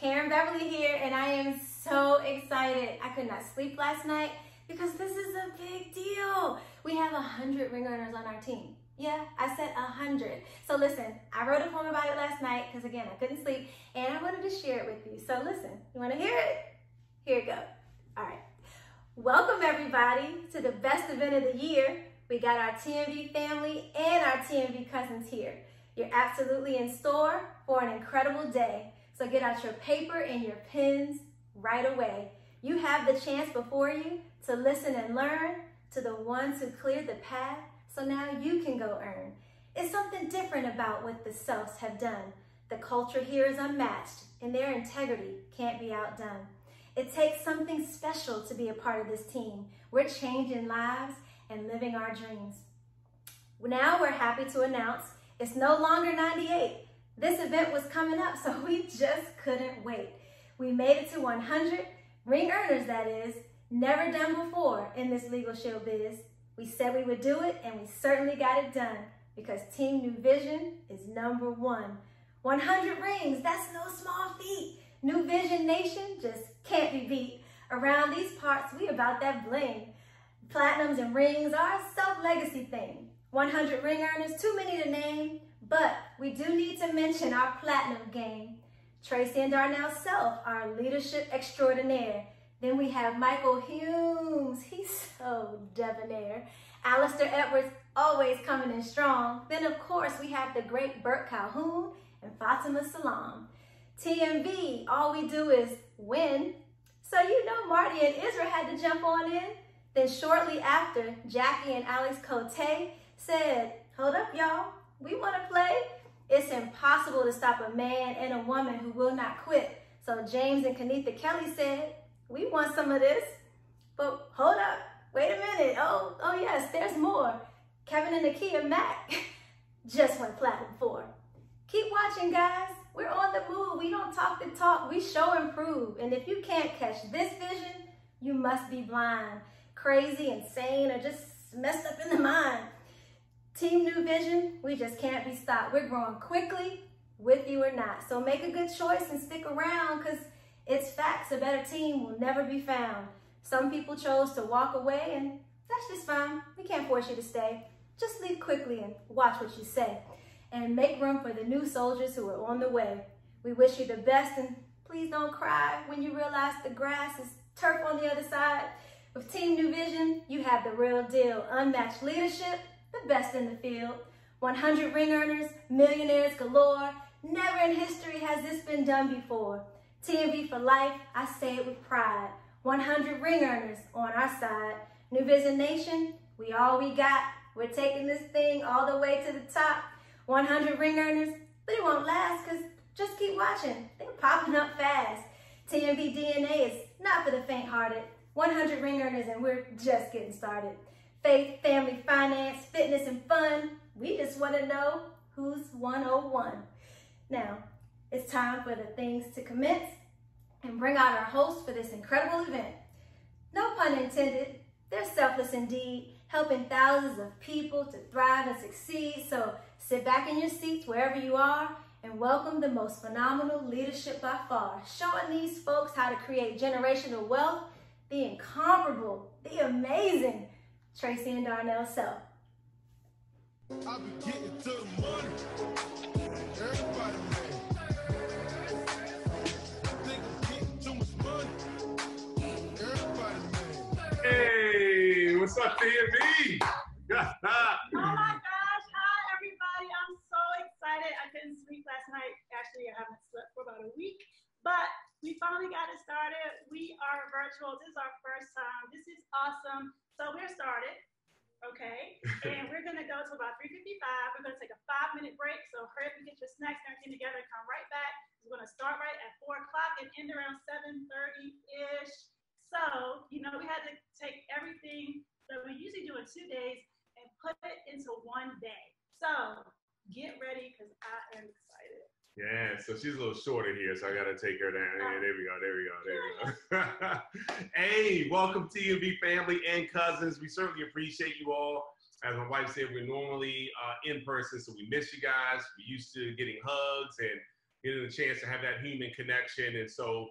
Karen Beverly here, and I am so excited. I could not sleep last night because this is a big deal. We have a hundred ring earners on our team. Yeah, I said a hundred. So listen, I wrote a poem about it last night because again, I couldn't sleep and I wanted to share it with you. So listen, you want to hear it? Here it goes. All right. Welcome everybody to the best event of the year. We got our TNV family and our TNV cousins here. You're absolutely in store for an incredible day. So get out your paper and your pens right away. You have the chance before you to listen and learn to the ones who cleared the path so now you can go earn. It's something different about what the Selfs have done. The culture here is unmatched and their integrity can't be outdone. It takes something special to be a part of this team. We're changing lives and living our dreams. Now we're happy to announce it's no longer 98. This event was coming up, so we just couldn't wait. We made it to 100, ring earners that is, never done before in this legal show biz. We said we would do it, and we certainly got it done because Team NuVision is number one. 100 rings, that's no small feat. NuVision Nation just can't be beat. Around these parts, we about that bling. Platinums and rings are a self-legacy thing. 100 ring earners, too many to name, but we do need to mention our platinum game. Traci and Darnell Self, our leadership extraordinaire. Then we have Michael Humes, he's so debonair. Alistair Edwards, always coming in strong. Then of course we have the great Bert Calhoun and Fatima Salaam. TNV, all we do is win. So you know Marty and Israel had to jump on in. Then shortly after, Jackie and Alex Kotei said, hold up y'all, we want to play. It's impossible to stop a man and a woman who will not quit. So James and Kanitha Kelly said, we want some of this. But hold up, wait a minute. Oh, oh yes, there's more. Kevin and Nakia Mack just went platinum four. Keep watching, guys. We're on the move. We don't talk the talk. We show and prove. And if you can't catch this vision, you must be blind, crazy, insane, or just messed up in the mind. Team NuVision, we just can't be stopped. We're growing quickly, with you or not. So make a good choice and stick around because it's facts. A better team will never be found. Some people chose to walk away and that's just fine. We can't force you to stay. Just leave quickly and watch what you say and make room for the new soldiers who are on the way. We wish you the best and please don't cry when you realize the grass is turf on the other side. With Team NuVision, you have the real deal. Unmatched leadership, the best in the field. 100 ring earners, millionaires galore. Never in history has this been done before. TNV for life, I say it with pride. 100 ring earners on our side. NuVision Nation, we all we got. We're taking this thing all the way to the top. 100 ring earners, but it won't last because just keep watching. They're popping up fast. TNV DNA is not for the faint-hearted. 100 ring earners and we're just getting started. Faith, family, finance, fitness, and fun. We just want to know who's 101. Now, it's time for the things to commence and bring out our hosts for this incredible event. No pun intended, they're selfless indeed, helping thousands of people to thrive and succeed. So Sit back in your seats wherever you are and welcome the most phenomenal leadership by far, showing these folks how to create generational wealth, the incomparable, the amazing Traci and Darnell Self. I be getting to the money. Everybody Hey, what's up, TNV? oh my gosh, hi everybody. I'm so excited. I couldn't sleep last night. Actually, I haven't slept for about a week, but we finally got it started. We are virtual. This is our first time. This is awesome. So we're started. Okay. and we're going to go to about 3.55. We're going to take a five minute break. So hurry up and get your snacks and everything together and come right back. We're going to start right at 4 o'clock and end around 7.30-ish. So, you know, we had to take everything that we usually do in two days and put it into one day. So get ready because I am excited. Yeah, so she's a little shorter here, so I gotta take her down. Yeah, there we go, there we go, there we go. hey, welcome to TNV family and cousins. We certainly appreciate you all. As my wife said, we're normally uh, in person, so we miss you guys. We're used to getting hugs and getting a chance to have that human connection. And so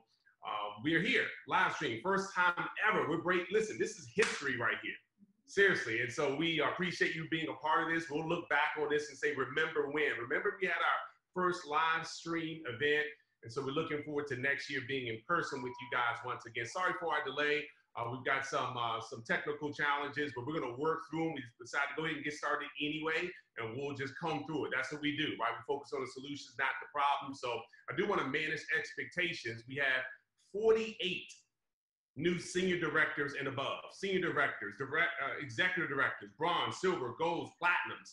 um, we're here, live stream, first time ever. We're great. Listen, this is history right here. Seriously. And so we appreciate you being a part of this. We'll look back on this and say, remember when? Remember we had our first live stream event. And so we're looking forward to next year being in person with you guys once again. Sorry for our delay. Uh, we've got some uh, some technical challenges, but we're going to work through them. We decided to go ahead and get started anyway, and we'll just come through it. That's what we do, right? We focus on the solutions, not the problem. So I do want to manage expectations. We have 48 new senior directors and above, senior directors, direct, uh, executive directors, bronze, silver, golds, platinums.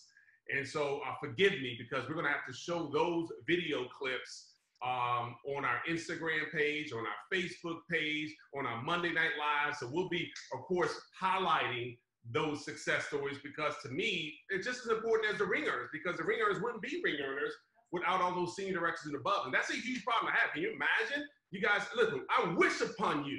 And so uh, forgive me because we're going to have to show those video clips um, on our Instagram page, on our Facebook page, on our Monday Night Live. So we'll be, of course, highlighting those success stories because to me, it's just as important as the ring earners because the ring earners wouldn't be ring earners without all those senior directors and above. And that's a huge problem I have. Can you imagine? You guys, listen, I wish upon you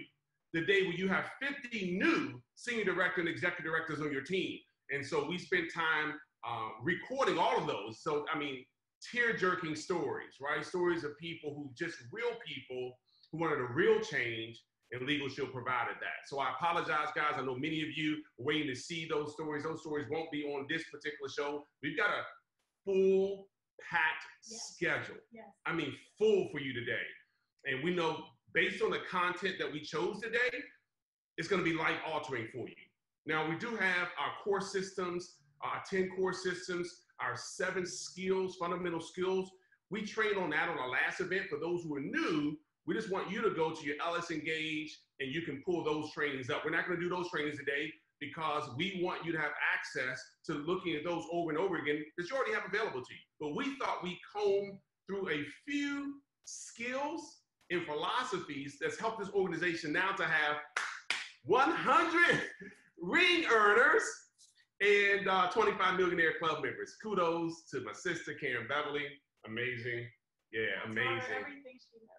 the day where you have 50 new senior director and executive directors on your team. And so we spent time uh, recording all of those. So, I mean, tear jerking stories, right? Stories of people who just real people who wanted a real change, and Legal Shield provided that. So I apologize, guys. I know many of you are waiting to see those stories. Those stories won't be on this particular show. We've got a full packed yes. schedule. Yes. I mean, full for you today. And we know based on the content that we chose today, it's going to be life altering for you. Now, we do have our core systems, our 10 core systems, our seven skills, fundamental skills. We trained on that on our last event. For those who are new, we just want you to go to your Ellis Engage and you can pull those trainings up. We're not going to do those trainings today because we want you to have access to looking at those over and over again that you already have available to you. But we thought we comb through a few skills and philosophies that's helped this organization now to have 100 ring earners and uh, 25 millionaire club members. Kudos to my sister Karen Beverly. Amazing. Yeah, amazing. Everything she knows.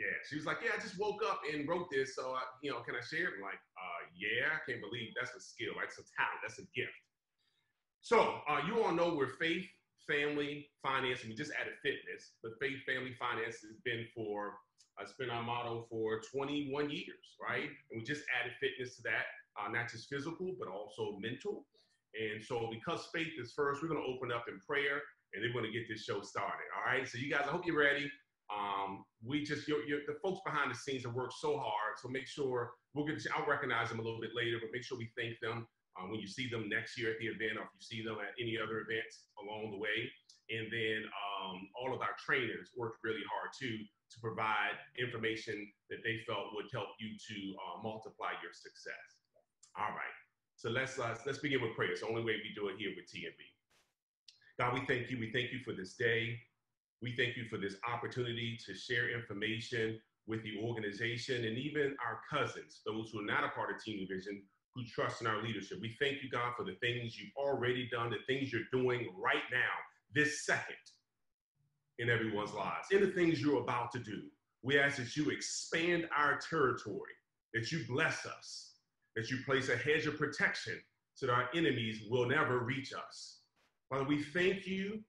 Yeah, she was like, yeah, I just woke up and wrote this, so I, you know, can I share it? I'm like, uh, yeah, I can't believe that's a skill, right? It's a talent, that's a gift. So uh, you all know we're faith, family, finance, and we just added fitness, but faith, family, finance has been for, uh, it's been our motto for 21 years, right? And we just added fitness to that uh, not just physical, but also mental. And so, because faith is first, we're going to open up in prayer and they're going to get this show started. All right. So, you guys, I hope you're ready. Um, we just, you're, you're, the folks behind the scenes have worked so hard. So, make sure we'll get, I'll recognize them a little bit later, but make sure we thank them um, when you see them next year at the event or if you see them at any other events along the way. And then um, all of our trainers worked really hard too to provide information that they felt would help you to uh, multiply your success. All right. So let's uh, let's begin with prayer. It's the only way we do it here with TNV. God, we thank you. We thank you for this day. We thank you for this opportunity to share information with the organization and even our cousins, those who are not a part of Team Vision, who trust in our leadership. We thank you, God, for the things you've already done, the things you're doing right now, this second, in everyone's lives, and the things you're about to do. We ask that you expand our territory, that you bless us, that you place a hedge of protection so that our enemies will never reach us. Father, we thank you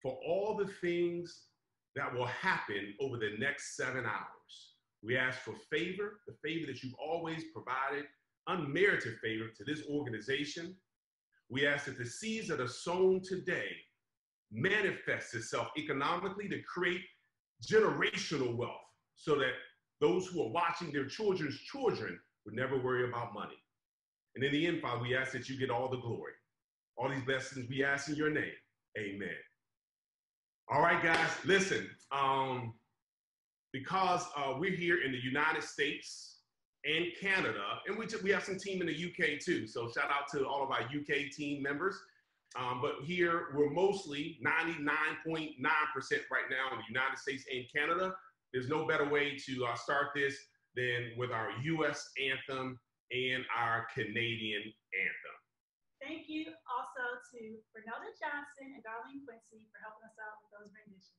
for all the things that will happen over the next seven hours. We ask for favor, the favor that you've always provided, unmerited favor to this organization. We ask that the seeds that are sown today manifest itself economically to create generational wealth so that those who are watching their children's children would never worry about money. And in the end, Father, we ask that you get all the glory. All these blessings we ask in your name. Amen. All right, guys, listen. Um, because uh, we're here in the United States and Canada, and we, we have some team in the UK too. So shout out to all of our UK team members. Um, but here we're mostly 99.9% right now in the United States and Canada. There's no better way to uh, start this than with our U.S. anthem and our Canadian anthem. Thank you also to Fernelda Johnson and Darlene Quincy for helping us out with those renditions.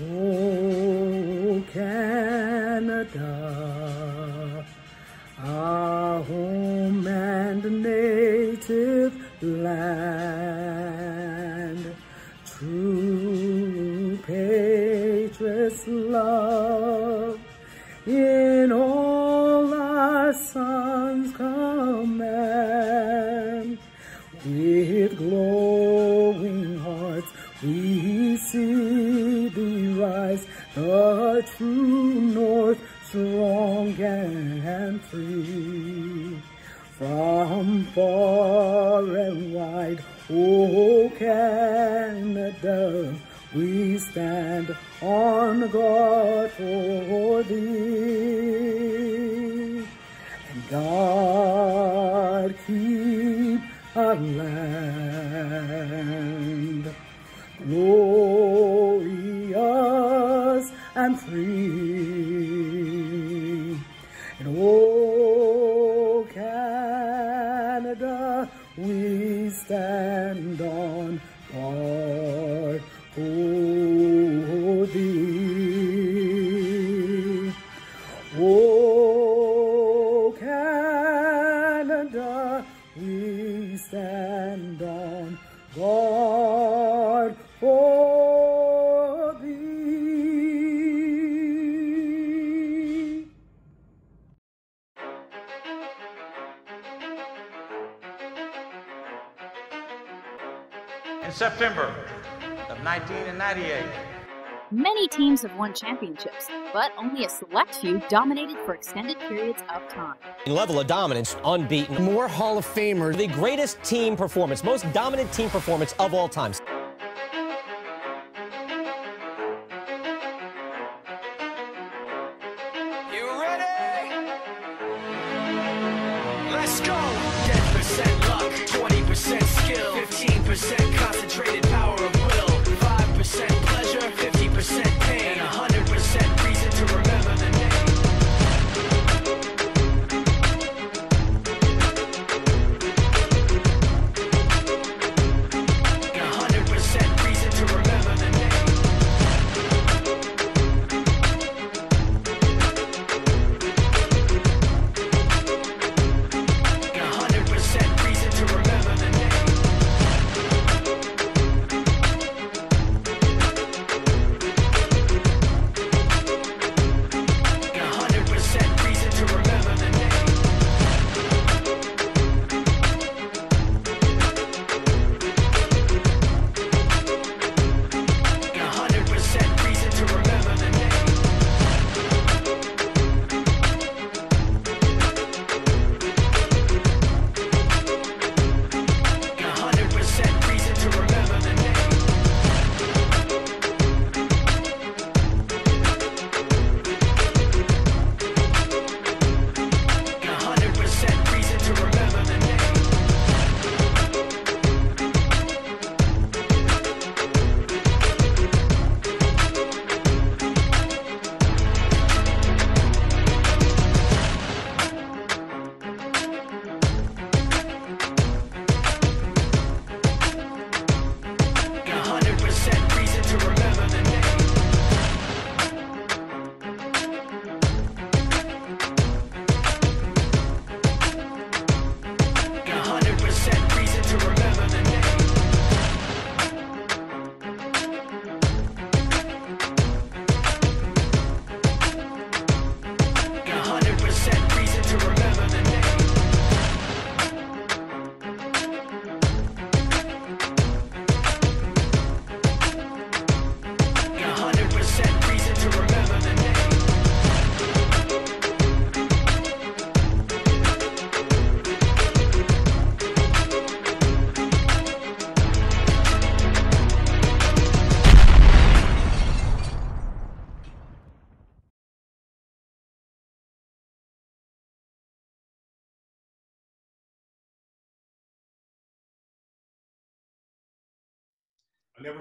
Oh. 98. Many teams have won championships, but only a select few dominated for extended periods of time. Level of dominance, unbeaten. More Hall of Famers, The greatest team performance, most dominant team performance of all times.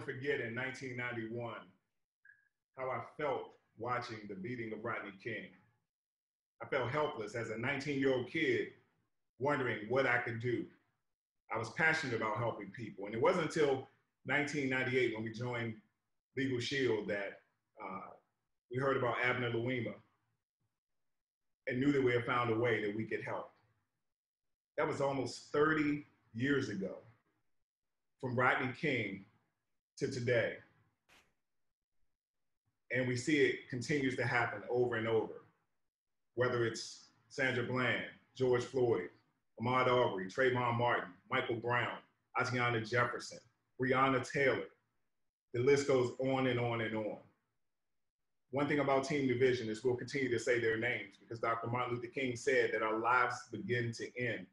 Forget in 1991 how I felt watching the beating of Rodney King. I felt helpless as a 19 year old kid, wondering what I could do. I was passionate about helping people. And it wasn't until 1998 when we joined Legal Shield that uh, we heard about Abner Louima and knew that we had found a way that we could help. That was almost 30 years ago, from Rodney King to today. And we see it continues to happen over and over, whether it's Sandra Bland, George Floyd, Ahmaud Arbery, Trayvon Martin, Michael Brown, Atiana Jefferson, Breonna Taylor. The list goes on and on and on. One thing about Team NuVision is we'll continue to say their names because Dr. Martin Luther King said that our lives begin to end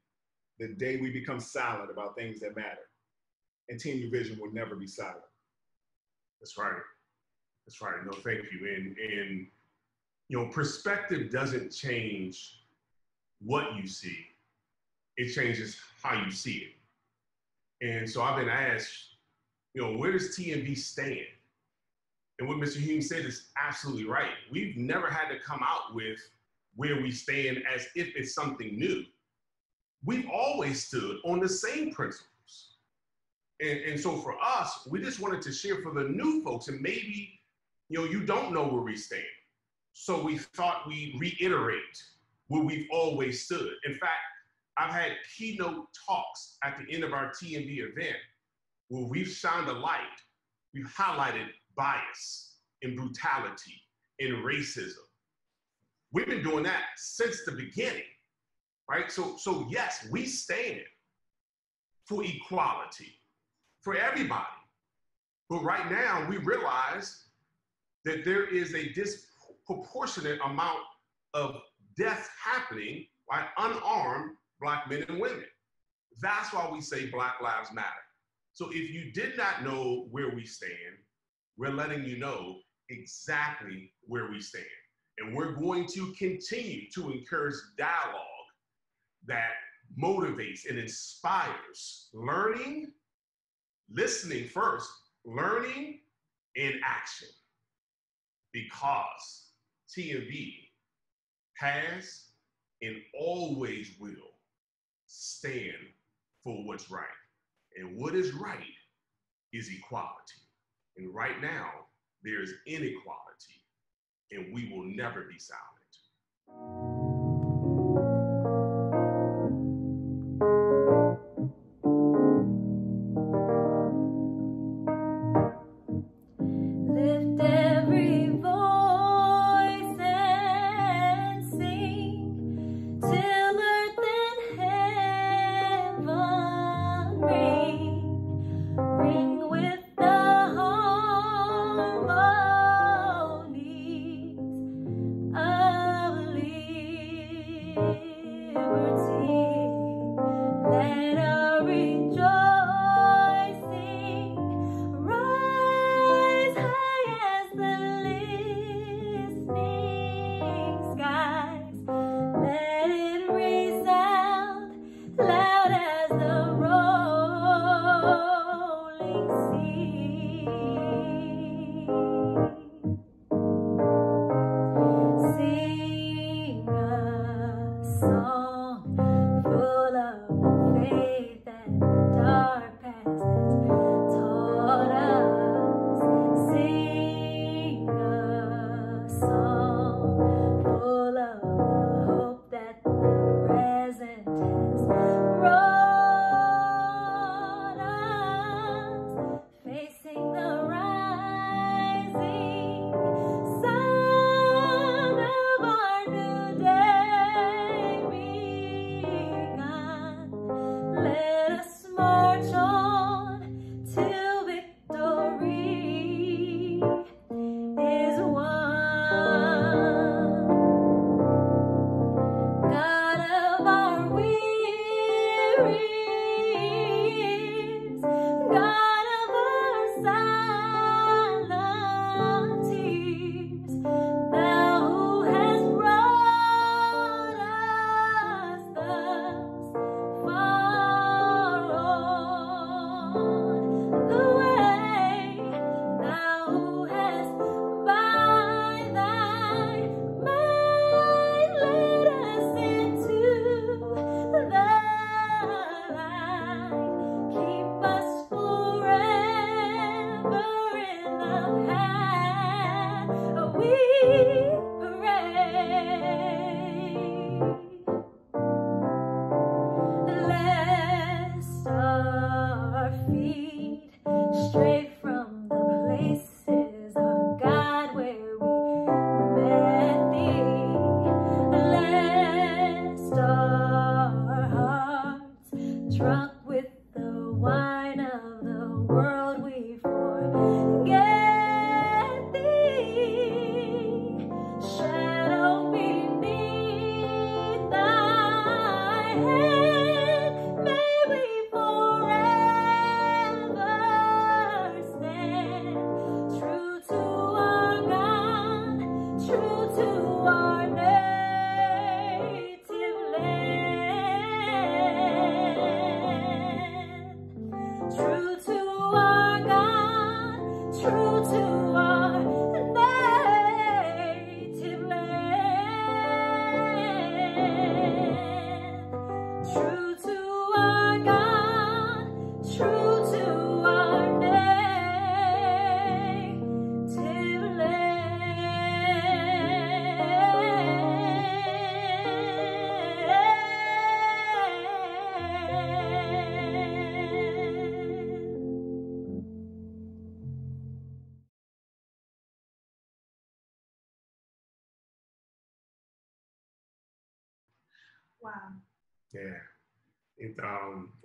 the day we become silent about things that matter. And Team NuVision will never be silent. That's right. That's right. No, thank you. And and you know, perspective doesn't change what you see. It changes how you see it. And so I've been asked, you know, where does TNV stand? And what Mr. Hume said is absolutely right. We've never had to come out with where we stand as if it's something new. We've always stood on the same principles. And, and so for us, we just wanted to share for the new folks, and maybe you know you don't know where we stand. So we thought we'd reiterate where we've always stood. In fact, I've had keynote talks at the end of our TNV event where we've shined a light, we've highlighted bias and brutality and racism. We've been doing that since the beginning, right? So, so yes, we stand for equality for everybody. But right now, we realize that there is a disproportionate amount of deaths happening by unarmed Black men and women. That's why we say Black Lives Matter. So if you did not know where we stand, we're letting you know exactly where we stand. And we're going to continue to encourage dialogue that motivates and inspires learning, listening first, learning, in action. Because TNV has and always will stand for what's right. And what is right is equality. And right now, there's inequality, and we will never be silent.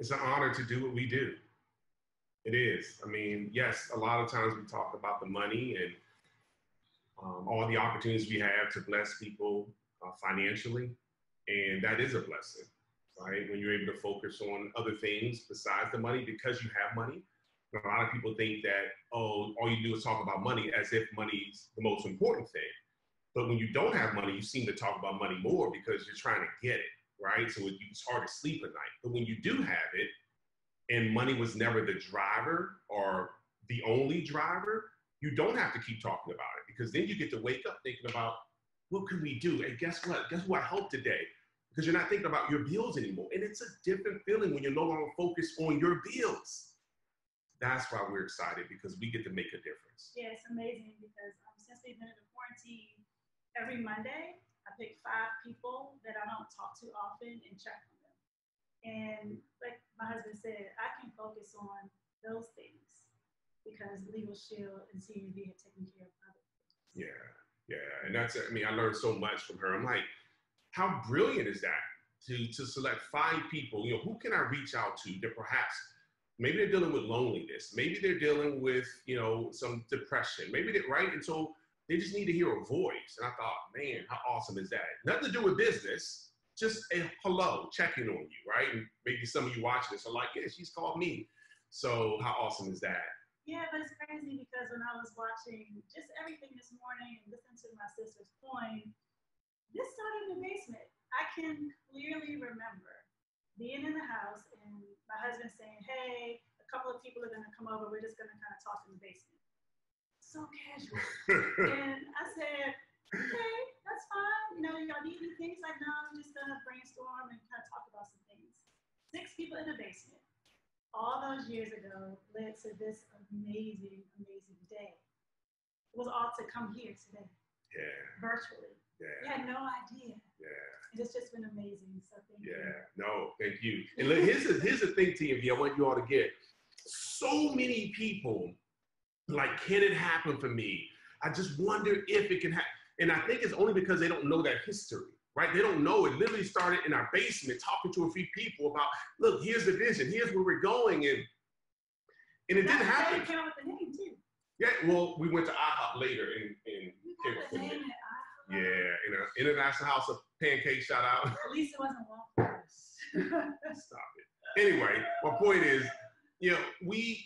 It's an honor to do what we do. It is. I mean, yes, a lot of times we talk about the money and um, all the opportunities we have to bless people uh, financially, and that is a blessing, right? When you're able to focus on other things besides the money because you have money. A lot of people think that, oh, all you do is talk about money as if money's the most important thing. But when you don't have money, you seem to talk about money more because you're trying to get it, right? So it, it's hard to sleep at night. But when you do have it, and money was never the driver or the only driver, you don't have to keep talking about it because then you get to wake up thinking about what can we do? And guess what? Guess who I helped today? Because you're not thinking about your bills anymore. And it's a different feeling when you're no longer focused on your bills. That's why we're excited because we get to make a difference. Yeah, it's amazing because um, since we've been in the quarantine, every Monday I pick five people that I don't talk to often and check on them. And like my husband said, I can focus on those things because Legal Shield and TNV have taken care of other things. Yeah, yeah, and that's I mean I learned so much from her. I'm like, how brilliant is that to to select five people? You know, who can I reach out to that perhaps maybe they're dealing with loneliness, maybe they're dealing with you know some depression, maybe they right, and so they just need to hear a voice. And I thought, man, how awesome is that? Nothing to do with business, just a hello, checking on you, right? And maybe some of you watching this are like, yeah, she's called me. So how awesome is that? Yeah, but it's crazy because when I was watching just everything this morning and listening to my sister's point, this started in the basement. I can clearly remember being in the house and my husband saying, hey, a couple of people are going to come over. We're just going to kind of talk in the basement. So casual. and I said, okay, that's fine. You know, y'all need anything? He's like, no, I'm just to brainstorm and kind of talk about some things. Six people in the basement all those years ago led to this amazing, amazing day. It was all to come here today, Yeah, virtually. yeah. We had no idea. Yeah. And it's just been amazing. So thank you. Yeah, no, thank you. And look, here's the, here's the thing, TNV, I want you all to get. So many people, like, can it happen for me? I just wonder if it can happen. And I think it's only because they don't know that history, right? They don't know it literally started in our basement talking to a few people about, look, here's the vision, here's where we're going. And, and it didn't happen. came up with the name too. Yeah, well, we went to IHOP later and, and came up the with it. name it. Yeah, in an international house of pancakes, shout out. At least it wasn't Waffle Stop it. Anyway, my point is, you know, we,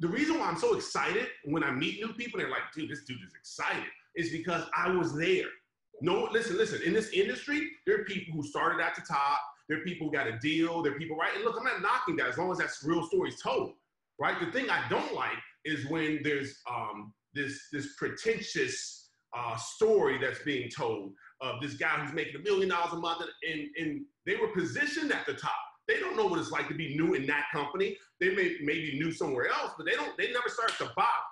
the reason why I'm so excited when I meet new people, they're like, dude, this dude is excited, is because I was there. No, listen, listen, in this industry, there are people who started at the top, there are people who got a deal, there are people, right? And look, I'm not knocking that as long as that's real stories told, right? The thing I don't like is when there's um, this, this pretentious uh, story that's being told of this guy who's making a million dollars a month and, and they were positioned at the top. They don't know what it's like to be new in that company. They may maybe new somewhere else, but they don't. They never start at the bottom.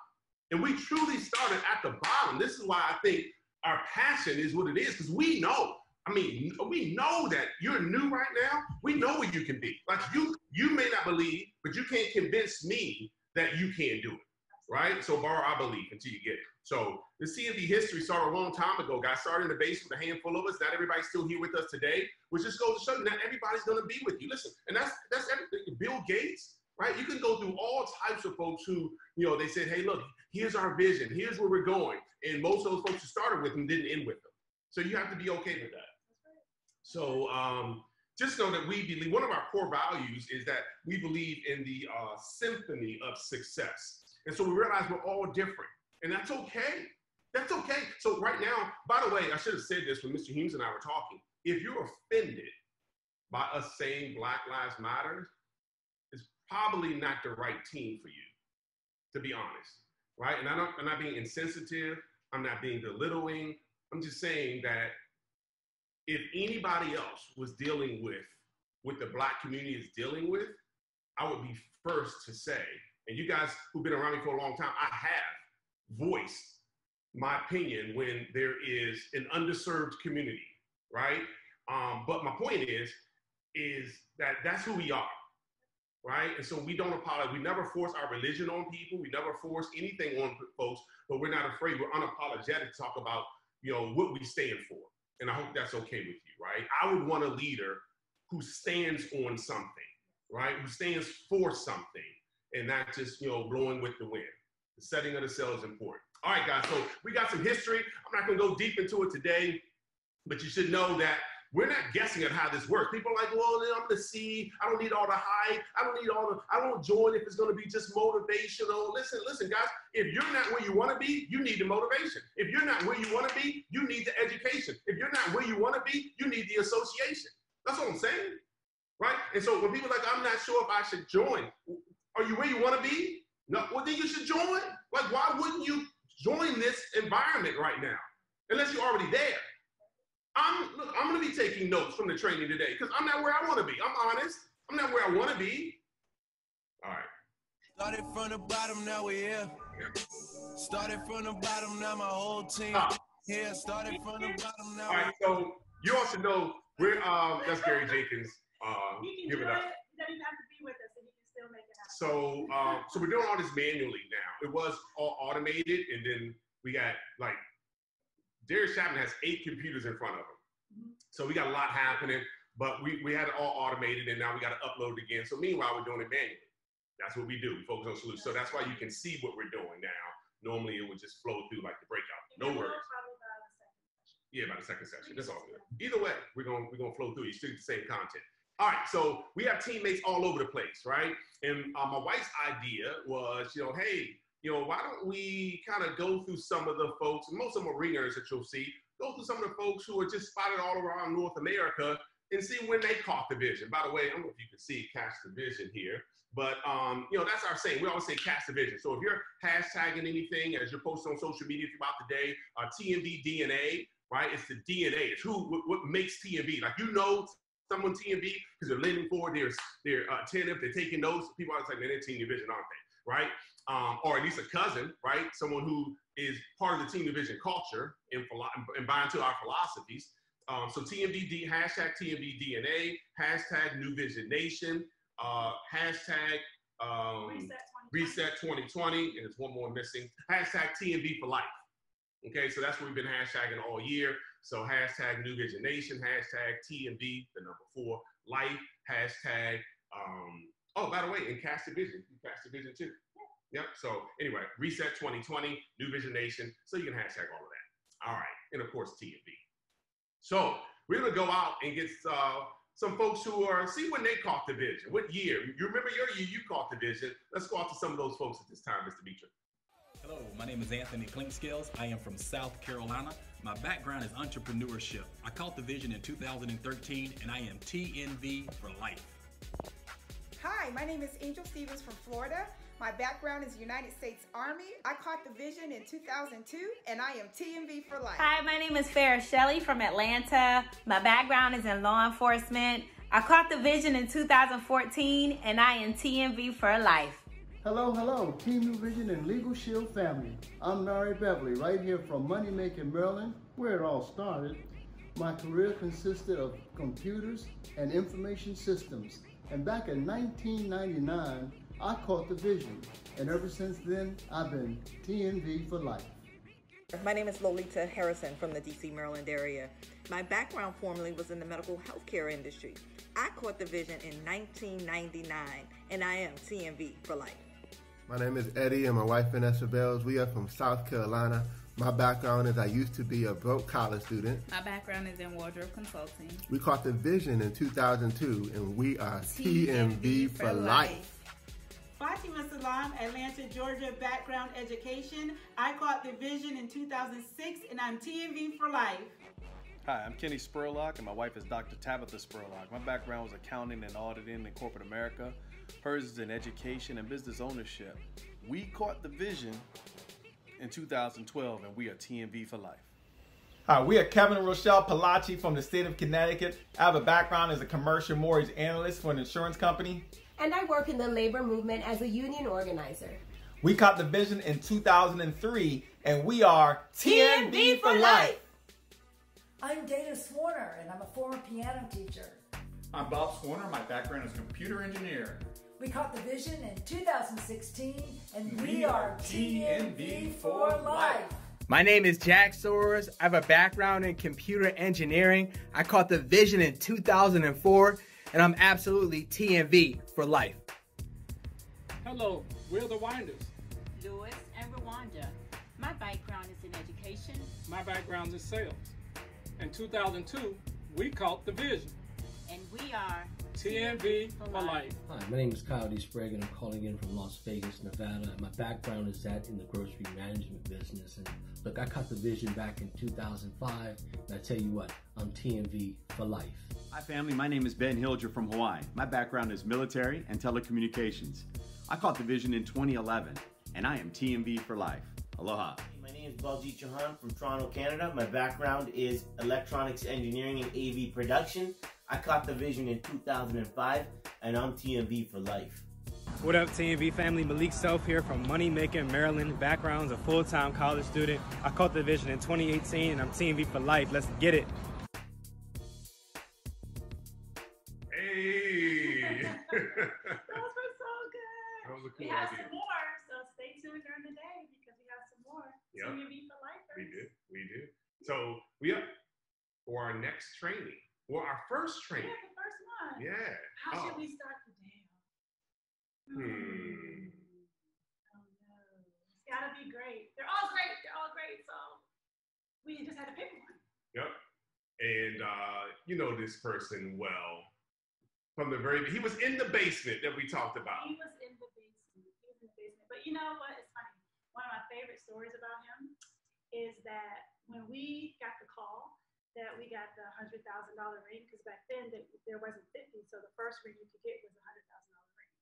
And we truly started at the bottom. This is why I think our passion is what it is because we know. I mean, we know that you're new right now. We know what you can be. Like you, you may not believe, but you can't convince me that you can't do it, right? So borrow our belief until you get it. So the TNV history started a long time ago. Got started in the base with a handful of us. Not everybody's still here with us today, which just goes to show you not everybody's going to be with you. Listen, and that's that's everything. Bill Gates, right? You can go through all types of folks who, you know, they said, hey, look, here's our vision, here's where we're going, and most of those folks who started with them didn't end with them. So you have to be okay with that. So um, just know that we believe one of our core values is that we believe in the uh, symphony of success. And so we realize we're all different, and that's okay. That's okay. So right now, by the way, I should have said this when Mr. Humes and I were talking. If you're offended by us saying Black Lives Matter, it's probably not the right team for you, to be honest. right? And I'm not, I'm not being insensitive. I'm not being belittling. I'm just saying that if anybody else was dealing with what the black community is dealing with, I would be first to say, and you guys who've been around me for a long time, I have voiced my opinion when there is an underserved community, right? Um, but my point is, is that that's who we are, right? And so we don't apologize. We never force our religion on people. We never force anything on folks, but we're not afraid. We're unapologetic to talk about, you know, what we stand for. And I hope that's okay with you, right? I would want a leader who stands on something, right? Who stands for something and not just, you know, blowing with the wind. The setting of the sail is important. All right, guys, so we got some history. I'm not gonna go deep into it today, but you should know that we're not guessing at how this works. People are like, well, I'm the I don't need all the hype. I don't need all the, I don't join if it's going to be just motivational. Listen, listen, guys, if you're not where you want to be, you need the motivation. If you're not where you want to be, you need the education. If you're not where you want to be, you need the association. That's what I'm saying. Right? And so when people like, I'm not sure if I should join, are you where you want to be? No, well, then you should join. Like, why wouldn't you join this environment right now? Unless you're already there. I'm look, I'm gonna be taking notes from the training today because I'm not where I want to be. I'm honest. I'm not where I want to be. All right. Started from the bottom, now we're here. Started from the bottom, now my whole team Ah. here. Started from the bottom, now. All right. So you also know we're um that's Gary Jenkins. Uh, give do it it. up. So um so we're doing all this manually now. It was all automated, and then we got like Darius Chapman has eight computers in front of him. So we got a lot happening, but we, we had it all automated and now we got to upload it again. So meanwhile, we're doing it manually. That's what we do. We focus on solutions. So that's why you can see what we're doing now. Normally it would just flow through like the breakout. No worries. probably by the second session. Yeah, by the second session. That's all good. Either way, we're gonna we're gonna flow through. You still get the same content. All right, so we have teammates all over the place, right? And uh, my wife's idea was, you know, hey, you know, why don't we kind of go through some of the folks, most of them are ringers that you'll see, go through some of the folks who are just spotted all around North America and see when they caught the vision. By the way, I don't know if you can see catch the vision here, but um, you know, that's our saying. We always say catch the vision. So if you're hashtagging anything as you're posting on social media throughout the day, uh, TNV DNA, right? It's the DNA. It's who what, makes TNV. Like you know someone TNV because they're leaning forward, they're they're uh, attentive, they're taking notes. People always like, man, they're Team NuVision, aren't they? Right? Um, or at least a cousin, right? Someone who is part of the Team NuVision culture and, philo- and buying to our philosophies. Um, so TNVD, hashtag TNVDNA, hashtag NuVision Nation, uh, hashtag um, Reset 2020. Reset 2020, and there's one more missing. Hashtag TNV for life. Okay, so that's what we've been hashtagging all year. So hashtag NuVision Nation, hashtag TNV, the number four, life, hashtag, um, oh, by the way, and Cast Vision, you Cast Vision too. Yep, so anyway, Reset 2020, NuVision Nation, so you can hashtag all of that. All right, and of course TNV. So we're gonna go out and get uh, some folks who are, see when they caught the vision, what year. You remember your year you caught the vision. Let's go out to some of those folks at this time, Mr. Beecher. Hello, my name is Anthony Klinkskills. I am from South Carolina. My background is entrepreneurship. I caught the vision in 2013 and I am TNV for life. Hi, my name is Angel Stevens from Florida. My background is United States Army. I caught the vision in 2002 and I am TNV for life. Hi, my name is Farrah Shelley from Atlanta. My background is in law enforcement. I caught the vision in 2014 and I am TNV for life. Hello, hello, Team NuVision and Legal Shield family. I'm Nari Beverly, right here from Moneymaking, Maryland, where it all started. My career consisted of computers and information systems. And back in 1999, I caught the vision. And ever since then, I've been TNV for life. My name is Lolita Harrison from the DC, Maryland area. My background formerly was in the medical healthcare industry. I caught the vision in 1999, and I am TNV for life. My name is Eddie and my wife Vanessa Bells. We are from South Carolina. My background is I used to be a broke college student. My background is in wardrobe consulting. We caught the vision in 2002 and we are TNV for life. Fatima Salaam, Atlanta, Georgia, background education. I caught the vision in 2006 and I'm TNV for life. Hi, I'm Kenny Spurlock, and my wife is Dr. Tabitha Spurlock. My background was accounting and auditing in corporate America. Hers is in education and business ownership. We caught the vision in 2012, and we are TNV for life. Hi, we are Kevin and Rochelle Palachi from the state of Connecticut. I have a background as a commercial mortgage analyst for an insurance company. And I work in the labor movement as a union organizer. We caught the vision in 2003, and we are TNV, TNV for for life. life. I'm Dana Swarner, and I'm a former piano teacher. I'm Bob Swarner. My background is computer engineer. We caught the vision in 2016, and we are TNV for life. My name is Jack Soares. I have a background in computer engineering. I caught the vision in 2004, and I'm absolutely TNV for life. Hello, we're the Winders. Lewis and Rwanda. My background is in education. My background is sales. In 2002, we caught the vision. And we are TNV for life. Hi, my name is Kyle D. Sprague, and I'm calling in from Las Vegas, Nevada. And my background is that in the grocery management business. And look, I caught the vision back in 2005, and I tell you what, I'm TNV for life. Hi, family. My name is Ben Hilger from Hawaii. My background is military and telecommunications. I caught the vision in 2011, and I am TMV for life. Aloha. My name is Baljeet Chauhan from Toronto, Canada. My background is electronics engineering and AV production. I caught the vision in 2005, and I'm TNV for life. What up, TNV family? Malik Self here from Money Making, Maryland. Background's a full-time college student. I caught the vision in 2018, and I'm TNV for life. Let's get it. Hey. Those were so good. That was a we cool have some more, so stay tuned during the day because we have some more. Yep. TNV for life. We did. We did. So we up for our next training. For our first training. Yeah, the first one. Yeah. How Oh. should we start the day? Hmm. Oh no. It's gotta be great. They're all great. They're all great. So we just had to pick one. Yep. And uh, you know this person well from the very. He was in the basement that we talked about. He was in the basement. He was in the basement. But you know what? It's. One of my favorite stories about him is that when we got the call that we got the hundred thousand dollar ring, because back then there, wasn't fifty, so the first ring you could get was a hundred thousand dollar ring.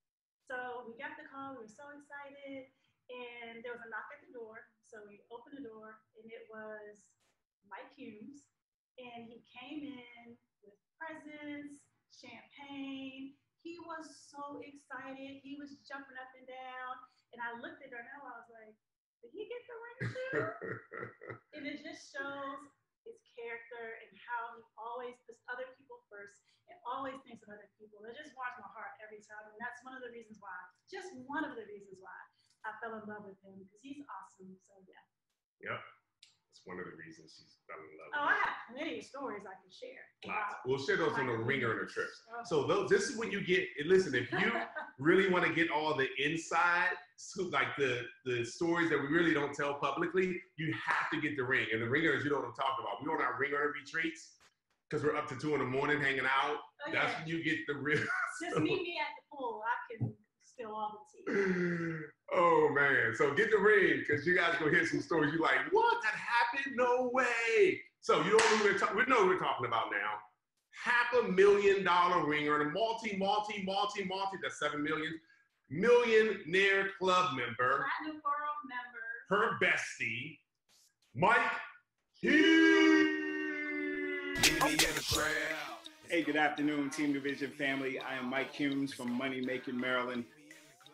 So we got the call. We were so excited, and there was a knock at the door. So we opened the door, and it was Mike Humes, and he came in with presents, champagne. He was so excited. He was jumping up and down. And I looked at Darnell. I was like, did he get the ring too? and it just shows his character and how he always puts other people first and always thinks of other people. It just warms my heart every time. And that's one of the reasons why, just one of the reasons why I fell in love with him because he's awesome. So yeah. Yep. One of the reasons she's fell in love. Oh, I have plenty of stories I can share. Lots. We'll share those on the Ring Earner trip. Oh. So those, this is when you get. Listen, if you really want to get all the inside, scoop, like the the stories that we really don't tell publicly, you have to get the ring. And the Ring Earners, you know what I'm talking about. We on our Ring Earner retreats because we're up to two in the morning hanging out. Oh, That's when you get the real. Just meet me at the pool. I can spill all the tea. Oh man! So get the ring because you guys gonna hear some stories. You like, what? That happened? No way! So you know what we're talking. We know what we're talking about now. Half a million dollar ring earner, multi, multi, multi, multi. That's seven million. Millionaire club member, Platinum World member. her bestie, Mike Hey, good afternoon, Team NuVision family. I am Mike Humes from Money Making Maryland.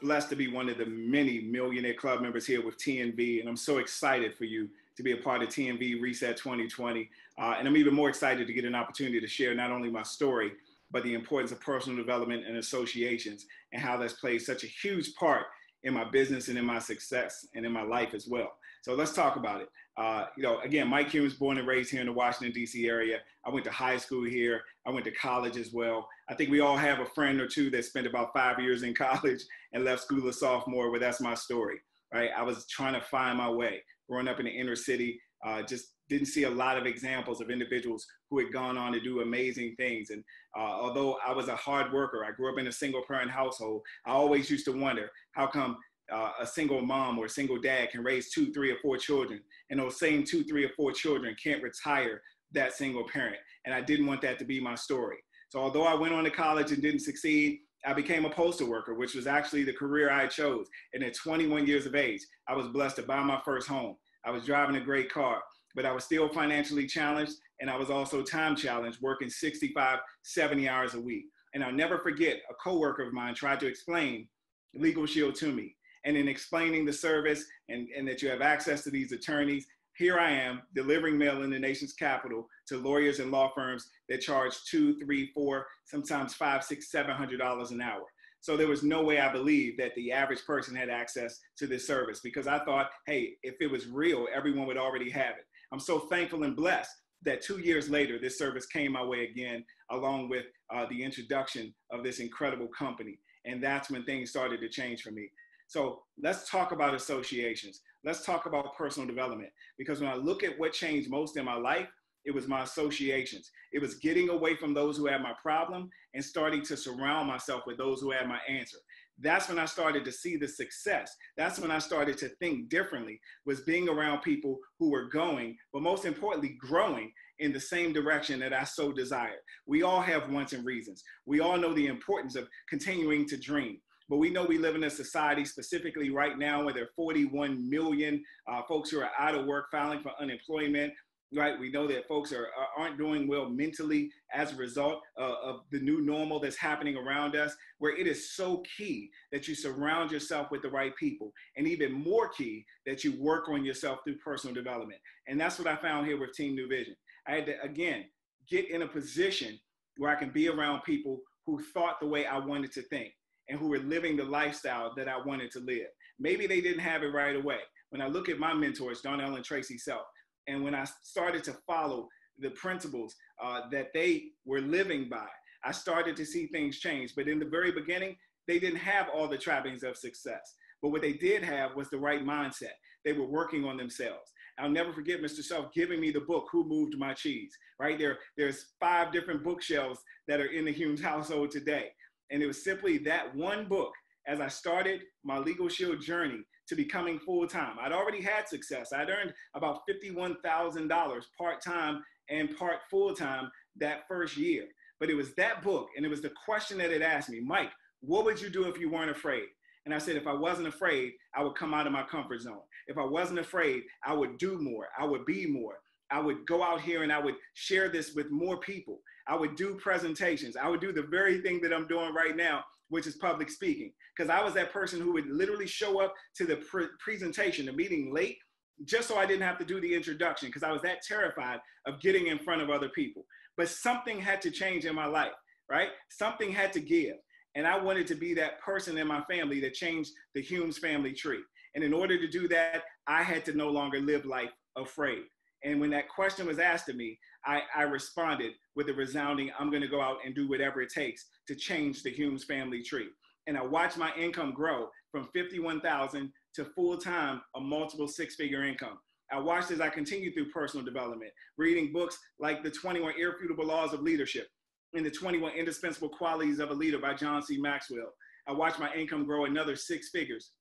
Blessed to be one of the many millionaire club members here with TNV, and I'm so excited for you to be a part of TNV Reset 2020. Uh, and I'm even more excited to get an opportunity to share not only my story, but the importance of personal development and associations and how that's played such a huge part in my business and in my success and in my life as well. So let's talk about it. Uh, you know, again, Mike Humes, born and raised here in the Washington, D.C. area. I went to high school here. I went to college as well. I think we all have a friend or two that spent about five years in college and left school a sophomore, but that's my story, right? I was trying to find my way. Growing up in the inner city, uh, just didn't see a lot of examples of individuals who had gone on to do amazing things. And uh, although I was a hard worker, I grew up in a single parent household, I always used to wonder how come uh, a single mom or a single dad can raise two, three, or four children, and those same two, three, or four children can't retire that single parent. And I didn't want that to be my story. So although I went on to college and didn't succeed, I became a postal worker, which was actually the career I chose. And at 21 years of age, I was blessed to buy my first home. I was driving a great car, but I was still financially challenged. And I was also time challenged, working 65, 70 hours a week. And I'll never forget a coworker of mine tried to explain Legal Shield to me. And in explaining the service and, and that you have access to these attorneys, here I am delivering mail in the nation's capital to lawyers and law firms that charge two, three, four, sometimes five, six, seven hundred dollars an hour. So there was no way I believed that the average person had access to this service because I thought, hey, if it was real, everyone would already have it. I'm so thankful and blessed that two years later, this service came my way again, along with uh, the introduction of this incredible company. And that's when things started to change for me. So let's talk about associations. Let's talk about personal development. Because when I look at what changed most in my life, it was my associations. It was getting away from those who had my problem and starting to surround myself with those who had my answer. That's when I started to see the success. That's when I started to think differently, was being around people who were going, but most importantly, growing in the same direction that I so desired. We all have wants and reasons. We all know the importance of continuing to dream. But we know we live in a society, specifically right now, where there are 41 million uh, folks who are out of work, filing for unemployment. Right, we know that folks are aren't doing well mentally as a result uh, of the new normal that's happening around us. Where it is so key that you surround yourself with the right people, and even more key that you work on yourself through personal development. And that's what I found here with Team NuVision. I had to again get in a position where I can be around people who thought the way I wanted to think and who were living the lifestyle that I wanted to live. Maybe they didn't have it right away. When I look at my mentors, Darnell and Traci Self, and when I started to follow the principles uh, that they were living by, I started to see things change. But in the very beginning, they didn't have all the trappings of success. But what they did have was the right mindset. They were working on themselves. I'll never forget Mr. Self giving me the book, Who Moved My Cheese, right? There, there's five different bookshelves that are in the Humes household today. And it was simply that one book as I started my Legal Shield journey to becoming full time. I'd already had success. I'd earned about $51,000 part time and part full time that first year. But it was that book, and it was the question that it asked me Mike, what would you do if you weren't afraid? And I said, if I wasn't afraid, I would come out of my comfort zone. If I wasn't afraid, I would do more, I would be more. I would go out here and I would share this with more people. I would do presentations. I would do the very thing that I'm doing right now, which is public speaking. Because I was that person who would literally show up to the pre- presentation, the meeting late, just so I didn't have to do the introduction, because I was that terrified of getting in front of other people. But something had to change in my life, right? Something had to give. And I wanted to be that person in my family that changed the Humes family tree. And in order to do that, I had to no longer live life afraid. And when that question was asked of me, I, I responded with a resounding, I'm going to go out and do whatever it takes to change the Humes family tree. And I watched my income grow from 51,000 to full time, a multiple six figure income. I watched as I continued through personal development, reading books like The 21 Irrefutable Laws of Leadership and The 21 Indispensable Qualities of a Leader by John C. Maxwell. I watched my income grow another six figures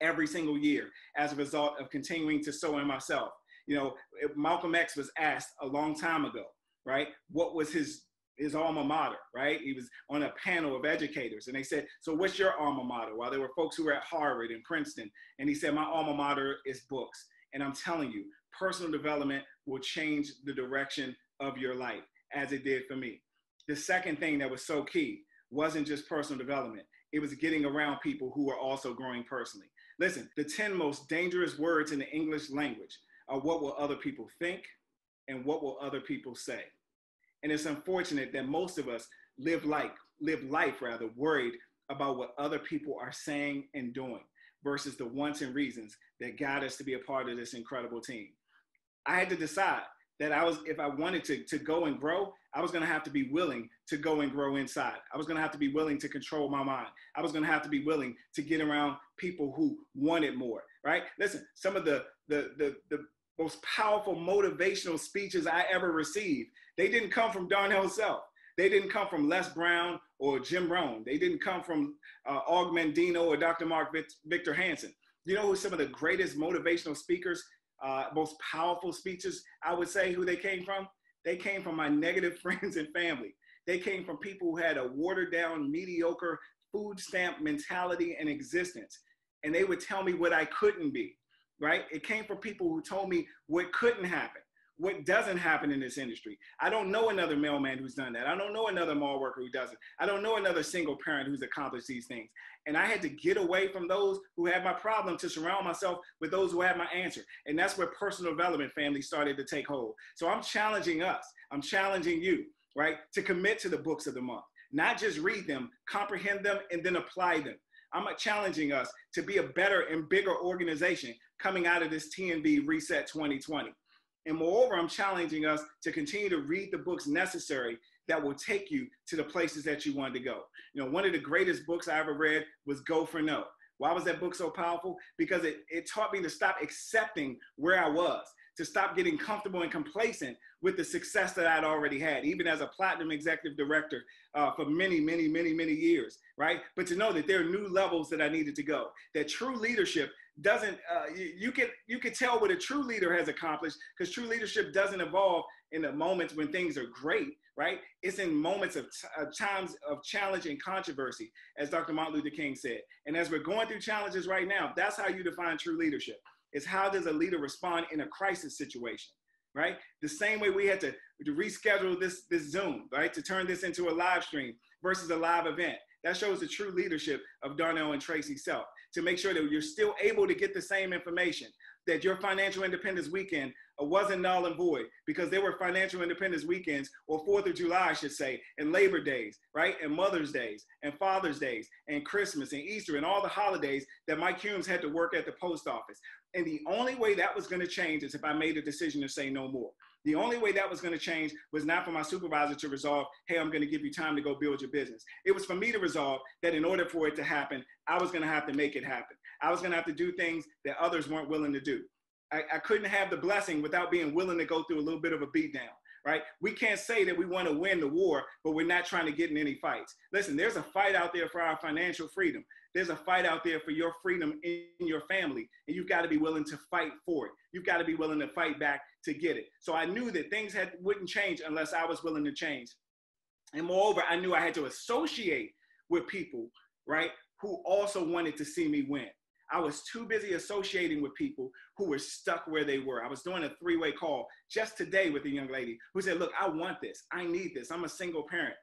every single year as a result of continuing to sow in myself you know, Malcolm X was asked a long time ago, right? What was his his alma mater, right? He was on a panel of educators and they said, So what's your alma mater? Well, there were folks who were at Harvard and Princeton. And he said, My alma mater is books. And I'm telling you, personal development will change the direction of your life as it did for me. The second thing that was so key wasn't just personal development, it was getting around people who were also growing personally. Listen, the 10 most dangerous words in the English language are what will other people think and what will other people say. And it's unfortunate that most of us live like live life rather worried about what other people are saying and doing versus the wants and reasons that got us to be a part of this incredible team. I had to decide that I was if I wanted to to go and grow, I was going to have to be willing to go and grow inside. I was going to have to be willing to control my mind. I was going to have to be willing to get around people who wanted more, right? Listen, some of the the the the most powerful motivational speeches I ever received. They didn't come from Darnell Self. They didn't come from Les Brown or Jim Rohn. They didn't come from uh, Og Mandino or Dr. Mark Victor Hansen. You know who some of the greatest motivational speakers, uh, most powerful speeches, I would say who they came from? They came from my negative friends and family. They came from people who had a watered down, mediocre food stamp mentality and existence. And they would tell me what I couldn't be, right? It came from people who told me what couldn't happen what doesn't happen in this industry. I don't know another mailman who's done that. I don't know another mall worker who does it. I don't know another single parent who's accomplished these things. And I had to get away from those who had my problem to surround myself with those who had my answer. And that's where personal development family started to take hold. So I'm challenging us, I'm challenging you, right, to commit to the books of the month, not just read them, comprehend them, and then apply them. I'm challenging us to be a better and bigger organization coming out of this TNV Reset 2020. And moreover, I'm challenging us to continue to read the books necessary that will take you to the places that you want to go. You know, one of the greatest books I ever read was Go for No. Why was that book so powerful? Because it, it taught me to stop accepting where I was, to stop getting comfortable and complacent with the success that I'd already had, even as a platinum executive director uh, for many, many, many, many years, right? But to know that there are new levels that I needed to go, that true leadership doesn't uh, you, you, can you can tell what a true leader has accomplished because true leadership doesn't evolve in the moments when things are great right? It's in moments of t- times of challenge and controversy as dr martin luther king said. And as we're going through challenges right now that's how you define true leadership is how does a leader respond in a crisis situation right? The same way we had to, to reschedule this this zoom right to turn this into a live stream versus a live event. That shows the true leadership of darnell and traci self to make sure that you're still able to get the same information, that your financial independence weekend wasn't null and void because there were financial independence weekends or Fourth of July, I should say, and Labor Days, right? And Mother's Days and Father's Days and Christmas and Easter and all the holidays that Mike Humes had to work at the post office. And the only way that was going to change is if I made a decision to say no more. The only way that was going to change was not for my supervisor to resolve, hey, I'm going to give you time to go build your business. It was for me to resolve that in order for it to happen, I was going to have to make it happen. I was going to have to do things that others weren't willing to do. I, I couldn't have the blessing without being willing to go through a little bit of a beatdown right? We can't say that we want to win the war, but we're not trying to get in any fights. Listen, there's a fight out there for our financial freedom. There's a fight out there for your freedom in your family, and you've got to be willing to fight for it. You've got to be willing to fight back to get it. So I knew that things had wouldn't change unless I was willing to change. And moreover, I knew I had to associate with people, right, who also wanted to see me win. I was too busy associating with people who were stuck where they were. I was doing a three way call just today with a young lady who said, Look, I want this. I need this. I'm a single parent.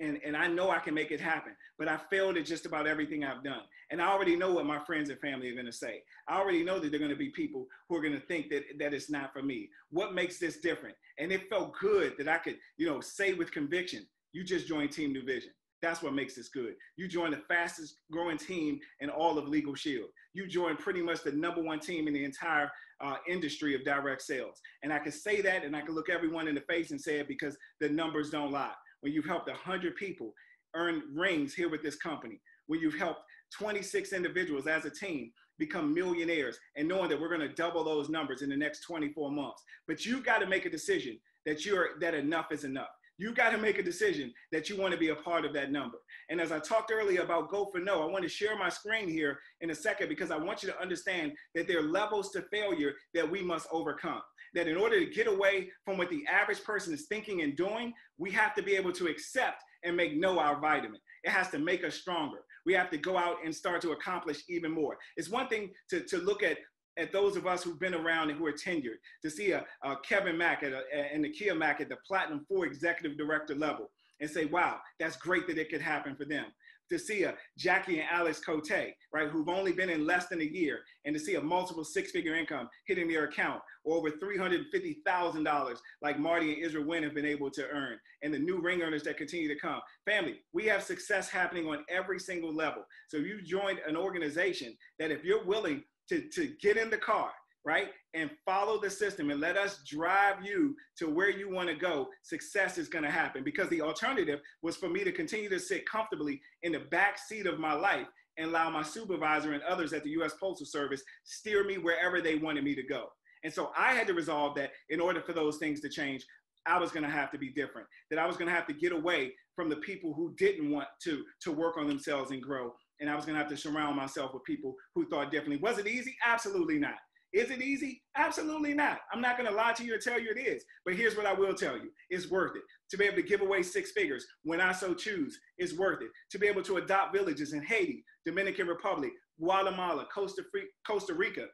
And, and I know I can make it happen, but I failed at just about everything I've done. And I already know what my friends and family are to say. I already know that they're going to be people who are going to think that, that it's not for me. What makes this different? And it felt good that I could, you know, say with conviction, you just joined Team NuVision. That's what makes this good. You join the fastest growing team in all of Legal Shield. You join pretty much the number one team in the entire uh, industry of direct sales. And I can say that and I can look everyone in the face and say it because the numbers don't lie. When you've helped 100 people earn rings here with this company, when you've helped 26 individuals as a team become millionaires and knowing that we're going to double those numbers in the next 24 months. But you've got to make a decision that you're that enough is enough You've got to make a decision that you want to be a part of that number. And as I talked earlier about Go for No, I want to share my screen here in a second because I want you to understand that there are levels to failure that we must overcome. That in order to get away from what the average person is thinking and doing, we have to be able to accept and make no our vitamin. It has to make us stronger. We have to go out and start to accomplish even more. It's one thing to, to look at at those of us who've been around and who are tenured, to see a, a Kevin Mack at a, and Nakia Mack at the Platinum 4 executive director level and say, wow, that's great that it could happen for them. To see a Jackie and Alex Kotei, right, who've only been in less than a year, and to see a multiple six-figure income hitting their account, or over $350,000 like Marty and Israel Wynn have been able to earn, and the new ring earners that continue to come. Family, we have success happening on every single level. So you've joined an organization that if you're willing to, to get in the car, right? And follow the system and let us drive you to where you want to go, success is going to happen. Because the alternative was for me to continue to sit comfortably in the back seat of my life and allow my supervisor and others at the US Postal Service steer me wherever they wanted me to go. And so I had to resolve that in order for those things to change, I was going to have to be different. That I was going to have to get away from the people who didn't want to to work on themselves and grow and I was gonna have to surround myself with people who thought differently. Was it easy? Absolutely not. Is it easy? Absolutely not. I'm not going to lie to you and tell you it is. But here's what I will tell you it's worth it. To be able to give away six figures when I so choose is worth it. To be able to adopt villages in Haiti, Dominican Republic, Guatemala, Costa, Costa Rica,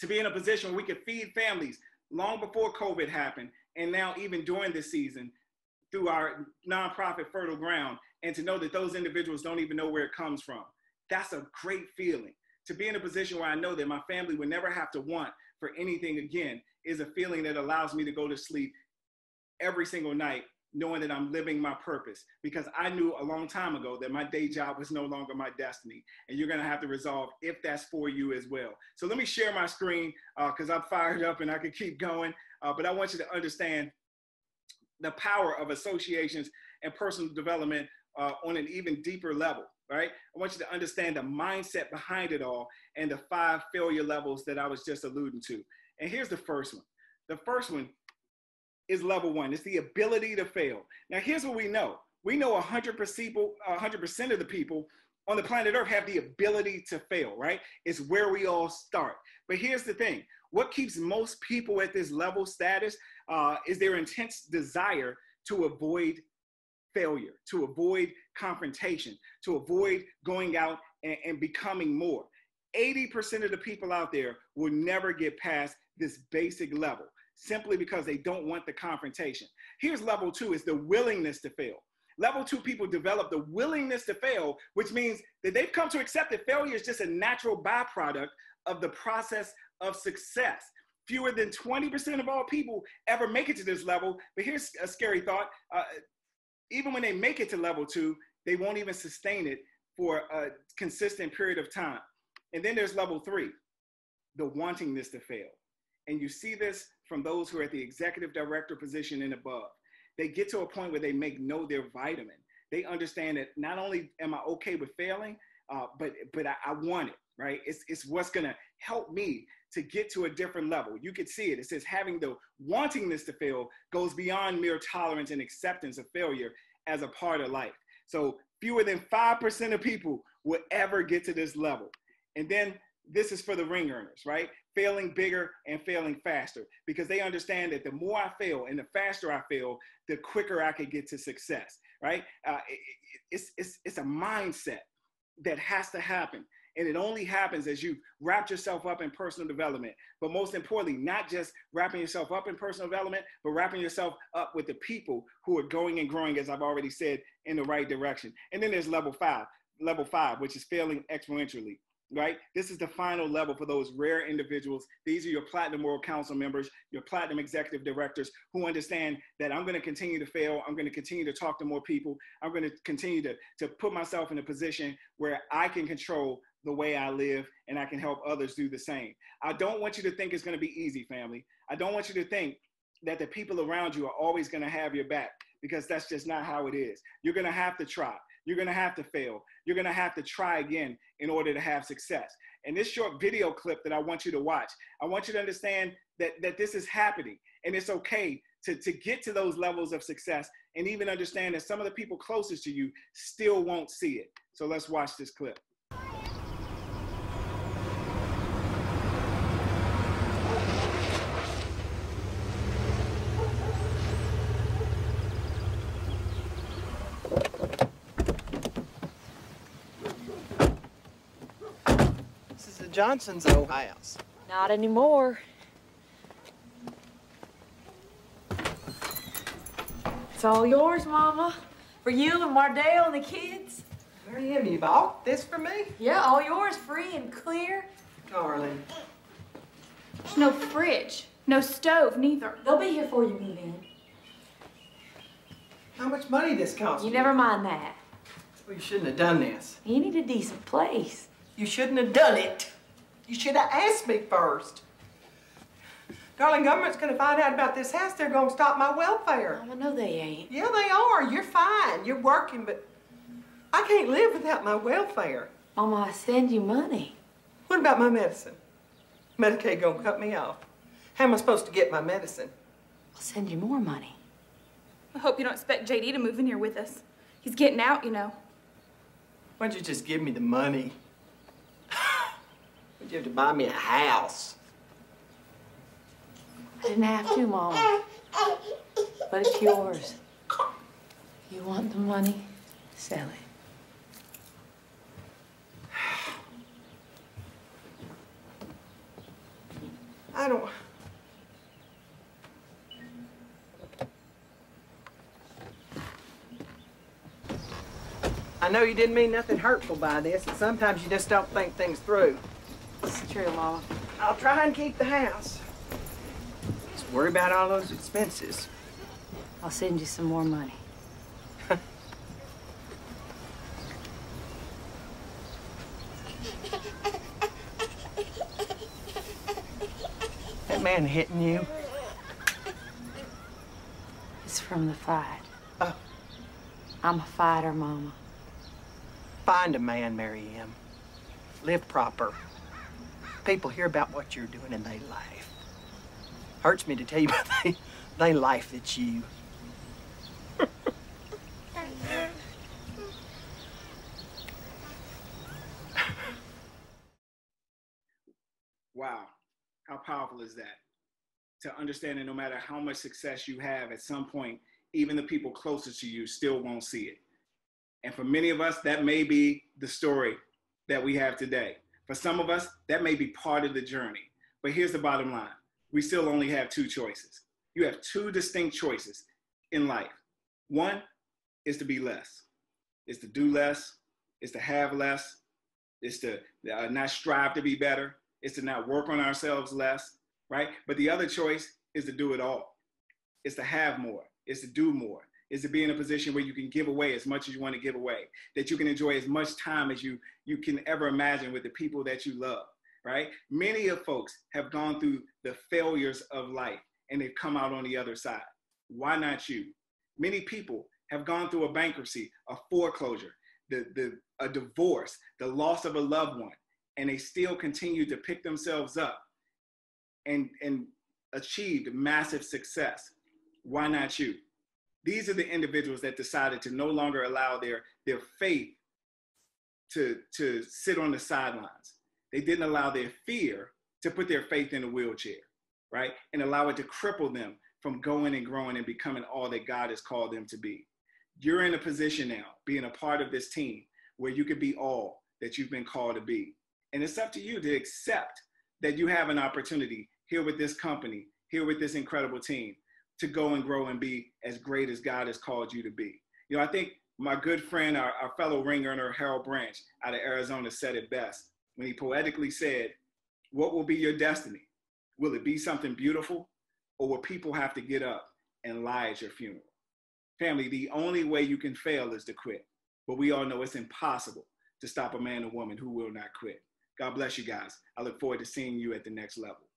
to be in a position where we could feed families long before COVID happened, and now even during this season through our nonprofit Fertile Ground, and to know that those individuals don't even know where it comes from. That's a great feeling. To be in a position where I know that my family would never have to want for anything again is a feeling that allows me to go to sleep every single night knowing that I'm living my purpose because I knew a long time ago that my day job was no longer my destiny. And you're going to have to resolve if that's for you as well. So let me share my screen because uh, I'm fired up and I can keep going. Uh, but I want you to understand the power of associations and personal development uh, on an even deeper level, right? I want you to understand the mindset behind it all and the five failure levels that I was just alluding to. And here's the first one. The first one is level one. It's the ability to fail. Now, here's what we know. We know 100% people, 100% of the people on the planet Earth have the ability to fail, right? It's where we all start. But here's the thing. What keeps most people at this level status uh, is their intense desire to avoid failure, to avoid confrontation, to avoid going out and, and becoming more. 80% of the people out there will never get past this basic level simply because they don't want the confrontation. Here's level two is the willingness to fail. Level two people develop the willingness to fail, which means that they've come to accept that failure is just a natural byproduct of the process of success. Fewer than 20% of all people ever make it to this level. But here's a scary thought. Uh, even when they make it to level two, they won't even sustain it for a consistent period of time. And then there's level three, the wantingness to fail. And you see this from those who are at the executive director position and above. They get to a point where they make know their vitamin. They understand that not only am I okay with failing, uh, but but I, I, want it, right? It's, it's what's gonna help me to get to a different level. You could see it. It says having the wantingness to fail goes beyond mere tolerance and acceptance of failure as a part of life. So fewer than 5% of people will ever get to this level. And then this is for the ring earners, right? Failing bigger and failing faster because they understand that the more I fail and the faster I fail, the quicker I can get to success, right? Uh, it, it's, it's, it's a mindset that has to happen. And it only happens as you wrap yourself up in personal development. But most importantly, not just wrapping yourself up in personal development, but wrapping yourself up with the people who are going and growing, as I've already said, in the right direction. And then there's level five, level five, which is failing exponentially right? This is the final level for those rare individuals. These are your Platinum World Council members, your Platinum Executive Directors who understand that I'm going to continue to fail. I'm going to continue to talk to more people. I'm going to continue to, to put myself in a position where I can control the way I live and I can help others do the same. I don't want you to think it's going to be easy, family. I don't want you to think that the people around you are always going to have your back because that's just not how it is. You're going to have to try. You're going to have to fail. You're going to have to try again in order to have success. And this short video clip that I want you to watch, I want you to understand that, that this is happening and it's okay to, to get to those levels of success and even understand that some of the people closest to you still won't see it. So let's watch this clip. Johnson's old house. Not anymore. It's all yours, Mama. For you and Mardell and the kids. Miriam, you bought this for me? Yeah, all yours, free and clear. Darling. There's no fridge, no stove, neither. They'll be here for you, move in. How much money this cost? You never mind that. Well, you shouldn't have done this. You need a decent place. You shouldn't have done it. You should have asked me first. Darling, government's gonna find out about this house. They're gonna stop my welfare. Oh, Mama, no, they ain't. Yeah, they are. You're fine. You're working, but I can't live without my welfare. Mama, I send you money. What about my medicine? Medicaid gonna cut me off. How am I supposed to get my medicine? I'll send you more money. I hope you don't expect JD to move in here with us. He's getting out, you know. Why don't you just give me the money? You have to buy me a house. I didn't have to, Mama. But it's yours. You want the money? Sell it. I don't. I know you didn't mean nothing hurtful by this, and sometimes you just don't think things through. It's true, Mama. I'll try and keep the house. Just worry about all those expenses. I'll send you some more money. That man hitting you? It's from the fight. Oh. I'm a fighter, Mama. Find a man, Mary M. Live proper. People hear about what you're doing and they laugh. Hurts me to tell you, but they, they laugh at you. Wow. How powerful is that? To understand that no matter how much success you have, at some point, even the people closest to you still won't see it. And for many of us, that may be the story that we have today. For some of us, that may be part of the journey. But here's the bottom line we still only have two choices. You have two distinct choices in life. One is to be less, is to do less, is to have less, is to uh, not strive to be better, is to not work on ourselves less, right? But the other choice is to do it all. Is to have more, is to do more, is to be in a position where you can give away as much as you want to give away, that you can enjoy as much time as you you can ever imagine with the people that you love, right? Many of folks have gone through the failures of life and they've come out on the other side. Why not you? Many people have gone through a bankruptcy, a foreclosure, the, the, a divorce, the loss of a loved one, and they still continue to pick themselves up and, and achieved massive success. Why not you? These are the individuals that decided to no longer allow their, their faith to, to sit on the sidelines. They didn't allow their fear to put their faith in a wheelchair, right? And allow it to cripple them from going and growing and becoming all that God has called them to be. You're in a position now, being a part of this team, where you could be all that you've been called to be. And it's up to you to accept that you have an opportunity here with this company, here with this incredible team, to go and grow and be as great as God has called you to be. You know, I think my good friend, our, our fellow ring earner, Harold Branch out of Arizona, said it best when he poetically said, What will be your destiny? Will it be something beautiful, or will people have to get up and lie at your funeral? Family, the only way you can fail is to quit. But we all know it's impossible to stop a man or woman who will not quit. God bless you guys. I look forward to seeing you at the next level.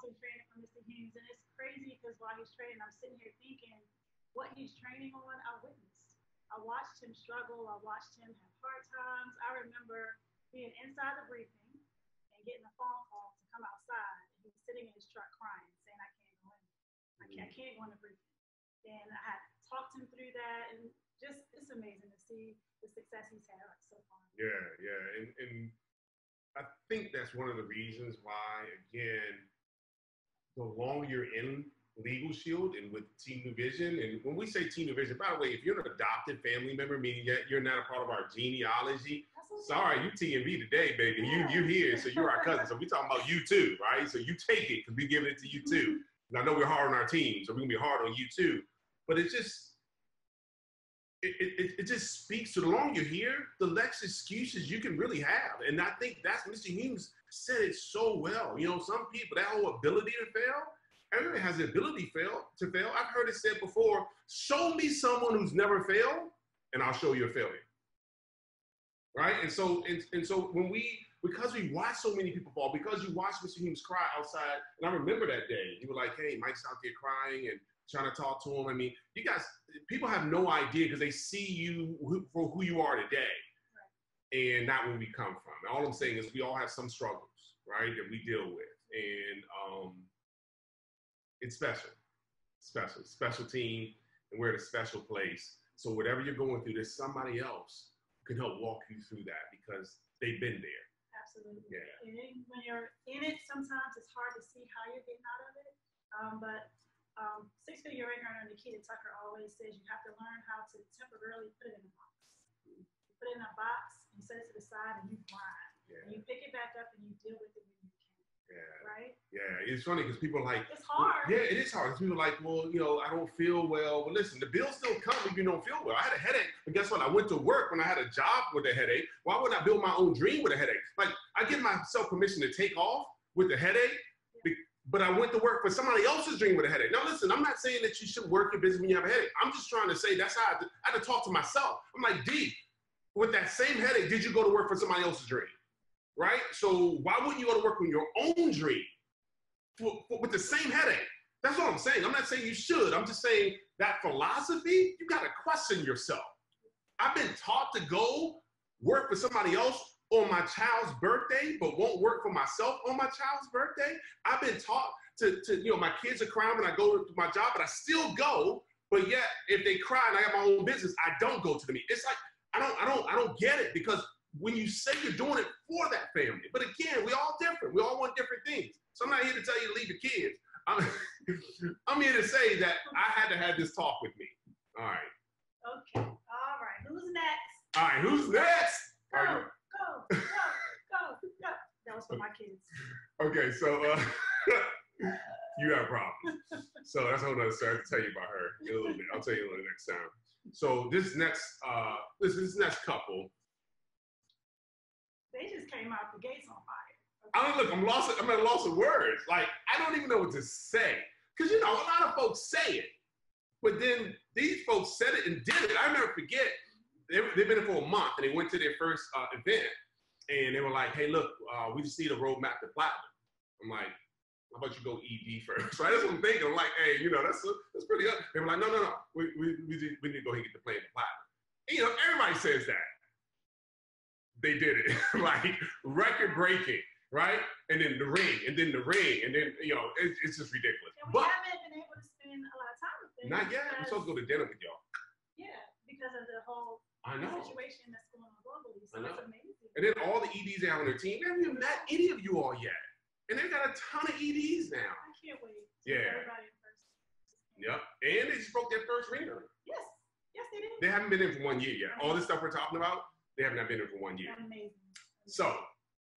awesome training from Mr. Humes, and it's crazy because while he's training, I'm sitting here thinking what he's training on. I witnessed. I watched him struggle. I watched him have hard times. I remember being inside the briefing and getting a phone call to come outside. And he was sitting in his truck crying, saying, "I can't go in. I can't, I can't go in the briefing." And I had talked him through that, and just it's amazing to see the success he's had so far. Yeah, yeah, and and I think that's one of the reasons why, again, the longer you're in Legal Shield and with Team NuVision, and when we say Team NuVision, by the way, if you're an adopted family member, meaning that you're not a part of our genealogy, sorry, you TNV today, baby. You you here, so you're our cousin. So we talking about you too, right? So you take it because we giving it to you too. And I know we're hard on our team, so we're gonna be hard on you too. But it's just it, it, it just speaks to the longer you're here, the less excuses you can really have. And I think that's Mr. Humes said it so well. You know, some people, that whole ability to fail, everybody has the ability fail to fail. I've heard it said before, show me someone who's never failed, and I'll show you a failure. Right? And so, and, and so when we, because we watch so many people fall, because you watch Mr. Humes cry outside, and I remember that day, you were like, hey, Mike's out there crying, and trying to talk to him. I mean, you guys, people have no idea because they see you for who you are today right. and not where we come from. All I'm saying is we all have some struggles, right, that we deal with. And um, it's special, special, special team, and we're at a special place. So whatever you're going through, there's somebody else who can help walk you through that because they've been there. Absolutely. Yeah. And when you're in it, sometimes it's hard to see how you're getting out of it. Um, but um, six figure ring earner Nikita Tucker always says you have to learn how to temporarily put it in a box. You put it in a box, you set it to the side, and you grind. Yeah. And you pick it back up and you deal with it when you can. Yeah. Right? Yeah, it's funny because people are like, It's hard. Yeah, it is hard. 'Cause People are like, well, you know, I don't feel well. Well, listen, the bills still come if you don't feel well. I had a headache, but guess what? I went to work when I had a job with a headache. Why would I build my own dream with a headache? Like, I give myself permission to take off with the headache, but I went to work for somebody else's dream with a headache. Now, listen, I'm not saying that you should work your business when you have a headache. I'm just trying to say that's how I, had to- I had to talk to myself. I'm like, D, with that same headache, did you go to work for somebody else's dream? Right? So why wouldn't you go to work on your own dream? for, for- with the same headache. That's what I'm saying. I'm not saying you should. I'm just saying that philosophy, you got to question yourself. I've been taught to go work for somebody else on my child's birthday, but won't work for myself on my child's birthday. I've been taught to, to you know, my kids are crying when I go to my job, but I still go. But yet, if they cry and I got my own business, I don't go to the meeting. It's like I don't, I don't, I don't get it because when you say you're doing it for that family, but again, we all different. We all want different things. So I'm not here to tell you to leave your kids. I'm, I'm here to say that I had to have this talk with me. All right. Okay. All right. Who's next? All right. Who's next? Go, go, go, go, go. That was for my kids. Okay, so uh, you have problems. So that's a whole other story. I have to tell you about her in a little bit. I'll tell you a little next time. So this next, uh, this this next couple, They just came out the gates on fire. I don't look. I'm lost. I'm at a loss of words. Like I don't even know what to say. Cause you know a lot of folks say it, but then these folks said it and did it. I never forget. They, they've been there for a month and they went to their first uh, event and they were like, "Hey, look, uh, we just need a roadmap to platinum." I'm like, "How about you go ED first? Right? That's what I'm thinking. I'm like, "Hey, you know, that's that's pretty." Up. They were like, "No, no, no. We we we, we need to go ahead and get the plan to platinum." And, you know, everybody says that. They did it like record breaking, right? And then the ring, and then the ring, and then you know, it's, it's just ridiculous. And we But haven't been able to spend a lot of time with them. not yet. I'm supposed to go to dinner with y'all. Yeah, because of the whole I know. situation that's going on globally. So it's amazing. And then all the EDs they have on their team, they haven't even met any of you all yet. And they've got a ton of EDs now. I can't wait. Yeah. Everybody in person. Yep. And they just broke their first ring. Yes. Yes, they did. They haven't been in for one year yet. All this stuff we're talking about, they have not been in for one year. Amazing. So,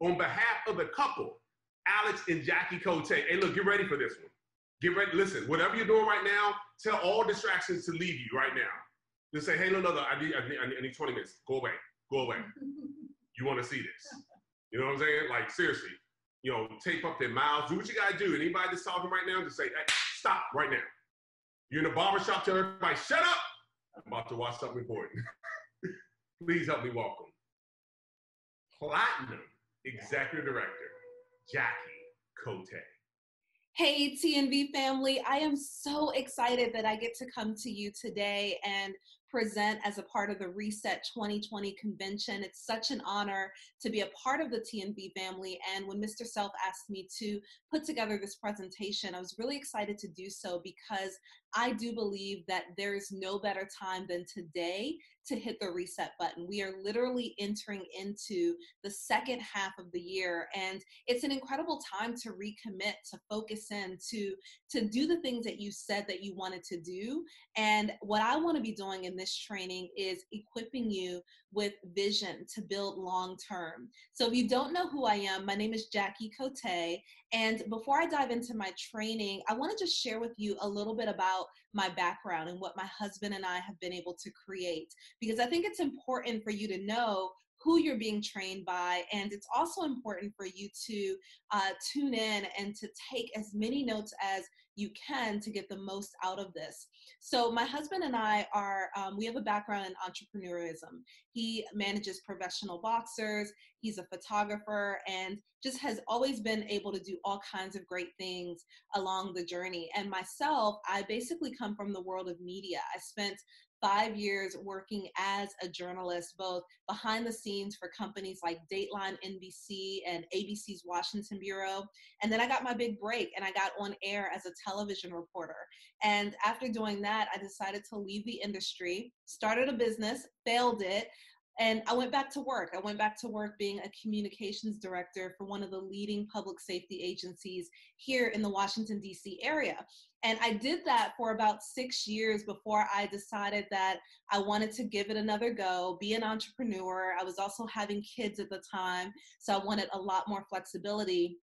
on behalf of the couple, Alex and Jackie Kotei, hey, look, get ready for this one. Get ready. Listen, whatever you're doing right now, tell all distractions to leave you right now. Just say, hey, no, no, no, I need, I need, I need, I need 20 minutes. Go away. Go away. You want to see this. You know what I'm saying? Like, seriously, you know, tape up their mouths. Do what you got to do. Anybody that's talking right now, just say, hey, stop right now. You're in a barbershop, tell everybody, shut up. I'm about to watch something important. Please help me welcome Platinum Executive Director, Jackie Kotei. Hey, TNV family. I am so excited that I get to come to you today and present as a part of the Reset 2020 convention. It's such an honor to be a part of the TNV family. And when Mr. Self asked me to put together this presentation, I was really excited to do so because I do believe that there is no better time than today to hit the reset button. We are literally entering into the second half of the year, and it's an incredible time to recommit, to focus in, to to do the things that you said that you wanted to do. And what I want to be doing in this training is equipping you with vision to build long term. So if you don't know who I am, my name is Jackie Kotei, and before I dive into my training, I want to just share with you a little bit about my background and what my husband and I have been able to create because I think it's important for you to know who you're being trained by. And it's also important for you to uh, tune in and to take as many notes as you can to get the most out of this. So, my husband and I are, um, we have a background in entrepreneurism. He manages professional boxers, he's a photographer, and just has always been able to do all kinds of great things along the journey. And myself, I basically come from the world of media. I spent five years working as a journalist, both behind the scenes for companies like Dateline NBC and ABC's Washington Bureau. And then I got my big break and I got on air as a television reporter. And after doing that, I decided to leave the industry, started a business, failed it. And I went back to work. I went back to work being a communications director for one of the leading public safety agencies here in the Washington, D.C. area. And I did that for about six years before I decided that I wanted to give it another go, be an entrepreneur. I was also having kids at the time, so I wanted a lot more flexibility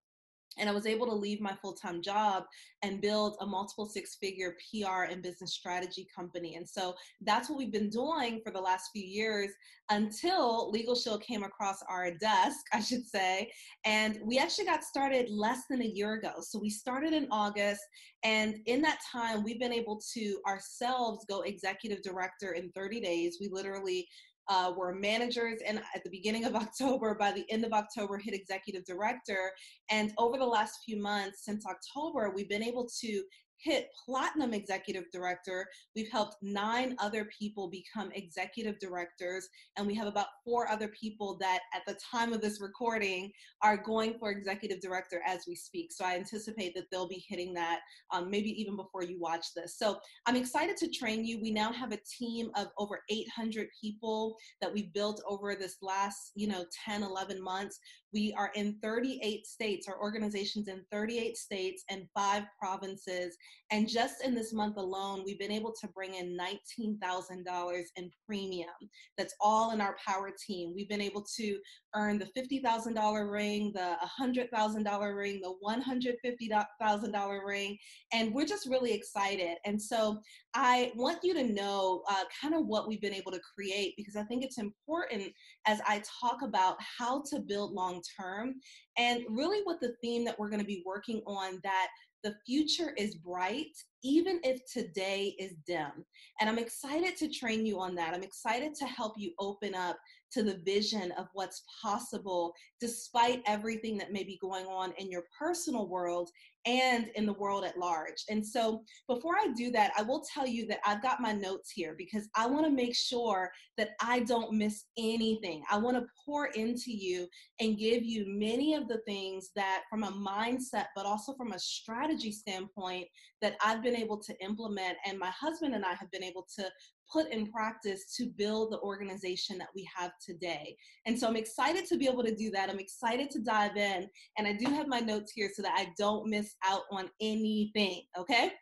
and I was able to leave my full time job and build a multiple six figure PR and business strategy company. And so that's what we've been doing for the last few years until Legal Shield came across our desk, I should say. And we actually got started less than a year ago. So we started in August. And in that time, we've been able to ourselves go executive director in 30 days. We literally uh, were managers and at the beginning of October, by the end of October, hit executive director. And over the last few months since October, we've been able to hit platinum executive director. We've helped nine other people become executive directors, and we have about four other people that at the time of this recording are going for executive director as we speak. So I anticipate that they'll be hitting that um, maybe even before you watch this. So I'm excited to train you. We now have a team of over 800 people that we've built over this last, you know, 10, 11 months. We are in 38 states, our organization's in 38 states and five provinces. And just in this month alone, we've been able to bring in $19,000 in premium. That's all in our power team. We've been able to earn the $50,000 ring, the $100,000 ring, the $150,000 ring. And we're just really excited. And so I want you to know uh, kind of what we've been able to create because I think it's important as I talk about how to build long term and really what the theme that we're going to be working on that the future is bright, even if today is dim. And I'm excited to train you on that. I'm excited to help you open up to the vision of what's possible despite everything that may be going on in your personal world and in the world at large. And so, before I do that, I will tell you that I've got my notes here because I want to make sure that I don't miss anything. I want to pour into you and give you many of the things that, from a mindset, but also from a strategy standpoint, that I've been able to implement, and my husband and I have been able to put in practice to build the organization that we have today. And so I'm excited to be able to do that. I'm excited to dive in. And I do have my notes here so that I don't miss out on anything. Okay.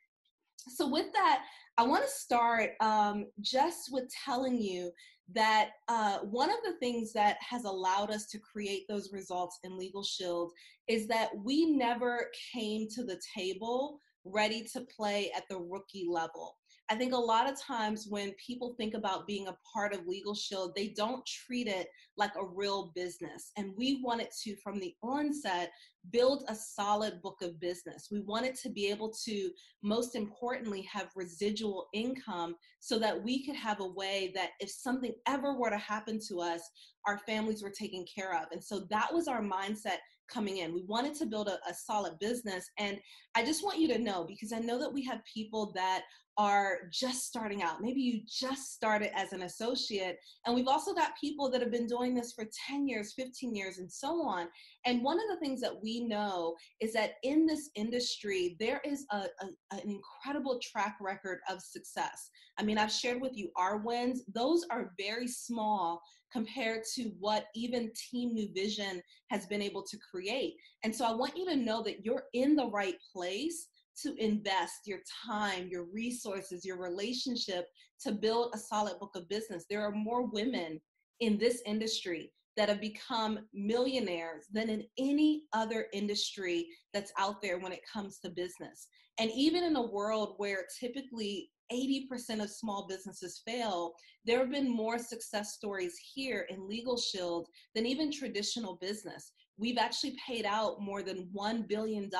So, with that, I want to start um, just with telling you that uh, one of the things that has allowed us to create those results in Legal Shield is that we never came to the table ready to play at the rookie level. I think a lot of times when people think about being a part of Legal Shield, they don't treat it like a real business. And we wanted to, from the onset, build a solid book of business. We wanted to be able to, most importantly, have residual income so that we could have a way that if something ever were to happen to us, our families were taken care of. And so that was our mindset coming in. We wanted to build a, a, solid business. And I just want you to know because I know that we have people that are just starting out. Maybe you just started as an associate. And we've also got people that have been doing this for 10 years, 15 years, and so on. And one of the things that we know is that in this industry, there is a, a, an incredible track record of success. I mean, I've shared with you our wins, those are very small compared to what even Team NuVision has been able to create. And so I want you to know that you're in the right place to invest your time, your resources, your relationship to build a solid book of business. There are more women in this industry that have become millionaires than in any other industry that's out there when it comes to business. And even in a world where typically 80% of small businesses fail, there have been more success stories here in Legal Shield than even traditional business. We've actually paid out more than $1 billion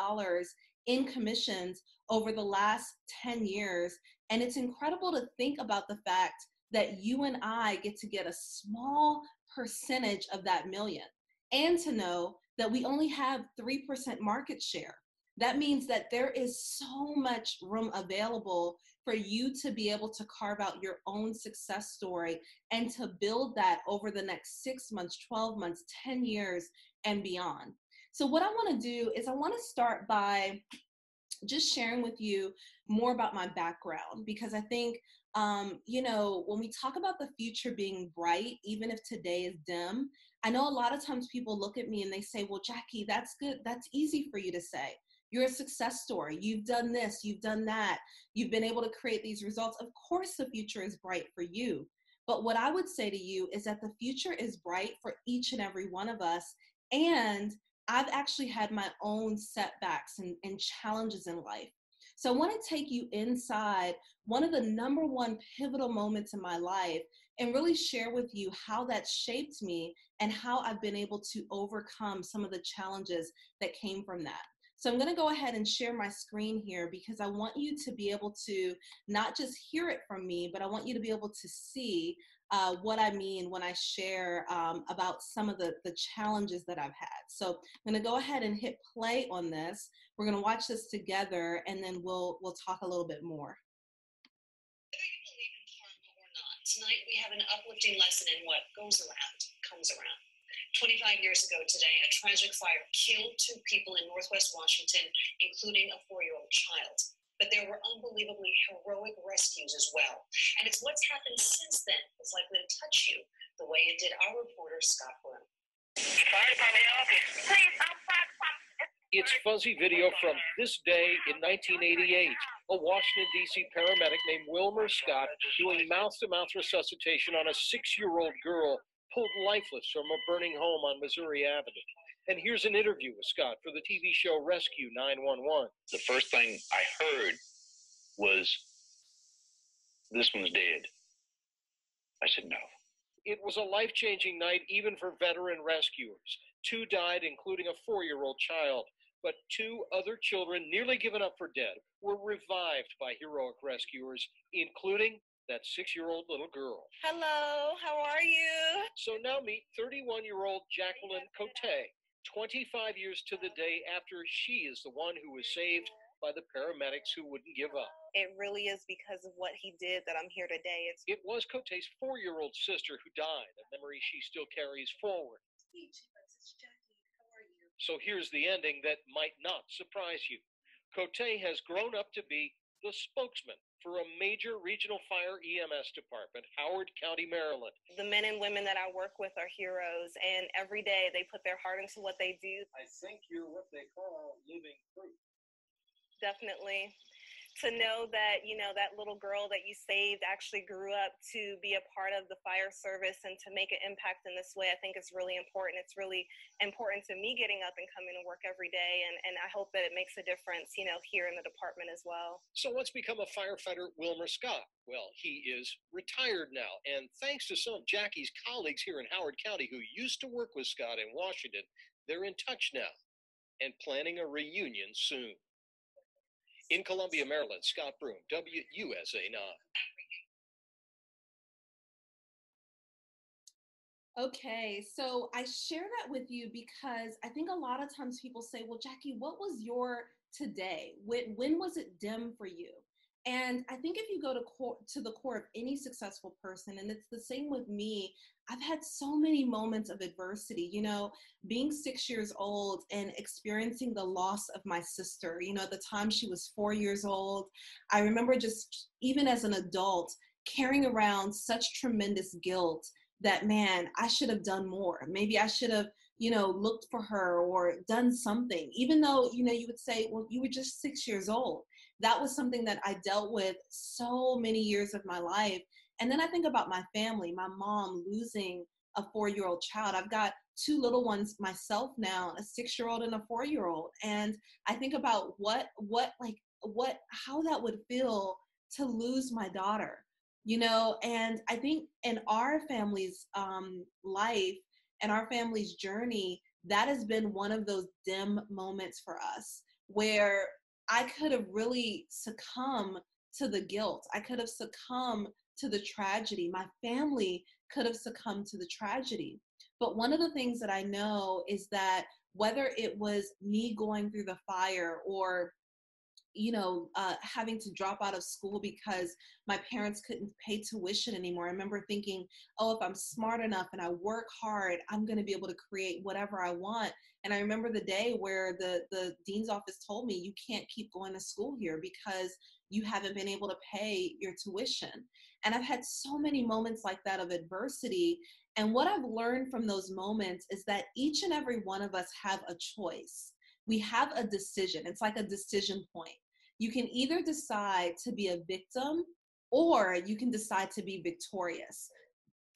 in commissions over the last 10 years. And it's incredible to think about the fact that you and I get to get a small percentage of that million and to know that we only have 3% market share. That means that there is so much room available for you to be able to carve out your own success story and to build that over the next six months, 12 months, 10 years, and beyond. So, what I want to do is I want to start by just sharing with you more about my background because I think um, you know, when we talk about the future being bright, even if today is dim, I know a lot of times people look at me and they say, Well, Jackie, that's good. That's easy for you to say. You're a success story. You've done this, you've done that. You've been able to create these results. Of course, the future is bright for you. But what I would say to you is that the future is bright for each and every one of us. And I've actually had my own setbacks and, and challenges in life. So I want to take you inside one of the number one pivotal moments in my life and really share with you how that shaped me and how I've been able to overcome some of the challenges that came from that. So I'm going to go ahead and share my screen here because I want you to be able to not just hear it from me, but I want you to be able to see uh, what I mean when I share um, about some of the, the challenges that I've had. So I'm going to go ahead and hit play on this. We're going to watch this together and then we'll, we'll talk a little bit more. Whether you believe in karma or not, tonight we have an uplifting lesson in what goes around comes around. 25 years ago today, a tragic fire killed two people in Northwest Washington, including a four year old child. But there were unbelievably heroic rescues as well. And it's what's happened since then that's likely to touch you the way it did our reporter, Scott Broom. It's fuzzy video from this day in 1988. A Washington, D.C. paramedic named Wilmer Scott doing mouth to mouth resuscitation on a six year old girl pulled lifeless from a burning home on Missouri Avenue. And here's an interview with Scott for the TV show Rescue 911. The first thing I heard was, This one's dead. I said, No. It was a life changing night even for veteran rescuers. Two died, including a four year old child, but two other children, nearly given up for dead, were revived by heroic rescuers, including that six year old little girl. Hello, how are you? So now meet 31 year old Jacqueline Kotei, 25 years to the day after she is the one who was saved by the paramedics who wouldn't give up. It really is because of what he did that I'm here today. It's It was Kotei's four year old sister who died, a memory she still carries forward. So here's the ending that might not surprise you. Kotei has grown up to be the spokesman for a major regional fire EMS department, Howard County, Maryland. the men and women that I work with are heroes, and every day they put their heart into what they do. I think you're what they call living proof. Definitely. To know that, you know, that little girl that you saved actually grew up to be a part of the fire service and to make an impact in this way, I think is really important. It's really important to me getting up and coming to work every day, and, and I hope that it makes a difference, you know, here in the department as well. So what's become of firefighter Wilmer Scott? Well, he is retired now, and thanks to some of Jackie's colleagues here in Howard County who used to work with Scott in Washington, they're in touch now and planning a reunion soon. In Columbia, Maryland, Scott Broom, WUSA 9. Okay, so I share that with you because I think a lot of times people say, "Well, Jackie, what was your today? When when was it dim for you?" And I think if you go to core, to the core of any successful person, and it's the same with me, I've had so many moments of adversity. You know, being six years old and experiencing the loss of my sister. You know, at the time she was four years old. I remember just even as an adult carrying around such tremendous guilt that man i should have done more maybe i should have you know looked for her or done something even though you know you would say well you were just six years old that was something that i dealt with so many years of my life and then i think about my family my mom losing a four year old child. I've got two little ones myself now a six year old and a four year old and i think about what what like what how that would feel to lose my daughter you know? And i think in our family's um, life and our family's journey that has been one of those dim moments for us where i could have really succumbed to the guilt. I could have succumbed to the tragedy my family could have succumbed to the tragedy but one of the things that i know is that whether it was me going through the fire or you know, uh, having to drop out of school because my parents couldn't pay tuition anymore. I remember thinking, oh, if I'm smart enough and I work hard, I'm going to be able to create whatever I want. And I remember the day where the, the dean's office told me, you can't keep going to school here because you haven't been able to pay your tuition. And I've had so many moments like that of adversity. And what I've learned from those moments is that each and every one of us have a choice. We have a decision. It's like a decision point. You can either decide to be a victim or you can decide to be victorious.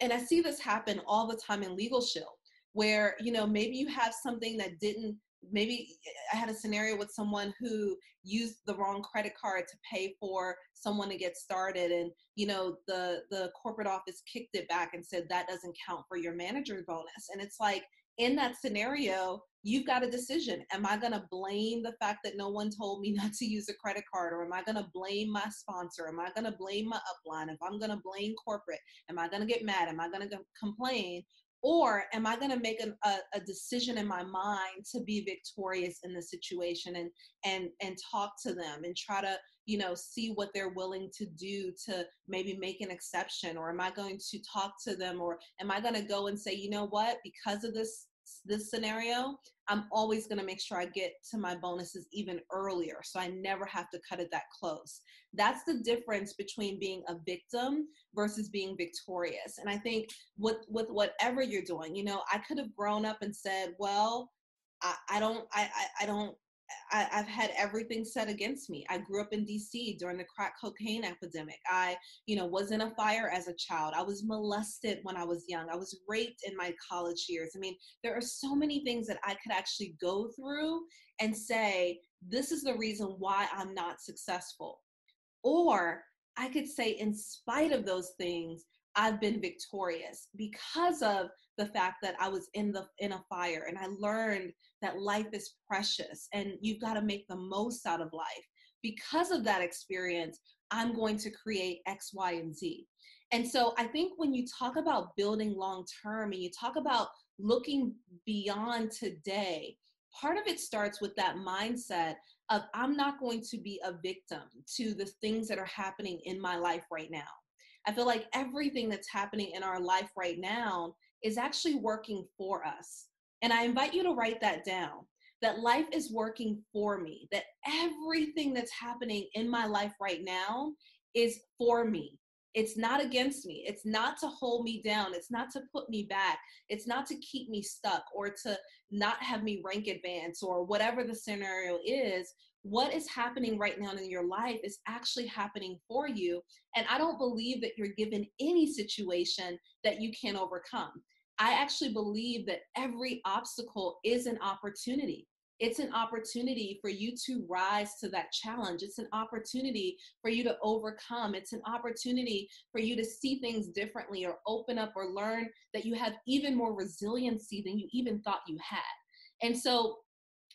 And I see this happen all the time in Legal Shield, where, you know, maybe you have something that didn't maybe I had a scenario with someone who used the wrong credit card to pay for someone to get started and you know the the corporate office kicked it back and said that doesn't count for your manager bonus. And it's like in that scenario you've got a decision. Am i going to blame the fact that no one told me not to use a credit card? Or am i going to blame my sponsor? Am i going to blame my upline? If i'm going to blame corporate am i going to get mad? Am i going to complain or am i going to make an, a, a decision in my mind to be victorious in the situation and and and talk to them and try to you know see what they're willing to do to maybe make an exception? Or am i going to talk to them? Or am i going to go and say you know what? Because of this this scenario, I'm always going to make sure I get to my bonuses even earlier so I never have to cut it that close. That's the difference between being a victim versus being victorious. And I think with with whatever you're doing, you know, I could have grown up and said, well, I, I don't I, I, I don't I, have had everything set against me. I grew up in DC during the crack cocaine epidemic. I, you know, was in a fire as a child. I was molested when I was young. I was raped in my college years. I mean, there are so many things that I could actually go through and say, this is the reason why I'm not successful. Or I could say, in spite of those things, I've been victorious because of the fact that I was in the in a fire and I learned that life is precious and you've got to make the most out of life. Because of that experience, I'm going to create X, Y, and Z. And so I think when you talk about building long term and you talk about looking beyond today, part of it starts with that mindset of I'm not going to be a victim to the things that are happening in my life right now. I feel like everything that's happening in our life right now is actually working for us. And I invite you to write that down that life is working for me, that everything that's happening in my life right now is for me. It's not against me. It's not to hold me down. It's not to put me back. It's not to keep me stuck or to not have me rank advance or whatever the scenario is. What is happening right now in your life is actually happening for you. And I don't believe that you're given any situation that you can't overcome. I actually believe that every obstacle is an opportunity. It's an opportunity for you to rise to that challenge. It's an opportunity for you to overcome. It's an opportunity for you to see things differently or open up or learn that you have even more resiliency than you even thought you had. And so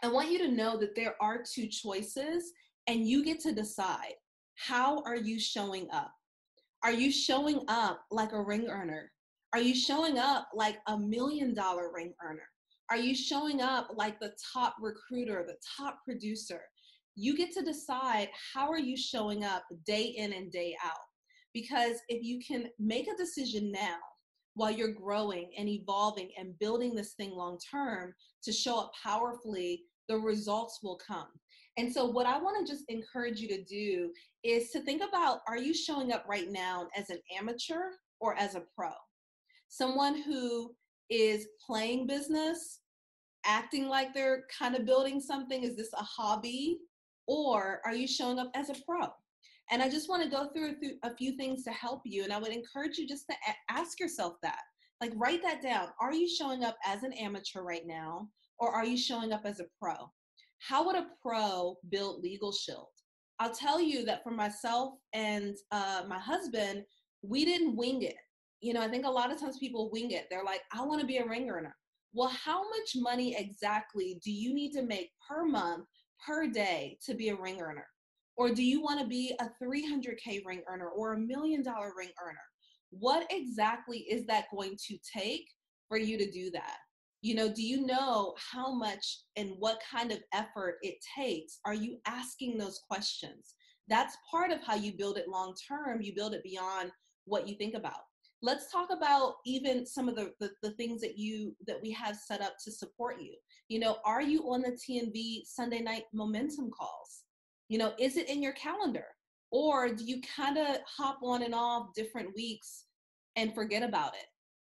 I want you to know that there are two choices and you get to decide how are you showing up? Are you showing up like a ring earner? Are you showing up like a million dollar ring earner? Are you showing up like the top recruiter, the top producer? You get to decide how are you showing up day in and day out. Because if you can make a decision now while you're growing and evolving and building this thing long term to show up powerfully, the results will come. And so, what I want to just encourage you to do is to think about are you showing up right now as an amateur or as a pro? Someone who is playing business, acting like they're kind of building something? Is this a hobby? Or are you showing up as a pro? And I just want to go through a few things to help you. And I would encourage you just to ask yourself that. Like, write that down. Are you showing up as an amateur right now? Or are you showing up as a pro? How would a pro build Legal Shield? I'll tell you that for myself and uh, my husband, we didn't wing it you know, I think a lot of times people wing it. They're like, I want to be a ring earner. Well, how much money exactly do you need to make per month, per day to be a ring earner? Or do you want to be a 300K ring earner or a million dollar ring earner? What exactly is that going to take for you to do that? You know, do you know how much and what kind of effort it takes? Are you asking those questions? That's part of how you build it long term. You build it beyond what you think about. Let's talk about even some of the, the, the things that you that we have set up to support you. You know, are you on the TNV Sunday night momentum calls? You know, is it in your calendar? Or do you kind of hop on and off different weeks and forget about it?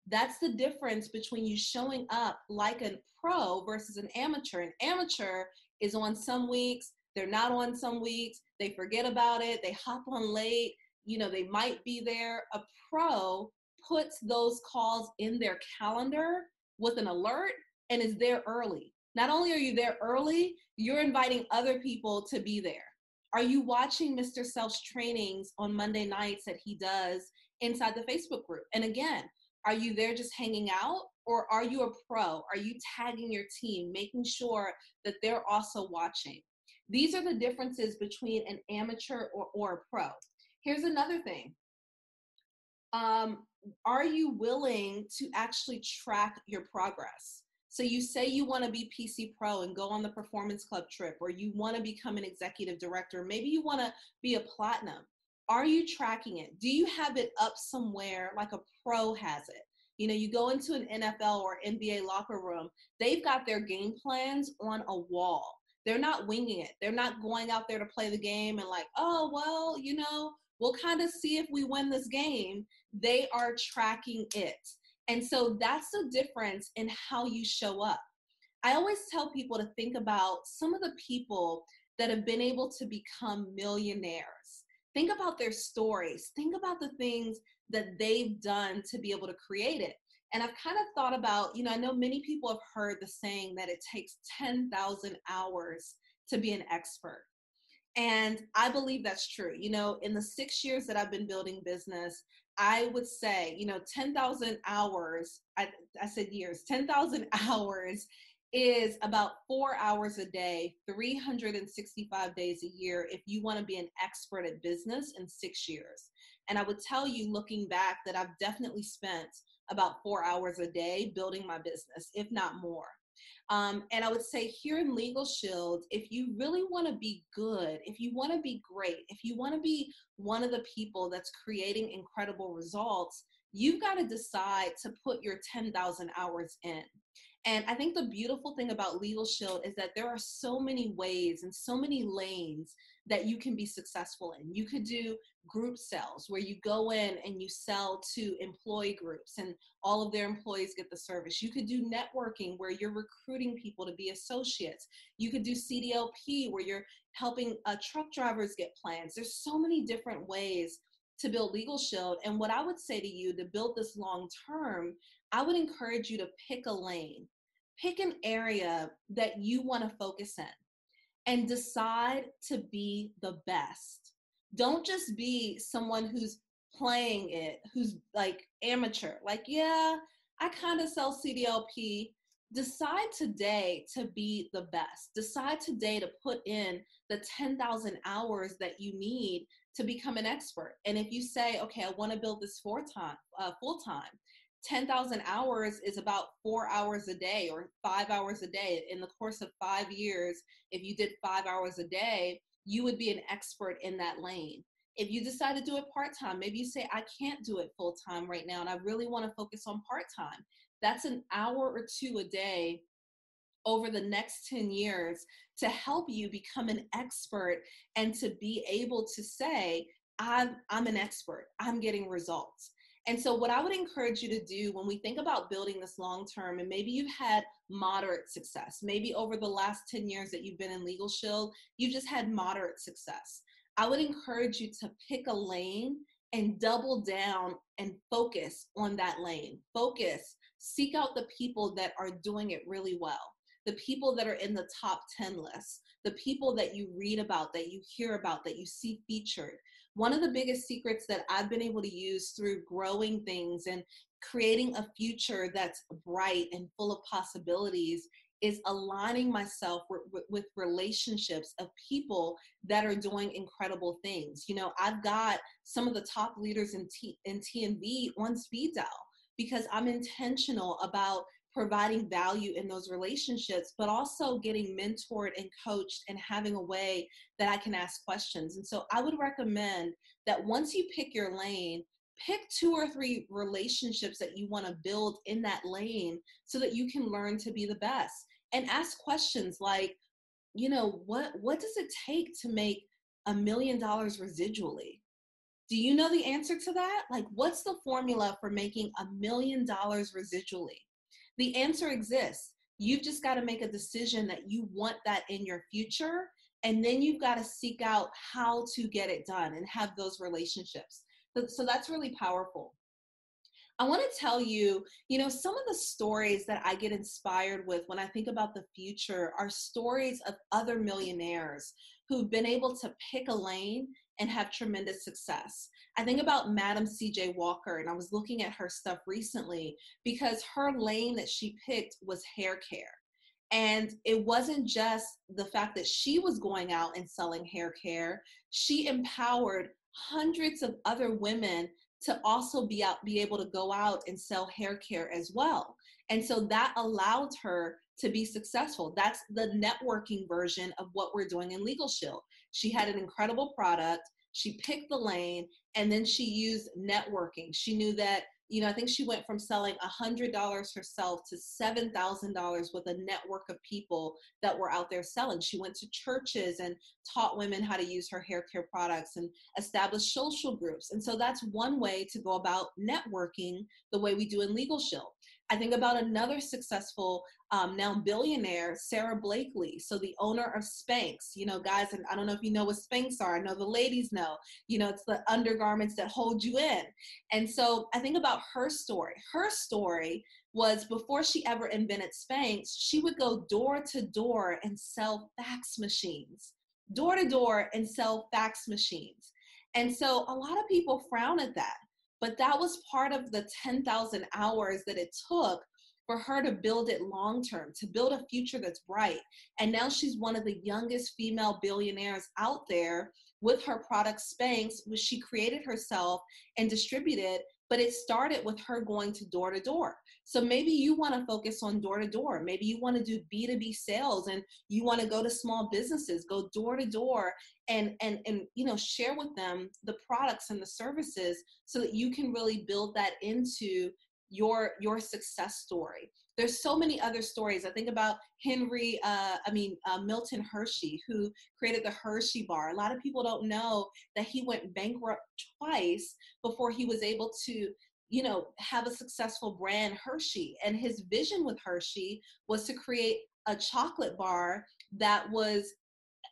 That's the difference between you showing up like a pro versus an amateur. An amateur is on some weeks, they're not on some weeks, they forget about it, they hop on late, you know, they might be there. A pro puts those calls in their calendar with an alert and is there early. Not only are you there early, you're inviting other people to be there. Are you watching Mr. Self's trainings on Monday nights that he does inside the Facebook group? And again, are you there just hanging out or are you a pro? Are you tagging your team, making sure that they're also watching? These are the differences between an amateur or, or a pro. Here's another thing. Um, are you willing to actually track your progress? So you say you want to be PC Pro and go on the Performance Club trip, or you want to become an executive director, maybe you want to be a platinum. Are you tracking it? Do you have it up somewhere like a pro has it? You know, you go into an NFL or NBA locker room, they've got their game plans on a wall. They're not winging it. They're not going out there to play the game and like, oh, well, you know, we'll kind of see if we win this game. They are tracking it. And so that's the difference in how you show up. I always tell people to think about some of the people that have been able to become millionaires. Think about their stories. Think about the things that they've done to be able to create it. And I've kind of thought about, you know, I know many people have heard the saying that it takes 10,000 hours to be an expert. And I believe that's true. You know, in the six years that I've been building business, I would say, you know, 10,000 hours, I, I said years, 10,000 hours is about four hours a day, 365 days a year if you want to be an expert at business in six years. And I would tell you, looking back, that I've definitely spent about four hours a day building my business, if not more. Um, and I would say here in Legal Shield, if you really want to be good, if you want to be great, if you want to be one of the people that's creating incredible results, you've got to decide to put your 10,000 hours in. And I think the beautiful thing about Legal Shield is that there are so many ways and so many lanes that you can be successful in. You could do group sales where you go in and you sell to employee groups and all of their employees get the service. You could do networking where you're recruiting people to be associates. You could do CDLP where you're helping uh, truck drivers get plans. There's so many different ways to build Legal Shield. And what I would say to you to build this long term, I would encourage you to pick a lane pick an area that you want to focus in and decide to be the best. Don't just be someone who's playing it, who's like amateur. Like, yeah, I kind of sell CDLP. Decide today to be the best. Decide today to put in the 10,000 hours that you need to become an expert. And if you say, okay, I want to build this time, uh, full time, 10,000 hours is about four hours a day or five hours a day. In the course of five years, if you did five hours a day, you would be an expert in that lane. If you decide to do it part time, maybe you say, I can't do it full time right now, and I really want to focus on part time. That's an hour or two a day over the next 10 years to help you become an expert and to be able to say, I'm, I'm an expert, I'm getting results. And so, what I would encourage you to do when we think about building this long term, and maybe you've had moderate success, maybe over the last 10 years that you've been in Legal Shield, you just had moderate success. I would encourage you to pick a lane and double down and focus on that lane. Focus, seek out the people that are doing it really well, the people that are in the top 10 lists, the people that you read about, that you hear about, that you see featured one of the biggest secrets that I've been able to use through growing things and creating a future that's bright and full of possibilities is aligning myself with, with, relationships of people that are doing incredible things. You know, I've got some of the top leaders in, T, in TNV on speed dial because I'm intentional about providing value in those relationships, but also getting mentored and coached and having a way that I can ask questions. And so I would recommend that once you pick your lane, pick two or three relationships that you want to build in that lane so that you can learn to be the best. And ask questions like you know what what does it take to make a million dollars residually? Do you know the answer to that? Like what's the formula for making a million dollars residually the answer exists. You've just got to make a decision that you want that in your future and then you've got to seek out how to get it done and have those relationships. So, so that's really powerful. I want to tell you, you know, some of the stories that I get inspired with when I think about the future are stories of other millionaires who've been able to pick a lane and have tremendous success. I think about Madam CJ Walker, and I was looking at her stuff recently because her lane that she picked was hair care. And it wasn't just the fact that she was going out and selling hair care, she empowered hundreds of other women to also be out be able to go out and sell hair care as well. And so that allowed her to be successful. That's the networking version of what we're doing in legal shield. She had an incredible product. She picked the lane and then she used networking she knew that you know, I think she went from selling a $100 herself to $7,000 with a network of people that were out there selling. She went to churches and taught women how to use her hair care products and established social groups. And so that's one way to go about networking the way we do in Legal Shield. I think about another successful um, now billionaire, Sara Blakely. So the owner of Spanx, you know, guys, and I don't know if you know what Spanx are. I know the ladies know, you know, it's the undergarments that hold you in. And so I think about her story. Her story was before she ever invented Spanx, she would go door to door and sell fax machines, door to door and sell fax machines. And so a lot of people frown at that. But that was part of the 10,000 hours that it took for her to build it long term, to build a future that's bright. And now she's one of the youngest female billionaires out there with her product Spanx, which she created herself and distributed. But it started with her going to door to door. So maybe you want to focus on door to door. Maybe you want to do B2B sales and you want to go to small businesses, go door to door and and and you know share with them the products and the services so that you can really build that into your your success story. There's so many other stories. I think about henry uh, i mean uh, milton hershey who created the hershey bar. A lot of people don't know that he went bankrupt twice before he was able to you know have a successful brand hershey and his vision with hershey was to create a chocolate bar that was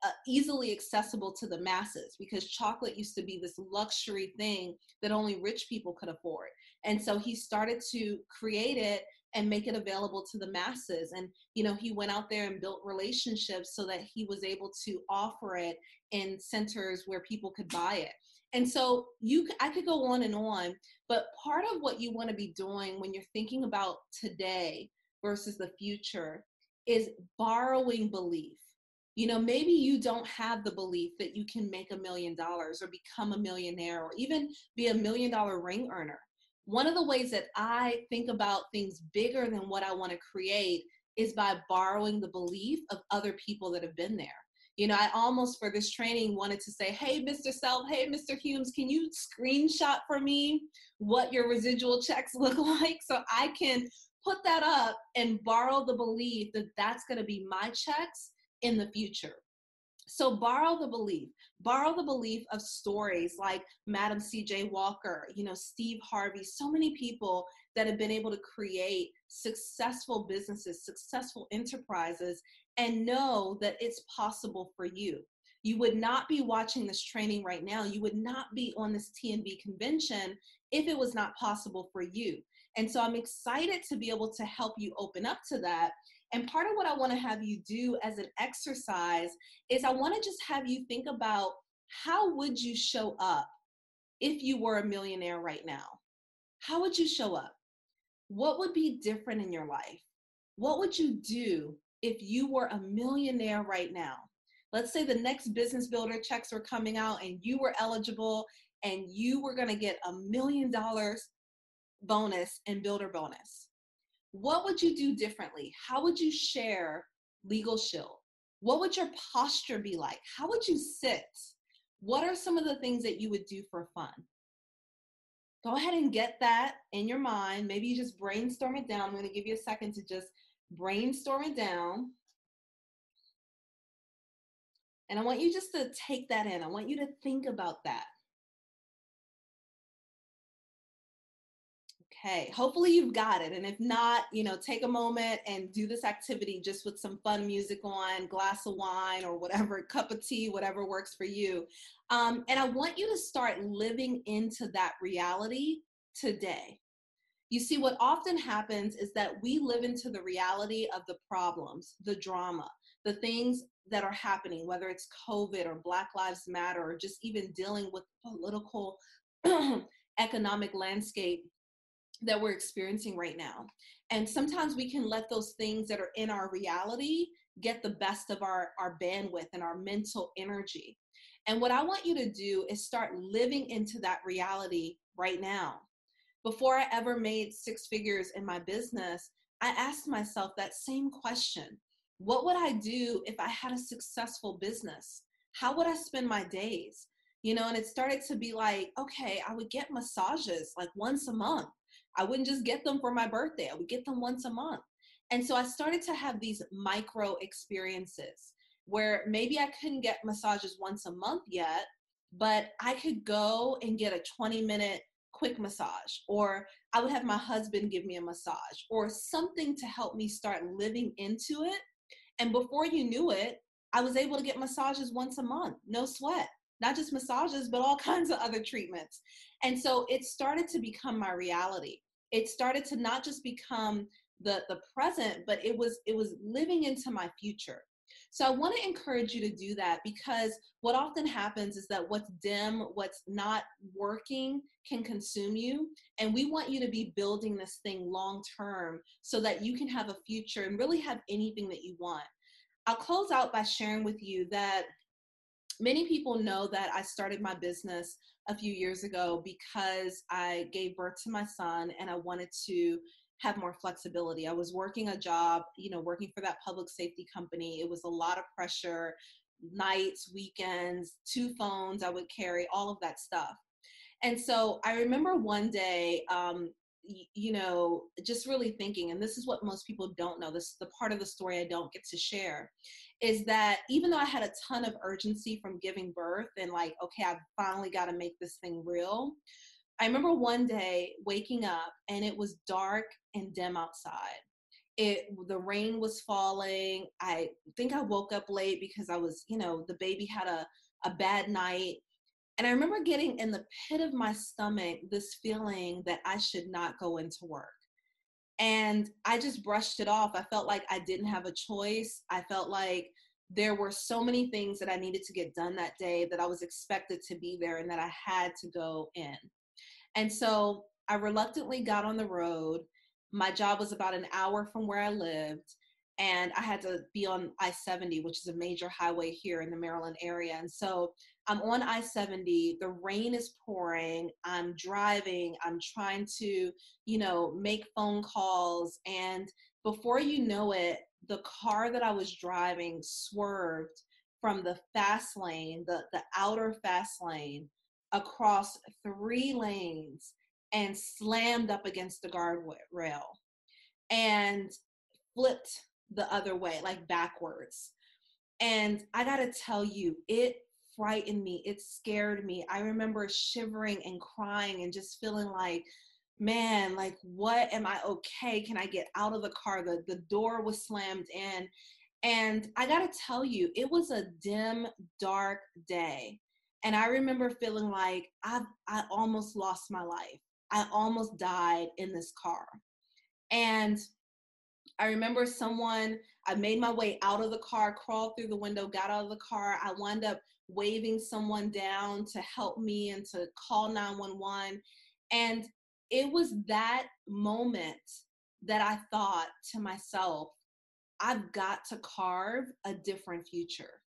uh, easily accessible to the masses because chocolate used to be this luxury thing that only rich people could afford. And so he started to create it and make it available to the masses. And, you know, he went out there and built relationships so that he was able to offer it in centers where people could buy it. And so you I could go on and on, but part of what you want to be doing when you're thinking about today versus the future is borrowing belief. You know maybe you don't have the belief that you can make a million dollars or become a millionaire or even be a million dollar ring earner. One of the ways that i think about things bigger than what i want to create is by borrowing the belief of other people that have been there you know i almost for this training wanted to say hey mr self hey mr humes can you screenshot for me what your residual checks look like so i can put that up and borrow the belief that that's going to be my checks in the future. So borrow the belief, borrow the belief of stories like Madam C.J. Walker, you know, Steve Harvey, so many people that have been able to create successful businesses, successful enterprises, and know that it's possible for you. You would not be watching this training right now. You would not be on this TNV convention if it was not possible for you. And so I'm excited to be able to help you open up to that and part of what I want to have you do as an exercise is I want to just have you think about how would you show up if you were a millionaire right now? How would you show up? What would be different in your life? What would you do if you were a millionaire right now? Let's say the next business builder checks were coming out and you were eligible and you were going to get a million dollars bonus and builder bonus what would you do differently? How would you share Legal Shield? What would your posture be like? How would you sit? What are some of the things that you would do for fun? Go ahead and get that in your mind. Maybe you just brainstorm it down. I'm going to give you a second to just brainstorm it down. And I want you just to take that in. I want you to think about that. Okay, hopefully you've got it. And if not, you know, take a moment and do this activity just with some fun music on, glass of wine or whatever, cup of tea, whatever works for you. Um, and I want you to start living into that reality today. You see, what often happens is that we live into the reality of the problems, the drama, the things that are happening, whether it's COVID or Black Lives Matter or just even dealing with political economic landscape that we're experiencing right now. And sometimes we can let those things that are in our reality get the best of our, our bandwidth and our mental energy. And what I want you to do is start living into that reality right now. Before I ever made six figures in my business, I asked myself that same question What would I do if I had a successful business? How would I spend my days? You know, and it started to be like, okay, I would get massages like once a month. I wouldn't just get them for my birthday, I would get them once a month. And so I started to have these micro experiences where maybe I couldn't get massages once a month yet, but I could go and get a 20 minute quick massage, or I would have my husband give me a massage, or something to help me start living into it. And before you knew it, I was able to get massages once a month, no sweat not just massages, but all kinds of other treatments. And so it started to become my reality. It started to not just become the the present, but it was it was living into my future. So I want to encourage you to do that because what often happens is that what's dim, what's not working can consume you. And we want you to be building this thing long term so that you can have a future and really have anything that you want. I'll close out by sharing with you that many people know that I started my business a few years ago because I gave birth to my son and I wanted to have more flexibility. I was working a job, you know, working for that public safety company. It was a lot of pressure, nights, weekends, two phones I would carry, all of that stuff. And so I remember one day, um, you know, just really thinking, and this is what most people don't know. This is the part of the story I don't get to share is that even though I had a ton of urgency from giving birth and like, okay, I've finally got to make this thing real. I remember one day waking up and it was dark and dim outside. It the rain was falling. I think I woke up late because I was, you know, the baby had a, a bad night. And I remember getting in the pit of my stomach this feeling that I should not go into work. And I just brushed it off. I felt like I didn't have a choice. I felt like there were so many things that I needed to get done that day that I was expected to be there and that I had to go in. And so I reluctantly got on the road. My job was about an hour from where I lived, and I had to be on I 70, which is a major highway here in the Maryland area. And so I'm on I 70, the rain is pouring, I'm driving, I'm trying to, you know, make phone calls. And before you know it, the car that I was driving swerved from the fast lane, the, the outer fast lane, across three lanes and slammed up against the guardrail and flipped the other way, like backwards. And I gotta tell you, it frightened me. It scared me. I remember shivering and crying and just feeling like, man, like, what am I okay? Can I get out of the car? The, the door was slammed in. And I gotta tell you, it was a dim, dark day. And I remember feeling like I, I almost lost my life. I almost died in this car. And I remember someone, I made my way out of the car, crawled through the window, got out of the car. I wound up waving someone down to help me and to call 911. And it was that moment that I thought to myself, I've got to carve a different future.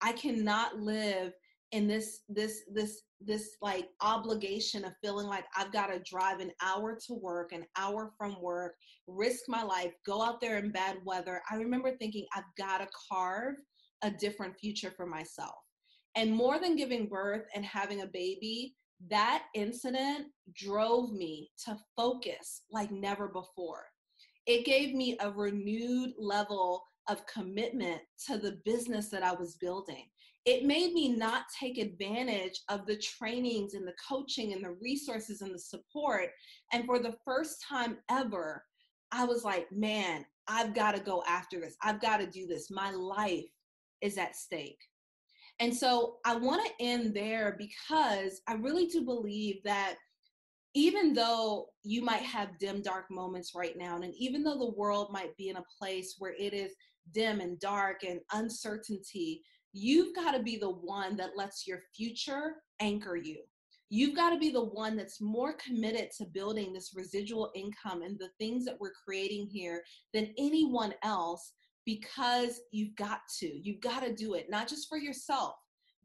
I cannot live in this this this this like obligation of feeling like I've got to drive an hour to work, an hour from work, risk my life, go out there in bad weather. I remember thinking I've got to carve a different future for myself. And more than giving birth and having a baby, that incident drove me to focus like never before. It gave me a renewed level of commitment to the business that I was building. It made me not take advantage of the trainings and the coaching and the resources and the support. And for the first time ever, I was like, man, I've got to go after this. I've got to do this. My life is at stake. And so I want to end there because I really do believe that even though you might have dim, dark moments right now, and even though the world might be in a place where it is dim and dark and uncertainty, you've got to be the one that lets your future anchor you. You've got to be the one that's more committed to building this residual income and the things that we're creating here than anyone else because you've got to. You've got to do it, not just for yourself.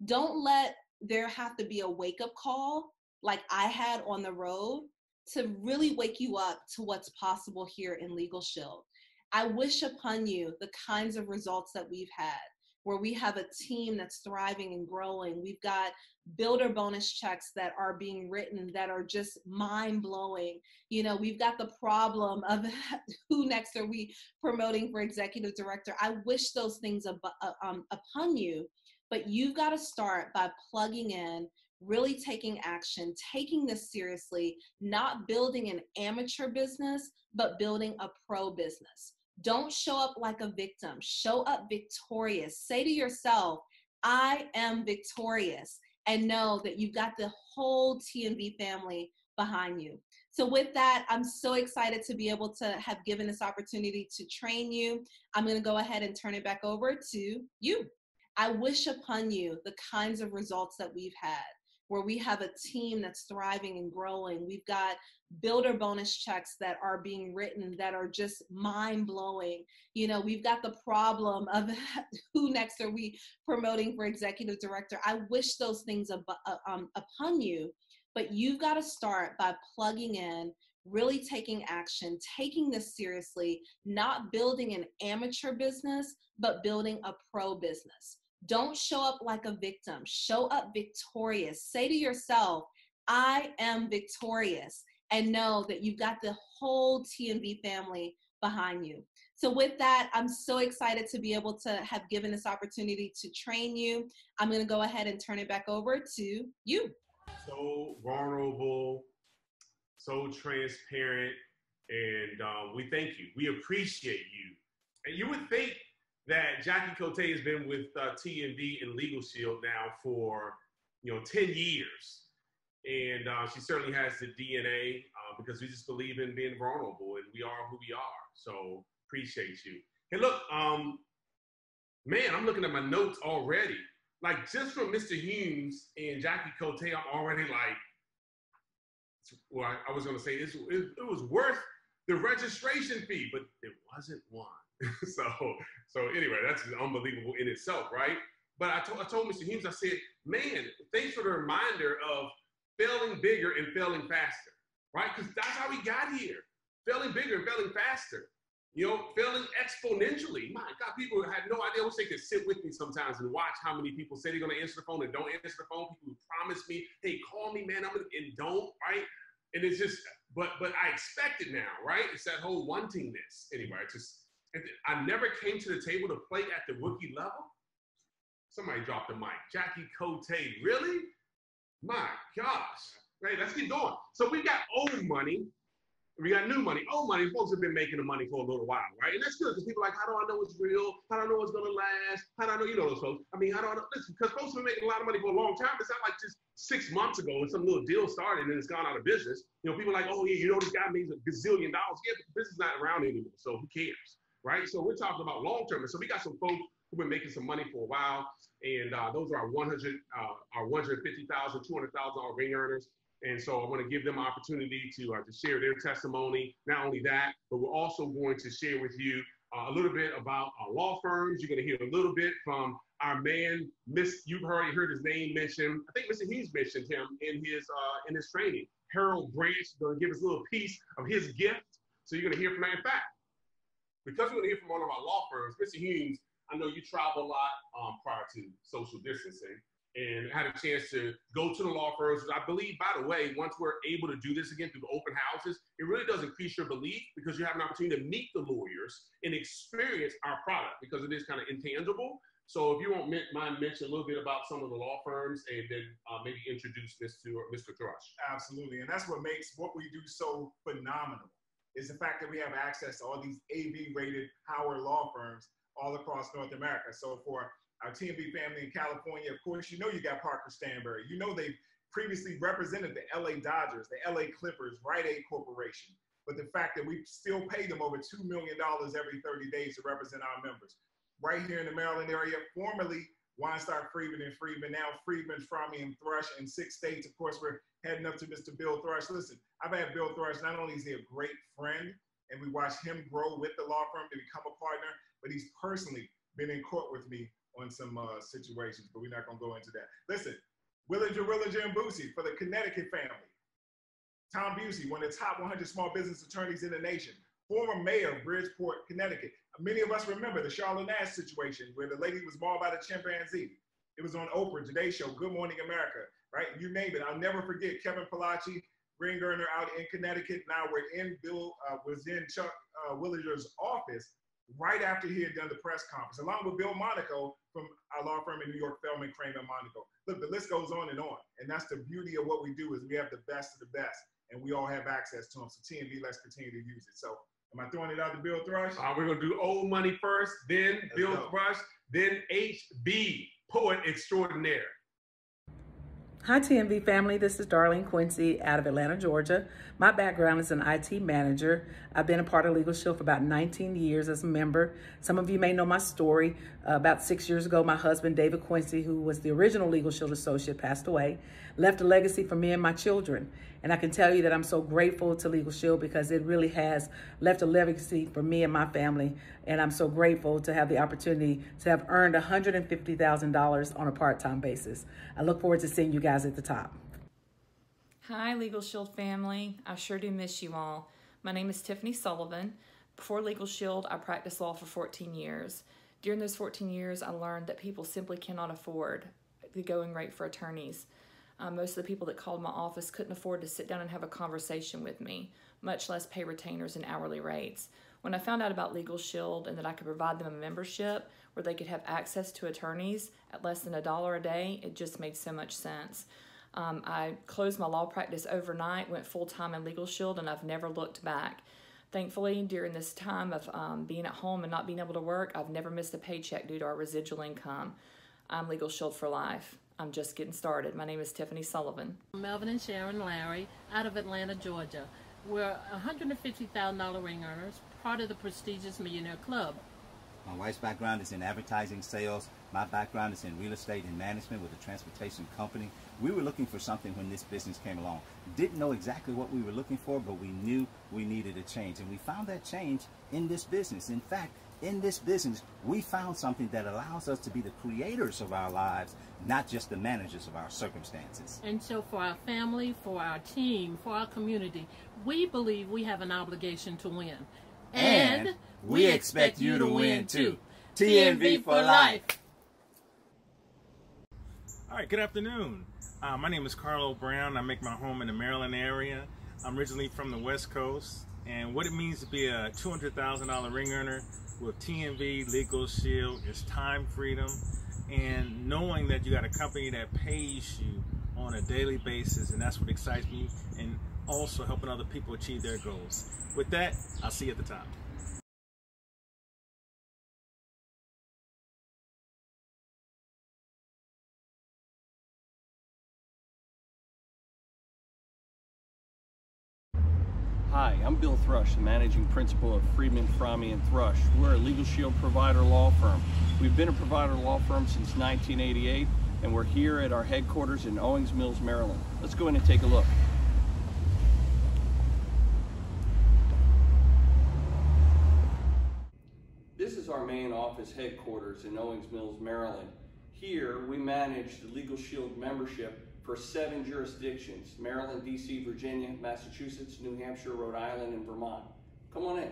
Don't let there have to be a wake up call like I had on the road to really wake you up to what's possible here in Legal Shield. I wish upon you the kinds of results that we've had where we have a team that's thriving and growing. We've got builder bonus checks that are being written that are just mind blowing. You know, we've got the problem of who next are we promoting for executive director. I wish those things ab- uh, um, upon you, but you've got to start by plugging in. Really taking action, taking this seriously, not building an amateur business, but building a pro business. Don't show up like a victim. Show up victorious. Say to yourself, I am victorious and know that you've got the whole TNV family behind you. So, with that, I'm so excited to be able to have given this opportunity to train you. I'm going to go ahead and turn it back over to you. I wish upon you the kinds of results that we've had where we have a team that's thriving and growing. We've got builder bonus checks that are being written that are just mind blowing. You know, we've got the problem of who next are we promoting for executive director. I wish those things ab- uh, um, upon you, but you've got to start by plugging in. Really taking action, taking this seriously, not building an amateur business, but building a pro business. Don't show up like a victim. Show up victorious. Say to yourself, I am victorious. And know that you've got the whole TNV family behind you. So, with that, I'm so excited to be able to have given this opportunity to train you. I'm going to go ahead and turn it back over to you. So vulnerable, so transparent, and uh, we thank you. We appreciate you. And you would think that Jackie Kotei has been with uh, and Legal Shield now for you know 10 years, and uh, she certainly has the DNA uh, because we just believe in being vulnerable, and we are who we are. So appreciate you. Hey, look, um, man, I'm looking at my notes already. Like just from Mr. Humes and Jackie Kotei, I'm already like, well, I, I was going to say it, it was worth the registration fee, but it wasn't one. so, so anyway, that's unbelievable in itself, right? But I told, I told Mr. Humes, I said, man, thanks for the reminder of failing bigger and failing faster, right? Because that's how we got here. Failing bigger and failing faster. You know, failing exponentially. My God, people had no idea. I wish they could sit with me sometimes and watch how many people say they're going to answer the phone and don't answer the phone. People who promise me, hey, call me, man, I'm gonna, and don't, right? And it's just, but but I expect it now, right? It's that whole wantingness. Anyway, it's just I never came to the table to play at the rookie level. Somebody dropped the mic. Jackie Kotei, really? My gosh. Right, let's get going. So we got old money. We got new money. Old money, folks have been making the money for a little while, right? And that's good because people are like, how do I know it's real? How do I know it's gonna last? How do I know you know those folks? I mean, how do I know? Listen, because folks have been making a lot of money for a long time. It's not like just six months ago and some little deal started and it's gone out of business. You know, people are like, oh yeah, you know this guy makes a gazillion dollars. Yeah, but the business is not around anymore, so who cares? Right? So we're talking about long term. And so we got some folks who've been making some money for a while, and uh, those are our 100, uh, our 150,000, 200,000 dollar ring earners. And so I want to give them opportunity to uh, to share their testimony. Not only that, but we're also going to share with you uh, a little bit about our law firms. You're going to hear a little bit from our man, Miss, you've already heard his name mentioned. I think Mr. He's mentioned him in his uh, in his training. Harold Branch going to give us a little piece of his gift. So you're going to hear from him. In fact, because we're going to hear from one of our law firms, Mr. Humes, I know you travel a lot um, prior to social distancing and had a chance to go to the law firms. I believe, by the way, once we're able to do this again through the open houses, it really does increase your belief because you have an opportunity to meet the lawyers and experience our product because it is kind of intangible. So if you won't mind mention a little bit about some of the law firms and then uh, maybe introduce Mr. Mr. Thrush. Absolutely, and that's what makes what we do so phenomenal is the fact that we have access to all these AV rated Howard law firms all across North America. So for our TNV family in California, of course, you know you got Parker Stanbury. You know they've previously represented the LA Dodgers, the LA Clippers, Rite Aid Corporation. But the fact that we still pay them over $2 million every 30 days to represent our members right here in the Maryland area, formerly Weinstock, Friedman, and Friedman, now Friedman, Framme, and Thrush in six states. Of course, we're heading up to Mr. Bill Thrush. Listen, I've had Bill Thrush, not only is he a great friend, and we watched him grow with the law firm to become a partner, but he's personally been in court with me on some uh, situations, but we're not gonna go into that. Listen, Willinger, Willinger, and Bucci for the Connecticut family. Tom Bucci, one of the top 100 small business attorneys in the nation, former mayor of Bridgeport, Connecticut, Many of us remember the Charlotte Nash situation where the lady was mauled by the chimpanzee. It was on Oprah, Today Show, Good Morning America, right? You name it. I'll never forget Kevin Palachi, Green Gerner out in Connecticut. Now we're in Bill, uh, was in Chuck uh, office right after he had done the press conference, along with Bill Monaco from our law firm in New York, Feldman, Kramer, Monaco. Look, the list goes on and on. And that's the beauty of what we do is we have the best of the best and we all have access to them. So TNV, let's continue to use it. So Am I throwing it out to Bill Thrush? Uh, we're gonna do old money first, then Let's Bill go. Thrush, then HB, poet extraordinaire. Hi, TNV family. This is Darlene Quincy out of Atlanta, Georgia. My background is an IT manager. I've been a part of Legal Shield for about 19 years as a member. Some of you may know my story. Uh, about six years ago, my husband, David Quincy, who was the original Legal Shield associate, passed away, left a legacy for me and my children. And I can tell you that I'm so grateful to Legal Shield because it really has left a legacy for me and my family. And I'm so grateful to have the opportunity to have earned $150,000 on a part-time basis. I look forward to seeing you guys at the top. Hi, Legal Shield family. I sure do miss you all. My name is Tiffany Sullivan. Before Legal Shield, I practiced law for 14 years. During those 14 years, I learned that people simply cannot afford the going rate for attorneys. Um, most of the people that called my office couldn't afford to sit down and have a conversation with me, much less pay retainers and hourly rates. When I found out about Legal Shield and that I could provide them a membership where they could have access to attorneys at less than a dollar a day, it just made so much sense. Um, I closed my law practice overnight, went full time in Legal Shield, and I've never looked back. Thankfully, during this time of um, being at home and not being able to work, I've never missed a paycheck due to our residual income. I'm Legal Shield for life. I'm just getting started. My name is Tiffany Sullivan. Melvin and Sharon Larry out of Atlanta, Georgia. We're $150,000 ring earners, part of the prestigious Millionaire Club. My wife's background is in advertising sales. My background is in real estate and management with a transportation company. We were looking for something when this business came along. Didn't know exactly what we were looking for, but we knew we needed a change. And we found that change in this business. In fact, in this business, we found something that allows us to be the creators of our lives, not just the managers of our circumstances. And so for our family, for our team, for our community, we believe we have an obligation to win. And, and we, we expect, expect you to win too. TNV for life. All right, good afternoon. Uh, my name is Carlo Brown. I make my home in the Maryland area. I'm originally from the West Coast, and what it means to be a $200,000 ring earner with TNV Legal Shield is time freedom and knowing that you got a company that pays you on a daily basis and that's what excites me and also helping other people achieve their goals. With that, I'll see you at the top. Hi, I'm Bill Thrush, the managing principal of Friedman, Framme, and Thrush. We're a Legal Shield provider law firm. We've been a provider law firm since 1988, and we're here at our headquarters in Owings Mills, Maryland. Let's go in and take a look. This is our main office headquarters in Owings Mills, Maryland. Here, we manage the Legal Shield membership for seven jurisdictions Maryland, D.C., Virginia, Massachusetts, New Hampshire, Rhode Island, and Vermont. Come on in.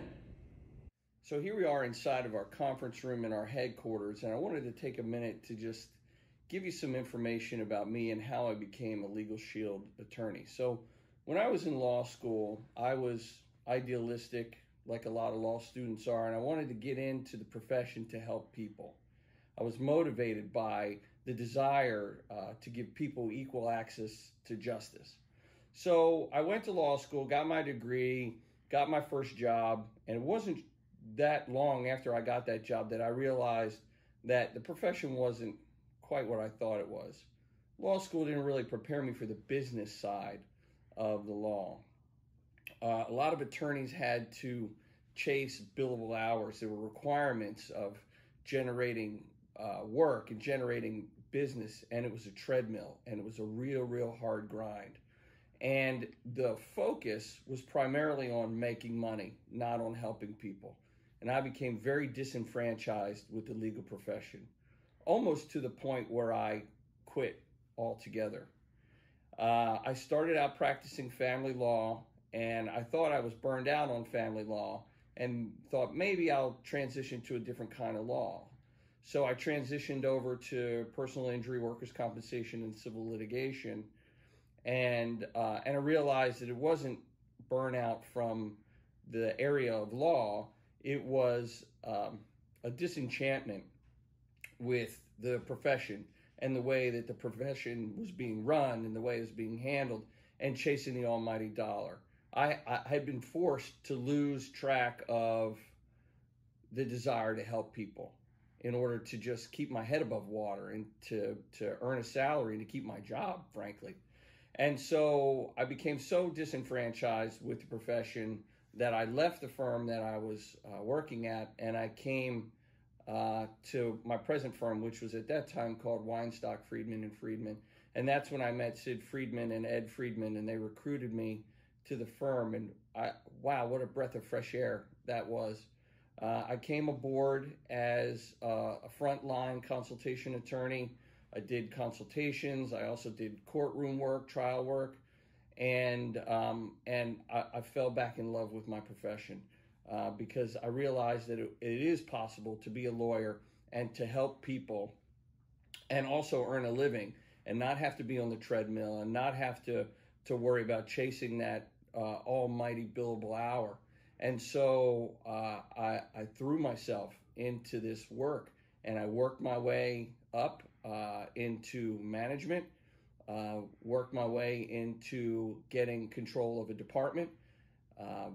So here we are inside of our conference room in our headquarters, and I wanted to take a minute to just give you some information about me and how I became a Legal Shield attorney. So when I was in law school, I was idealistic, like a lot of law students are, and I wanted to get into the profession to help people. I was motivated by the desire uh, to give people equal access to justice. So I went to law school, got my degree, got my first job, and it wasn't that long after I got that job that I realized that the profession wasn't quite what I thought it was. Law school didn't really prepare me for the business side of the law. Uh, a lot of attorneys had to chase billable hours. There were requirements of generating uh, work and generating business, and it was a treadmill, and it was a real, real hard grind. And the focus was primarily on making money, not on helping people. And I became very disenfranchised with the legal profession, almost to the point where I quit altogether. Uh, I started out practicing family law, and I thought I was burned out on family law and thought maybe I'll transition to a different kind of law. So I transitioned over to personal injury, workers' compensation, and civil litigation, and uh, and I realized that it wasn't burnout from the area of law; it was um, a disenchantment with the profession and the way that the profession was being run and the way it was being handled, and chasing the almighty dollar. I, I had been forced to lose track of the desire to help people in order to just keep my head above water and to to earn a salary and to keep my job, frankly. And so I became so disenfranchised with the profession that I left the firm that I was uh, working at and I came uh, to my present firm, which was at that time called Weinstock Friedman and Friedman. And that's when I met Sid Friedman and Ed Friedman, and they recruited me to the firm. And I, wow, what a breath of fresh air that was. Uh, I came aboard as uh, a frontline consultation attorney. I did consultations. I also did courtroom work, trial work, and um, and I, I, fell back in love with my profession uh, because I realized that it, it is possible to be a lawyer and to help people, and also earn a living and not have to be on the treadmill and not have to to worry about chasing that uh, almighty billable hour. And so uh, I, I, threw myself into this work and I worked my way up uh, into management, uh, worked my way into getting control of a department, uh,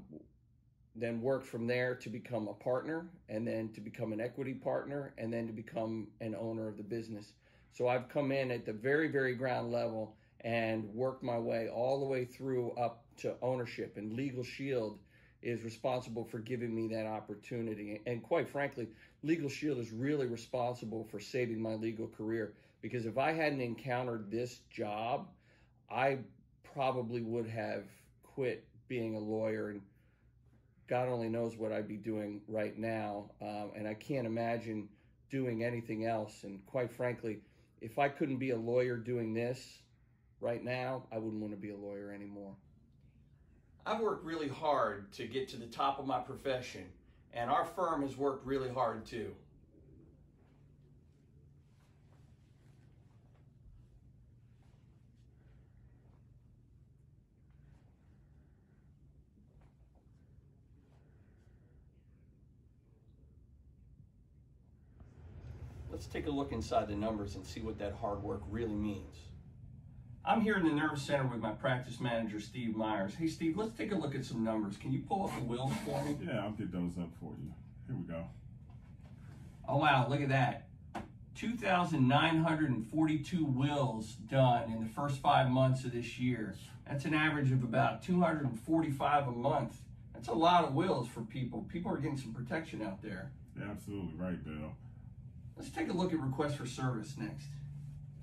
then worked from there to become a partner and then to become an equity partner and then to become an owner of the business. So I've come in at the very, very ground level and worked my way all the way through up to ownership and Legal Shield is responsible for giving me that opportunity. And quite frankly, Legal Shield is really responsible for saving my legal career because if I hadn't encountered this job, I probably would have quit being a lawyer and God only knows what I'd be doing right now. Um, and I can't imagine doing anything else. And quite frankly, if I couldn't be a lawyer doing this right now, I wouldn't want to be a lawyer anymore. I've worked really hard to get to the top of my profession, and our firm has worked really hard too. Let's take a look inside the numbers and see what that hard work really means. I'm here in the Nerve Center with my practice manager, Steve Myers. Hey, Steve, let's take a look at some numbers. Can you pull up the wills for me? Yeah, I'll get those up for you. Here we go. Oh, wow, look at that. 2,942 wills done in the first five months of this year. That's an average of about 245 a month. That's a lot of wills for people. People are getting some protection out there. Yeah, absolutely right, Bill. Let's take a look at requests for service next.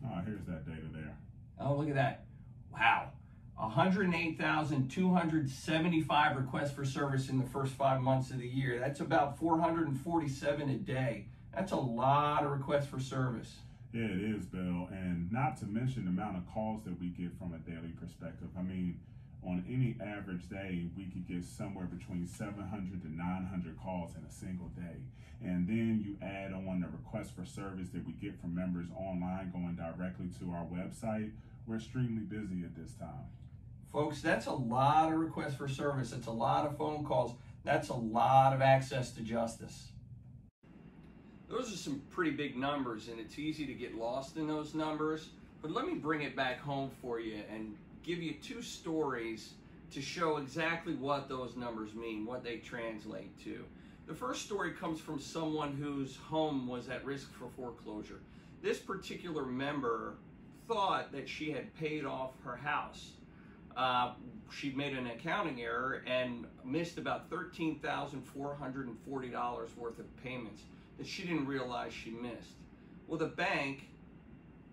Ah, here's that data there. Oh, look at that. Wow. 108,275 requests for service in the first five months of the year. That's about 447 a day. That's a lot of requests for service. Yeah, it is, Bill. And not to mention the amount of calls that we get from a daily perspective. I mean, on any average day, we could get somewhere between 700 to 900 calls in a single day. And then you add on the request for service that we get from members online going directly to our website. We're extremely busy at this time. Folks, that's a lot of requests for service. It's a lot of phone calls. That's a lot of access to justice. Those are some pretty big numbers, and it's easy to get lost in those numbers. But let me bring it back home for you and give you two stories to show exactly what those numbers mean, what they translate to. The first story comes from someone whose home was at risk for foreclosure. This particular member thought that she had paid off her house. Uh, she made an accounting error and missed about $13,440 worth of payments that she didn't realize she missed. Well, the bank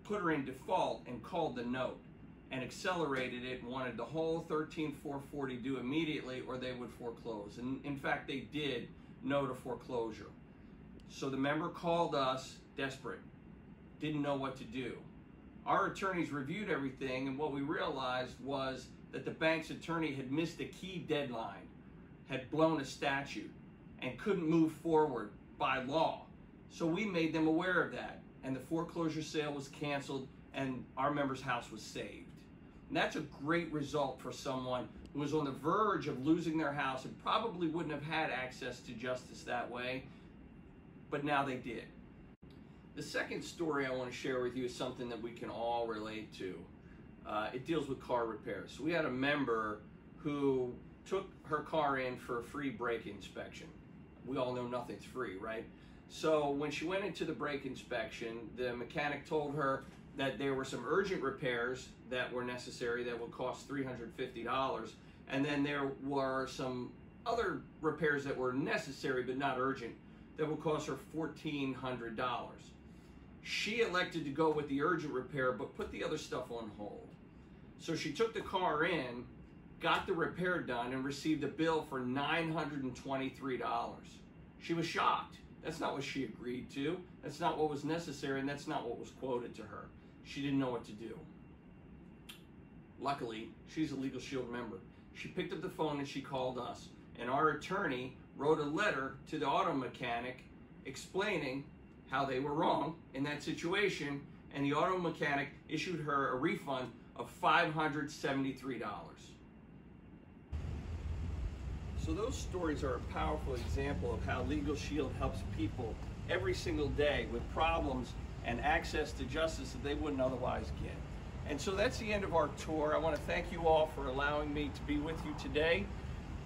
put her in default and called the note and accelerated it and wanted the whole 13440 due immediately or they would foreclose. And in fact, they did no to foreclosure. So the member called us desperate, didn't know what to do. Our attorneys reviewed everything and what we realized was that the bank's attorney had missed a key deadline, had blown a statute, and couldn't move forward by law. So we made them aware of that and the foreclosure sale was canceled and our member's house was saved. And that's a great result for someone who was on the verge of losing their house and probably wouldn't have had access to justice that way, but now they did. The second story I want to share with you is something that we can all relate to. Uh, it deals with car repairs. So we had a member who took her car in for a free brake inspection. We all know nothing's free, right? So when she went into the brake inspection, the mechanic told her that there were some urgent repairs that were necessary that would cost $350. And then there were some other repairs that were necessary but not urgent that would cost her $1,400. She elected to go with the urgent repair but put the other stuff on hold. So she took the car in, got the repair done, and received a bill for $923. She was shocked. That's not what she agreed to. That's not what was necessary, and that's not what was quoted to her. She didn't know what to do. Luckily, she's a Legal Shield member. She picked up the phone and she called us. And our attorney wrote a letter to the auto mechanic explaining how they were wrong in that situation. And the auto mechanic issued her a refund of $573. So those stories are a powerful example of how Legal Shield helps people every single day with problems and access to justice that they wouldn't otherwise get. And so that's the end of our tour. I want to thank you all for allowing me to be with you today.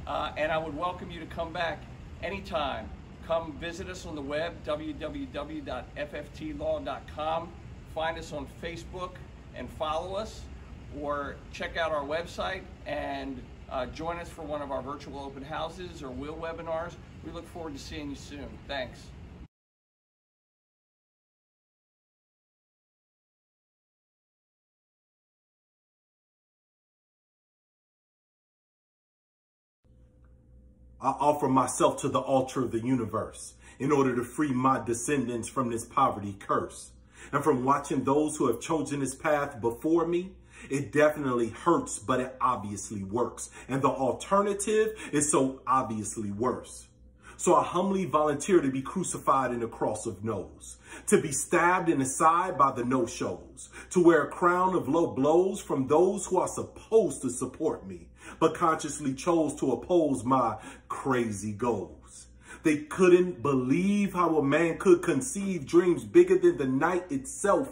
Uh, and I would welcome you to come back anytime. Come visit us on the web, www.fftlaw.com. Find us on Facebook and follow us, or check out our website and uh, join us for one of our virtual open houses or will webinars. We look forward to seeing you soon. Thanks. I offer myself to the altar of the universe in order to free my descendants from this poverty curse. And from watching those who have chosen this path before me, it definitely hurts, but it obviously works. And the alternative is so obviously worse. So I humbly volunteer to be crucified in the cross of no's, to be stabbed in the side by the no-shows, to wear a crown of low blows from those who are supposed to support me, but consciously chose to oppose my crazy goals. They couldn't believe how a man could conceive dreams bigger than the night itself.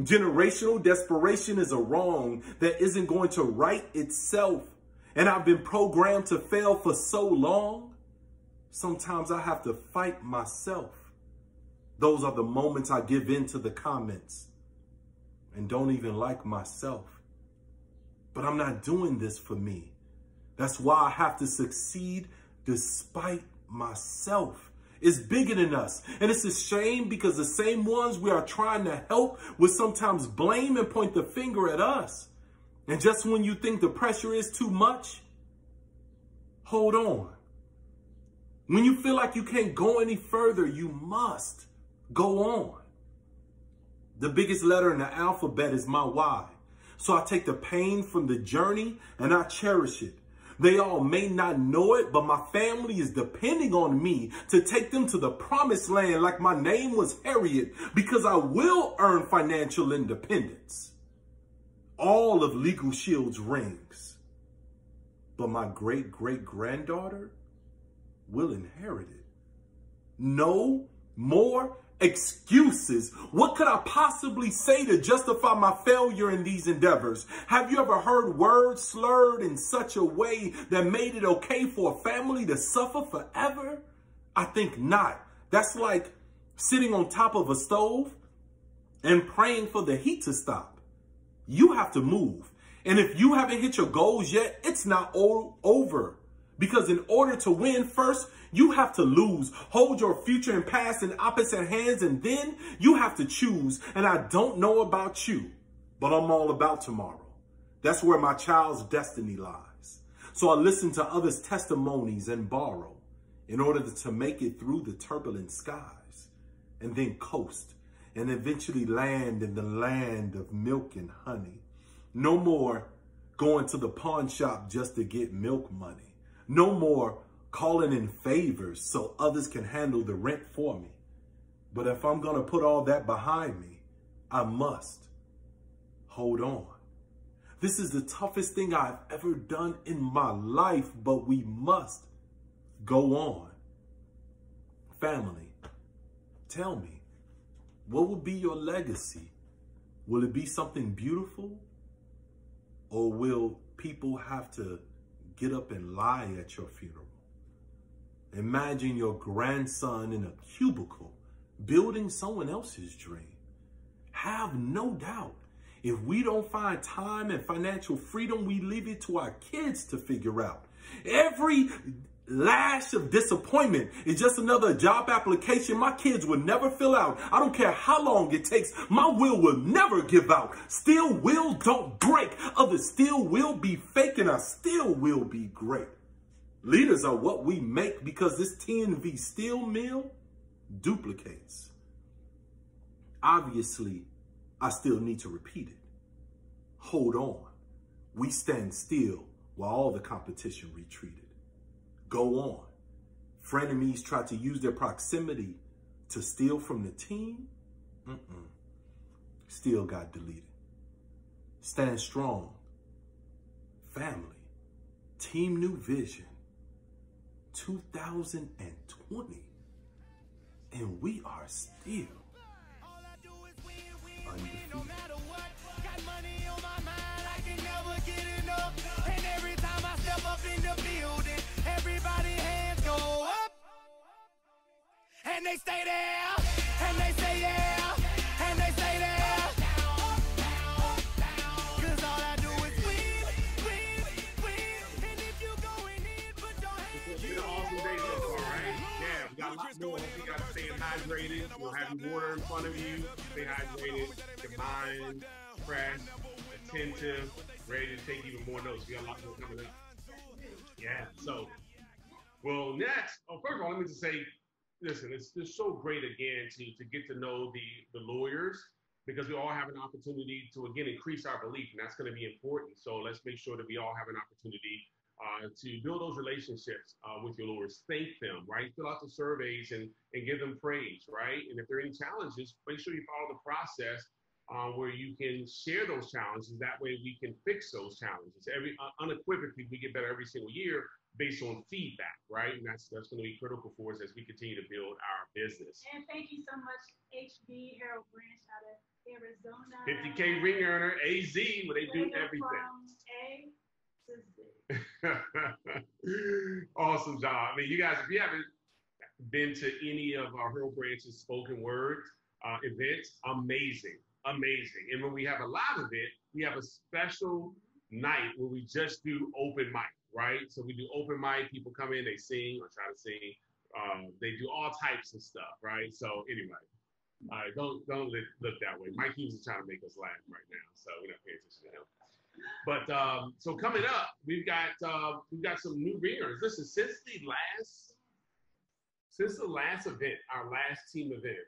Generational desperation is a wrong that isn't going to right itself. And I've been programmed to fail for so long. Sometimes I have to fight myself. Those are the moments I give in to the comments and don't even like myself. But I'm not doing this for me. That's why I have to succeed despite myself. It's bigger than us. And it's a shame because the same ones we are trying to help will sometimes blame and point the finger at us. And just when you think the pressure is too much, hold on. When you feel like you can't go any further, you must go on. The biggest letter in the alphabet is my why. So I take the pain from the journey and I cherish it. They all may not know it, but my family is depending on me to take them to the promised land like my name was Harriet because I will earn financial independence. All of Legal Shield's rings. But my great great granddaughter will inherit it. No more excuses. What could I possibly say to justify my failure in these endeavors? Have you ever heard words slurred in such a way that made it okay for a family to suffer forever? I think not. That's like sitting on top of a stove and praying for the heat to stop. You have to move. And if you haven't hit your goals yet, it's not all over. Because in order to win first, you have to lose. Hold your future and past in opposite hands, and then you have to choose. And I don't know about you, but I'm all about tomorrow. That's where my child's destiny lies. So I listen to others' testimonies and borrow in order to make it through the turbulent skies and then coast and eventually land in the land of milk and honey. No more going to the pawn shop just to get milk money. No more calling in favors so others can handle the rent for me. But if I'm going to put all that behind me, I must hold on. This is the toughest thing I've ever done in my life, but we must go on. Family, tell me, what will be your legacy? Will it be something beautiful? Or will people have to get up and lie at your funeral? Imagine your grandson in a cubicle building someone else's dream. Have no doubt, if we don't find time and financial freedom, we leave it to our kids to figure out. Every lash of disappointment is just another job application my kids will never fill out. I don't care how long it takes. My will will never give out. Still will don't break. Others still will be fake and I still will be great. Leaders are what we make because this TNV steel mill duplicates. Obviously, I still need to repeat it. Hold on. We stand still while all the competition retreated. Go on. Frenemies try to use their proximity to steal from the team. Mm-mm. Still got deleted. Stand strong. Family. Team NuVision. 2020. And we are still undefeated. And they stay there, and they say yeah, and they say there. Cause all I do is win, win, win. And if you going in, put your hands It's been an awesome day so far, right? Yeah, we got a lot more. We got to stay hydrated. We'll have water in front of you. Stay hydrated. Your mind fresh, attentive, ready to take even more notes. We got a lot more coming up. Yeah. So, well, next. Oh, first of all, let me just say, listen, it's just so great again to to get to know the the lawyers because we all have an opportunity to again increase our belief, and that's going to be important. So let's make sure that we all have an opportunity uh, to build those relationships uh, with your lawyers. Thank them, right? Fill out the surveys and and give them praise, right? And if there are any challenges, make sure you follow the process uh, where you can share those challenges. That way, we can fix those challenges. Every uh, unequivocally, we get better every single year based on feedback, right? And that's that's going to be critical for us as we continue to build our business. And thank you so much, HB Harold Branch out of Arizona. 50K ring earner, AZ, where they do everything. From A to Z. awesome job. I mean, you guys, if you haven't been to any of our Harold Branch's spoken word uh, events, amazing, amazing. And when we have a live event, we have a special night where we just do open mic, right? So we do open mic, people come in, they sing or try to sing. Um, they do all types of stuff, right? So anyway, right, don't don't look, look that way. Mike Humes is trying to make us laugh right now, so we're not paying attention to him. But um, so coming up, we've got uh, we've got some new ringers. Listen, since the last since the last event, our last team event,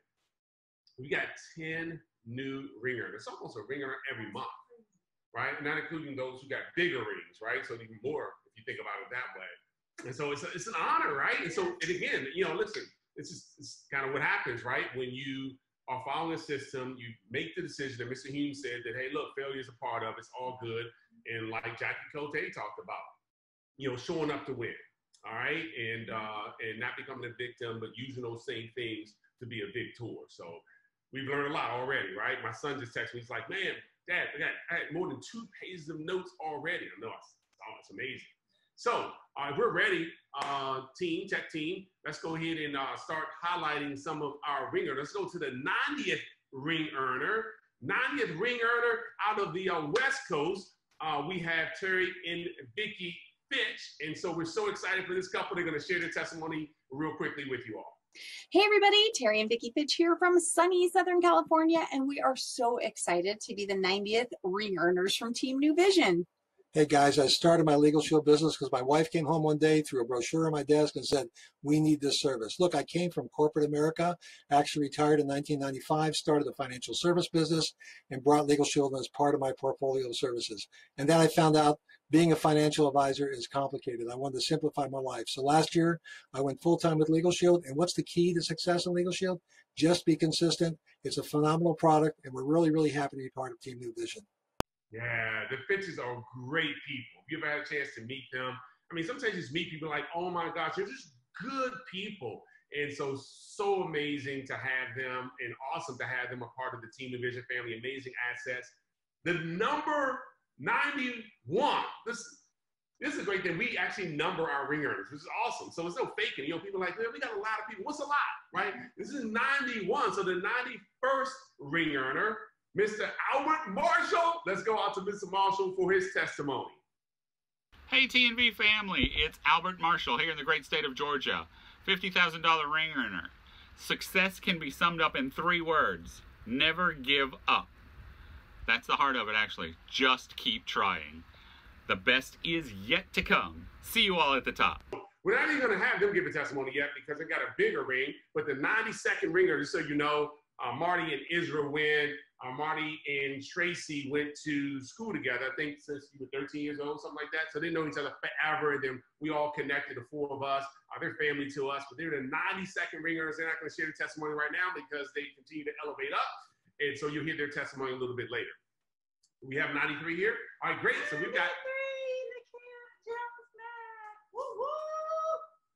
we got ten new ring earners. It's almost a ringer every month, right? Not including those who got bigger rings, right? So even more you think about it that way. And so it's, a, it's an honor, right? And so, and again, you know, listen, just it's kind of what happens, right? When you are following a system, you make the decision that Mr. Hume said that, hey, look, failure is a part of it. It's all good. And like Jackie Kotei talked about, you know, showing up to win, all right? And, uh, and not becoming a victim, but using those same things to be a victor. So we've learned a lot already, right? My son just texted me. He's like, man, dad, I got had more than two pages of notes already. I know it's, it's amazing. So we're ready, uh, team, tech team. Let's go ahead and uh, start highlighting some of our ring earners. Let's go to the 90th ring earner. 90th ring earner out of the uh, West Coast. Uh, we have Terry and Vicky Fitch. And so we're so excited for this couple. They're going to share their testimony real quickly with you all. Hey everybody, Terry and Vicki Fitch here from sunny Southern California, and we are so excited to be the 90th ring earners from Team NuVision. Hey guys, I started my Legal Shield business because my wife came home one day, threw a brochure on my desk, and said, We need this service. Look, I came from corporate America, actually retired in 1995, started the financial service business, and brought Legal Shield as part of my portfolio of services. And then I found out being a financial advisor is complicated. I wanted to simplify my life. So last year, I went full time with Legal Shield. And what's the key to success in Legal Shield? Just be consistent. It's a phenomenal product, and we're really, really happy to be part of Team NuVision. Yeah, the Fitches are great people. If you ever had a chance to meet them, I mean, sometimes you just meet people like, oh my gosh, they're just good people. And so, so amazing to have them and awesome to have them a part of the Team NuVision family. Amazing assets. The number 91, this, this is a great thing. We actually number our ring earners, which is awesome. So it's no faking. You know, people are like, man, we got a lot of people. What's a lot, right? This is 91. So the 91st ring earner Mr. Albert Marshall. Let's go out to Mr. Marshall for his testimony. Hey TNV family, it's Albert Marshall here in the great state of Georgia. $50,000 ring earner. Success can be summed up in three words. Never give up. That's the heart of it actually. Just keep trying. The best is yet to come. See you all at the top. We're not even going to have them give a testimony yet because they got a bigger ring. But the 92nd ringer, just so you know, uh, Marty and Israel Wynn. Uh, Marty and Traci went to school together, I think since you were 13 years old, something like that. So they know each other forever. And then we all connected, the four of us. Uh, they're family to us, but they're the 92nd ringers. They're not going to share the testimony right now because they continue to elevate up. And so you'll hear their testimony a little bit later. We have 93 here. All right, great. So we've got.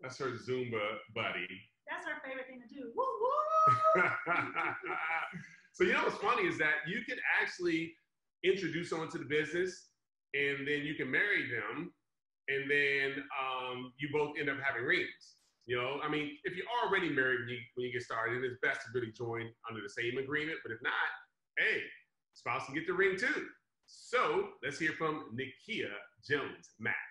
That's her Zumba buddy. That's her favorite thing to do. Woo woo! so you know what's funny is that you can actually introduce someone to the business, and then you can marry them, and then um, you both end up having rings. You know, I mean, if you're already married when you, when you get started, it's best to really join under the same agreement. But if not, hey, spouse can get the ring too. So let's hear from Nikia Jones Mack.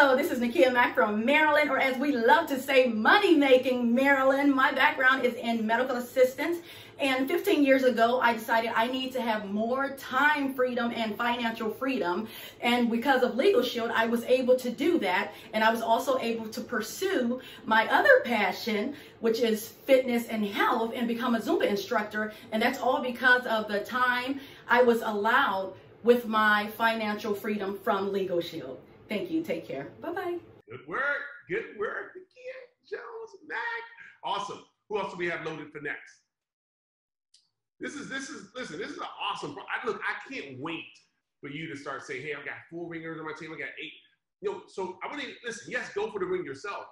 Hello, this is Nakia Mack from Maryland, or as we love to say, money making Maryland. My background is in medical assistance, and 15 years ago, I decided I need to have more time freedom and financial freedom. And because of Legal Shield, I was able to do that, and I was also able to pursue my other passion, which is fitness and health, and become a Zumba instructor. And that's all because of the time I was allowed with my financial freedom from Legal Shield. Thank you. Take care. Bye bye. Good work. Good work, Nikia Jones Mack. Awesome. Who else do we have loaded for next? This is this is listen. This is an awesome. I look. I can't wait for you to start saying, "Hey, I've got four ringers on my team. I got eight. You know, so I want to listen. Yes, go for the ring yourself,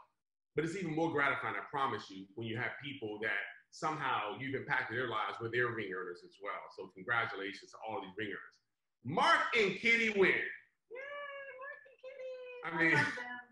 but it's even more gratifying. I promise you, when you have people that somehow you've impacted their lives with their ring earners as well. So congratulations to all these ring earners. Mark and Kitty Wynn. I mean.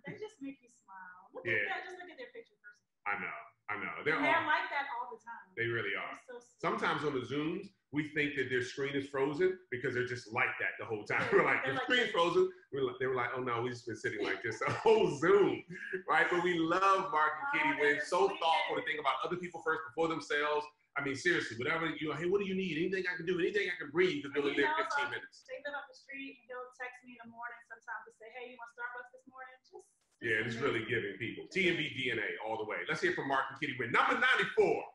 They just make you smile. Look Yeah. at that. Just look at their picture first. I know, I know. They're they're all, like that all the time. they really are. So. Sometimes on the Zooms, we think that their screen is frozen because they're just like that the whole time. We're like, They're the like screen's frozen. We're like, they were like, oh no, we just been sitting like this the whole Zoom, right? But we love Mark and Kitty. Oh, we're so thoughtful to think about other people first before themselves. I mean, seriously, whatever you know, hey, what do you need? Anything I can do? Anything I can bring? Because we only He live knows, 15 uh, minutes. They live up the street and he'll text me in the morning sometimes to say, hey, you want Starbucks this morning? Just Yeah, it's really giving people. TNV DNA all the way. Let's hear from Mark and Kitty Wynn. Number 94.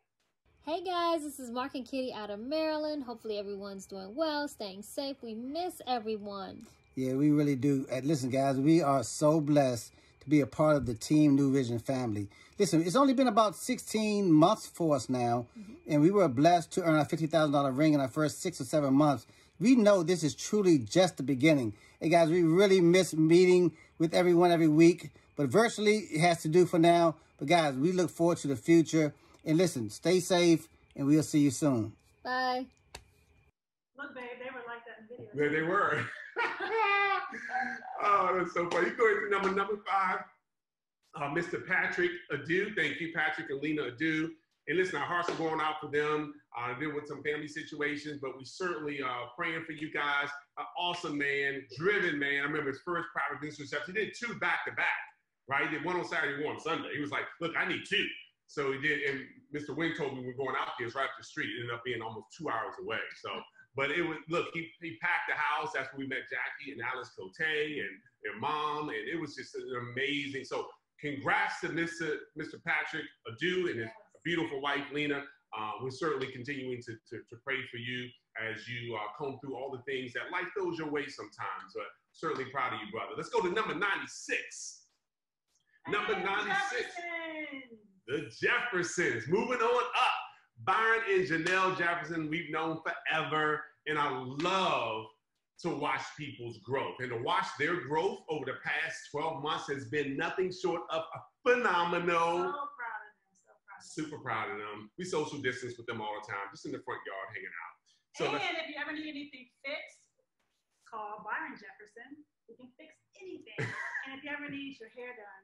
Hey guys, this is Mark and Kitty out of Maryland. Hopefully everyone's doing well, staying safe. We miss everyone. Yeah, we really do. And listen, guys, we are so blessed to be a part of the Team NuVision family. Listen, it's only been about 16 months for us now, mm-hmm. and we were blessed to earn a $50,000 ring in our first six or seven months. We know this is truly just the beginning. Hey, guys, we really miss meeting with everyone every week, but virtually it has to do for now. But, guys, we look forward to the future. And listen, stay safe, and we'll see you soon. Bye. Look, babe, they were like that in video. There they were. oh, that's so funny. You go into number number five, uh, Mr. Patrick Adu. Thank you, Patrick and Lena Adu. And listen, our hearts are going out for them. Uh, dealing with some family situations, but we certainly uh, praying for you guys. An awesome man, driven man. I remember his first private business reception. He did two back to back, right? He did one on Saturday, one on Sunday. He was like, "Look, I need two. So he did, and Mr. Wynn told me we're going out there. It's right up the street. It ended up being almost two hours away. So, but it was look, he, he packed the house. That's when we met Jackie and Alex Kotei and their mom, and it was just an amazing. So, congrats to Mr. Mr. Patrick Adu and his beautiful wife Lena. Uh, we're certainly continuing to, to, to pray for you as you uh, comb through all the things that life throws your way sometimes. But certainly proud of you, brother. Let's go to number 96. Number 96. The Jeffersons. Moving on up. Byron and Janelle Jefferson, we've known forever. And I love to watch people's growth. And to watch their growth over the past 12 months has been nothing short of phenomenal. Super proud of them. Super proud of them we social distance with them all the time, just in the front yard hanging out. So and if you ever need anything fixed, call Byron Jefferson. We can fix anything. and if you ever need your hair done,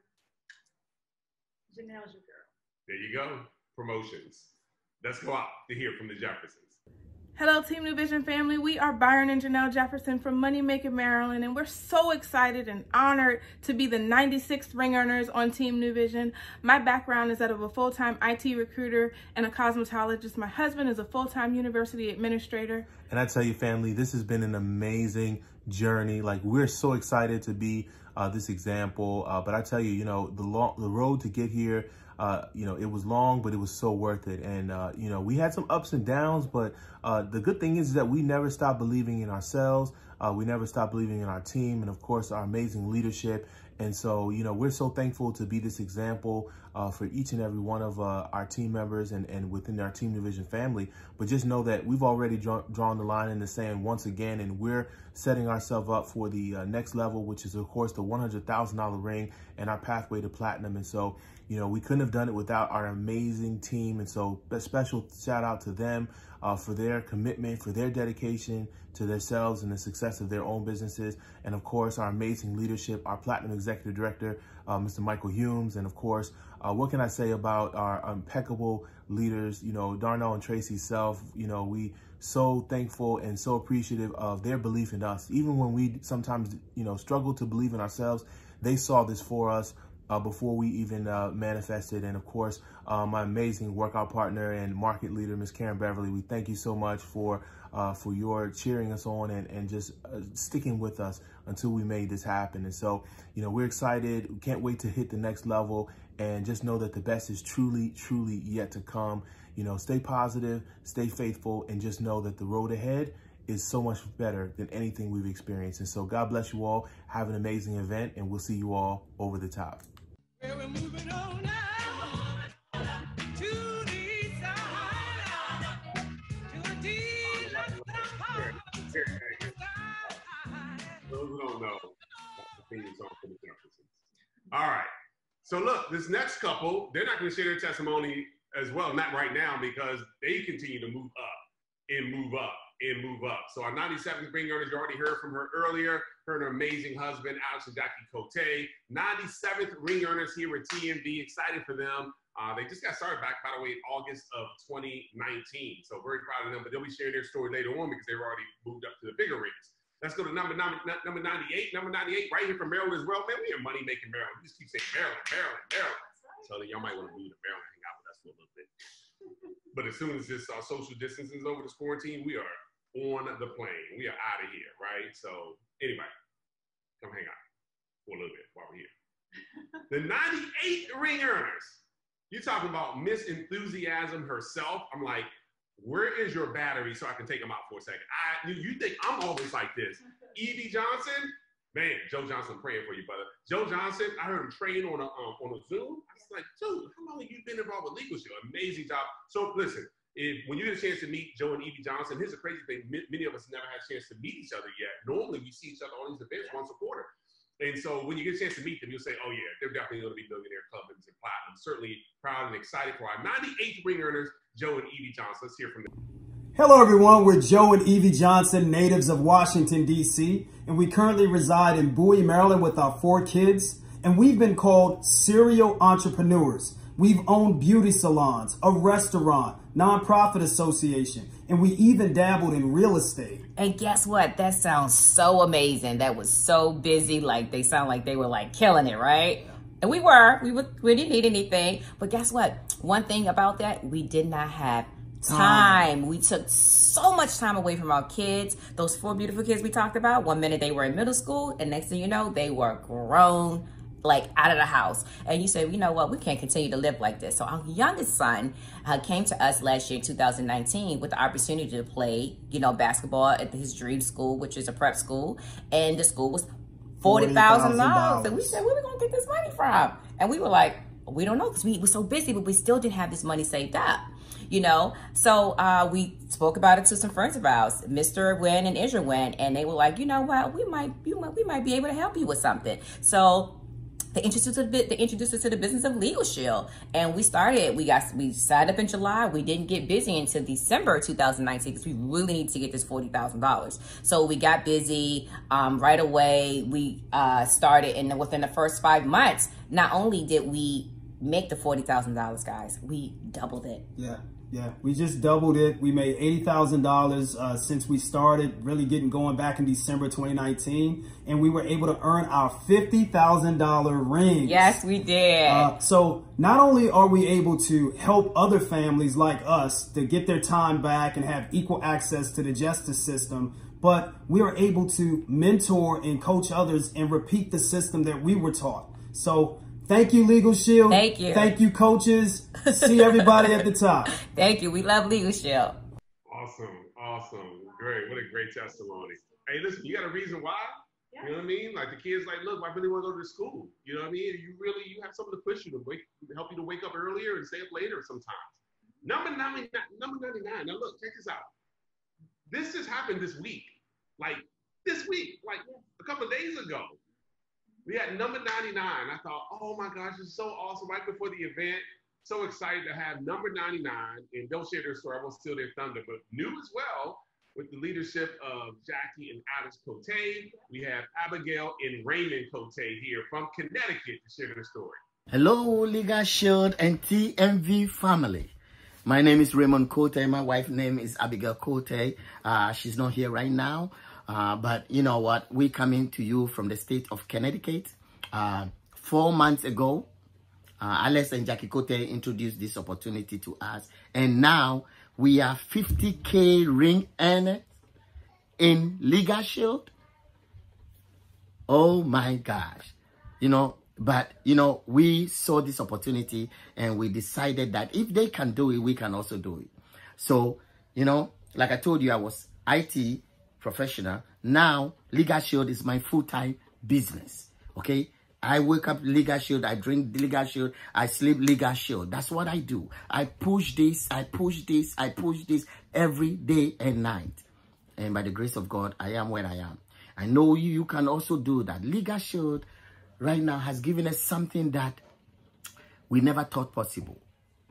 Janelle's your girl. there you go. Promotions. Let's go out to hear from the Jeffersons. Hello, Team NuVision family. We are Byron and Janelle Jefferson from Money Making Maryland, and we're so excited and honored to be the 96th ring earners on Team NuVision. My background is that of a full time IT recruiter and a cosmetologist. My husband is a full time university administrator. And I tell you, family, this has been an amazing journey. Like we're so excited to be uh, this example. Uh, but I tell you, you know, the long, the road to get here, uh, you know, it was long, but it was so worth it. And uh, you know, we had some ups and downs, but uh, the good thing is that we never stopped believing in ourselves. Uh, we never stopped believing in our team, and of course, our amazing leadership. And so, you know, we're so thankful to be this example uh, for each and every one of uh, our team members and, and within our Team NuVision family. But just know that we've already draw, drawn the line in the sand once again, and we're setting ourselves up for the uh, next level, which is, of course, the $100,000 ring and our pathway to platinum. And so, you know, we couldn't have done it without our amazing team. And so, a special shout out to them uh, for their commitment, for their dedication to themselves and the success of their own businesses. And of course, our amazing leadership, our platinum executive director, uh, Mr. Michael Humes. And of course, uh, what can I say about our impeccable leaders, you know, Darnell and Traci Self, you know, we so thankful and so appreciative of their belief in us. Even when we sometimes, you know, struggle to believe in ourselves, they saw this for us uh, before we even uh, manifested. And of course, uh, my amazing workout partner and market leader, Miss Karen Beverly, we thank you so much for uh, for your cheering us on and, and just uh, sticking with us until we made this happen. And so, you know, we're excited. We can't wait to hit the next level and just know that the best is truly, truly yet to come. You know, stay positive, stay faithful, and just know that the road ahead is so much better than anything we've experienced. And so God bless you all. Have an amazing event, and we'll see you all over the top. All right. So look, this next couple, they're not going to share their testimony as well, not right now, because they continue to move up and move up and move up. So our 97th ring earners, you already heard from her earlier, her and her amazing husband, Alex and Jackie Kotei. 97th ring earners here at TNV. excited for them. Uh, they just got started back, by the way, in August of 2019. So very proud of them, but they'll be sharing their story later on because they've already moved up to the bigger rings. Let's go to number, number, number 98. Number 98, right here from Maryland as well. Man, we are money making Maryland. We just keep saying Maryland, Maryland, Maryland. So y'all might want to move to Maryland and hang out with us for a little bit. But as soon as this uh, social distancing is over, this quarantine, we are on the plane. We are out of here, right? So anyway, come hang out for a little bit while we're here. The 98 ring earners. You talking about Miss Enthusiasm herself? I'm like, where is your battery so I can take them out for a second? I, you, you think I'm always like this? Evie Johnson, man, Joe Johnson praying for you, brother. Joe Johnson, I heard him train on a um, on a Zoom. I was like, dude, how long have you been involved with Legal Shield? Amazing job. So listen, if when you get a chance to meet Joe and Evie Johnson, here's the crazy thing: many of us never had a chance to meet each other yet. Normally, we see each other on these events once a quarter. And so when you get a chance to meet them, you'll say, oh, yeah, they're definitely going to be millionaire clubbins and platinum. Certainly proud and excited for our 98th ring earners, Joe and Evie Johnson. Let's hear from them. Hello, everyone. We're Joe and Evie Johnson, natives of Washington, D.C., and we currently reside in Bowie, Maryland with our four kids. And we've been called serial entrepreneurs. We've owned beauty salons, a restaurant, nonprofit association, and we even dabbled in real estate. And guess what? That sounds so amazing. That was so busy. Like they sound like they were like killing it, right? And we were. We were. We didn't need anything. But guess what? One thing about that, we did not have time. We took so much time away from our kids. Those four beautiful kids we talked about. One minute they were in middle school, and next thing you know, they were grown like out of the house. And you say, you know what, we can't continue to live like this. So our youngest son uh, came to us last year, 2019, with the opportunity to play, you know, basketball at his dream school, which is a prep school. And the school was $40,000. And we said, where are we going to get this money from? And we were like, we don't know because we were so busy, but we still didn't have this money saved up. You know, so uh, we spoke about it to some friends of ours, Mr. Wynn and Israel Wynn, and they were like, you know what, we might, you might, we might be able to help you with something. So they introduced they introduced us to the business of Legal Shield, and we started. We got we signed up in July. We didn't get busy until December 2019 because we really need to get this forty thousand dollars. So we got busy um, right away. We uh, started, and within the first five months, not only did we make the forty thousand dollars, guys, we doubled it. Yeah. Yeah, we just doubled it. We made eighty thousand uh, dollars since we started really getting going back in December 2019, and we were able to earn our fifty thousand dollar ring. Yes, we did. Uh, so not only are we able to help other families like us to get their time back and have equal access to the justice system, but we are able to mentor and coach others and repeat the system that we were taught. So Thank you, Legal Shield. Thank you. Thank you, coaches. See everybody at the top. Thank you. We love Legal Shield. Awesome. Awesome. Great. What a great testimony. Hey, listen, you got a reason why? Yeah. You know what I mean? Like the kids, like, look, I really want to go to school. You know what I mean? You really, you have something to push you to wake, help you to wake up earlier and stay up later sometimes. Number 99, number 99. Now look, check this out. This just happened this week. Like this week, like a couple of days ago. We had number 99. I thought, oh my gosh, it's so awesome. Right before the event, so excited to have number 99. And don't share their story, I won't steal their thunder, but new as well with the leadership of Jackie and Alex Kotei. We have Abigail and Raymond Cote here from Connecticut to share their story. Hello, Legal Shield and TNV family. My name is Raymond Cote. My wife's name is Abigail Cote. Uh, she's not here right now. Uh, but you know what? We coming to you from the state of Connecticut. Uh, four months ago, uh, and Jackie Kotei introduced this opportunity to us. And now we are 50K ring earner in Legal Shield. Oh my gosh. You know, but you know, we saw this opportunity and we decided that if they can do it, we can also do it. So, you know, like I told you, I was IT professional. Now, Legal Shield is my full-time business. Okay? I wake up Legal Shield, I drink Legal Shield, I sleep Legal Shield. That's what I do. I push this, I push this, I push this every day and night. And by the grace of God, I am where I am. I know you, you can also do that. Legal Shield right now has given us something that we never thought possible.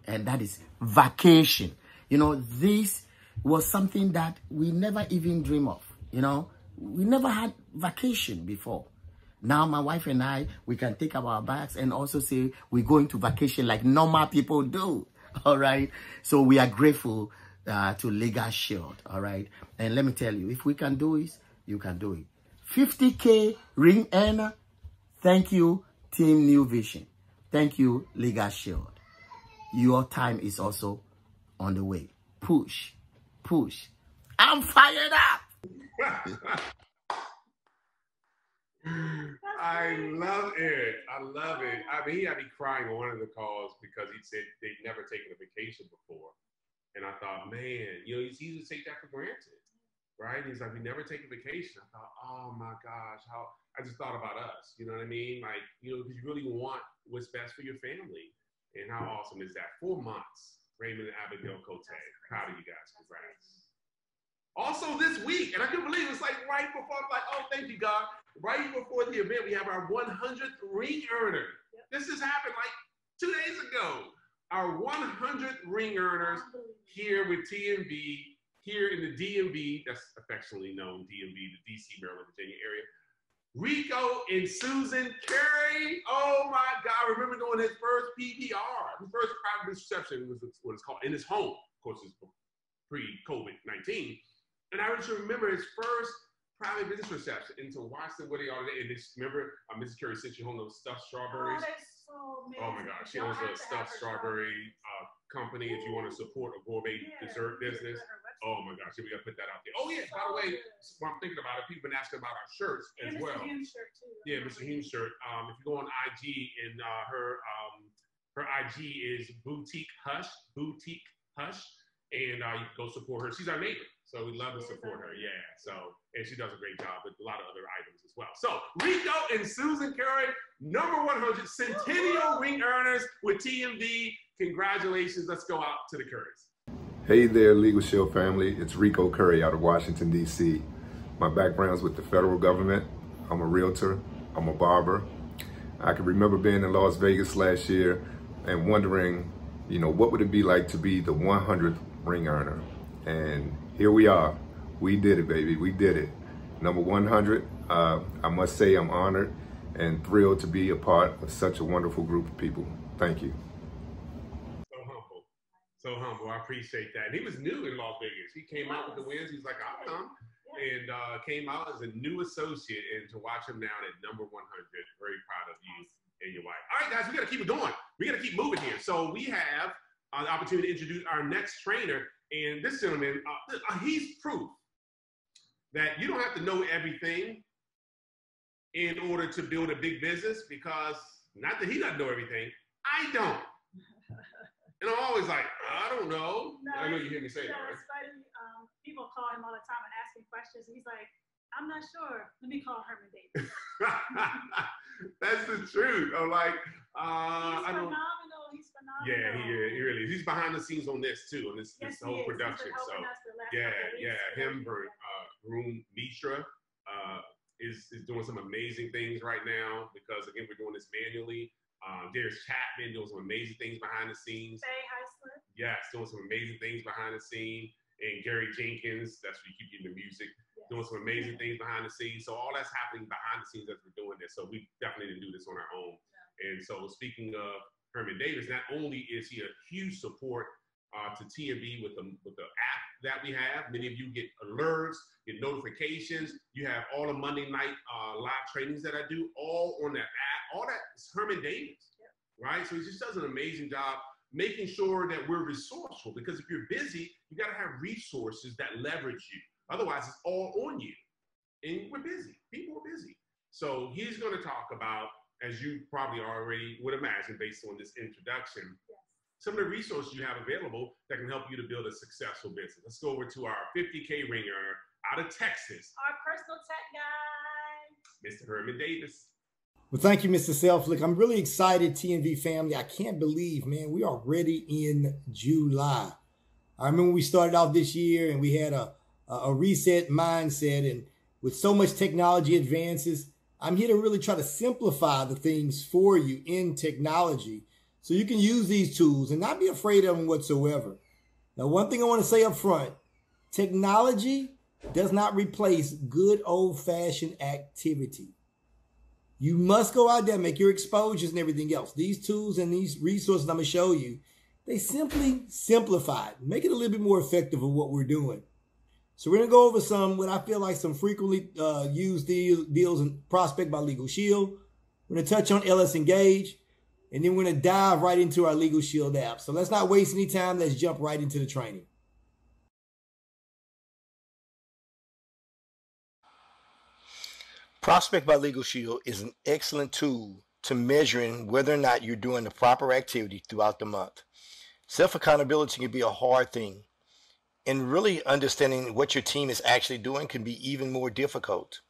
And that is vacation. You know, this was something that we never even dream of. You know, we never had vacation before. Now my wife and I, we can take our bags and also say we're going to vacation like normal people do. All right. So we are grateful uh, to Legal Shield. All right. And let me tell you, if we can do it, you can do it. 50K ring earner. Thank you, Team NuVision. Thank you, Legal Shield. Your time is also on the way. Push, push. I'm fired up. I love it. I love it. I mean, he had me crying on one of the calls because he said they'd never taken a vacation before. And I thought, man, you know, it's easy to take that for granted, right? He's like, we never take a vacation. I thought, oh my gosh, how, I just thought about us. You know what I mean? Like, you know, because you really want what's best for your family. And how awesome is that? Four months, Raymond and Abigail Cote. Proud of you guys. Congrats. Also this week, and I couldn't believe it, it's like right before, I'm like, oh, thank you, God. Right before the event, we have our 100th ring earner. This has happened like two days ago. Our 100th ring earners here with TNV, here in the DMV, that's affectionately known DMV, the DC, Maryland, Virginia area. Rico and Susan Curry. Oh my God, I remember doing his first PBR, his first private reception was what it's called in his home. Of course, it's pre-COVID 19. And I just remember his first private business reception and to watch them what they all did. And this, remember, uh, Mrs. Curry sent you home those stuffed strawberries. Oh, Oh my gosh, she owns a stuffed strawberry uh, company. If you want to support a gourmet dessert business, oh my gosh, we got to put that out there. Oh yeah, by the way, while I'm thinking about it, people been asking about our shirts as Mr. well. Hume's shirt, too. Yeah, Mr. Hume's shirt. Um, if you go on IG and uh, her um, her IG is Boutique Hush, Boutique Hush, and uh, you can go support her. She's our neighbor, so we love to support her. Yeah, so and she does a great job with a lot of other items as well. So Rico and Susan Curry, number 100 Centennial Ring Earners with TNV. Congratulations! Let's go out to the Currys. Hey there, Legal Shield family. It's Rico Curry out of Washington, D.C. My background's with the federal government. I'm a realtor. I'm a barber. I can remember being in Las Vegas last year and wondering, you know, what would it be like to be the 100th ring earner? And here we are. We did it, baby. We did it. Number 100. Uh, I must say I'm honored and thrilled to be a part of such a wonderful group of people. Thank you. So humble. So humble. I appreciate that. And he was new in Las Vegas. He came out with the Wynns. He's like, I'll come. And uh, came out as a new associate. And to watch him now at number 100, very proud of you and your wife. All right, guys, we got to keep it going. We got to keep moving here. So we have uh, the opportunity to introduce our next trainer. And this gentleman, uh, uh, he's proof that you don't have to know everything in order to build a big business because not that he doesn't know everything, I don't. And I'm always like, I don't know. No, I know you hear me say you that, right? it's funny. Um, people call him all the time and ask him questions. And he's like, I'm not sure. Let me call Herman Davis. That's the truth. I'm like, uh, He's I don't. phenomenal. He's phenomenal. Yeah, he, he really is. He's behind the scenes on this too, on this, Yes, this whole. Production. So helping us the last yeah, yeah, him, uh, Room Mitra, uh, is is doing some amazing things right now because again we're doing this manually. Um, Darius Chapman doing some amazing things behind the scenes. Say hi, Slim. Yes, doing some amazing things behind the scene. And Gary Jenkins, that's where you keep getting the music, doing some amazing things behind the scenes. So all that's happening behind the scenes as we're doing this. So we definitely didn't do this on our own. And so speaking of Herman Davis, not only is he a huge support uh, to TNV with the with the app that we have, many of you get alerts, get notifications. You have all the Monday night uh, live trainings that I do, all on that app. All that is Herman Davis, right? So he just does an amazing job making sure that we're resourceful because if you're busy, you got to have resources that leverage you. Otherwise, it's all on you. And we're busy. People are busy. So he's going to talk about, as you probably already would imagine based on this introduction, some of the resources you have available that can help you to build a successful business. Let's go over to our 50K ringer out of Texas, Our personal tech guy. Mr. Herman Davis. Well, thank you, Mr. Selflick. I'm really excited, TNV family. I can't believe, man, we are already in July. I remember we started off this year and we had a, a reset mindset. And with so much technology advances, I'm here to really try to simplify the things for you in technology so you can use these tools and not be afraid of them whatsoever. Now, one thing I want to say up front technology does not replace good old fashioned activity. You must go out there, make your exposures and everything else. These tools and these resources I'm going to show you, they simply simplify it, make it a little bit more effective of what we're doing. So we're going to go over some, what I feel like some frequently uh, used deal, deals and prospect by Legal Shield. We're going to touch on LS Engage, and then we're going to dive right into our Legal Shield app. So let's not waste any time. Let's jump right into the training. Prospect by Legal Shield is an excellent tool to measuring whether or not you're doing the proper activity throughout the month. Self accountability can be a hard thing, and really understanding what your team is actually doing can be even more difficult.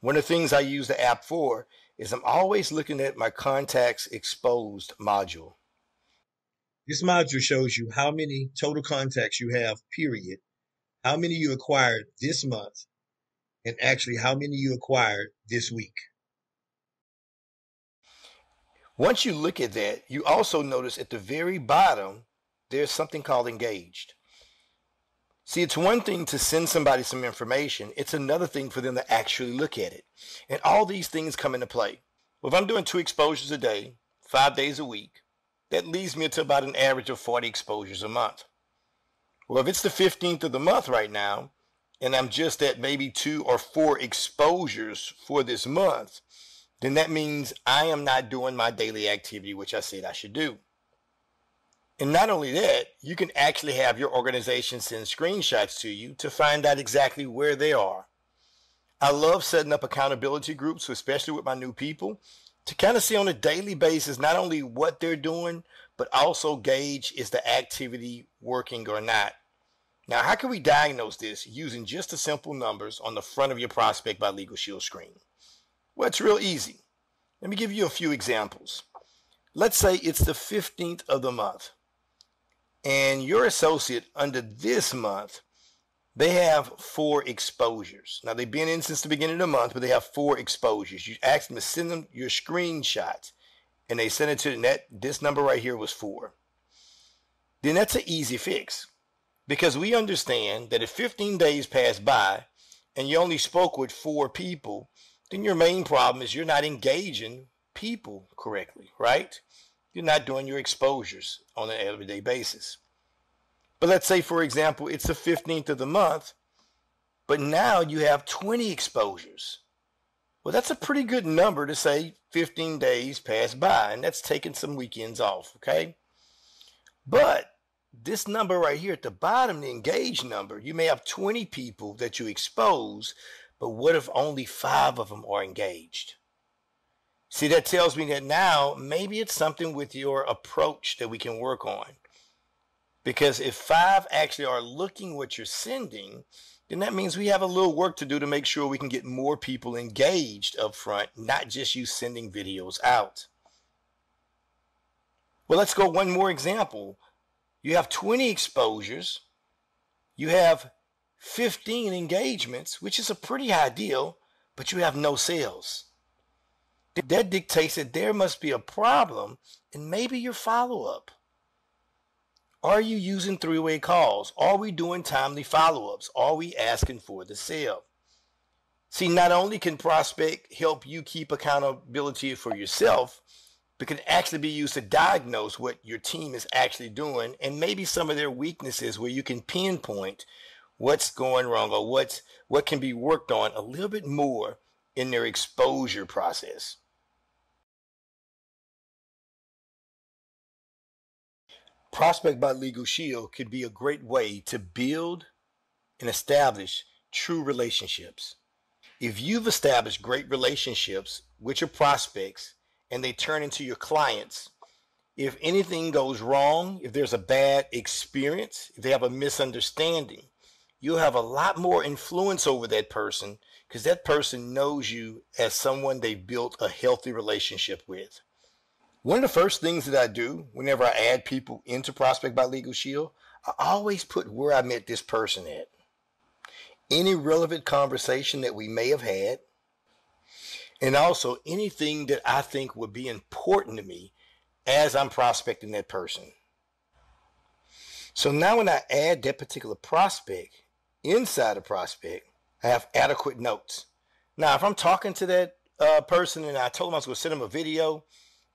One of the things I use the app for is I'm always looking at my contacts exposed module. This module shows you how many total contacts you have, period, how many you acquired this month, and actually how many you acquired this week. Once you look at that, you also notice at the very bottom, there's something called engaged. See, it's one thing to send somebody some information. It's another thing for them to actually look at it. And all these things come into play. Well, if I'm doing two exposures a day, five days a week, that leads me to about an average of 40 exposures a month. Well, if it's the 15th of the month right now, and I'm just at maybe two or four exposures for this month, then that means I am not doing my daily activity, which I said I should do. And not only that, you can actually have your organization send screenshots to you to find out exactly where they are. I love setting up accountability groups, especially with my new people, to kind of see on a daily basis not only what they're doing, but also gauge is the activity working or not. Now, how can we diagnose this using just the simple numbers on the front of your Prospect by Legal Shield screen? Well, it's real easy. Let me give you a few examples. Let's say it's the 15th of the month and your associate under this month, they have four exposures. Now they've been in since the beginning of the month, but they have four exposures. You ask them to send them your screenshots, and they send it to the net. This number right here was four. Then that's an easy fix because we understand that if 15 days pass by and you only spoke with four people, then your main problem is you're not engaging people correctly, right? You're not doing your exposures on an everyday basis. But let's say, for example, it's the 15th of the month, but now you have 20 exposures. Well, that's a pretty good number to say 15 days pass by, and that's taking some weekends off, okay? But this number right here at the bottom, the engaged number, you may have 20 people that you expose, but what if only five of them are engaged? See, that tells me that now maybe it's something with your approach that we can work on. Because if five actually are looking what you're sending, then that means we have a little work to do to make sure we can get more people engaged up front, not just you sending videos out. Well, let's go one more example. You have 20 exposures, you have 15 engagements, which is a pretty high deal, but you have no sales. That dictates that there must be a problem in maybe your follow up. Are you using three way calls? Are we doing timely follow ups? Are we asking for the sale? See, not only can Prospect help you keep accountability for yourself, but can actually be used to diagnose what your team is actually doing and maybe some of their weaknesses where you can pinpoint what's going wrong or what's what can be worked on a little bit more in their exposure process. Prospect by Legal Shield could be a great way to build and establish true relationships. If you've established great relationships with your prospects and they turn into your clients, if anything goes wrong, if there's a bad experience, if they have a misunderstanding, you'll have a lot more influence over that person because that person knows you as someone they've built a healthy relationship with. One of the first things that I do whenever I add people into Prospect by Legal Shield, I always put where I met this person at. Any relevant conversation that we may have had, and also anything that I think would be important to me as I'm prospecting that person. So now when I add that particular prospect inside a prospect, I have adequate notes. Now, if I'm talking to that uh, person and I told them I was going to send them a video,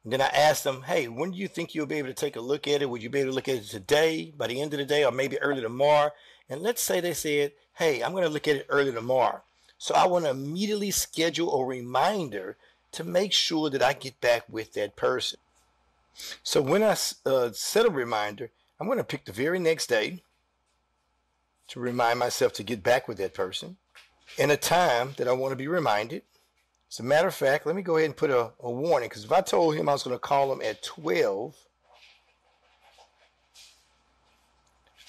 then I asked them, hey, when do you think you'll be able to take a look at it? Would you be able to look at it today, by the end of the day, or maybe early tomorrow? And let's say they said, hey, I'm going to look at it early tomorrow. So I want to immediately schedule a reminder to make sure that I get back with that person. So when I uh, set a reminder, I'm going to pick the very next day to remind myself to get back with that person and a time that I want to be reminded. As a matter of fact, let me go ahead and put a, a warning because if I told him I was going to call him at 12,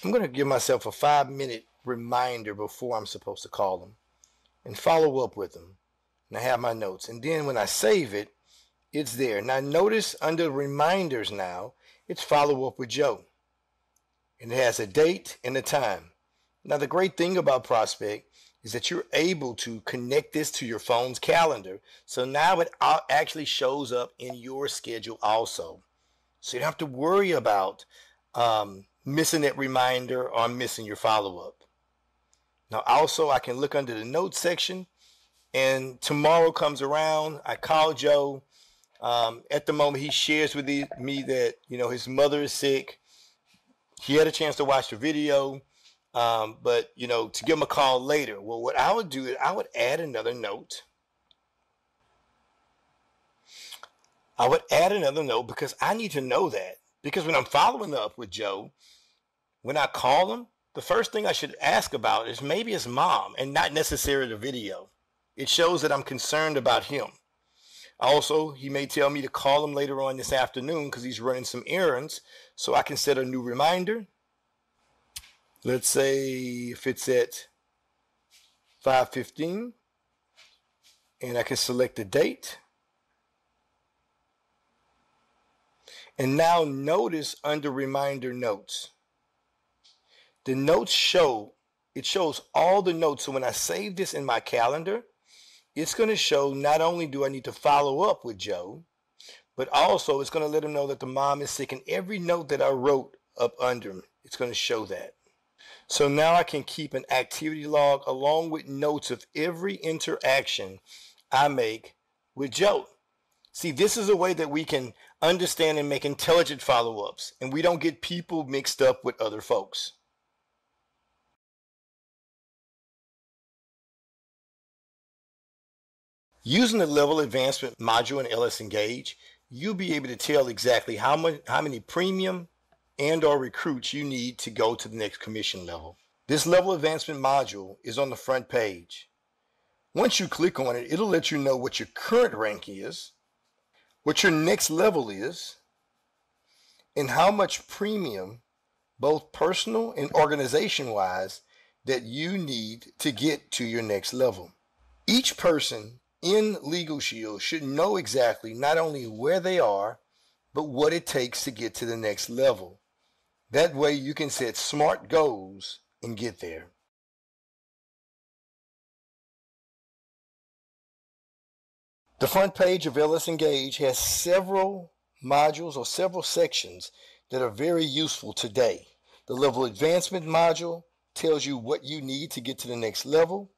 I'm going to give myself a five minute reminder before I'm supposed to call him and follow up with them. And I have my notes. And then when I save it, it's there. Now notice under reminders now, it's follow up with Joe. And it has a date and a time. Now the great thing about Prospect is that you're able to connect this to your phone's calendar. So now it actually shows up in your schedule also. So you don't have to worry about um, missing that reminder or missing your follow-up. Now also I can look under the notes section and tomorrow comes around. I call Joe. Um, at the moment, he shares with me that you know his mother is sick. He had a chance to watch the video, um, but you know to give him a call later. Well, what I would do is I would add another note. I would add another note because I need to know that because when I'm following up with Joe, when I call him, the first thing I should ask about is maybe his mom and not necessarily the video. It shows that I'm concerned about him. Also, he may tell me to call him later on this afternoon because he's running some errands, so I can set a new reminder. Let's say if it's at 5:15 and I can select the date. And now notice under reminder notes. The notes show it shows all the notes. So when I save this in my calendar, it's going to show not only do I need to follow up with Joe, but also it's going to let him know that the mom is sick. And every note that I wrote up under him, it's going to show that. So now I can keep an activity log along with notes of every interaction I make with Joe. See, this is a way that we can understand and make intelligent follow ups, and we don't get people mixed up with other folks. Using the level advancement module in LS Engage, you'll be able to tell exactly how much how many premium and or recruits you need to go to the next commission level. This level advancement module is on the front page. Once you click on it, it'll let you know what your current rank is, what your next level is, and how much premium, both personal and organization wise, that you need to get to your next level. Each person in Legal Shield should know exactly not only where they are, but what it takes to get to the next level. That way you can set smart goals and get there. The front page of LS Engage has several modules or several sections that are very useful today. The level advancement module tells you what you need to get to the next level.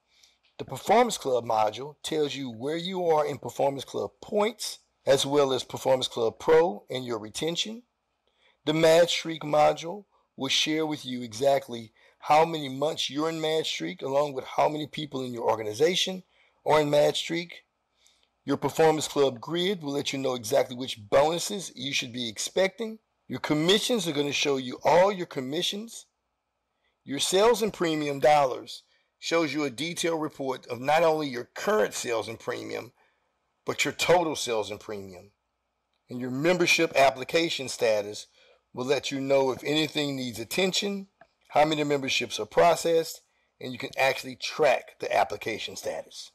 The Performance Club module tells you where you are in Performance Club points, as well as Performance Club Pro and your retention. The Mad Streak module will share with you exactly how many months you're in Mad Streak, along with how many people in your organization are in Mad Streak. Your Performance Club grid will let you know exactly which bonuses you should be expecting. Your commissions are going to show you all your commissions. Your sales and premium dollars shows you a detailed report of not only your current sales and premium, but your total sales and premium. And your membership application status will let you know if anything needs attention, how many memberships are processed, and you can actually track the application status.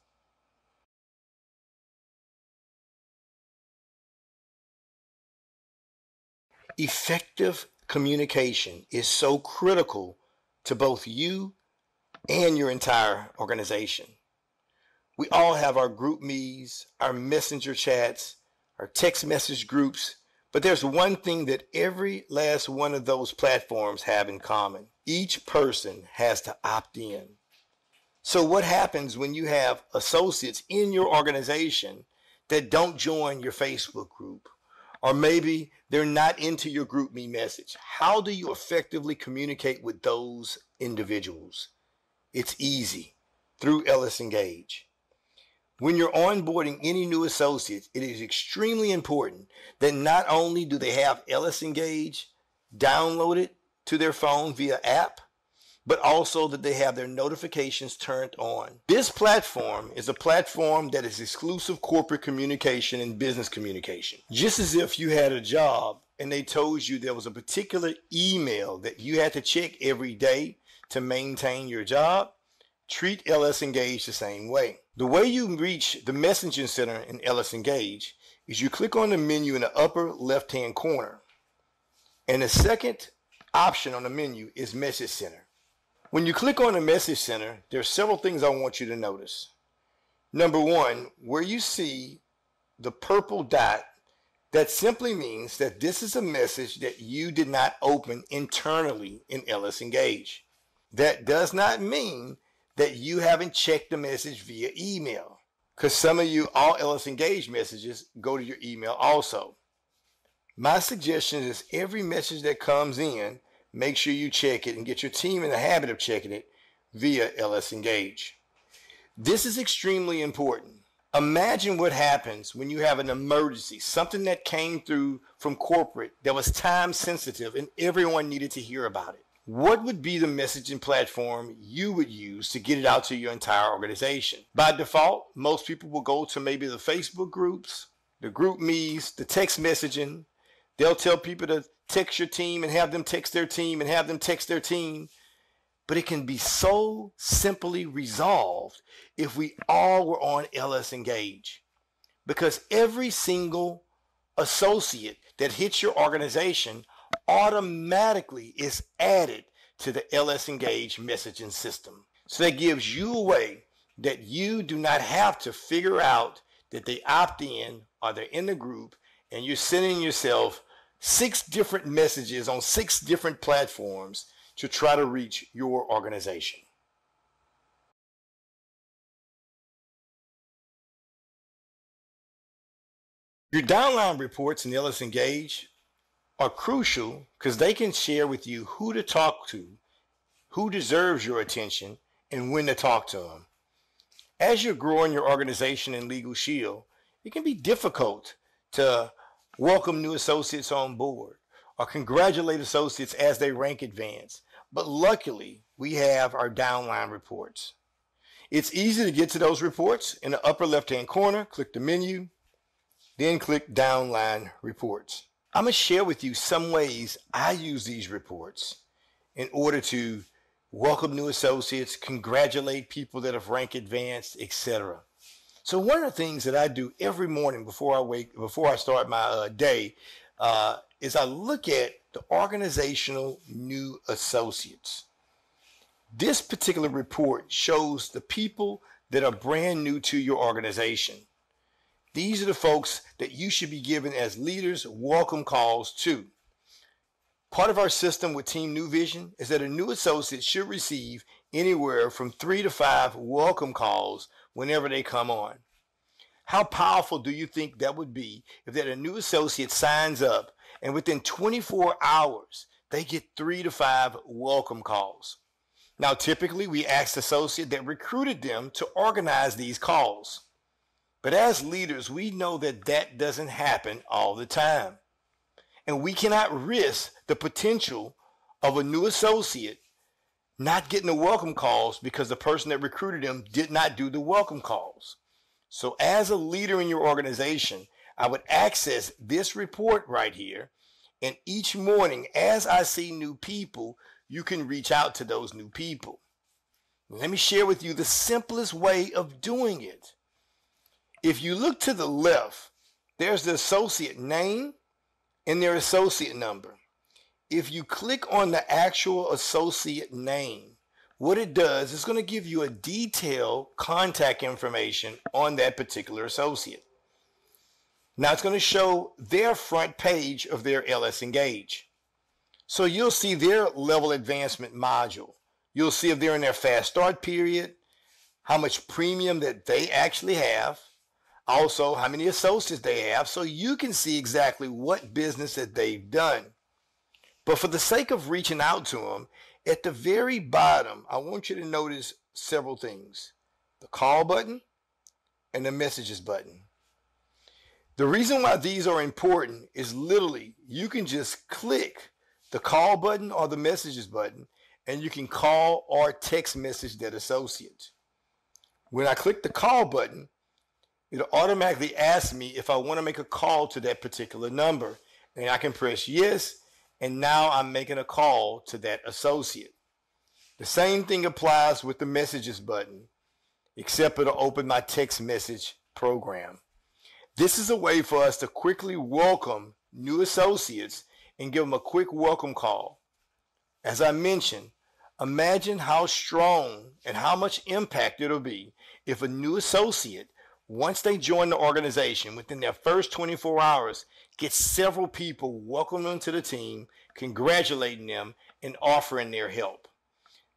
Effective communication is so critical to both you and your entire organization. We all have our GroupMes, our messenger chats, our text message groups, but there's one thing that every last one of those platforms have in common. Each person has to opt in. So what happens when you have associates in your organization that don't join your Facebook group? Or maybe they're not into your GroupMe message. How do you effectively communicate with those individuals? It's easy through LS Engage. When you're onboarding any new associates, it is extremely important that not only do they have LS Engage downloaded to their phone via app, but also that they have their notifications turned on. This platform is a platform that is exclusive corporate communication and business communication. Just as if you had a job and they told you there was a particular email that you had to check every day to maintain your job, treat LS Engage the same way. The way you reach the messaging center in LS Engage is you click on the menu in the upper left hand corner. And the second option on the menu is Message Center. When you click on the Message Center, there are several things I want you to notice. Number one, where you see the purple dot, that simply means that this is a message that you did not open internally in LS Engage. That does not mean that you haven't checked the message via email because some of you, all LS Engage messages go to your email also. My suggestion is every message that comes in, make sure you check it and get your team in the habit of checking it via LS Engage. This is extremely important. Imagine what happens when you have an emergency, something that came through from corporate that was time sensitive and everyone needed to hear about it. What would be the messaging platform you would use to get it out to your entire organization? By default, most people will go to maybe the Facebook groups, the group me's, the text messaging. They'll tell people to text your team and have them text their team and have them text their team. But it can be so simply resolved if we all were on LS Engage. Because every single associate that hits your organization automatically is added to the LS Engage messaging system. So that gives you a way that you do not have to figure out that they opt in or they're in the group and you're sending yourself six different messages on six different platforms to try to reach your organization. Your downline reports in LS Engage are crucial because they can share with you who to talk to, who deserves your attention, and when to talk to them. As you're growing your organization in Legal Shield, it can be difficult to welcome new associates on board or congratulate associates as they rank advance. But luckily, we have our downline reports. It's easy to get to those reports. In the upper left-hand corner, click the menu, then click downline reports. I'm going to share with you some ways I use these reports in order to welcome new associates, congratulate people that have rank advanced, etc. So one of the things that I do every morning before I wake, before I start my uh, day, uh, is I look at the organizational new associates. This particular report shows the people that are brand new to your organization. These are the folks that you should be giving as leaders welcome calls to. Part of our system with Team NuVision is that a new associate should receive anywhere from three to five welcome calls whenever they come on. How powerful do you think that would be if that a new associate signs up and within 24 hours they get three to five welcome calls? Now, typically we ask the associate that recruited them to organize these calls. But as leaders, we know that that doesn't happen all the time. And we cannot risk the potential of a new associate not getting the welcome calls because the person that recruited them did not do the welcome calls. So as a leader in your organization, I would access this report right here. And each morning, as I see new people, you can reach out to those new people. Let me share with you the simplest way of doing it. If you look to the left, there's the associate name and their associate number. If you click on the actual associate name, what it does is going to give you a detailed contact information on that particular associate. Now it's going to show their front page of their LS Engage. So you'll see their level advancement module. You'll see if they're in their fast start period, how much premium that they actually have, also how many associates they have, so you can see exactly what business that they've done. But for the sake of reaching out to them, at the very bottom, I want you to notice several things. The call button and the messages button. The reason why these are important is literally you can just click the call button or the messages button and you can call or text message that associate. When I click the call button, it'll automatically ask me if I want to make a call to that particular number. And I can press yes, and now I'm making a call to that associate. The same thing applies with the messages button, except it'll open my text message program. This is a way for us to quickly welcome new associates and give them a quick welcome call. As I mentioned, imagine how strong and how much impact it'll be if a new associate, once they join the organization within their first 24 hours, get several people welcoming them to the team, congratulating them, and offering their help.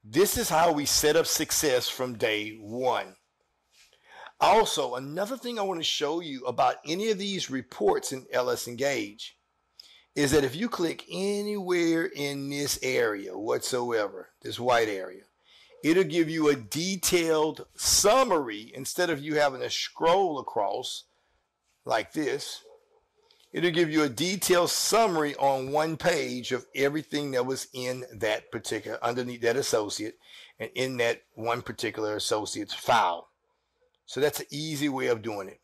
This is how we set up success from day one. Also, another thing I want to show you about any of these reports in LS Engage is that if you click anywhere in this area whatsoever, this white area, it'll give you a detailed summary instead of you having to scroll across like this. It'll give you a detailed summary on one page of everything that was in that particular, underneath that associate and in that one particular associate's file. So that's an easy way of doing it.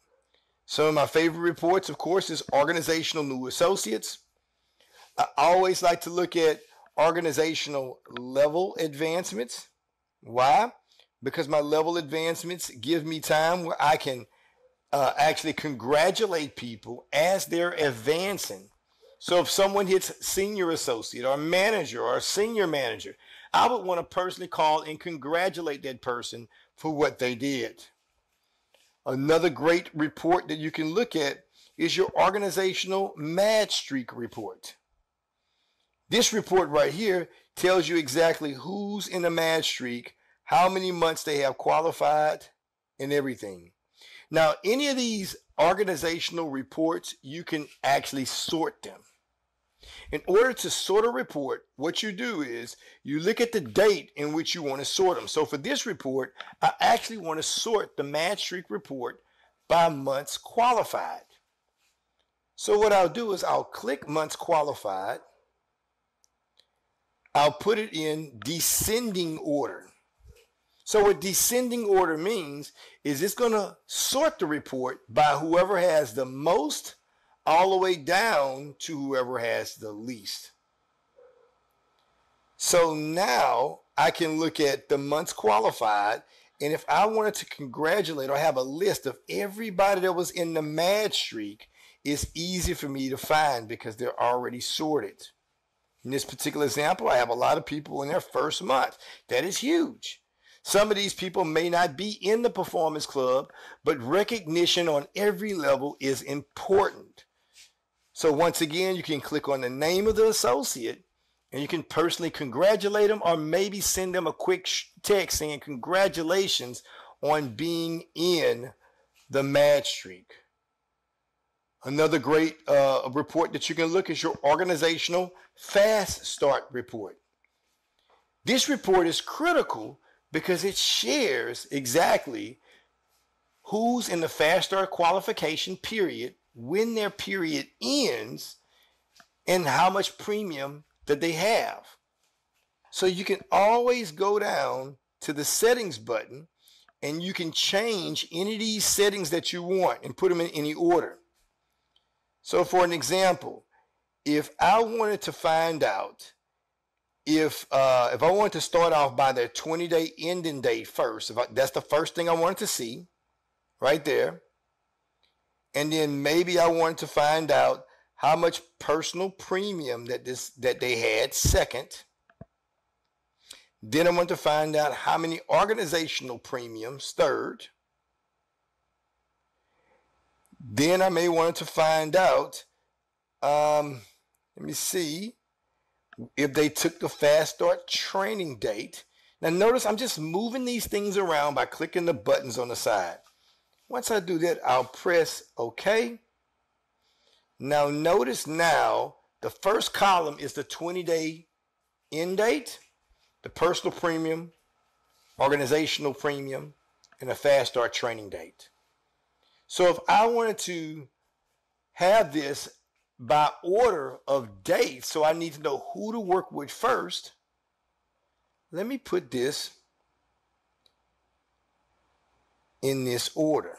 Some of my favorite reports, of course, is organizational new associates. I always like to look at organizational level advancements. Why? Because my level advancements give me time where I can uh, actually congratulate people as they're advancing. So if someone hits senior associate or manager or senior manager, I would want to personally call and congratulate that person for what they did. Another great report that you can look at is your organizational mad streak report. This report right here tells you exactly who's in the mad streak, how many months they have qualified, and everything. Now, any of these organizational reports, you can actually sort them. In order to sort a report, what you do is you look at the date in which you want to sort them. So for this report, I actually want to sort the Mad Streak report by months qualified. So what I'll do is I'll click months qualified. I'll put it in descending order. So what descending order means is it's going to sort the report by whoever has the most all the way down to whoever has the least. So now I can look at the months qualified. And if I wanted to congratulate or have a list of everybody that was in the mad streak, it's easy for me to find because they're already sorted. In this particular example, I have a lot of people in their first month. That is huge. Some of these people may not be in the performance club, but recognition on every level is important. So once again, you can click on the name of the associate and you can personally congratulate them or maybe send them a quick text saying congratulations on being in the mad streak. Another great uh, report that you can look at is your organizational fast start report. This report is critical because it shares exactly who's in the fast start qualification period, when their period ends, and how much premium that they have. So you can always go down to the settings button and you can change any of these settings that you want and put them in any order. So for an example, if I wanted to find out if uh, if I wanted to start off by their 20 day ending date first, if I, that's the first thing I wanted to see, right there, and then maybe I wanted to find out how much personal premium that this that they had second. Then I want to find out how many organizational premiums third. Then I may want to find out. Um, let me see if they took the fast start training date. Now notice I'm just moving these things around by clicking the buttons on the side. Once I do that, I'll press OK. Now notice now the first column is the 20 day end date, the personal premium, organizational premium, and the fast start training date. So if I wanted to have this by order of date, so I need to know who to work with first, let me put this in this order.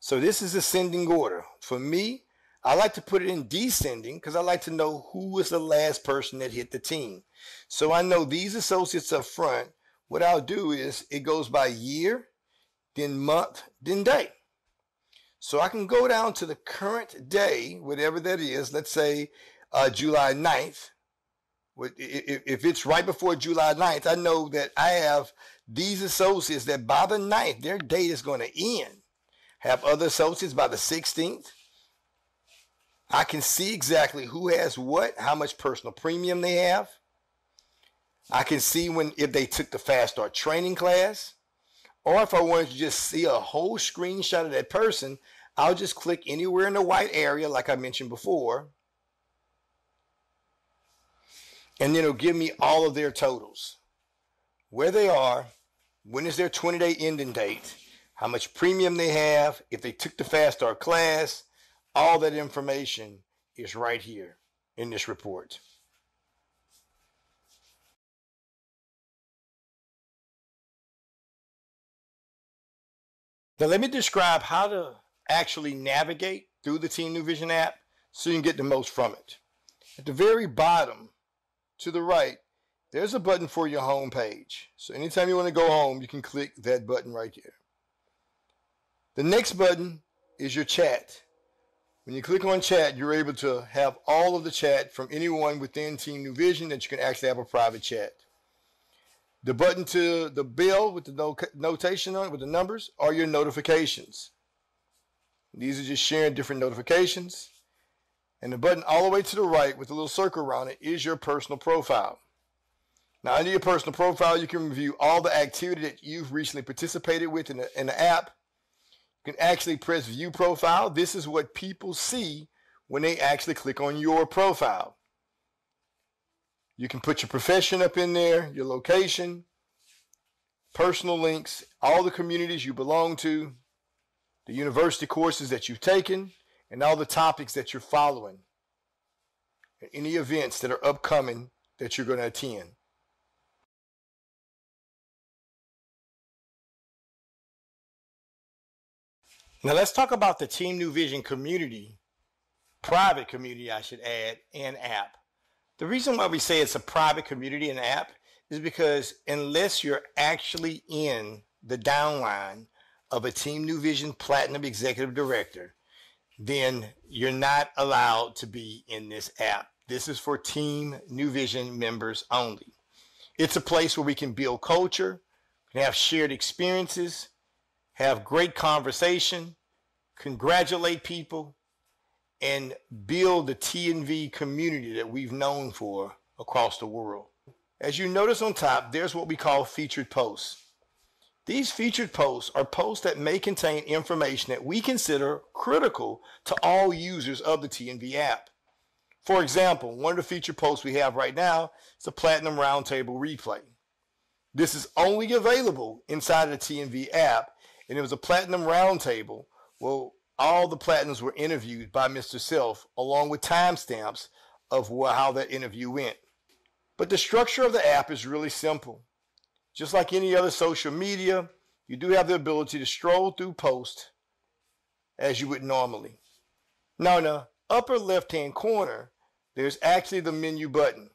So this is ascending order. For me, I like to put it in descending because I like to know who was the last person that hit the team. So I know these associates up front, what I'll do is it goes by year, then month, then day. So I can go down to the current day, whatever that is, let's say uh, July 9th. If it's right before July 9th, I know that I have these associates that by the 9th, their date is going to end. Have other associates by the 16th. I can see exactly who has what, how much personal premium they have. I can see when if they took the fast start training class. Or if I wanted to just see a whole screenshot of that person, I'll just click anywhere in the white area like I mentioned before. And then it'll give me all of their totals. Where they are, when is their 20-day ending date, how much premium they have, if they took the fast start class, all that information is right here in this report. Now let me describe how to actually navigate through the Team NuVision app so you can get the most from it. At the very bottom to the right, there's a button for your home page. So anytime you want to go home, you can click that button right here. The next button is your chat. When you click on chat, you're able to have all of the chat from anyone within Team NuVision that you can actually have a private chat. The button to the bell with the no notation on it, with the numbers, are your notifications. These are just sharing different notifications. And the button all the way to the right with a little circle around it is your personal profile. Now, under your personal profile, you can review all the activity that you've recently participated with in the, in the app. You can actually press view profile. This is what people see when they actually click on your profile. You can put your profession up in there, your location, personal links, all the communities you belong to, the university courses that you've taken, and all the topics that you're following, and any events that are upcoming that you're going to attend. Now let's talk about the Team NuVision community, private community, I should add, and app. The reason why we say it's a private community and app is because unless you're actually in the downline of a Team NuVision Platinum Executive Director, then you're not allowed to be in this app. This is for Team NuVision members only. It's a place where we can build culture, can have shared experiences, have great conversation, congratulate people, and build the TNV community that we've known for across the world. As you notice on top, there's what we call featured posts. These featured posts are posts that may contain information that we consider critical to all users of the TNV app. For example, one of the featured posts we have right now is a Platinum Roundtable replay. This is only available inside of the TNV app, and it was a Platinum Roundtable. Well, all the Platinums were interviewed by Mr. Self, along with timestamps of how that interview went. But the structure of the app is really simple. Just like any other social media, you do have the ability to stroll through posts as you would normally. Now, in the upper left-hand corner, there's actually the menu button.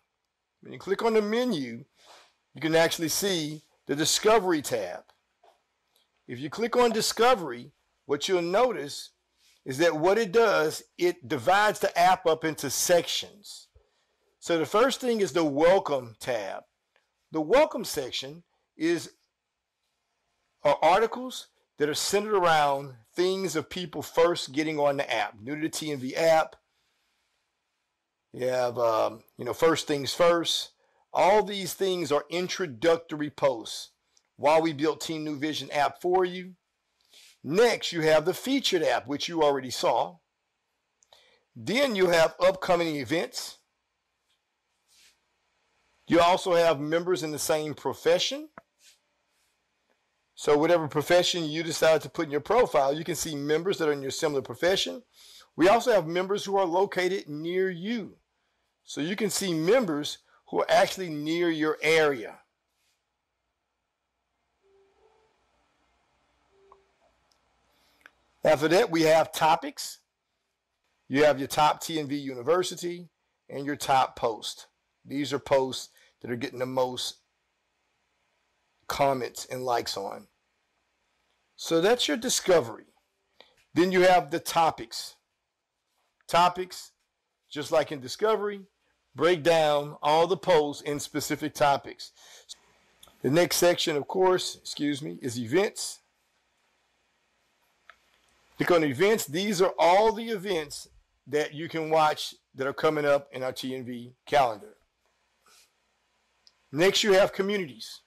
When you click on the menu, you can actually see the Discovery tab. If you click on Discovery, what you'll notice is that what it does, it divides the app up into sections. So the first thing is the Welcome tab. The Welcome section is are articles that are centered around things of people first getting on the app, new to the TNV app. You have, um, you know, first things first. All these things are introductory posts while we built Team NuVision app for you. Next, you have the featured app, which you already saw. Then you have upcoming events. You also have members in the same profession. So whatever profession you decide to put in your profile, you can see members that are in your similar profession. We also have members who are located near you. So you can see members who are actually near your area. After that, we have topics. You have your top TNV University and your top post. These are posts that are getting the most comments and likes on. So that's your discovery. Then you have the topics. Topics, just like in discovery, break down all the posts in specific topics. The next section, of course, excuse me, is events. Click on events. These are all the events that you can watch that are coming up in our TNV calendar. Next, you have communities.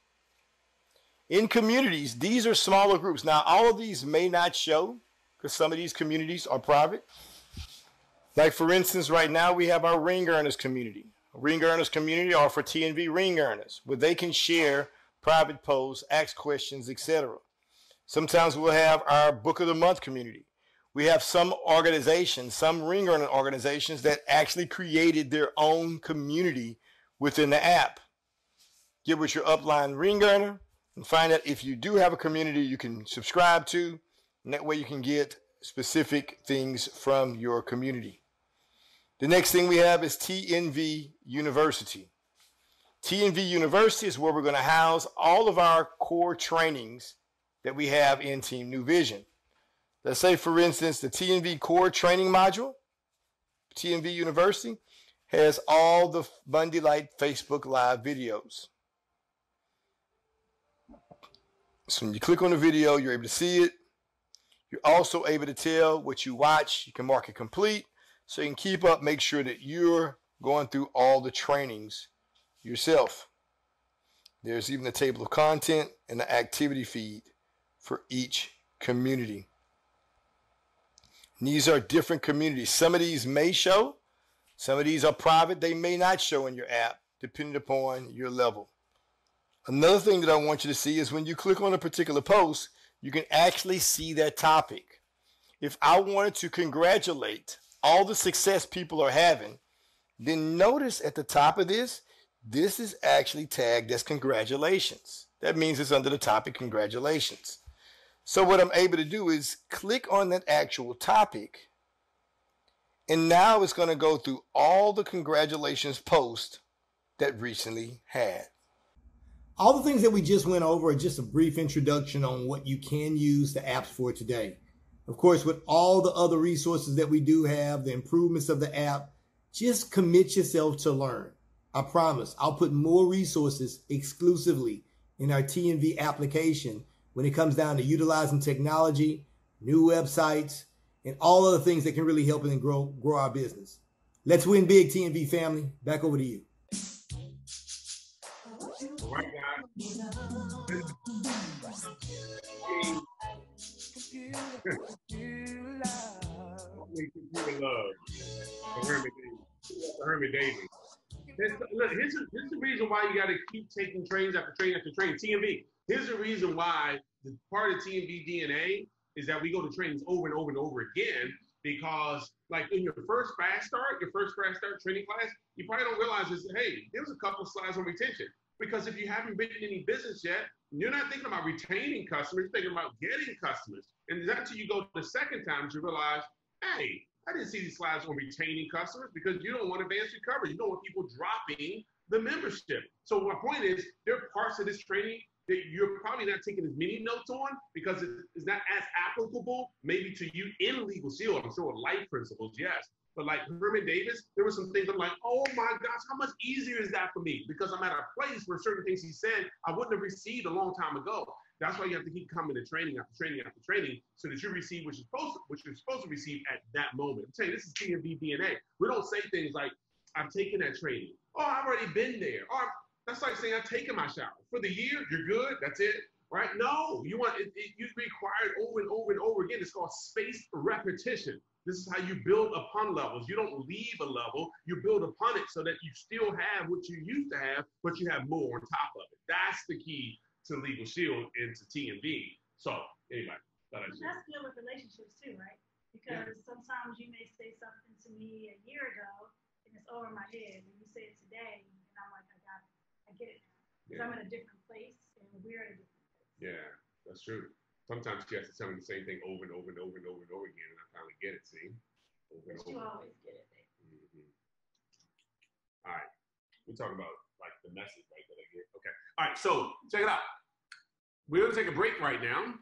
In communities, these are smaller groups. Now, all of these may not show because some of these communities are private. Like, for instance, right now we have our ring earners community. Ring earners community are for TNV ring earners, where they can share private posts, ask questions, etc. Sometimes we'll have our book of the month community. We have some organizations, some ring organizations that actually created their own community within the app. Get with your upline ring earner and find out if you do have a community you can subscribe to. And that way you can get specific things from your community. The next thing we have is TNV University. TNV University is where we're going to house all of our core trainings that we have in Team NuVision. Let's say, for instance, the TNV core training module, TNV University, has all the Monday Light Facebook Live videos. So when you click on the video, you're able to see it. You're also able to tell what you watch. You can mark it complete so you can keep up, make sure that you're going through all the trainings yourself. There's even a table of content and the activity feed for each community. And these are different communities. Some of these may show, some of these are private. They may not show in your app, depending upon your level. Another thing that I want you to see is when you click on a particular post, you can actually see that topic. If I wanted to congratulate all the success people are having, then notice at the top of this, this is actually tagged as congratulations. That means it's under the topic congratulations. So what I'm able to do is click on that actual topic. And now it's going to go through all the congratulations posts that recently had. All the things that we just went over are just a brief introduction on what you can use the apps for today. Of course, with all the other resources that we do have, the improvements of the app, just commit yourself to learn. I promise I'll put more resources exclusively in our TNV application when it comes down to utilizing technology, new websites, and all other things that can really help and grow grow our business. Let's win big, TNV family. Back over to you. All right, guys. Herman Davis. Look, here's, the- here's the reason why you got to keep taking trains after train after train. TNV. Here's the reason why the part of TNV DNA is that we go to trainings over and over and over again because, like, in your first fast start, your first fast start training class, you probably don't realize is, hey, there's a couple slides on retention. Because if you haven't written any business yet, you're not thinking about retaining customers, you're thinking about getting customers. And it's until you go the second time you realize, hey, I didn't see these slides on retaining customers because you don't want advanced recovery. You don't want people dropping the membership. So my point is, there are parts of this training that you're probably not taking as many notes on because it is not as applicable maybe to you in legal shield. I'm sure life principles, yes. But like Herman Davis, there were some things I'm like, oh my gosh, how much easier is that for me? Because I'm at a place where certain things he said I wouldn't have received a long time ago. That's why you have to keep coming to training after training after training so that you receive what you're supposed to, what you're supposed to receive at that moment. I'm telling you, this is TNV DNA. We don't say things like, I've taken that training. Oh, I've already been there. Oh, or that's like saying I've taken my shower. For the year, you're good. That's it. Right? No, you want it, it you require it over and over and over again. It's called spaced repetition. This is how you build upon levels. You don't leave a level, you build upon it so that you still have what you used to have, but you have more on top of it. That's the key to Legal Shield and to TNV. So, anyway, thought I'd that's good with relationships too, right? Because sometimes you may say something to me a year ago and it's over my head. and you say it today, and I'm like, I got it. I get it. Because I'm in a different place and we're in a different place. Yeah, that's true. Sometimes she has to tell me the same thing over and over and over and over and over again, and I finally get it. See, over and But you over. always get it. Mhm. All right, we're talking about like the message, right? That I get. Okay. All right, so check it out. We're gonna take a break right now,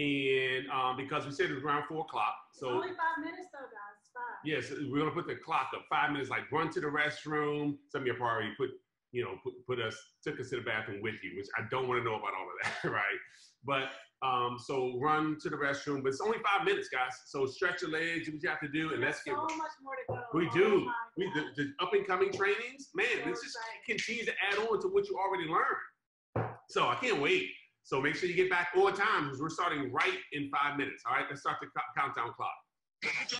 and um, because we said it was around four o'clock, It's so only five minutes though, guys. It's Five. Yes, we're gonna put the clock up. Five minutes, like run to the restroom. Some of you probably put, you know, put, put us took us to the bathroom with you, which I don't want to know about all of that, right? But um, so run to the restroom, but it's only five minutes, guys. So stretch your legs, do what you have to do, and let's get. So much more to go. We Oh do. my We the, the up and coming trainings, man. This just continues to add on to what you already learned. So I can't wait. So make sure you get back on time because we're starting right in five minutes. All right, let's start the countdown clock.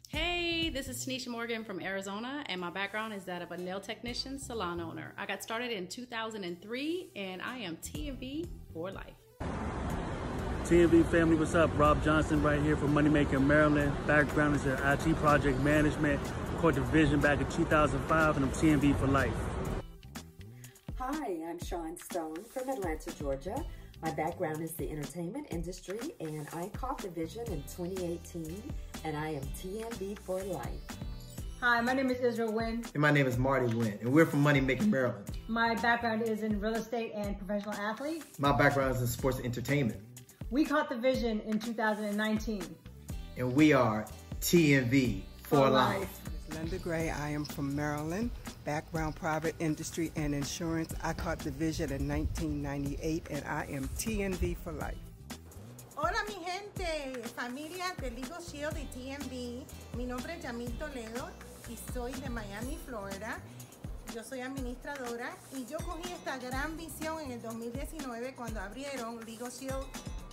Hey, this is Tanisha Morgan from Arizona, and my background is that of a nail technician, salon owner. I got started in 2003, and I am TNV for life. TNV family, what's up? Rob Johnson right here from Moneymaker, Maryland. Background is in IT project management. Caught division back in 2005, and I'm TNV for life. Hi, I'm Sean Stone from Atlanta, Georgia. My background is the entertainment industry, and I caught the vision in 2018, and I am TNV for life. Hi, my name is Israel Wynn. And my name is Marty Wynn, and we're from Money Making Maryland. My background is in real estate and professional athlete. My background is in sports and entertainment, We caught the vision in 2019. and we are TNV for, For life. life. Linda Gray. I am from Maryland. Background private industry and insurance. I caught the vision in 1998 and I am TNV for life. Hola mi gente, familia de Legal Shield y TNB. Mi nombre es Yamil Toledo y soy de Miami, Florida. Yo soy administradora y yo cogí esta gran visión en el 2019 cuando abrieron Legal Shield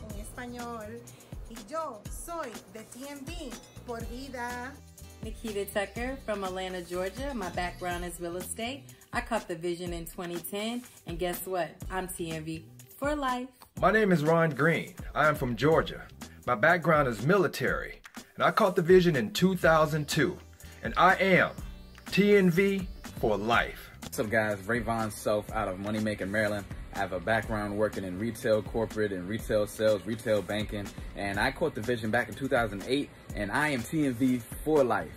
en español. Y yo soy de TNB por vida. Nikita Tucker from Atlanta, Georgia. My background is real estate. I caught the vision in 2010, and guess what? I'm TNV for life. My name is Ron Green. I am from Georgia. My background is military, and I caught the vision in 2002. And I am TNV for life. What's up, guys? Rayvon Self out of Moneymaker, Maryland. I have a background working in retail, corporate, and retail sales, retail banking, and I caught the vision back in 2008, and I am TNV for life.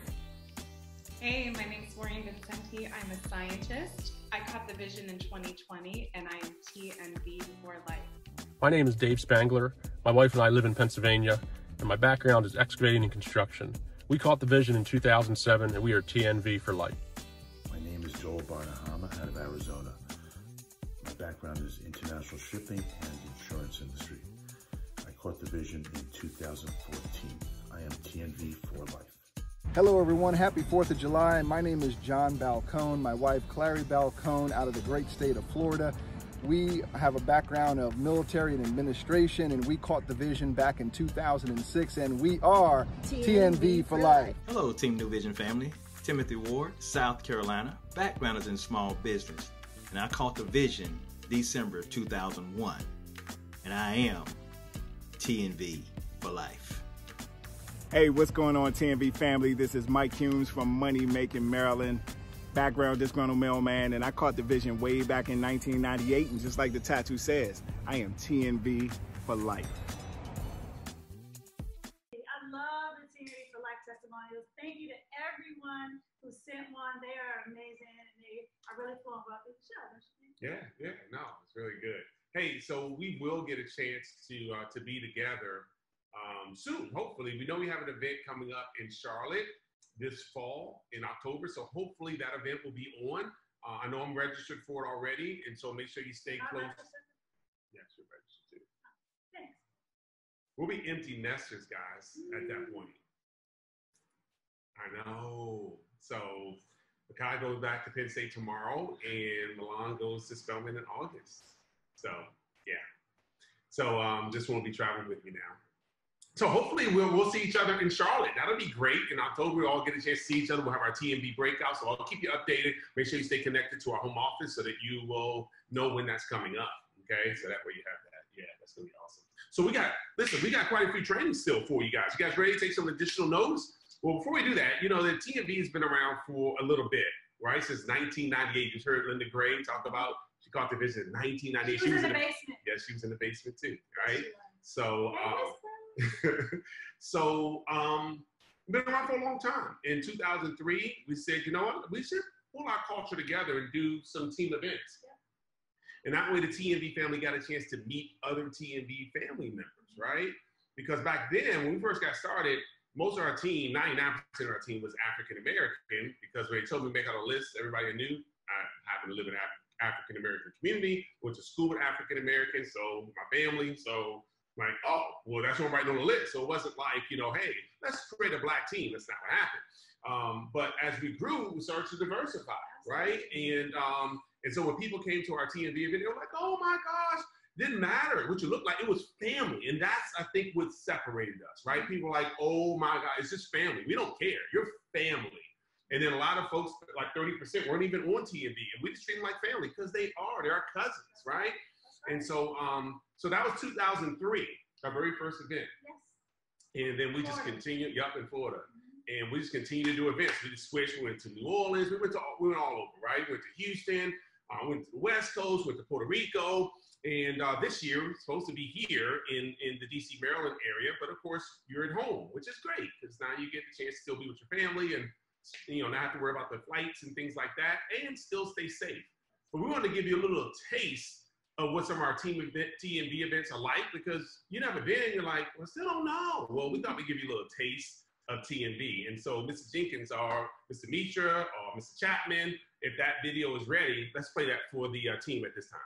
Hey, my name is Maureen Vincenti. I'm a scientist. I caught the vision in 2020 and I am TNV for life. My name is Dave Spangler. My wife and I live in Pennsylvania, and my background is excavating and construction. We caught the vision in 2007, and we are TNV for life. My name is Joel Barnahama out of Arizona. My background is international shipping and insurance industry. I caught the vision in 2014. I am TNV for life. Hello, everyone. Happy 4th of July. My name is John Balcone. My wife, Clary Balcone, out of the great state of Florida. We have a background of military and administration, and we caught the vision back in 2006, and we are TNV, for life. Hello, Team NuVision family. Timothy Ward, South Carolina. Background is in small business, and I caught the vision December 2001. And I am TNV for life. Hey, what's going on, TNV family? This is Mike Humes from Money Making Maryland. Background disgruntled mailman, and I caught the vision way back in 1998. And just like the tattoo says, I am TNV for life. I love the TNV for Life testimonials. Thank you to everyone who sent one. They are amazing and they are really flowing well through the show. don't you think? Yeah, yeah, no, it's really good. Hey, so we will get a chance to uh, to be together um, soon. Hopefully, we know we have an event coming up in Charlotte this fall in October. So hopefully that event will be on. Uh, I know I'm registered for it already, and so make sure you stay close. Yes, you're registered too. Thanks. We'll be empty nesters, guys, at that point. I know. So Makai goes back to Penn State tomorrow, and Milan goes to Spelman in August. So yeah. So um, just won't be traveling with me now. So hopefully we'll we'll see each other in Charlotte. That'll be great. In October, we'll all get a chance to see each other. We'll have our TNV breakout. So I'll keep you updated. Make sure you stay connected to our home office so that you will know when that's coming up. Okay, so that way you have that. Yeah, that's gonna be awesome. So we got listen, we got quite a few trainings still for you guys. You guys ready to take some additional notes? Well, before we do that, you know the TNV has been around for a little bit. right? Since 1998. You heard Linda Gray talk about she caught the vision in 1998. She was in the basement. Yeah, she was in the basement too, right? So, um, so um, been around for a long time. In 2003, we said, you know what, we should pull our culture together and do some team events. And that way, the TNV family got a chance to meet other TNV family members, right? Because back then, when we first got started, most of our team, 99% of our team was African American because when they told me to make out a list, everybody knew, I happened to live in an African American community, went to school with African Americans, so my family, so like, oh, well, that's one right on the list. So it wasn't like, you know, hey, let's create a black team. That's not what happened. Um, but as we grew, we started to diversify, right? And um, and so when people came to our TNV event, they were like, oh my gosh, didn't matter what you looked like. It was family. And that's, I think, what separated us, right? People were like, oh my God, it's just family. We don't care. You're family. And then a lot of folks, like 30%, weren't even on TNV. And we just treat them like family because they are. They're our cousins, right? And so, um, so that was 2003, our very first event. Yes. And then we just continued, yup, in Florida. And we just continued to do events. We just switched. We went to New Orleans. We went to we went all over, right? We went to Houston. I uh, went to the West Coast. Went to Puerto Rico. And uh, this year, we're supposed to be here in, in the DC, Maryland area, but of course, you're at home, which is great because now you get the chance to still be with your family and you know not have to worry about the flights and things like that, and still stay safe. But we want to give you a little taste of what some of our team event, TNV events are like because you never been. You're like, well, still don't know. Well, we thought we'd give you a little taste of TNV. And B and so, Mr. Jenkins or Mr. Mitra or Mr. Chapman, if that video is ready, let's play that for the uh, team at this time.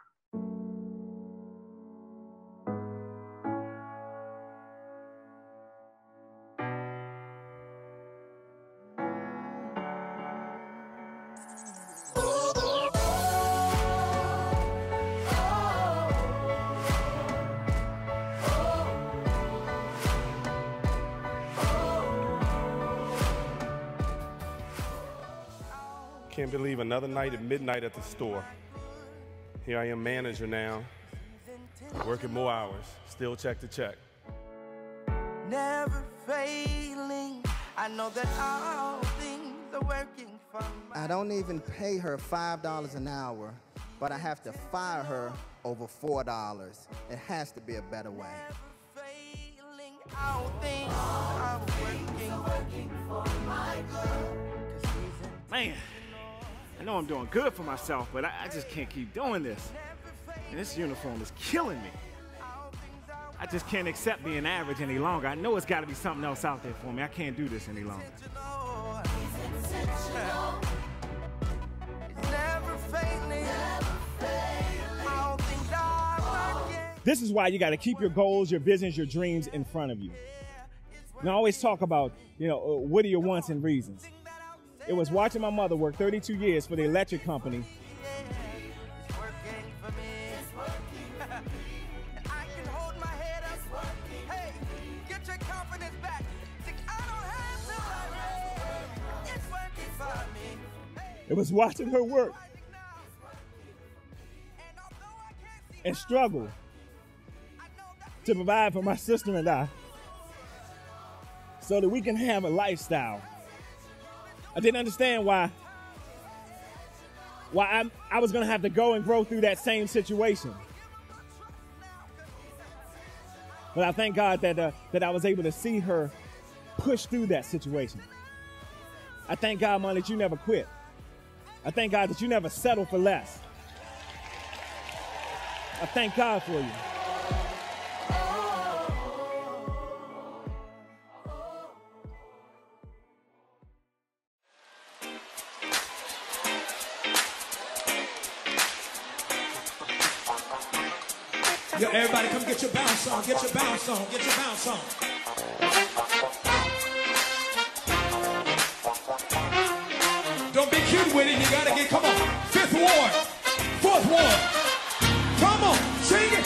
Another night at midnight at the store. Here I am, manager now, working more hours, still check to check. Never failing, I know that all things are working for I don't even pay her $5 an hour, but I have to fire her over $4. It has to be a better way. All things are working for my good. Man. I know I'm doing good for myself, but I, I just can't keep doing this. And this uniform is killing me. I just can't accept being average any longer. I know it's got to be something else out there for me. I can't do this any longer. This is why you got to keep your goals, your visions, your dreams in front of you. And I always talk about, you know, uh, what are your wants and reasons? It was watching my mother work 32 years for the electric company. It was watching her work and struggle to provide for my sister and I so that we can have a lifestyle I didn't understand why why I'm, I was gonna have to go and grow through that same situation. But I thank God that uh, that I was able to see her push through that situation. I thank God, Mom, that you never quit. I thank God that you never settle for less. I thank God for you. Everybody come get your bounce on, get your bounce on, get your bounce on. Don't be cute with it, you gotta get, come on. Fifth ward, fourth ward. Come on, sing it.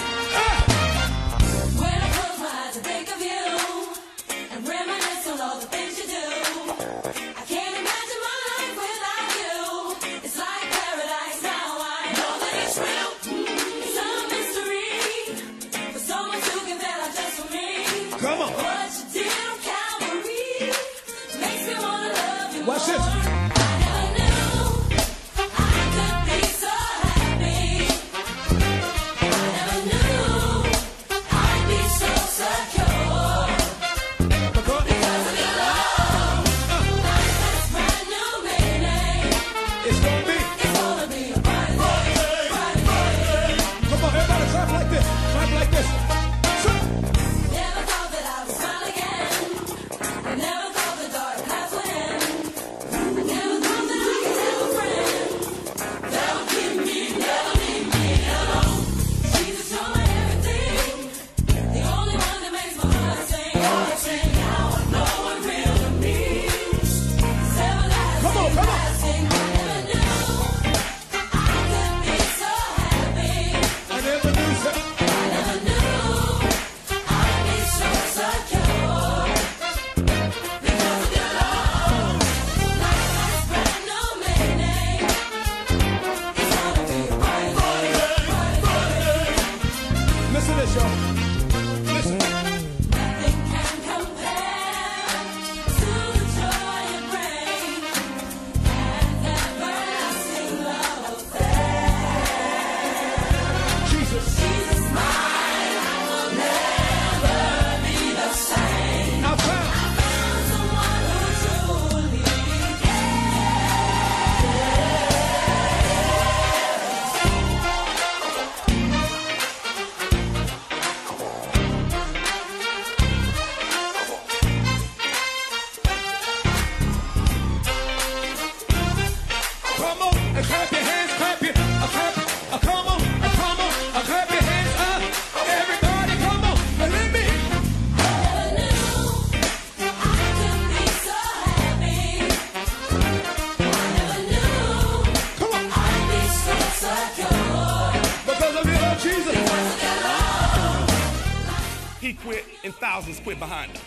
Behind.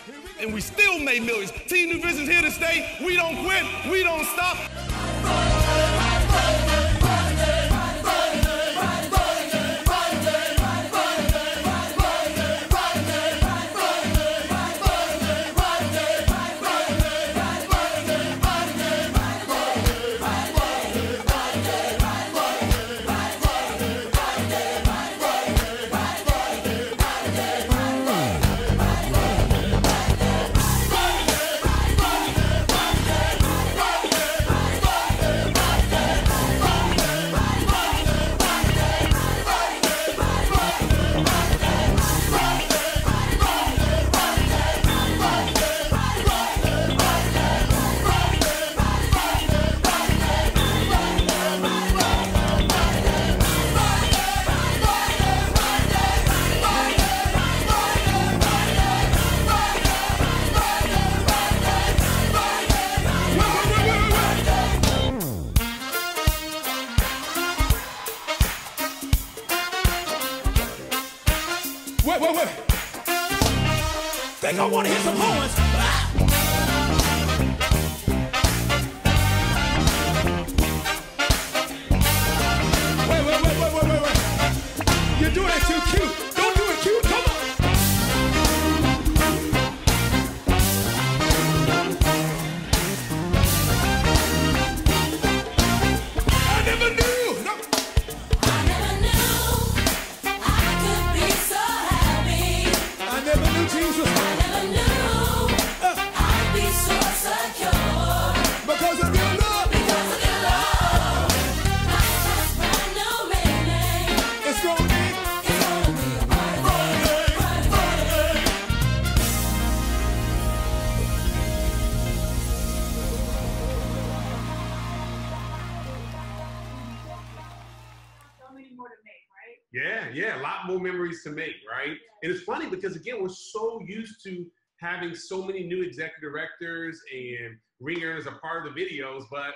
It's funny because again, we're so used to having so many new executive directors and ring earners a part of the videos, but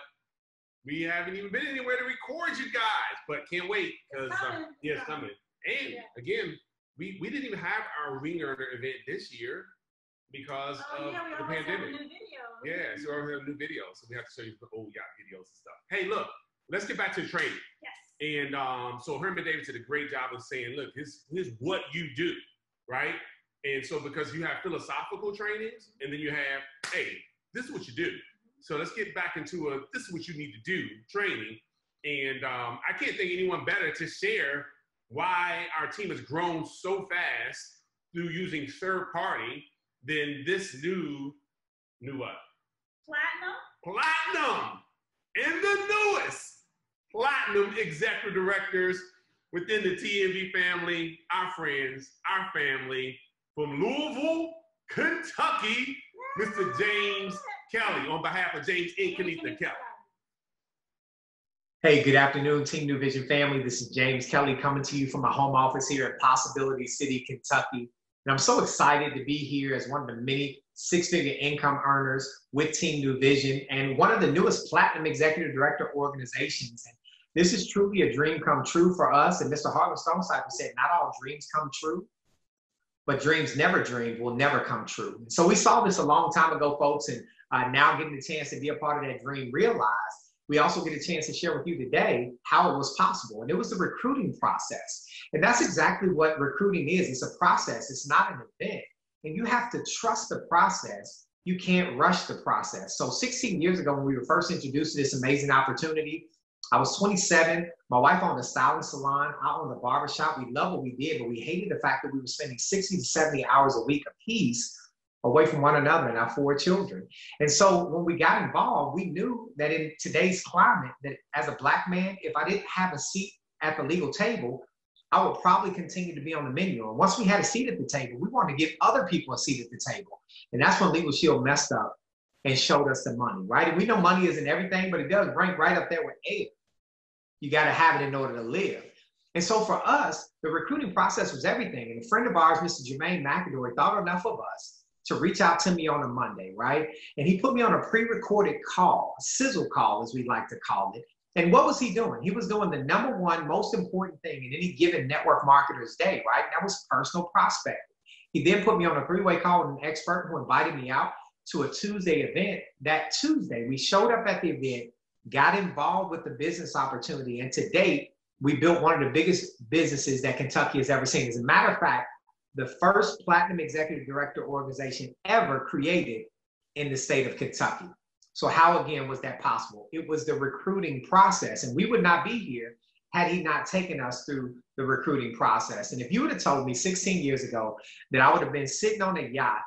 we haven't even been anywhere to record you guys. But can't wait because coming. uh, yeah, it's coming. And Yeah. again, we, we didn't even have our ring earner event this year because Oh, of yeah, we the always have a pandemic. Yeah, so we have new videos, so we have to show you the old yacht videos and stuff. Hey, look, let's get back to training. Yes. And um, so Herman Davis did a great job of saying, look, here's, here's what you do, right? And so because you have philosophical trainings, and then you have, hey, this is what you do. So let's get back into a this is what you need to do training. And um, I can't think anyone better to share why our team has grown so fast through using third party than this new new what? Platinum. Platinum and the newest platinum executive directors within the TNV family, our friends, our family from Louisville, Kentucky, Mr. James Kelly, on behalf of James and Kenitha Kelly. Hey, good afternoon, Team NuVision family. This is James Kelly coming to you from my home office here in Possibility City, Kentucky. And I'm so excited to be here as one of the many six figure income earners with Team NuVision and one of the newest Platinum Executive Director organizations. And this is truly a dream come true for us. And Mr. Harland Stonecipher said, Not all dreams come true, but dreams never dreamed will never come true. So we saw this a long time ago, folks, and uh, now getting the chance to be a part of that dream realized we also get a chance to share with you today how it was possible. And it was the recruiting process. And that's exactly what recruiting is it's a process, it's not an event. And you have to trust the process. You can't rush the process. So, 16 years ago, when we were first introduced to this amazing opportunity, I was 27. My wife owned a styling salon. I owned a barbershop. We loved what we did, but we hated the fact that we were spending 60 to 70 hours a week apiece away from one another and our four children. And so when we got involved, we knew that in today's climate, that as a black man, if I didn't have a seat at the legal table, I would probably continue to be on the menu. And once we had a seat at the table, we wanted to give other people a seat at the table. And that's when Legal Shield messed up and showed us the money, right? And we know money isn't everything, but it does rank right up there with air. You got to have it in order to live. And so for us, the recruiting process was everything. And a friend of ours, Mr. Jermaine McAdory, thought enough of us to reach out to me on a Monday, right? And he put me on a pre-recorded call, a sizzle call, as we like to call it. And what was he doing? He was doing the number one most important thing in any given network marketer's day, right? That was personal prospecting. He then put me on a three-way call with an expert who invited me out to a Tuesday event. That Tuesday, we showed up at the event, got involved with the business opportunity, and to date, we built one of the biggest businesses that Kentucky has ever seen. As a matter of fact, the first platinum executive director organization ever created in the state of Kentucky. So, how again was that possible? It was the recruiting process, and we would not be here had he not taken us through the recruiting process. And if you would have told me 16 years ago that I would have been sitting on a yacht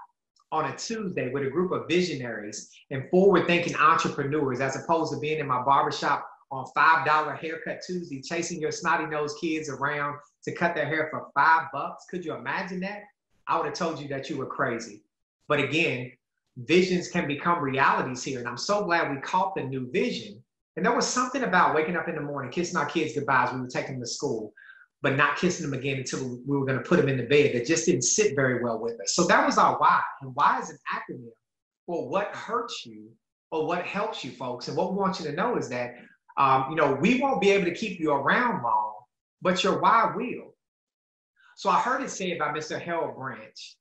on a Tuesday with a group of visionaries and forward thinking entrepreneurs, as opposed to being in my barbershop on $5 haircut Tuesday, chasing your snotty nosed kids around to cut their hair for five bucks. Could you imagine that? I would have told you that you were crazy. But again, visions can become realities here. And I'm so glad we caught the new vision. And there was something about waking up in the morning, kissing our kids goodbye as we were taking them to school, but not kissing them again until we were going to put them in the bed. That just didn't sit very well with us. So that was our why. And why is an acronym for what hurts you or what helps you, folks. And what we want you to know is that um, you know, we won't be able to keep you around long, but your why will. So I heard it said by Mr. Harold Branch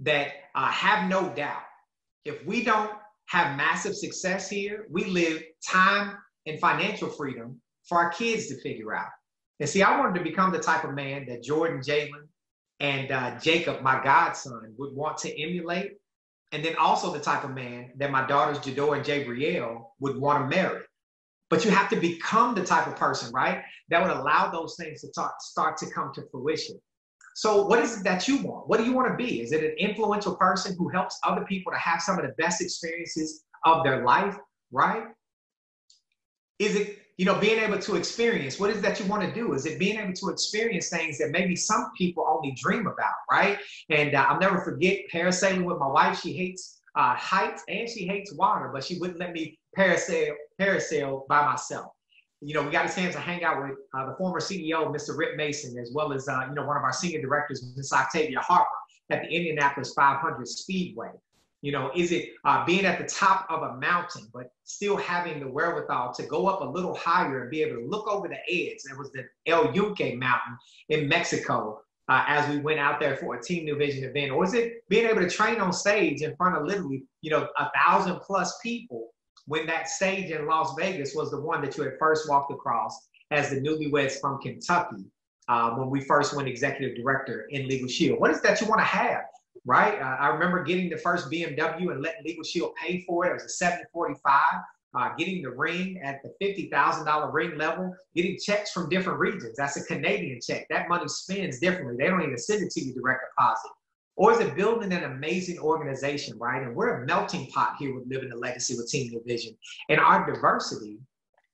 that uh, have no doubt, if we don't have massive success here, we live time and financial freedom for our kids to figure out. And see, I wanted to become the type of man that Jordan, Jalen, and uh, Jacob, my godson, would want to emulate. And then also the type of man that my daughters, Jador and Jabrielle, would want to marry. But you have to become the type of person, right, that would allow those things to talk, start to come to fruition. So, what is it that you want? What do you want to be? Is it an influential person who helps other people to have some of the best experiences of their life, right? Is it, you know, being able to experience what is that you want to do? Is it being able to experience things that maybe some people only dream about, right? And uh, I'll never forget parasailing with my wife. She hates uh, heights and she hates water, but she wouldn't let me parasail, parasail by myself. You know, we got a chance to hang out with uh, the former CEO, Mr. Rip Mason, as well as, uh, you know, one of our senior directors, Ms. Octavia Harper, at the Indianapolis 500 Speedway. You know, is it uh, being at the top of a mountain, but still having the wherewithal to go up a little higher and be able to look over the edge? That was the El Yunque Mountain in Mexico uh, as we went out there for a Team NuVision event? Or is it being able to train on stage in front of literally, you know, a thousand plus people when that stage in Las Vegas was the one that you had first walked across as the newlyweds from Kentucky uh, when we first went executive director in Legal Shield. What is that you want to have, right? Uh, I remember getting the first BMW and letting Legal Shield pay for it. It was a 745. Uh, getting the ring at the $50,000 ring level, getting checks from different regions. That's a Canadian check. That money spends differently. They don't even send it to you direct deposit. Or is it building an amazing organization, right? And we're a melting pot here with Living the Legacy with Team NuVision. And our diversity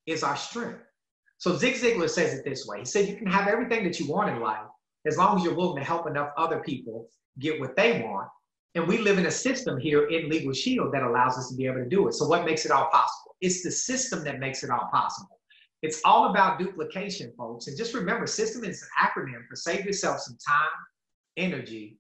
is our strength. So Zig Ziglar says it this way. He said, you can have everything that you want in life as long as you're willing to help enough other people get what they want. And we live in a system here in Legal Shield that allows us to be able to do it. So what makes it all possible? It's the system that makes it all possible. It's all about duplication, folks. And just remember, system is an acronym for save yourself some time, energy,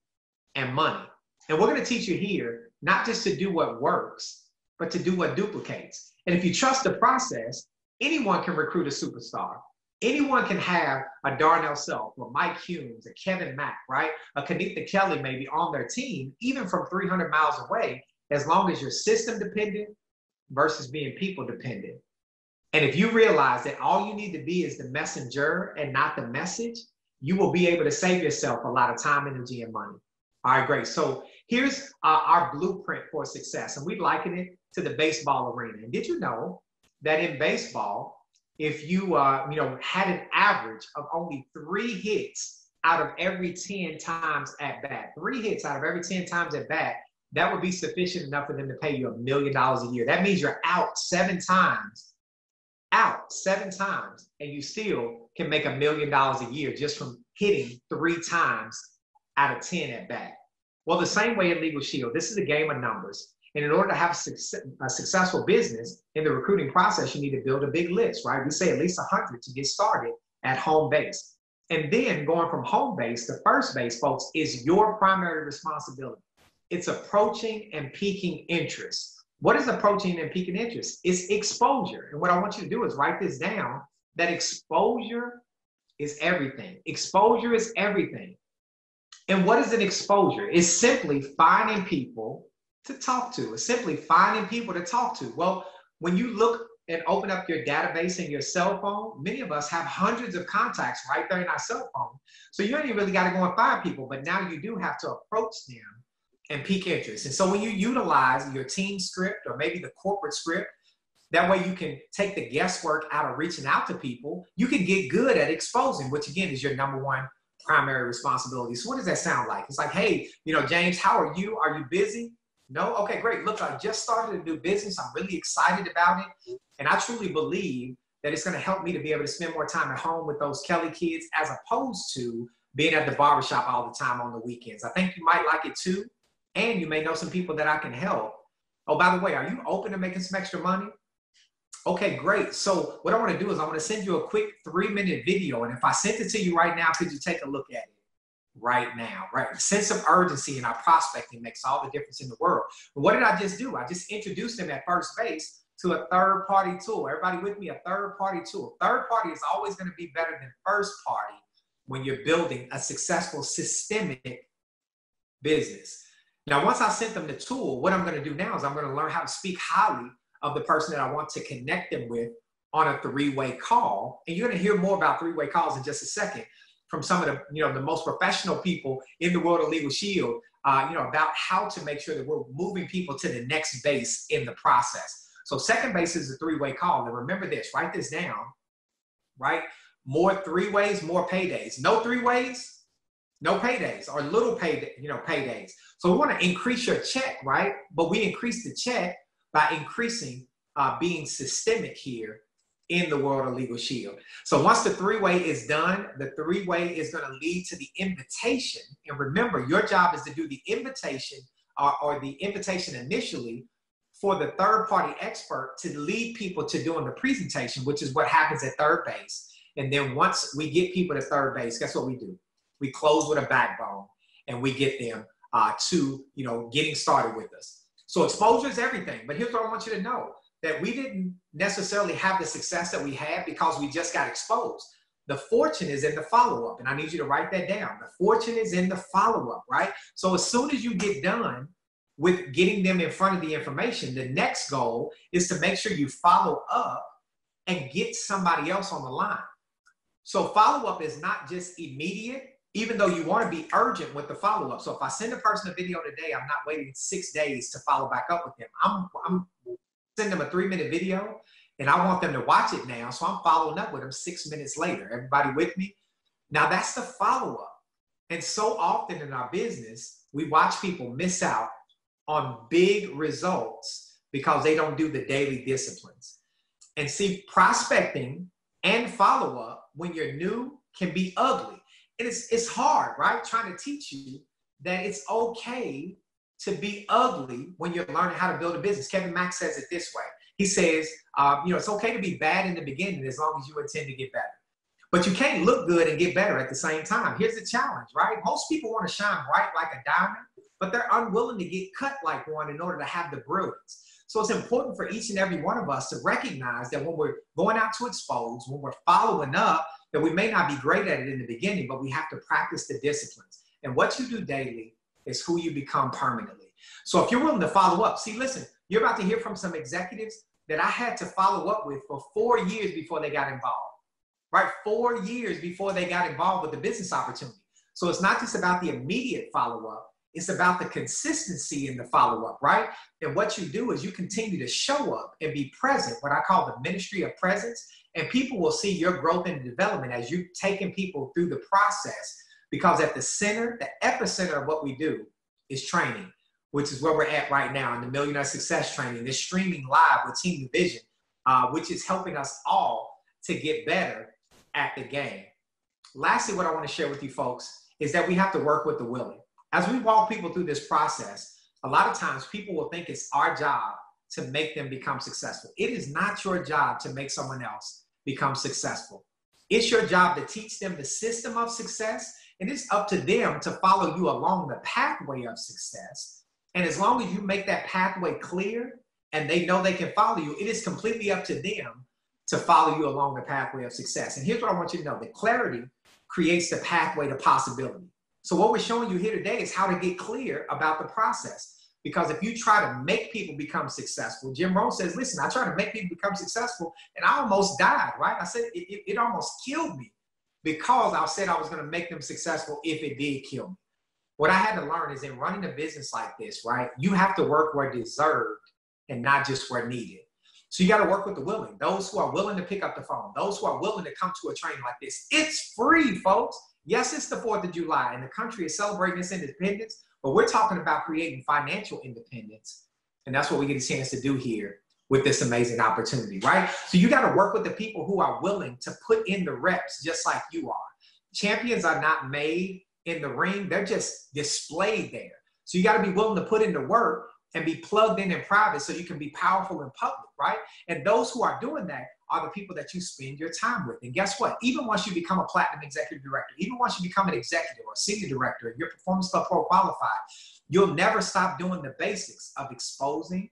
and money. And we're going to teach you here not just to do what works, but to do what duplicates. And if you trust the process, anyone can recruit a superstar. Anyone can have a Darnell Self or Mike Humes, a Kevin Mack, right? A Kanika Kelly maybe on their team, even from 300 miles away, as long as you're system dependent versus being people dependent. And if you realize that all you need to be is the messenger and not the message, you will be able to save yourself a lot of time, energy, and money. All right, great. So here's uh, our blueprint for success, and we liken it to the baseball arena. And did you know that in baseball, if you uh, you know had an average of only three hits out of every 10 times at bat, three hits out of every 10 times at bat, that would be sufficient enough for them to pay you a million dollars a year. That means you're out seven times, out seven times, and you still can make a million dollars a year just from hitting three times out of 10 at bat. Well, the same way in Legal Shield, this is a game of numbers. And in order to have a successful business in the recruiting process, you need to build a big list, right? We say at least 100 to get started at home base. And then going from home base to first base, folks, is your primary responsibility. It's approaching and peaking interest. What is approaching and peaking interest? It's exposure. And what I want you to do is write this down that exposure is everything. Exposure is everything. And what is an exposure? It's simply finding people to talk to. It's simply finding people to talk to. Well, when you look and open up your database in your cell phone, many of us have hundreds of contacts right there in our cell phone. So you ain't really got to go and find people, but now you do have to approach them and pique interest. And so when you utilize your team script or maybe the corporate script, that way you can take the guesswork out of reaching out to people. You can get good at exposing, which again is your number one primary responsibility. So what does that sound like? It's like, hey, you know, James, how are you? Are you busy? No? Okay, great. Look, I just started a new business. I'm really excited about it. And I truly believe that it's going to help me to be able to spend more time at home with those Kelly kids as opposed to being at the barbershop all the time on the weekends. I think you might like it too. And you may know some people that I can help. Oh, by the way, are you open to making some extra money? Okay, great. So what I want to do is I want to send you a quick three minute video. And if I sent it to you right now, could you take a look at it? Right now, right? The sense of urgency in our prospecting makes all the difference in the world. But what did I just do? I just introduced them at first base to a third party tool. Everybody with me? A third party tool. Third party is always going to be better than first party when you're building a successful systemic business. Now, once I sent them the tool, what I'm going to do now is I'm going to learn how to speak highly of the person that I want to connect them with on a three-way call. And you're going to hear more about three-way calls in just a second from some of the, you know, the most professional people in the world of Legal Shield, uh, you know, about how to make sure that we're moving people to the next base in the process. So second base is a three-way call. And remember this, write this down, right? More three ways, more paydays. No three ways, no paydays or little pay, you know, paydays. So we want to increase your check, right? But we increase the check by increasing uh, being systemic here in the world of Legal Shield. So once the three-way is done, the three-way is going to lead to the invitation. And remember, your job is to do the invitation or, the invitation initially for the third-party expert to lead people to doing the presentation, which is what happens at third base. And then once we get people to third base, guess what we do? We close with a backbone and we get them uh, to, you know, getting started with us. So exposure is everything. But here's what I want you to know that we didn't necessarily have the success that we had because we just got exposed. The fortune is in the follow up. And I need you to write that down. The fortune is in the follow up, right? So as soon as you get done with getting them in front of the information, the next goal is to make sure you follow up and get somebody else on the line. So follow up is not just immediate, even though you want to be urgent with the follow up. So if I send a person a video today, I'm not waiting six days to follow back up with them. I'm, I'm sending them a three minute video and I want them to watch it now. So I'm following up with them six minutes later. Everybody with me? Now that's the follow up. And so often in our business, we watch people miss out on big results because they don't do the daily disciplines. And see, prospecting and follow up when you're new can be ugly and it's, it's hard, right? Trying to teach you that it's okay to be ugly when you're learning how to build a business. Kevin Mack says it this way. He says, uh, you know, it's okay to be bad in the beginning as long as you intend to get better. But you can't look good and get better at the same time. Here's the challenge, right? Most people want to shine bright like a diamond, but they're unwilling to get cut like one in order to have the brilliance. So it's important for each and every one of us to recognize that when we're going out to expose, when we're following up, that we may not be great at it in the beginning, but we have to practice the disciplines. And what you do daily is who you become permanently. So if you're willing to follow up, see, listen, you're about to hear from some executives that I had to follow up with for four years before they got involved, right? Four years before they got involved with the business opportunity. So it's not just about the immediate follow up, it's about the consistency in the follow up, right? And what you do is you continue to show up and be present, what I call the ministry of presence. And people will see your growth and development as you've taken people through the process. Because at the center, the epicenter of what we do is training, which is where we're at right now in the Millionaire Success Training. This streaming live with Team NuVision, uh, which is helping us all to get better at the game. Lastly, what I want to share with you folks is that we have to work with the willing. As we walk people through this process, a lot of times people will think it's our job to make them become successful. It is not your job to make someone else become successful. It's your job to teach them the system of success, and it's up to them to follow you along the pathway of success. And as long as you make that pathway clear and they know they can follow you, it is completely up to them to follow you along the pathway of success. And here's what I want you to know the clarity creates the pathway to possibility. So what we're showing you here today is how to get clear about the process. Because if you try to make people become successful, Jim Rohn says, listen, I try to make people become successful and I almost died, right? I said, it, it, it almost killed me because I said I was going to make them successful if it did kill me. What I had to learn is in running a business like this, right? You have to work where deserved and not just where needed. So you got to work with the willing, those who are willing to pick up the phone, those who are willing to come to a training like this. It's free, folks. Yes, it's the 4th of July and the country is celebrating its independence, but we're talking about creating financial independence. And that's what we get a chance to do here with this amazing opportunity, right? So you got to work with the people who are willing to put in the reps just like you are. Champions are not made in the ring, they're just displayed there. So you got to be willing to put in the work and be plugged in in private so you can be powerful in public, right? And those who are doing that are the people that you spend your time with. And guess what? Even once you become a platinum executive director, even once you become an executive or senior director, and you're performance club pro qualified, you'll never stop doing the basics of exposing,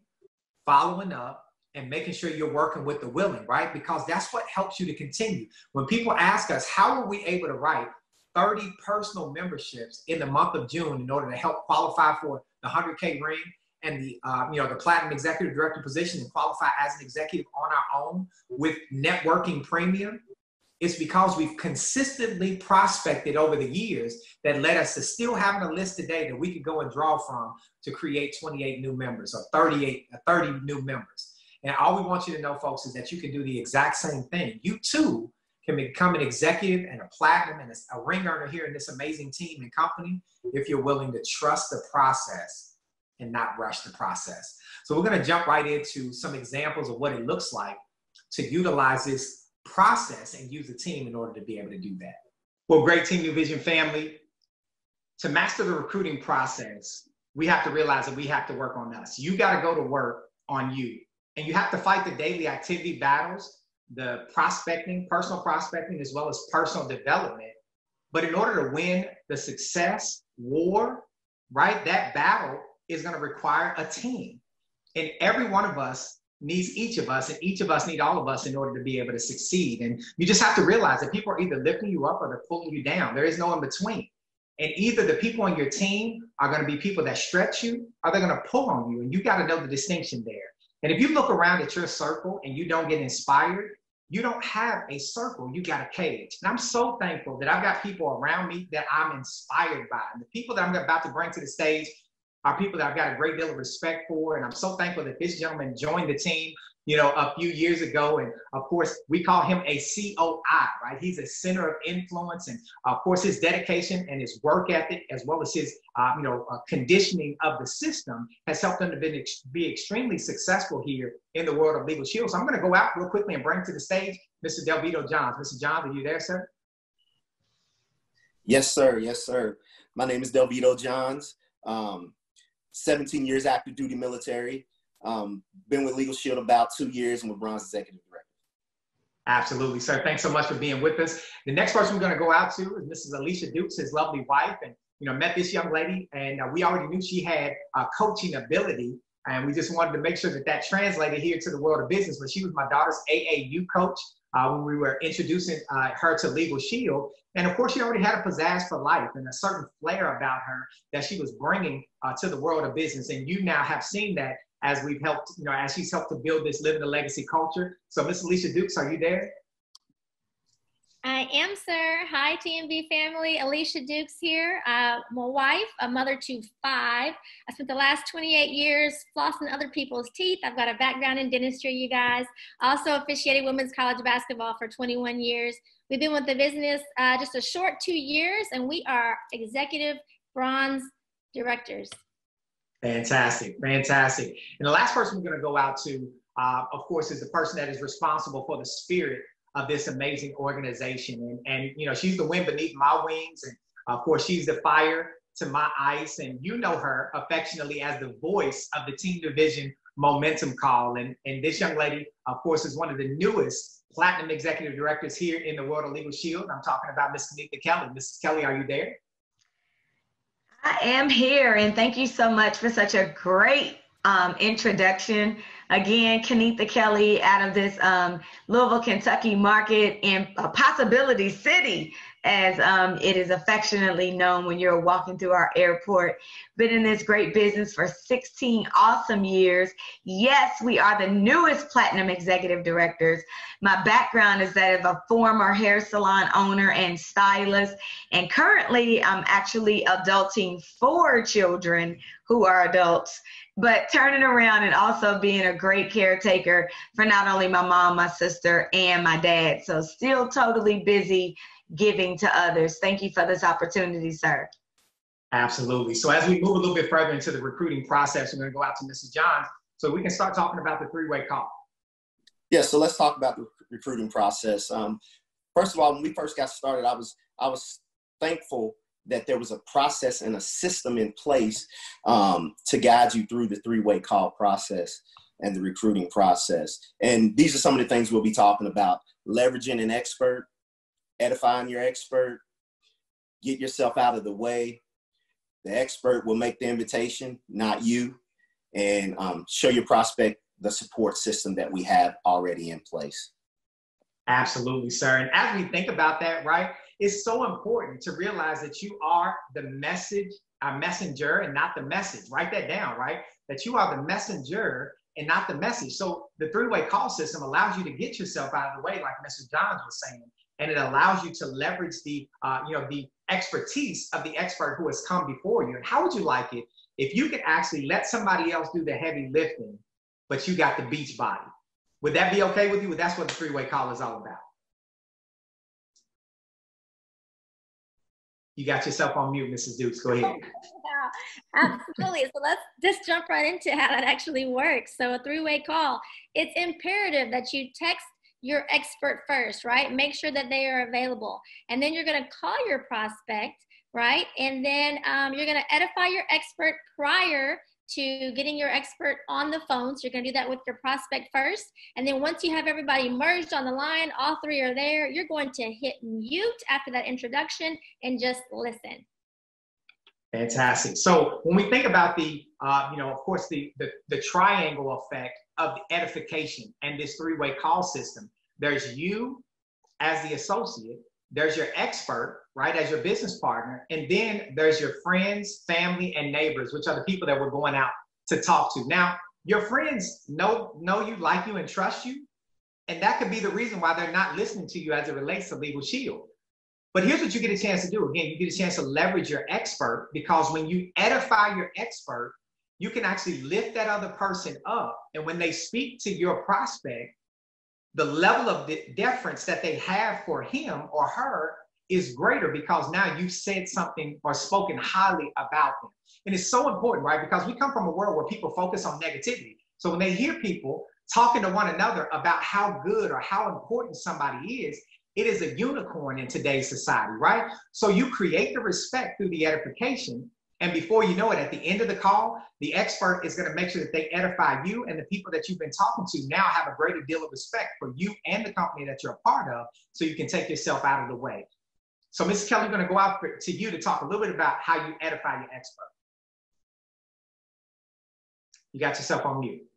following up, and making sure you're working with the willing, right? Because that's what helps you to continue. When people ask us, how are we able to write 30 personal memberships in the month of June in order to help qualify for the 100K ring and the uh, you know the platinum executive director position and qualify as an executive on our own with networking premium it's because we've consistently prospected over the years that led us to still having a list today that we could go and draw from to create 28 new members or 38 uh, 30 new members and all we want you to know folks is that you can do the exact same thing you too can become an executive and a platinum and a ring earner here in this amazing team and company if you're willing to trust the process and not rush the process. So we're going to jump right into some examples of what it looks like to utilize this process and use the team in order to be able to do that. Well, great Team NuVision family, to master the recruiting process, we have to realize that we have to work on us. You got to go to work on you. And you have to fight the daily activity battles, the prospecting, personal prospecting, as well as personal development. But in order to win the success war, right, that battle is going to require a team. And every one of us needs each of us, and each of us need all of us in order to be able to succeed. And you just have to realize that people are either lifting you up or they're pulling you down. There is no in between. And either the people on your team are going to be people that stretch you or they're going to pull on you. And you got to know the distinction there. And if you look around at your circle and you don't get inspired, you don't have a circle, you got a cage. And I'm so thankful that I've got people around me that I'm inspired by. And the people that I'm about to bring to the stage are people that I've got a great deal of respect for. And I'm so thankful that this gentleman joined the team, you know, a few years ago. And of course, we call him a COI, right? He's a center of influence. And of course, his dedication and his work ethic, as well as his, uh, you know, uh, conditioning of the system has helped him to be, be extremely successful here in the world of Legal Shield. So I'm going to go out real quickly and bring to the stage Mr. Delvito Johns. Mr. Johns, are you there, sir? Yes, sir. Yes, sir. My name is Delvito Johns. Um, 17 years active duty military. Um, been with Legal Shield about two years and with Bronze Executive Director. Absolutely, sir. Thanks so much for being with us. The next person we're going to go out to is Mrs. Alicia Dukes, his lovely wife, and you know met this young lady, and uh, we already knew she had uh, coaching ability, and we just wanted to make sure that that translated here to the world of business. But she was my daughter's AAU coach uh, when we were introducing uh, her to Legal Shield, and of course, she already had a pizzazz for life and a certain flair about her that she was bringing uh, to the world of business. And you now have seen that as we've helped, you know, as she's helped to build this living the legacy culture. So, Miss Alicia Dukes, are you there? I am, sir. Hi, TNV family. Alicia Dukes here. Uh, my wife, a mother to five. I spent the last 28 years flossing other people's teeth. I've got a background in dentistry, you guys. Also officiated women's college basketball for 21 years. We've been with the business uh, just a short two years, and we are executive bronze directors. Fantastic, fantastic. And the last person we're going to go out to, uh, of course, is the person that is responsible for the spirit of this amazing organization. And, and you know, she's the wind beneath my wings, and of course, she's the fire to my ice. And you know her affectionately as the voice of the Team NuVision Momentum Call. And, and this young lady, of course, is one of the newest platinum executive directors here in the world of Legal Shield. I'm talking about Miss Kenita Kelly. Mrs. Kelly, are you there? I am here, and thank you so much for such a great um, introduction. Again, Kenita Kelly out of this um, Louisville, Kentucky market in a Possibility City. As um, it is affectionately known when you're walking through our airport. Been in this great business for 16 awesome years. Yes, we are the newest platinum executive directors. My background is that of a former hair salon owner and stylist, and currently I'm actually adulting four children who are adults but turning around and also being a great caretaker for not only my mom, my sister, and my dad. So still totally busy giving to others. Thank you for this opportunity, sir. Absolutely. So as we move a little bit further into the recruiting process, we're going to go out to Mrs. Johns so we can start talking about the three-way call. Yeah, so let's talk about the recruiting process. Um, first of all, when we first got started, I was I was thankful that there was a process and a system in place um, to guide you through the three-way call process and the recruiting process. And these are some of the things we'll be talking about: leveraging an expert, edifying your expert, get yourself out of the way. The expert will make the invitation, not you, and um, show your prospect the support system that we have already in place. Absolutely, sir. And as we think about that, right, it's so important to realize that you are the message, a messenger, and not the message. Write that down, right? That you are the messenger and not the message. So the three-way call system allows you to get yourself out of the way, like Mr. Johns was saying, and it allows you to leverage the, uh, you know, the expertise of the expert who has come before you. And how would you like it if you could actually let somebody else do the heavy lifting, but you got the beach body? Would that be okay with you? That's what the three-way call is all about. You got yourself on mute, Mrs. Dukes. Go ahead. absolutely. So let's just jump right into how that actually works. So a three-way call. It's imperative that you text your expert first, right? Make sure that they are available. And then you're going to call your prospect, right? And then um, you're going to edify your expert prior to getting your expert on the phone. So you're going to do that with your prospect first. And then once you have everybody merged on the line, all three are there, you're going to hit mute after that introduction and just listen. Fantastic. So when we think about the, uh, you know, of course, the, the, the triangle effect of edification and this three-way call system, there's you as the associate, there's your expert, right, as your business partner, and then there's your friends, family, and neighbors, which are the people that we're going out to talk to. Now, your friends know know you, like you, and trust you, and that could be the reason why they're not listening to you as it relates to Legal Shield. But here's what you get a chance to do. Again, you get a chance to leverage your expert because when you edify your expert, you can actually lift that other person up. And when they speak to your prospect, the level of the deference that they have for him or her is greater because now you've said something or spoken highly about them. And it's so important, right? Because we come from a world where people focus on negativity. So when they hear people talking to one another about how good or how important somebody is, it is a unicorn in today's society, right? So you create the respect through the edification and before you know it, at the end of the call, the expert is going to make sure that they edify you and the people that you've been talking to now have a greater deal of respect for you and the company that you're a part of so you can take yourself out of the way. So, Mrs. Kelly, I'm going to go out to you to talk a little bit about how you edify your expert. You got yourself on mute.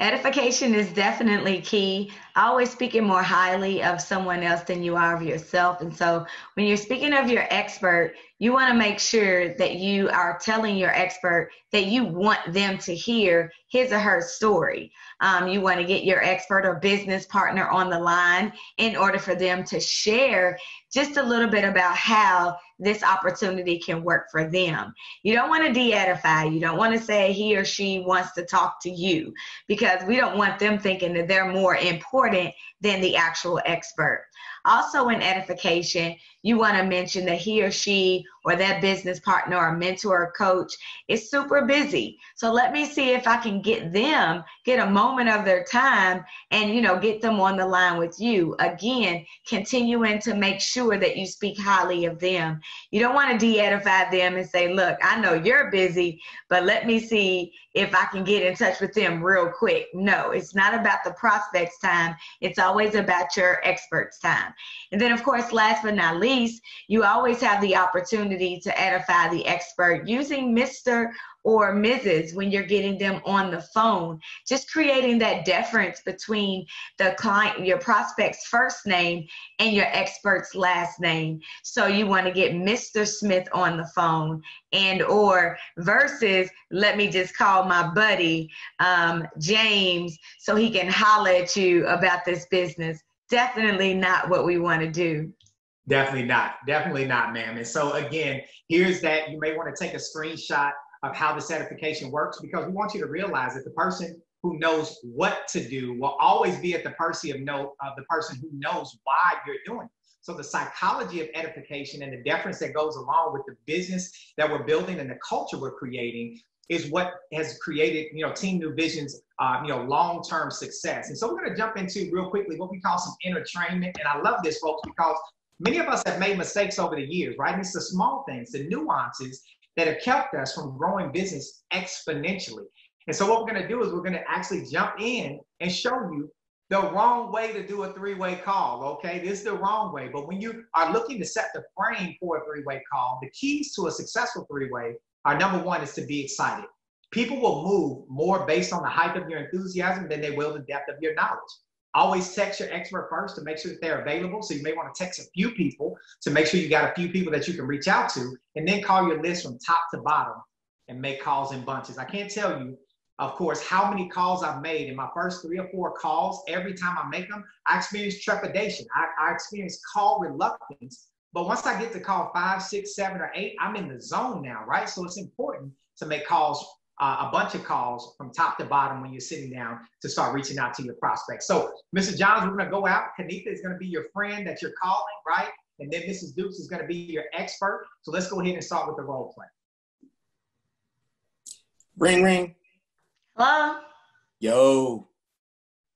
Edification is definitely key. Always speaking more highly of someone else than you are of yourself. And so when you're speaking of your expert, you want to make sure that you are telling your expert that you want them to hear his or her story. Um, you want to get your expert or business partner on the line in order for them to share just a little bit about how this opportunity can work for them. You don't want to de edify. You don't want to say he or she wants to talk to you because we don't want them thinking that they're more important than the actual expert. Also, in edification, you want to mention that he or she or that business partner or mentor or coach is super busy. So let me see if I can get them, get a moment of their time and, you know, get them on the line with you. Again, continuing to make sure that you speak highly of them. You don't want to de edify them and say, look, I know you're busy, but let me see if I can get in touch with them real quick. No, it's not about the prospect's time. It's always about your expert's time. And then, of course, last but not least, you always have the opportunity to edify the expert using Mr or Mrs. when you're getting them on the phone. Just creating that difference between the client, your prospect's first name and your expert's last name. So you want to get Mr. Smith on the phone and or versus let me just call my buddy um, James so he can holler at you about this business. Definitely not what we want to do. Definitely not. Definitely not, ma'am. And so again, here's that you may want to take a screenshot of how the certification works because we want you to realize that the person who knows what to do will always be at the mercy of know of the person who knows why you're doing it. So the psychology of edification and the deference that goes along with the business that we're building and the culture we're creating is what has created, you know, Team NuVision's, uh, you know, long-term success. And so we're going to jump into real quickly what we call some entertainment. And I love this, folks, because many of us have made mistakes over the years, right? And it's the small things, the nuances that have kept us from growing business exponentially. And so what we're going to do is we're going to actually jump in and show you the wrong way to do a three-way call. Okay, this is the wrong way. But when you are looking to set the frame for a three-way call, the keys to a successful three-way are number one is to be excited. People will move more based on the height of your enthusiasm than they will the depth of your knowledge. Always text your expert first to make sure that they're available. So you may want to text a few people to make sure you got a few people that you can reach out to, and then call your list from top to bottom and make calls in bunches. I can't tell you, of course, how many calls I've made in my first three or four calls. Every time I make them, I experience trepidation. I, I experience call reluctance. But once I get to call five, six, seven, or eight, I'm in the zone now, right? So it's important to make calls uh, a bunch of calls from top to bottom when you're sitting down to start reaching out to your prospects. So, Mr. Johns, we're going to go out. Kanitha is going to be your friend that you're calling, right? And then Mrs. Dukes is going to be your expert. So let's go ahead and start with the role play. Ring, ring. Hello. Yo,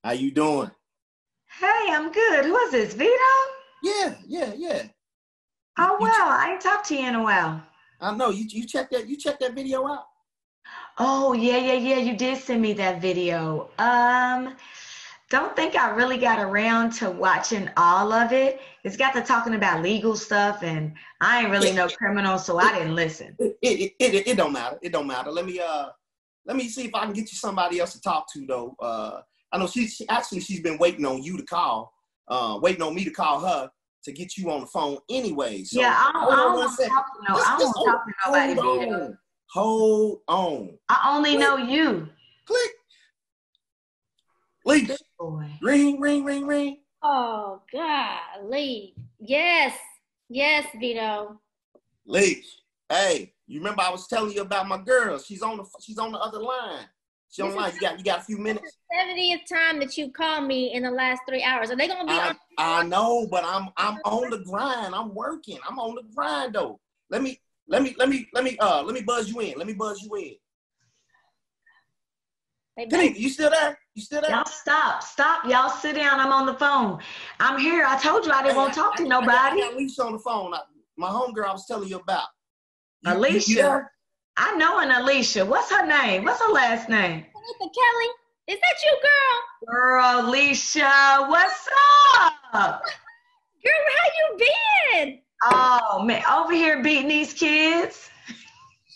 how you doing? Hey, I'm good. Who is this, Vito? Yeah, yeah, yeah. Oh well, I ain't talked to you in a while. I know you. You check that. You check that video out. Oh, yeah, yeah, yeah. You did send me that video. Um, don't think I really got around to watching all of it. It's got to talking about legal stuff, and I ain't really no criminal, so I didn't listen. It, it, it, it, don't matter. It don't matter. Let me uh, let me see if I can get you somebody else to talk to though. Uh, I know she's she, actually she's been waiting on you to call, uh, waiting on me to call her to get you on the phone anyway. So, yeah, I don't, I don't want to talk to no. I don't want to talk to nobody. Hold on. I only Click. know you. Click. Leash. Ring, ring, ring, ring. Oh, golly. Yes. Yes, Vito. Leash. Hey, you remember I was telling you about my girl. She's on the she's on the other line. She's on the line. You got you got a few minutes. Seventieth time that you called me in the last three hours. Are they gonna be? I, I know, but I'm I'm on the grind. I'm working. I'm on the grind though. Let me let me let me let me uh let me buzz you in. Let me buzz you in. Hey, you still there? You still there? Y'all stop, stop. Y'all sit down. I'm on the phone. I'm here. I told you I didn't hey, want to talk I, to I, nobody. I got Alicia on the phone. my homegirl I was telling you about. You, Alicia. You I know an Alicia. What's her name? What's her last name? Kelly. Is that you, girl? Girl, Alicia, what's up? Girl, how you been? Oh man, over here beating these kids.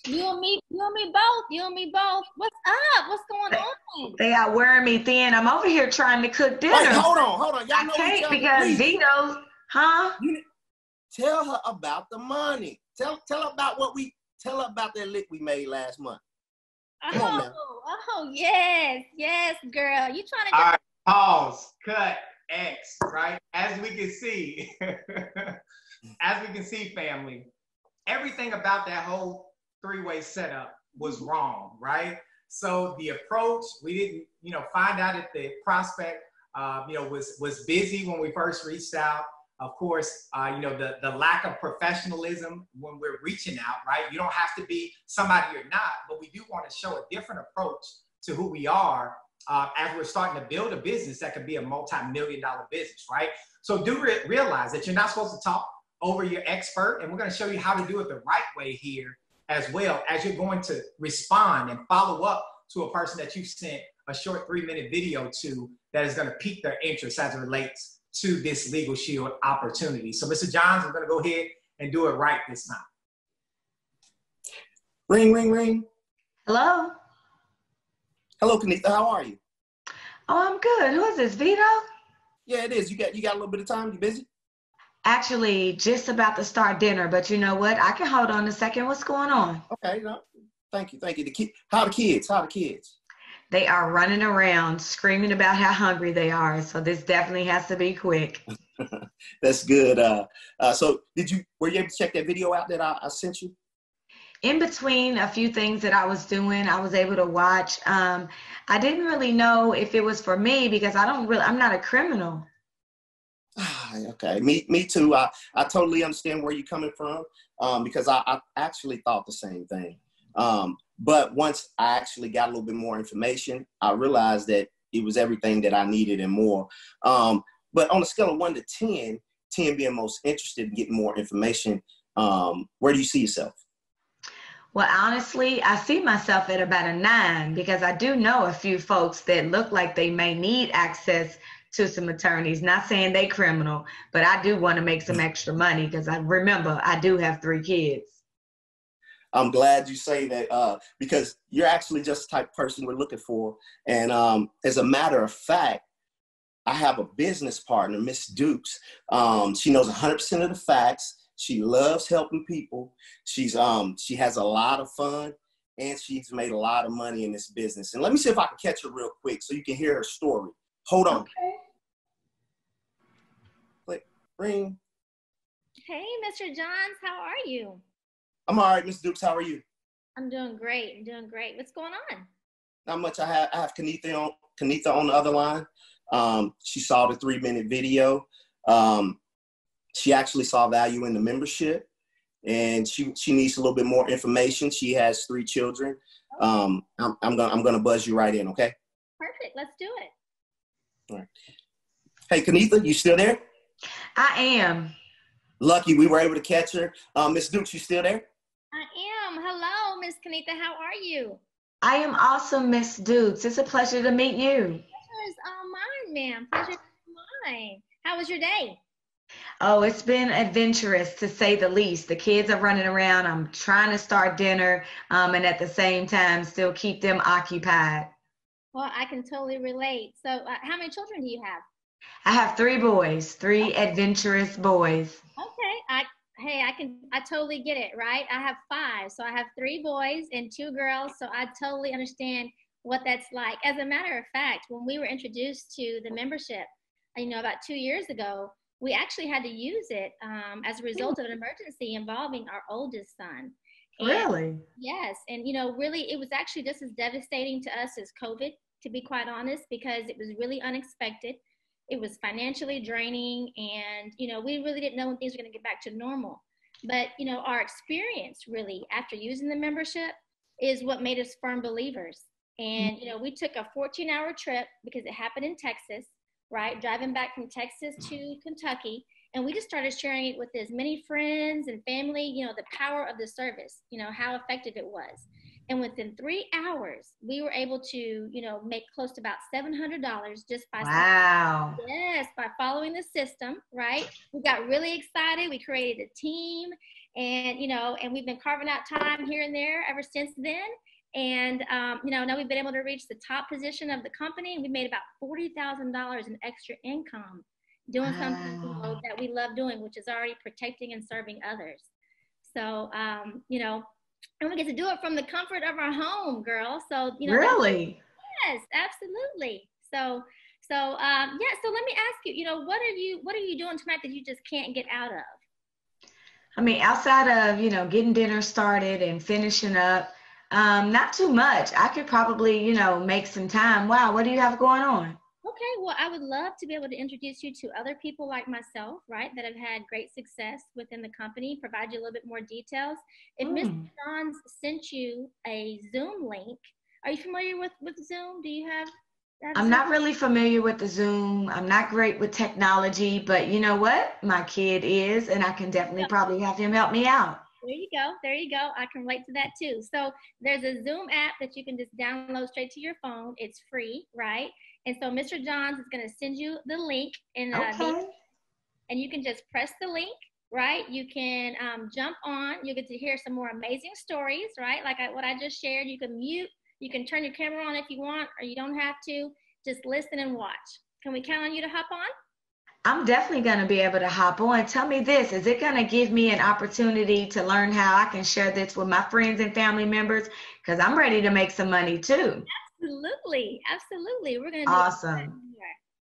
You and me, you and me both. You and me both. What's up? What's going on? They are wearing me thin. I'm over here trying to cook dinner. Wait, hold on, hold on. Y'all I know can't because Vito's, huh? You, tell her about the money. Tell tell her about what we tell her about that lick we made last month. Come oh, oh yes, yes, girl. You trying to get All right, pause, cut, X, right? As we can see. as we can see, family, everything about that whole three-way setup was wrong, right? So the approach, we didn't, you know, find out if the prospect, uh, you know, was was busy when we first reached out. Of course, uh, you know, the, the lack of professionalism when we're reaching out, right? You don't have to be somebody you're not, but we do want to show a different approach to who we are uh, as we're starting to build a business that could be a multi-million dollar business, right? So do re- realize that you're not supposed to talk over your expert, and we're going to show you how to do it the right way here as well as you're going to respond and follow up to a person that you sent a short three minute video to that is going to pique their interest as it relates to this Legal Shield opportunity. So, Mr. Johns, we're going to go ahead and do it right this time. Ring, ring, ring. Hello. Hello, Kanitha. How are you? Oh, I'm good. Who is this, Vito? Yeah, it is. You got you got a little bit of time. You busy? Actually, just about to start dinner, but you know what? I can hold on a second. What's going on? Okay, no, thank you, thank you. The kid, how the kids? How the kids? They are running around screaming about how hungry they are. So this definitely has to be quick. That's good. Uh, uh, so did you were you able to check that video out that I, I sent you? in between a few things that I was doing, I was able to watch. Um, I didn't really know if it was for me because I don't really, I'm not a criminal. Okay, me, me too. I, I totally understand where you're coming from um, because I, I actually thought the same thing. Um, but once I actually got a little bit more information, I realized that it was everything that I needed and more. Um, but on a scale of one to 10, 10 being most interested in getting more information, um, where do you see yourself? Well, honestly, I see myself at about a nine because I do know a few folks that look like they may need access to some attorneys. Not saying they criminal, but I do want to make some extra money because I remember I do have three kids. I'm glad you say that uh, because you're actually just the type of person we're looking for. And um, as a matter of fact, I have a business partner, Miss Dukes. Um, she knows 100% of the facts. She loves helping people. She's um she has a lot of fun and she's made a lot of money in this business. And let me see if I can catch her real quick so you can hear her story. Hold on. Okay. Hey, Mr. Johns, how are you? I'm all right, Miss Dukes. How are you? I'm doing great. I'm doing great. What's going on? Not much. I have I have Kanitha on Kanitha on the other line. Um, she saw the three minute video. Um, she actually saw value in the membership and she, she needs a little bit more information. She has three children. Um, I'm, I'm gonna I'm gonna buzz you right in, okay? Perfect. Let's do it. All right. Hey, Kanitha, you still there? I am. Lucky we were able to catch her. Um, Miss Dukes, you still there? I am. Hello, Miss Kanitha. How are you? I am awesome, Miss Dukes. It's a pleasure to meet you. Pleasure is all mine, ma'am. Pleasure is mine. How was your day? Oh, it's been adventurous to say the least. The kids are running around. I'm trying to start dinner um, and at the same time still keep them occupied. Well, I can totally relate. So, uh, how many children do you have? I have three boys, three adventurous boys. Okay. I hey, I can I totally get it, right? I have five. So I have three boys and two girls, so I totally understand what that's like. As a matter of fact, when we were introduced to the membership, you know, about 2 years ago, we actually had to use it um, as a result of an emergency involving our oldest son. And really? Yes. And, you know, really, it was actually just as devastating to us as COVID, to be quite honest, because it was really unexpected. It was financially draining. And, you know, we really didn't know when things were going to get back to normal. But, you know, our experience really after using the membership is what made us firm believers. And, mm. you know, we took a 14 hour trip because it happened in Texas right? Driving back from Texas to Kentucky. And we just started sharing it with as many friends and family, you know, the power of the service, you know, how effective it was. And within three hours, we were able to, you know, make close to about $700 just by, wow. yes, by following the system, right? We got really excited. We created a team and, you know, and we've been carving out time here and there ever since then. And um, you know, now we've been able to reach the top position of the company, we made about forty thousand dollars in extra income doing wow. something you know, that we love doing, which is already protecting and serving others. So um, you know, and we get to do it from the comfort of our home, girl. So you know, really, yes, absolutely. So so um, yeah. So let me ask you, you know, what are you what are you doing tonight that you just can't get out of? I mean, outside of you know getting dinner started and finishing up um, not too much. I could probably, you know, make some time. Wow, what do you have going on? Okay, well, I would love to be able to introduce you to other people like myself, right, that have had great success within the company, provide you a little bit more details. If mm. Mr. Johns sent you a Zoom link, are you familiar with, with Zoom? Do you have? I'm not really familiar with the Zoom. I'm not great with technology, but you know what? My kid is, and I can definitely probably have him help me out. There you go. There you go. I can relate to that too. So there's a Zoom app that you can just download straight to your phone. It's free, right? And so Mr. Johns is going to send you the link in uh, Okay. and you can just press the link right you can um, jump on you get to hear some more amazing stories right like I, what i just shared you can mute you can turn your camera on if you want or you don't have to just listen and watch can we count on you to hop on I'm definitely going to be able to hop on. Tell me this is it going to give me an opportunity to learn how I can share this with my friends and family members? Because I'm ready to make some money too. Absolutely absolutely we're going to do Awesome.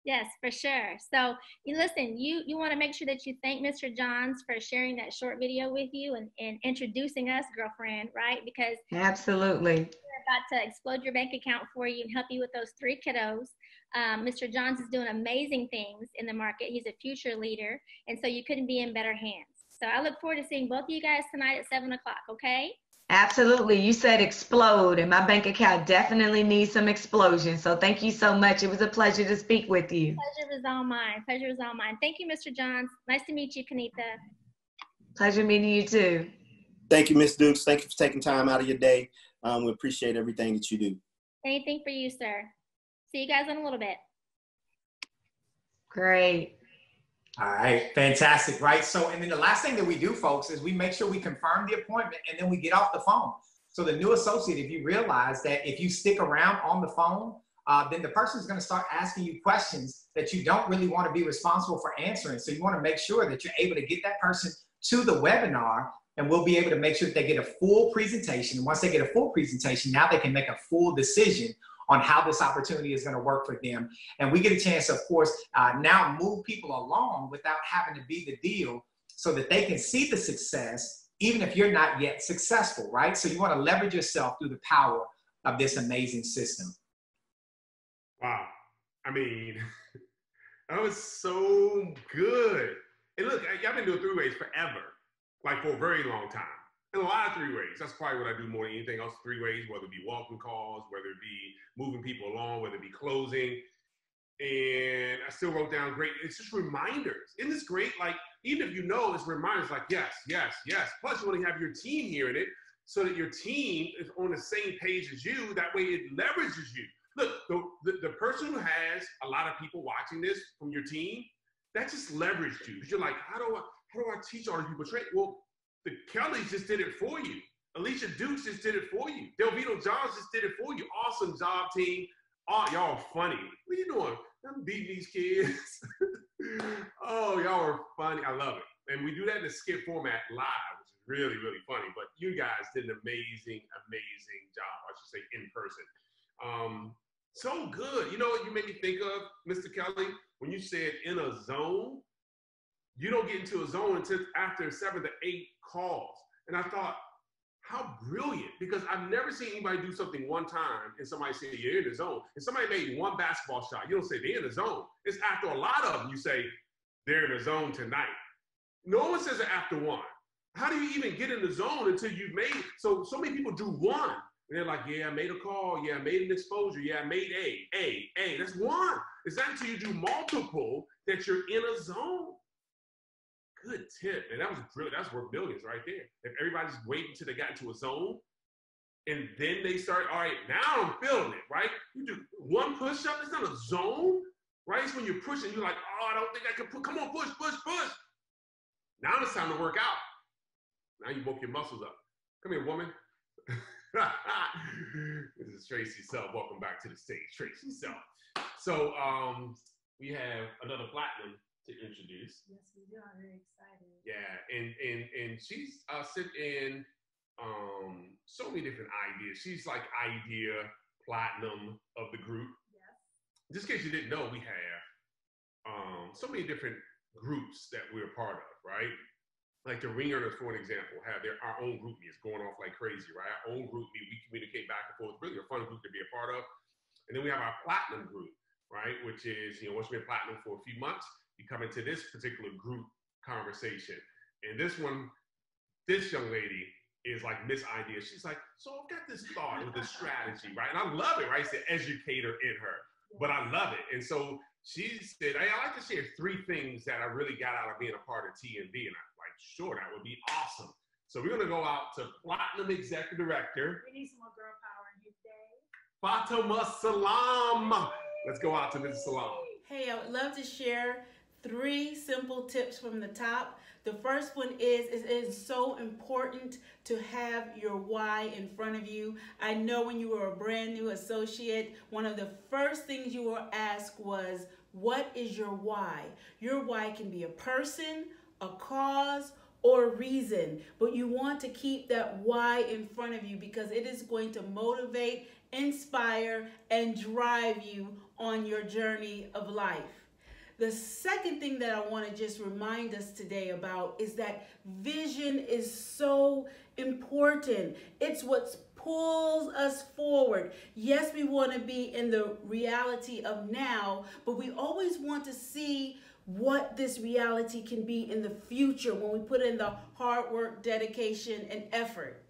Yes, for sure. So you listen, you you want to make sure that you thank Mr. Johns for sharing that short video with you and, and introducing us, girlfriend, right? Because Absolutely. we're about to explode your bank account for you and help you with those three kiddos. Um, Mr. Johns is doing amazing things in the market. He's a future leader, and so you couldn't be in better hands. So I look forward to seeing both of you guys tonight at seven o'clock. Okay? Absolutely. You said explode, and my bank account definitely needs some explosion. So thank you so much. It was a pleasure to speak with you. Pleasure is all mine. Pleasure is all mine. Thank you, Mr. Johns. Nice to meet you, Kanita. Pleasure meeting you too. Thank you, Miss Dukes. Thank you for taking time out of your day. Um, we appreciate everything that you do. Anything for you, sir. See you guys in a little bit. Great. All right, fantastic, right? So, and then the last thing that we do, folks, is we make sure we confirm the appointment and then we get off the phone. So, the new associate, if you realize that if you stick around on the phone, uh, then the person is going to start asking you questions that you don't really want to be responsible for answering. So, you want to make sure that you're able to get that person to the webinar and we'll be able to make sure that they get a full presentation. And once they get a full presentation, now they can make a full decision on how this opportunity is going to work for them. And we get a chance, of course, uh, now move people along without having to be the deal so that they can see the success, even if you're not yet successful, right? So you want to leverage yourself through the power of this amazing system. Wow. I mean, that was so good. And look, I've been doing three ways forever, like for a very long time. And a lot of three ways. That's probably what I do more than anything else. Three ways, whether it be welcome calls, whether it be moving people along, whether it be closing. And I still wrote down great. It's just reminders. Isn't this great? Like, even if you know, it's reminders like, yes, yes, yes. Plus, you want to have your team hearing it so that your team is on the same page as you. That way, it leverages you. Look, the, the, the person who has a lot of people watching this from your team, that just leveraged you. You're like, how do I how do I teach all these people trade? Well, the Kellys just did it for you. Alicia Dukes just did it for you. Delvito Johns just did it for you. Awesome job, team. Oh, y'all are funny. What are you doing? I'm beating these kids. oh, y'all are funny. I love it. And we do that in the skit format live, which is really, really funny. But you guys did an amazing, amazing job. I should say in person. Um, so good. You know what you made me think of, Mr. Kelly? When you said in a zone, you don't get into a zone until after seven to eight calls. And I thought, how brilliant, because I've never seen anybody do something one time and somebody say, you're in the zone. And somebody made one basketball shot. You don't say they're in the zone. It's after a lot of them, you say, they're in the zone tonight. No one says it after one. How do you even get in the zone until you've made? So, so many people do one. And they're like, yeah, I made a call. Yeah, I made an exposure. Yeah, I made A, A, A. That's one. It's not until you do multiple that you're in a zone. Good tip. And that was brilliant. That's worth millions right there. If everybody's waiting until they got into a zone and then they start, all right, now I'm feeling it, right? You do one push up, it's not a zone, right? It's when you're pushing, you're like, oh, I don't think I can put, come on, push, push, push. Now it's time to work out. Now you woke your muscles up. Come here, woman. this is Traci Self. Welcome back to the stage, Traci Self. So um, we have another platinum to introduce. Yes, we do. I'm very excited. Yeah, and and and she's uh, sent in um, so many different ideas. She's like idea platinum of the group. Yes. Just in case you didn't know, we have um, so many different groups that we're a part of, right? Like the ring earners, for an example, have their our own GroupMe's going off like crazy, right? Our own group meet, we communicate back and forth. Really a fun group to be a part of. And then we have our platinum group, right? Which is, you know, once you've been platinum for a few months, you come into this particular group conversation. And this one, this young lady is like Miss Idea. She's like, so I've got this thought with this strategy, right? And I love it, right? It's the educator in her, but I love it. And so she said, hey, I like to share three things that I really got out of being a part of TNV. And I'm like, sure, that would be awesome. So we're gonna go out to Platinum Executive Director, We need some more girl power in here today. Fatima Salaam. Let's go out to Mrs. Salaam. Hey, I would love to share three simple tips from the top. The first one is, is it is so important to have your why in front of you. I know when you were a brand new associate, one of the first things you were asked was, what is your why? Your why can be a person, a cause, or reason, but you want to keep that why in front of you because it is going to motivate, inspire, and drive you on your journey of life. The second thing that I want to just remind us today about is that vision is so important. It's what pulls us forward. Yes, we want to be in the reality of now, but we always want to see what this reality can be in the future when we put in the hard work, dedication, and effort.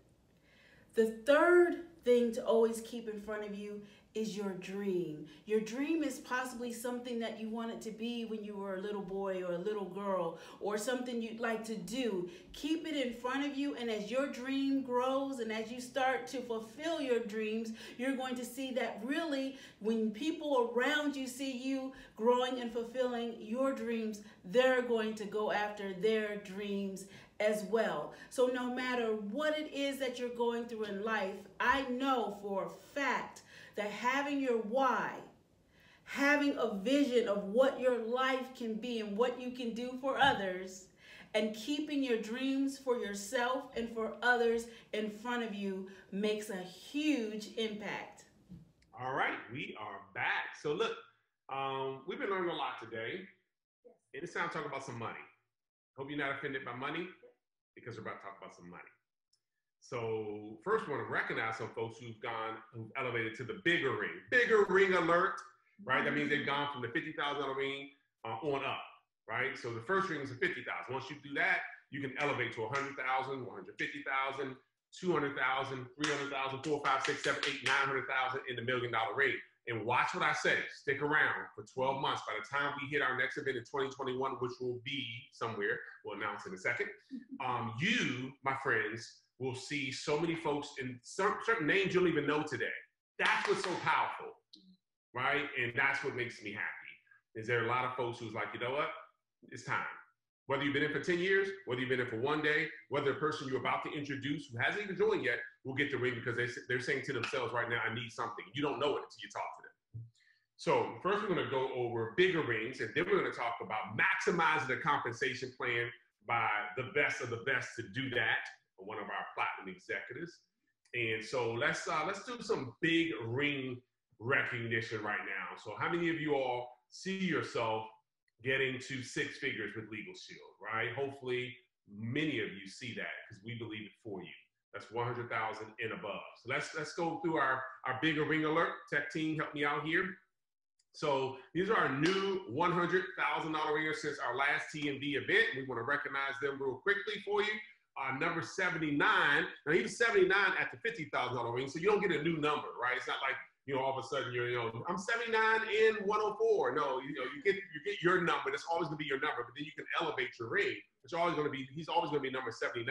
The third thing to always keep in front of you is your dream. Your dream is possibly something that you wanted to be when you were a little boy or a little girl or something you'd like to do. Keep it in front of you and as your dream grows and as you start to fulfill your dreams, you're going to see that really when people around you see you growing and fulfilling your dreams, they're going to go after their dreams as well. So no matter what it is that you're going through in life, I know for a fact that having your why, having a vision of what your life can be and what you can do for others, and keeping your dreams for yourself and for others in front of you makes a huge impact. All right, we are back. So look, um, we've been learning a lot today. And it's time to talk about some money. Hope you're not offended by money because we're about to talk about some money. So first, we want to recognize some folks who've gone, who've elevated to the bigger ring. Bigger ring alert, right? That means they've gone from the $50,000 ring uh, on up, right? So the first ring is a 50,000. Once you do that, you can elevate to 100,000, 150,000, 200,000, 300,000, 4, 5, 6, 7, 8, 900,000 in the million dollar ring. And watch what I say. Stick around for 12 months. By the time we hit our next event in 2021, which will be somewhere, we'll announce in a second, um, you, my friends, will see so many folks in certain, certain names you don't even know today. That's what's so powerful, right? And that's what makes me happy. Is there a lot of folks who's like, you know what? It's time. Whether you've been in for 10 years, whether you've been in for one day, whether the person you're about to introduce who hasn't even joined yet will get the ring because they, they're saying to themselves right now, I need something. You don't know it until you talk to them. So first we're gonna go over bigger rings and then we're gonna talk about maximizing the compensation plan by the best of the best to do that one of our platinum executives. And so let's uh, let's do some big ring recognition right now. So how many of you all see yourself getting to six figures with Legal Shield, right? Hopefully many of you see that because we believe it for you. That's 100,000 and above. So let's let's go through our, our bigger ring alert. Tech team, help me out here. So these are our new $100,000 ringers since our last TNV event. We want to recognize them real quickly for you uh, number 79. Now he was 79 at the $50,000 ring, so you don't get a new number, right? It's not like, you know, all of a sudden you're, you know, I'm 79 in 104. No, you know, you get you get your number. That's always gonna be your number, but then you can elevate your ring. It's always gonna be, he's always gonna be number 79.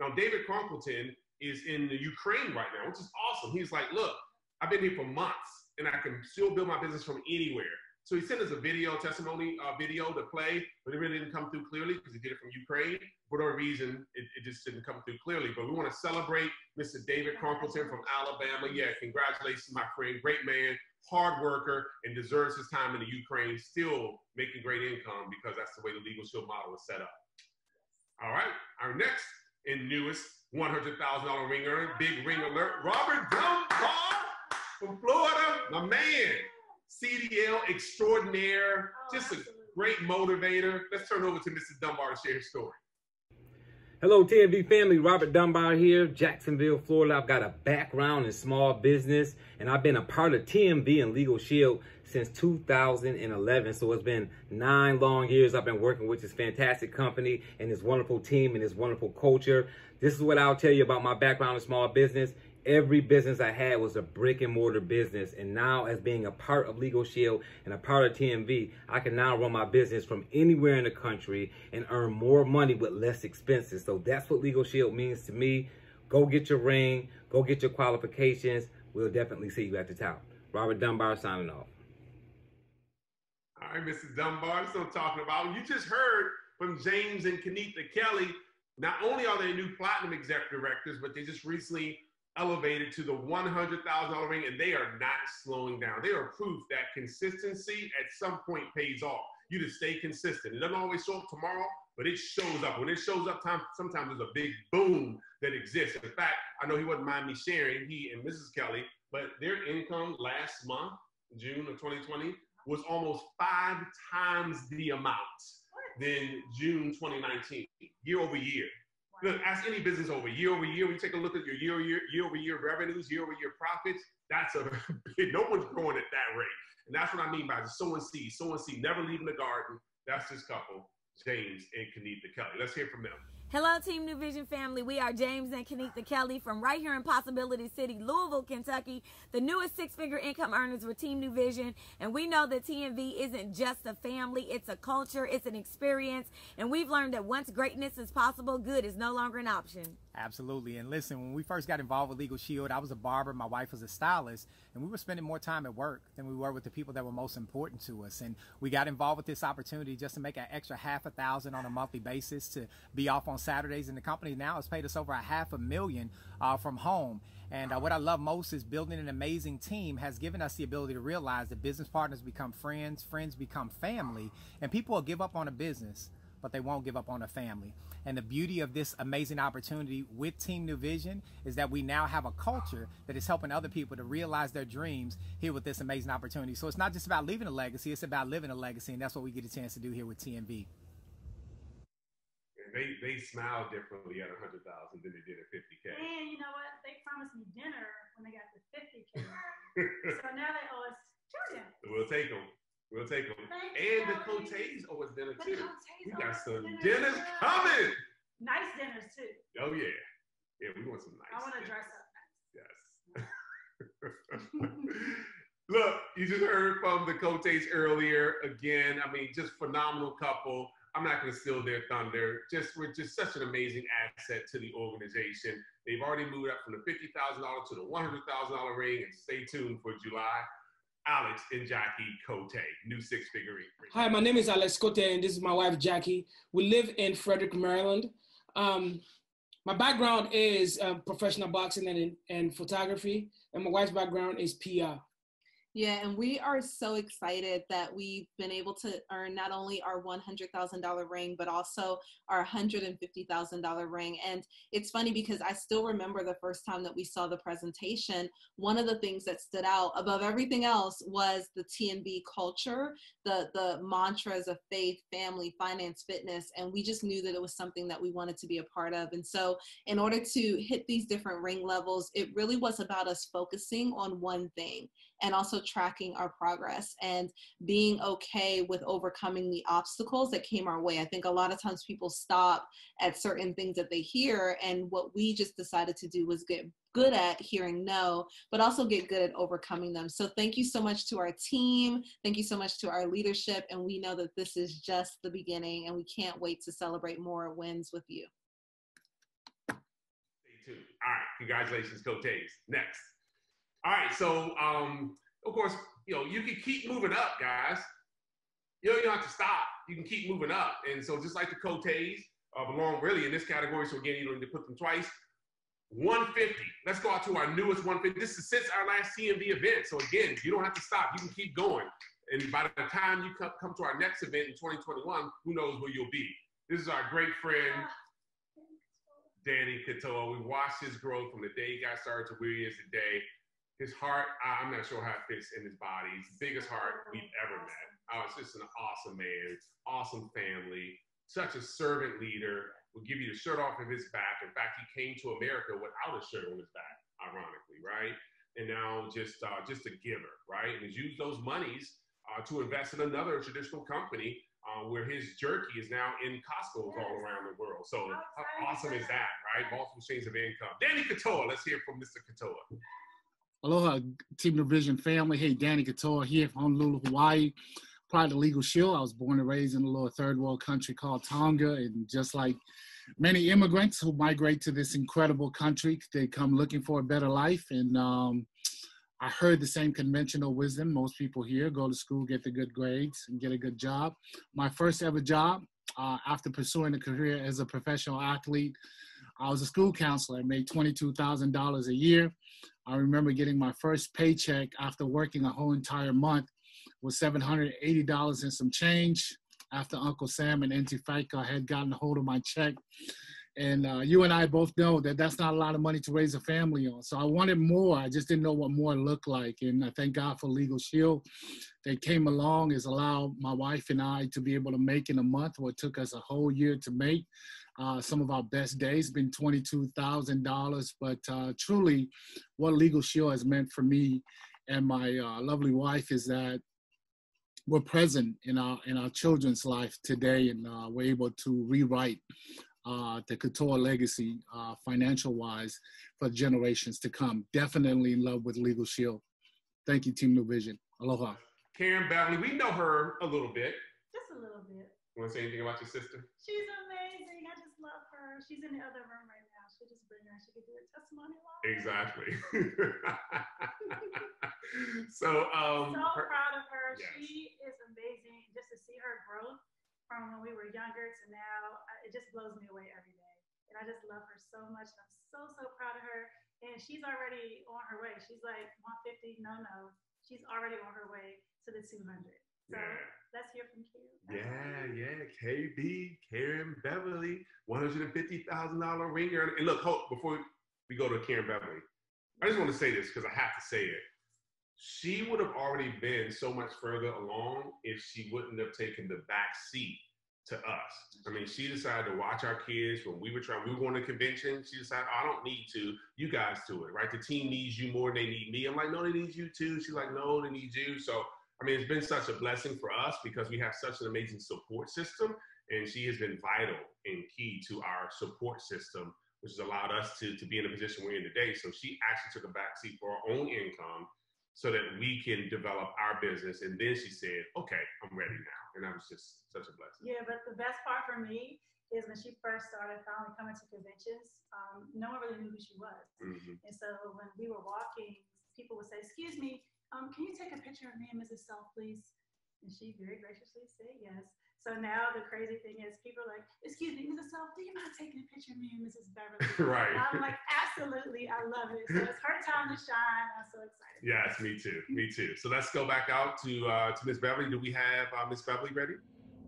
Now, David Crunkleton is in the Ukraine right now, which is awesome. He's like, look, I've been here for months and I can still build my business from anywhere. So he sent us a video, testimony uh, video to play, but it really didn't come through clearly because he did it from Ukraine. For whatever reason, it, it, just didn't come through clearly. But we want to celebrate Mr. David Crunkleton from Alabama. Yeah, congratulations, my friend. Great man, hard worker, and deserves his time in the Ukraine, still making great income because that's the way the Legal Shield model is set up. All right, our next and newest $100,000 ring earner, big ring alert, Robert Dunbar from Florida, my man. CDL extraordinaire, oh, just absolutely. a great motivator. Let's turn over to Mr. Dunbar to share his story. Hello, TNV family. Robert Dunbar here, Jacksonville, Florida. I've got a background in small business, and I've been a part of TNV and Legal Shield since 2011. So it's been nine long years I've been working with this fantastic company and this wonderful team and this wonderful culture. This is what I'll tell you about my background in small business every business I had was a brick and mortar business. And now as being a part of Legal Shield and a part of TNV, I can now run my business from anywhere in the country and earn more money with less expenses. So that's what Legal Shield means to me. Go get your ring, go get your qualifications. We'll definitely see you at the top. Robert Dunbar signing off. All right, Mrs. Dunbar, I'm talking about. You just heard from James and Kenita Kelly. Not only are they new platinum executive directors, but they just recently elevated to the $100,000 ring, and they are not slowing down. They are proof that consistency at some point pays off. You just stay consistent. It doesn't always show up tomorrow, but it shows up. When it shows up, time sometimes there's a big boom that exists. In fact, I know he wouldn't mind me sharing, he and Mrs. Kelly, but their income last month, June of 2020, was almost five times the amount than June 2019, year over year. Look, ask any business over year over year. You take a look at your year year, year over year revenues, year over year profits, that's a big, no one's growing at that rate. And that's what I mean by the sowing seed, sowing seed, never leaving the garden. That's this couple, James and Kenita Kelly. Let's hear from them. Hello, Team NuVision family. We are James and Kenita Kelly from right here in Possibility City, Louisville, Kentucky, the newest six figure income earners with Team NuVision. And we know that TNV isn't just a family, it's a culture, it's an experience. And we've learned that once greatness is possible, good is no longer an option. Absolutely. And listen, when we first got involved with Legal Shield, I was a barber, my wife was a stylist, and we were spending more time at work than we were with the people that were most important to us. And we got involved with this opportunity just to make an extra half a thousand on a monthly basis to be off on Saturdays. And the company now has paid us over a half a million uh, from home. And uh, what I love most is building an amazing team has given us the ability to realize that business partners become friends, friends become family, and people will give up on a business but they won't give up on a family. And the beauty of this amazing opportunity with Team NuVision is that we now have a culture that is helping other people to realize their dreams here with this amazing opportunity. So it's not just about leaving a legacy, it's about living a legacy, and that's what we get a chance to do here with TNV. They, they smile differently at 100000 than they did at 50K. And you know what? They promised me dinner when they got to 50K. so now they owe us two dinners. We'll take them. We'll take them. Thank and you, the Koteis us dinner The too. We got some dinner. dinners coming. Nice dinners too. Oh yeah. Yeah, we want some nice. I want to dress up. Yes. Look, you just heard from the Koteis earlier. Again, I mean, just phenomenal couple. I'm not going to steal their thunder. Just we're just such an amazing asset to the organization. They've already moved up from the fifty thousand dollar to the one hundred thousand dollar ring, and stay tuned for July. Alex and Jackie Kotei, new six figure. Hi, my name is Alex Kotei, and this is my wife Jackie. We live in Frederick, Maryland. Um, my background is uh, professional boxing and, and photography, and my wife's background is PR. Yeah, and we are so excited that we've been able to earn not only our $100,000 ring, but also our $150,000 ring. And it's funny because I still remember the first time that we saw the presentation. One of the things that stood out above everything else was the TNV culture, the, the mantras of faith, family, finance, fitness. And we just knew that it was something that we wanted to be a part of. And so, in order to hit these different ring levels, it really was about us focusing on one thing and also tracking our progress and being okay with overcoming the obstacles that came our way. I think a lot of times people stop at certain things that they hear, and what we just decided to do was get good at hearing no, but also get good at overcoming them. So thank you so much to our team. Thank you so much to our leadership. And we know that this is just the beginning, and we can't wait to celebrate more wins with you. Stay tuned. All right, congratulations, Koteis. Next. All right, so um, of course, you know, you can keep moving up, guys. You don't, have to stop. You can keep moving up. And so just like the Koteis uh, belong really in this category, so again, you don't need to put them twice. 150. Let's go out to our newest 150. This is since our last TNV event. So again, you don't have to stop. You can keep going. And by the time you come, come to our next event in 2021, who knows where you'll be. This is our great friend, Danny Katoa. We watched his growth from the day he got started to where he is today. His heart, I- I'm not sure how it fits in his body. It's the biggest heart we've ever met. Oh, it's just an awesome man, awesome family, such a servant leader. Will give you the shirt off of his back. In fact, he came to America without a shirt on his back, ironically, right? And now just uh, just a giver, right? And he's used those monies uh, to invest in another traditional company uh, where his jerky is now in Costco's all around the world. So how awesome is that, right? Multiple streams of income. Danny Katoa, let's hear from Mr. Katoa. Aloha, Team NuVision family. Hey, Danny Katoa here from Honolulu, Hawaii. Prior to Legal Shield, I was born and raised in a little third world country called Tonga. And just like many immigrants who migrate to this incredible country, they come looking for a better life. And um, I heard the same conventional wisdom most people here go to school, get the good grades, and get a good job. My first ever job uh, after pursuing a career as a professional athlete, I was a school counselor. I made $22,000 a year. I remember getting my first paycheck after working a whole entire month with $780 and some change after Uncle Sam and Auntie FICA had gotten a hold of my check. And uh, you and I both know that that's not a lot of money to raise a family on. So I wanted more. I just didn't know what more looked like. And I thank God for Legal Shield. They came along has allowed my wife and I to be able to make in a month what took us a whole year to make. Uh, some of our best days been $22,000. But uh, truly, what Legal Shield has meant for me and my uh, lovely wife is that we're present in our in our children's life today, and uh, we're able to rewrite uh, the Couture legacy, uh, financial wise, for generations to come. Definitely in love with Legal Shield. Thank you, Team NuVision. Aloha. Karen Beverly, we know her a little bit. Just a little bit. You want to say anything about your sister? She's amazing. I just love her. She's in the other room right now. She'll just bring her. She could do a testimony live. Exactly. so, um, so her- proud of her. Yes. She is amazing. Just to see her growth from when we were younger to now, uh, it just blows me away every day. And I just love her so much. I'm so, so proud of her. And she's already on her way. She's like 150. No, no. She's already on her way to the 200. So Yeah. let's hear from Karen. Yeah, yeah, KB, Karen Beverly, $150,000 ringer. And look, hold, before we go to Karen Beverly, I just want to say this because I have to say it. She would have already been so much further along if she wouldn't have taken the back seat to us. I mean, she decided to watch our kids when we were trying, we were going to convention. She decided, I don't need to. You guys do it, right? The team needs you more than they need me. I'm like, no, they need you too. She's like, no, they need you. So, I mean, it's been such a blessing for us because we have such an amazing support system. And she has been vital and key to our support system, which has allowed us to, to be in the position we're in today. So she actually took a back seat for our own income so that we can develop our business. And then she said, okay, I'm ready now. And that was just such a blessing. Yeah, but the best part for me is when she first started finally coming to conventions, um, no one really knew who she was. Mhm. And so when we were walking, people would say, Excuse me, um, can you take a picture of me and Mrs. Self, please? And she very graciously said yes. So now the crazy thing is people are like, Excuse me, Mrs. Self, do you mind taking a picture of me and Mrs. Beverly? Right. And I'm like, Absolutely, I love it. So it's her time to shine. I'm so excited. Yes, me too. Me too. So let's go back out to uh, to Miss Beverly. Do we have uh, Miss Beverly ready?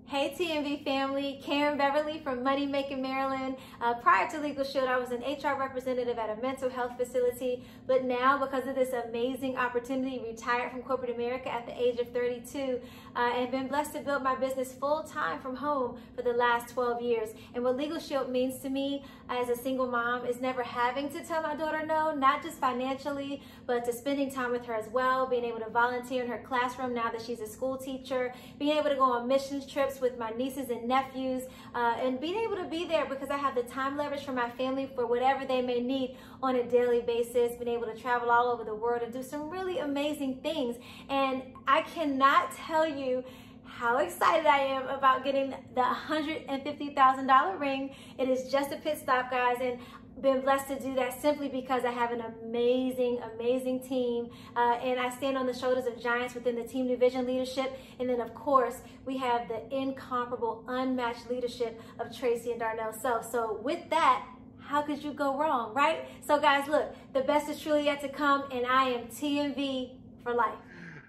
Hey TNV family, Karen Beverly from Money Making Maryland. Uh, prior to Legal Shield, I was an HR representative at a mental health facility, but now because of this amazing opportunity, retired from corporate America at the age of 32, uh, and been blessed to build my business full time from home for the last 12 years. And what Legal Shield means to me as a single mom is never having to tell my daughter no, not just financially, but to spending time with her as well, being able to volunteer in her classroom now that she's a school teacher, being able to go on missions trips with my nieces and nephews, uh, and being able to be there because I have the time leverage for my family for whatever they may need on a daily basis, being able to travel all over the world and do some really amazing things. And I cannot tell you how excited I am about getting the $150,000 ring. It is just a pit stop, guys, and been blessed to do that simply because I have an amazing, amazing team. Uh, and I stand on the shoulders of giants within the Team NuVision leadership. And then, of course, we have the incomparable, unmatched leadership of Traci and Darnell Self. So, with that, how could you go wrong, right? So, guys, look, the best is truly yet to come, and I am TNV for life.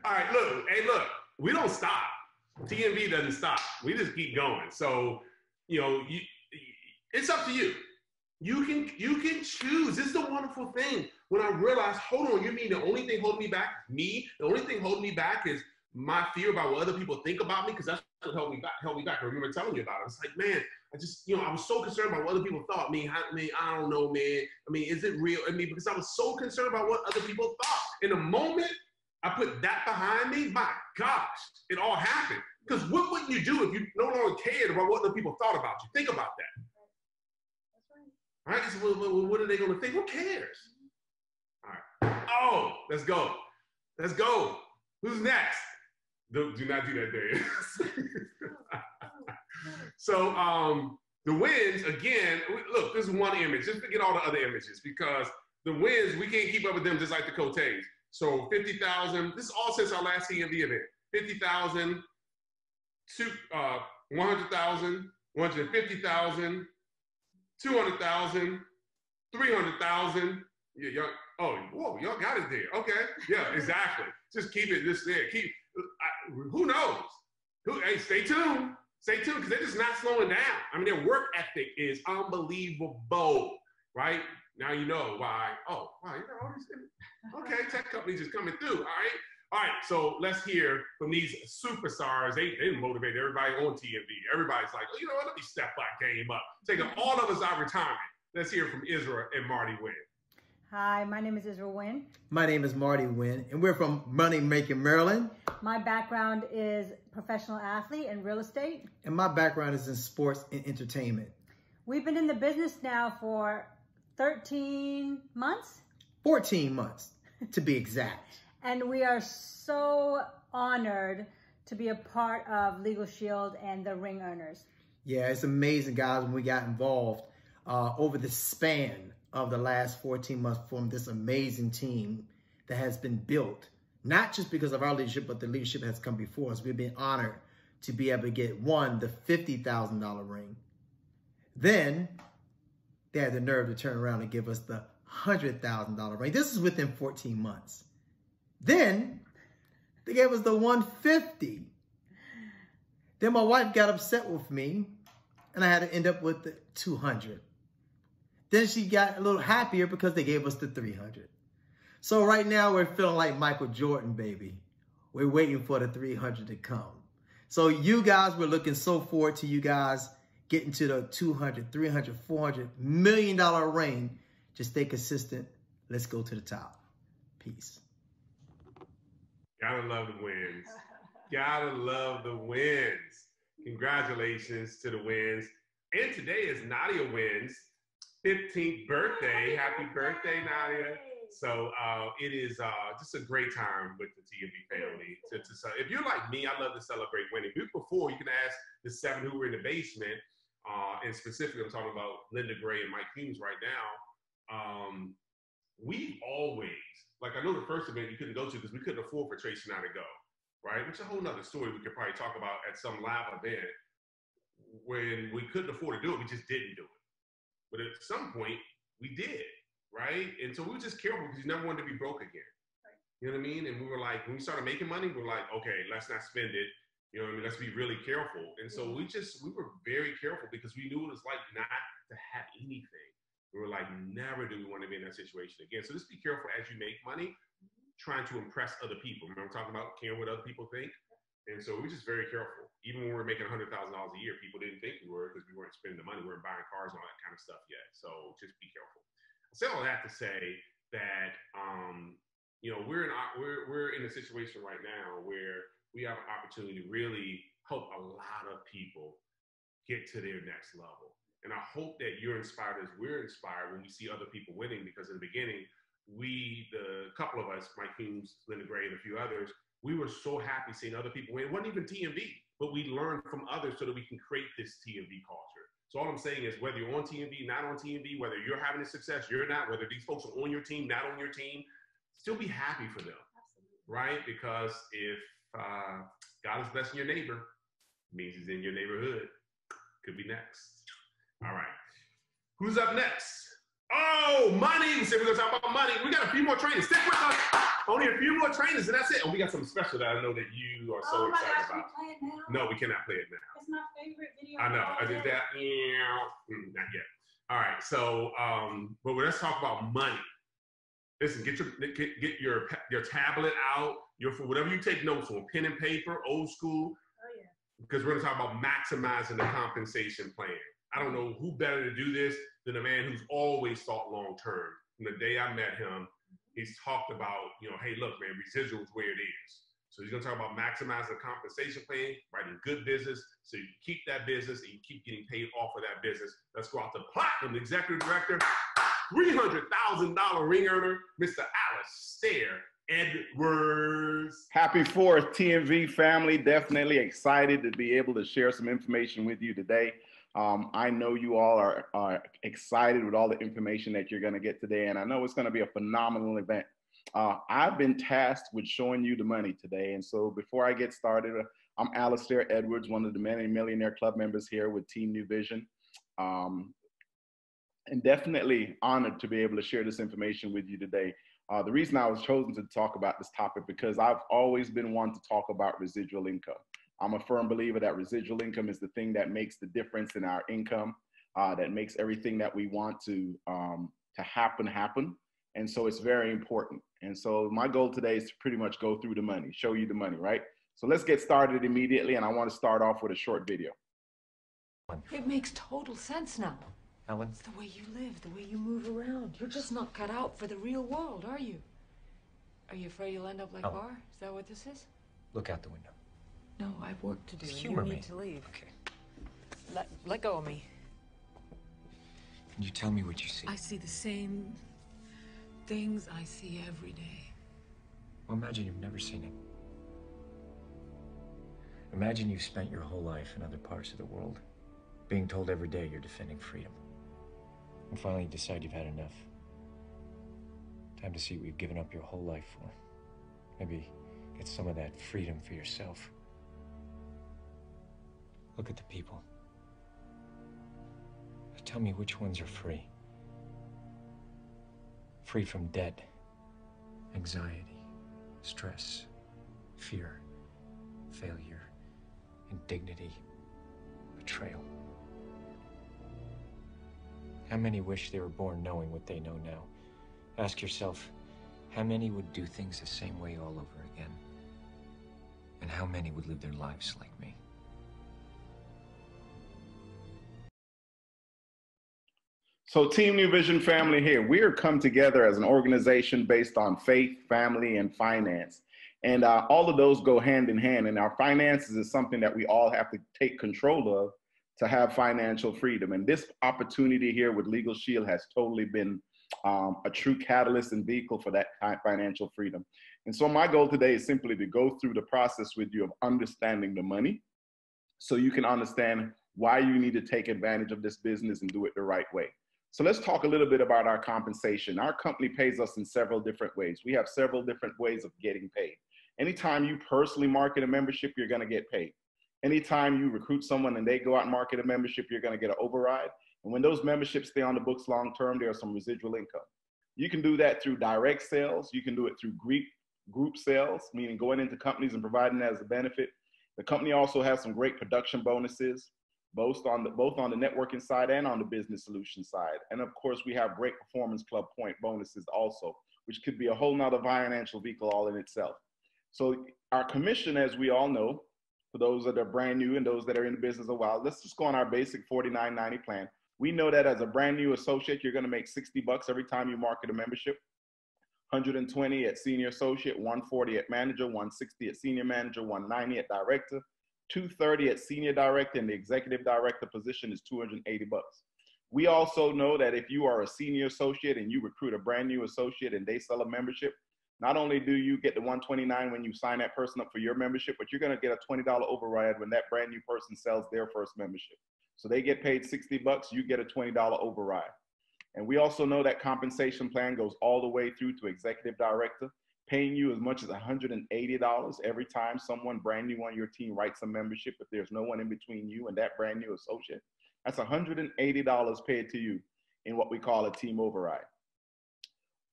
All right, look, hey, look, we don't stop. TNV doesn't stop. We just keep going. So, you know, you, it's up to you. You can you can choose. This is the wonderful thing. When I realized, hold on, you mean the only thing holding me back, me? The only thing holding me back is my fear about what other people think about me, because that's what held me back. Held me back. I remember telling you about it. It's like, man, I just, you know, I was so concerned about what other people thought. Me, I mean, I don't know, man. I mean, is it real? I mean, because I was so concerned about what other people thought. In the moment I put that behind me, my gosh, it all happened. Because what wouldn't you do if you no longer cared about what other people thought about you? Think about that. All right, so what, what- what are they going to think? Who cares? All right. Oh, let's go. Let's go. Who's next? Do, do not do that, Dave. so um, the wins again. Look, this is one image. Just forget all the other images because the wins we can't keep up with them just like the Koteis. So 50,000, this is all since our last TNV event. 50,000, two, uh, 100,000, 150,000, 200,000, 300,000. Yeah, y'all, oh, whoa, y'all got it there. Okay, yeah, exactly. Just keep it this there. Keep, I, who knows? Who, hey, stay tuned. Stay tuned because they're just not slowing down. I mean, their work ethic is unbelievable, right? Now you know why. Oh, wow, you know all these. Okay, tech companies just coming through. All right. All right, so let's hear from these superstars. They, they motivate everybody on TNV. Everybody's like, oh, you know what? Let me step my game up. Taking mm-hmm. all of us out of retirement. Let's hear from Israel and Marty Wynn. Hi, my name is Israel Wynn. My name is Marty Wynn, and we're from Money Making Maryland. My background is professional athlete and real estate. And my background is in sports and entertainment. We've been in the business now for 13 months. 14 months, to be exact. and we are so honored to be a part of Legal Shield and the ring earners. Yeah, it's amazing, guys, when we got involved uh, over the span of the last 14 months from this amazing team that has been built, not just because of our leadership, but the leadership has come before us. We've been honored to be able to get one, the $50,000 ring. Then they had the nerve to turn around and give us the $100,000 ring. This is within 14 months. Then they gave us the 150. Then my wife got upset with me and I had to end up with the 200. Then she got a little happier because they gave us the 300. So right now we're feeling like Michael Jordan, baby. We're waiting for the 300 to come. So you guys, we're looking so forward to you guys getting to the 200, 300, 400 million dollar ring. Just stay consistent. Let's go to the top. Peace. Gotta love the wins. Gotta love the wins. Congratulations to the Wynns. And today is Nadia Wynn's 15th birthday. Happy birthday, Nadia. So uh, it is uh, just a great time with the TNV family. To, to, if you're like me, I love to celebrate winning. Before, you can ask the seven who were in the basement, uh, and specifically, I'm talking about Linda Gray and Mike Humes right now. Um, we always, like I know the first event you couldn't go to because we couldn't afford for Traci and I to go, right? Which is a whole nother story we could probably talk about at some live event. When we couldn't afford to do it, we just didn't do it. But at some point, we did, right? And so we were just careful because you never wanted to be broke again. You know what I mean? And we were like, when we started making money, we are like, okay, let's not spend it. You know what I mean? Let's be really careful. And so mm-hmm. we just, we were very careful because we knew it was like not to have anything. We were like, never do we want to be in that situation again. So just be careful as you make money, trying to impress other people. Remember talking about caring what other people think? And so we are just very careful. Even when we were making $100,000 a year, people didn't think we were because we weren't spending the money. We weren't buying cars and all that kind of stuff yet. So just be careful. I say all that to say that, um, you know, we're in, we're, we're in a situation right now where we have an opportunity to really help a lot of people get to their next level. And I hope that you're inspired as we're inspired when we see other people winning, because in the beginning, we, the couple of us, Mike Humes, Linda Gray, and a few others, we were so happy seeing other people win. It wasn't even TNV, but we learned from others so that we can create this TNV culture. So all I'm saying is whether you're on TNV, not on TNV, whether you're having a success, you're not, whether these folks are on your team, not on your team, still be happy for them, Absolutely. right? Because if uh, God is blessing your neighbor, means he's in your neighborhood. Could be next. All right. Who's up next? Oh, money. We said we're going to talk about money. We got a few more trainers. Stick with us. Only a few more trainers, and that's it. And we got something special that I know that you are so oh excited gosh, about. Play it now? No, we cannot play it now. It's my favorite video. I know. I did that. Mm, not yet. All right. So, um, but let's talk about money. Listen, get your get, get your your tablet out. Your for whatever you take notes on, pen and paper, old school. Oh yeah. Because we're gonna talk about maximizing the compensation plan. I don't know who better to do this than a man who's always thought long term. From the day I met him, he's talked about, you know, hey, look, man, residuals where it is. So he's gonna talk about maximizing the compensation plan, writing good business, so you keep that business and you keep getting paid off of that business. Let's go out to Platinum, executive director, $300,000 ring earner, Mr. Alice Alistair Edwards. Happy 4th, TNV family. Definitely excited to be able to share some information with you today. Um, I know you all are, are, excited with all the information that you're going to get today, and I know it's going to be a phenomenal event. Uh, I've been tasked with showing you the money today. And so before I get started, uh, I'm Alistair Edwards, one of the many millionaire club members here with Team NuVision. Um, and definitely honored to be able to share this information with you today. Uh, the reason I was chosen to talk about this topic because I've always been one to talk about residual income. I'm a firm believer that residual income is the thing that makes the difference in our income, uh, that makes everything that we want to um, to happen happen. And so it's very important. And so my goal today is to pretty much go through the money, show you the money, right? So let's get started immediately. And I want to start off with a short video. It makes total sense now. Ellen? It's the way you live, the way you move around. You're just not cut out for the real world, are you? Are you afraid you'll end up like Ellen. Bar? Is that what this is? Look out the window. No, I've work to do, and you Humor need me. to leave. Okay. Let, let go of me. Can you tell me what you see? I see the same things I see every day. Well, imagine you've never seen it. Imagine you've spent your whole life in other parts of the world, being told every day you're defending freedom. And finally you decide you've had enough. Time to see what you've given up your whole life for. Maybe get some of that freedom for yourself. Look at the people. Tell me which ones are free. Free from debt, anxiety, stress, fear, failure, indignity, betrayal. How many wish they were born knowing what they know now? Ask yourself, how many would do things the same way all over again? And how many would live their lives like me? So, Team NuVision family here, we are come together as an organization based on faith, family, and finance. And uh, all of those go hand in hand. And our finances is something that we all have to take control of to have financial freedom. And this opportunity here with Legal Shield has totally been um, a true catalyst and vehicle for that financial freedom. And so, my goal today is simply to go through the process with you of understanding the money so you can understand why you need to take advantage of this business and do it the right way. So let's talk a little bit about our compensation. Our company pays us in several different ways. We have several different ways of getting paid. Anytime you personally market a membership, you're going to get paid. Anytime you recruit someone and they go out and market a membership, you're going to get an override. And when those memberships stay on the books long term, there's some residual income. You can do that through direct sales. You can do it through group, group sales, meaning going into companies and providing that as a benefit. The company also has some great production bonuses both on the both on the networking side and on the business solution side. And of course, we have great performance club point bonuses also, which could be a whole nother financial vehicle all in itself. So our commission, as we all know, for those that are brand new and those that are in the business a while, let's just go on our basic 49.90 plan. We know that as a brand new associate, you're going to make 60 bucks every time you market a membership. 120 at senior associate, 140 at manager, 160 at senior manager, 190 at director, 230 at senior director and the executive director position is 280 bucks. We also know that if you are a senior associate and you recruit a brand new associate and they sell a membership, not only do you get the 129 when you sign that person up for your membership, but you're going to get a $20 override when that brand new person sells their first membership. So they get paid 60 bucks, you get a $20 override. And we also know that compensation plan goes all the way through to executive director paying you as much as $180 every time someone brand new on your team writes a membership if there's no one in between you and that brand new associate. That's $180 paid to you in what we call a team override.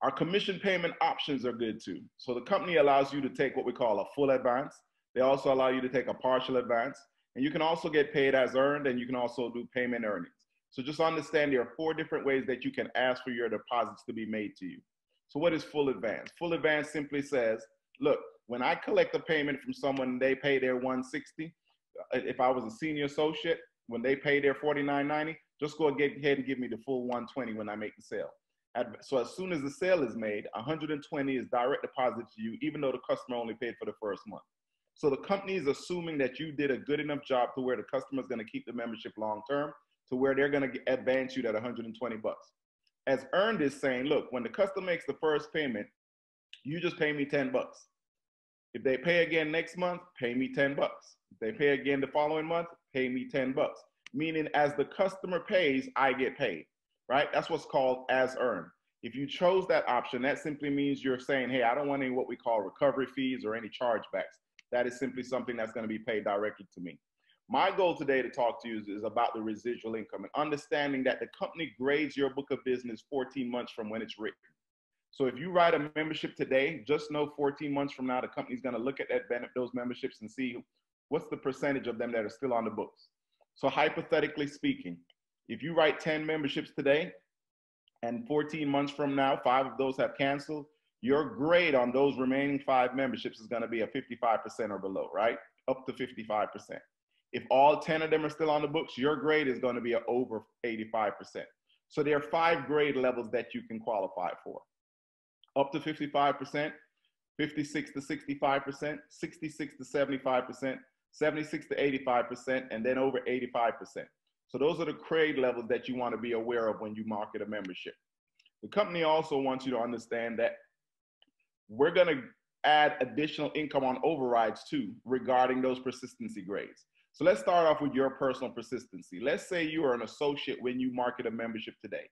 Our commission payment options are good too. So the company allows you to take what we call a full advance. They also allow you to take a partial advance. And you can also get paid as earned and you can also do payment earnings. So just understand there are four different ways that you can ask for your deposits to be made to you. So what is full advance? Full advance simply says, look, when I collect a payment from someone they pay their 160, uh, if I was a senior associate, when they pay their 49.90, just go ahead and give me the full 120 when I make the sale. So as soon as the sale is made, 120 is direct deposit to you, even though the customer only paid for the first month. So the company is assuming that you did a good enough job to where the customer is going to keep the membership long term, to where they're going to advance you that 120 bucks as earned is saying, look, when the customer makes the first payment, you just pay me 10 bucks. If they pay again next month, pay me 10 bucks. If they pay again the following month, pay me 10 bucks. Meaning as the customer pays, I get paid, right? That's what's called as earned. If you chose that option, that simply means you're saying, hey, I don't want any what we call recovery fees or any chargebacks. That is simply something that's going to be paid directly to me. My goal today to talk to you is, about the residual income and understanding that the company grades your book of business 14 months from when it's written. So if you write a membership today, just know 14 months from now, the company's going to look at that those memberships and see what's the percentage of them that are still on the books. So hypothetically speaking, if you write 10 memberships today, and 14 months from now, five of those have canceled, your grade on those remaining five memberships is going to be a 55% or below, right? Up to 55%. If all 10 of them are still on the books, your grade is going to be over 85%. So there are five grade levels that you can qualify for. Up to 55%, 56 to 65%, 66 to 75%, 76 to 85%, and then over 85%. So those are the grade levels that you want to be aware of when you market a membership. The company also wants you to understand that we're going to add additional income on overrides too regarding those persistency grades. So let's start off with your personal persistency. Let's say you are an associate when you market a membership today,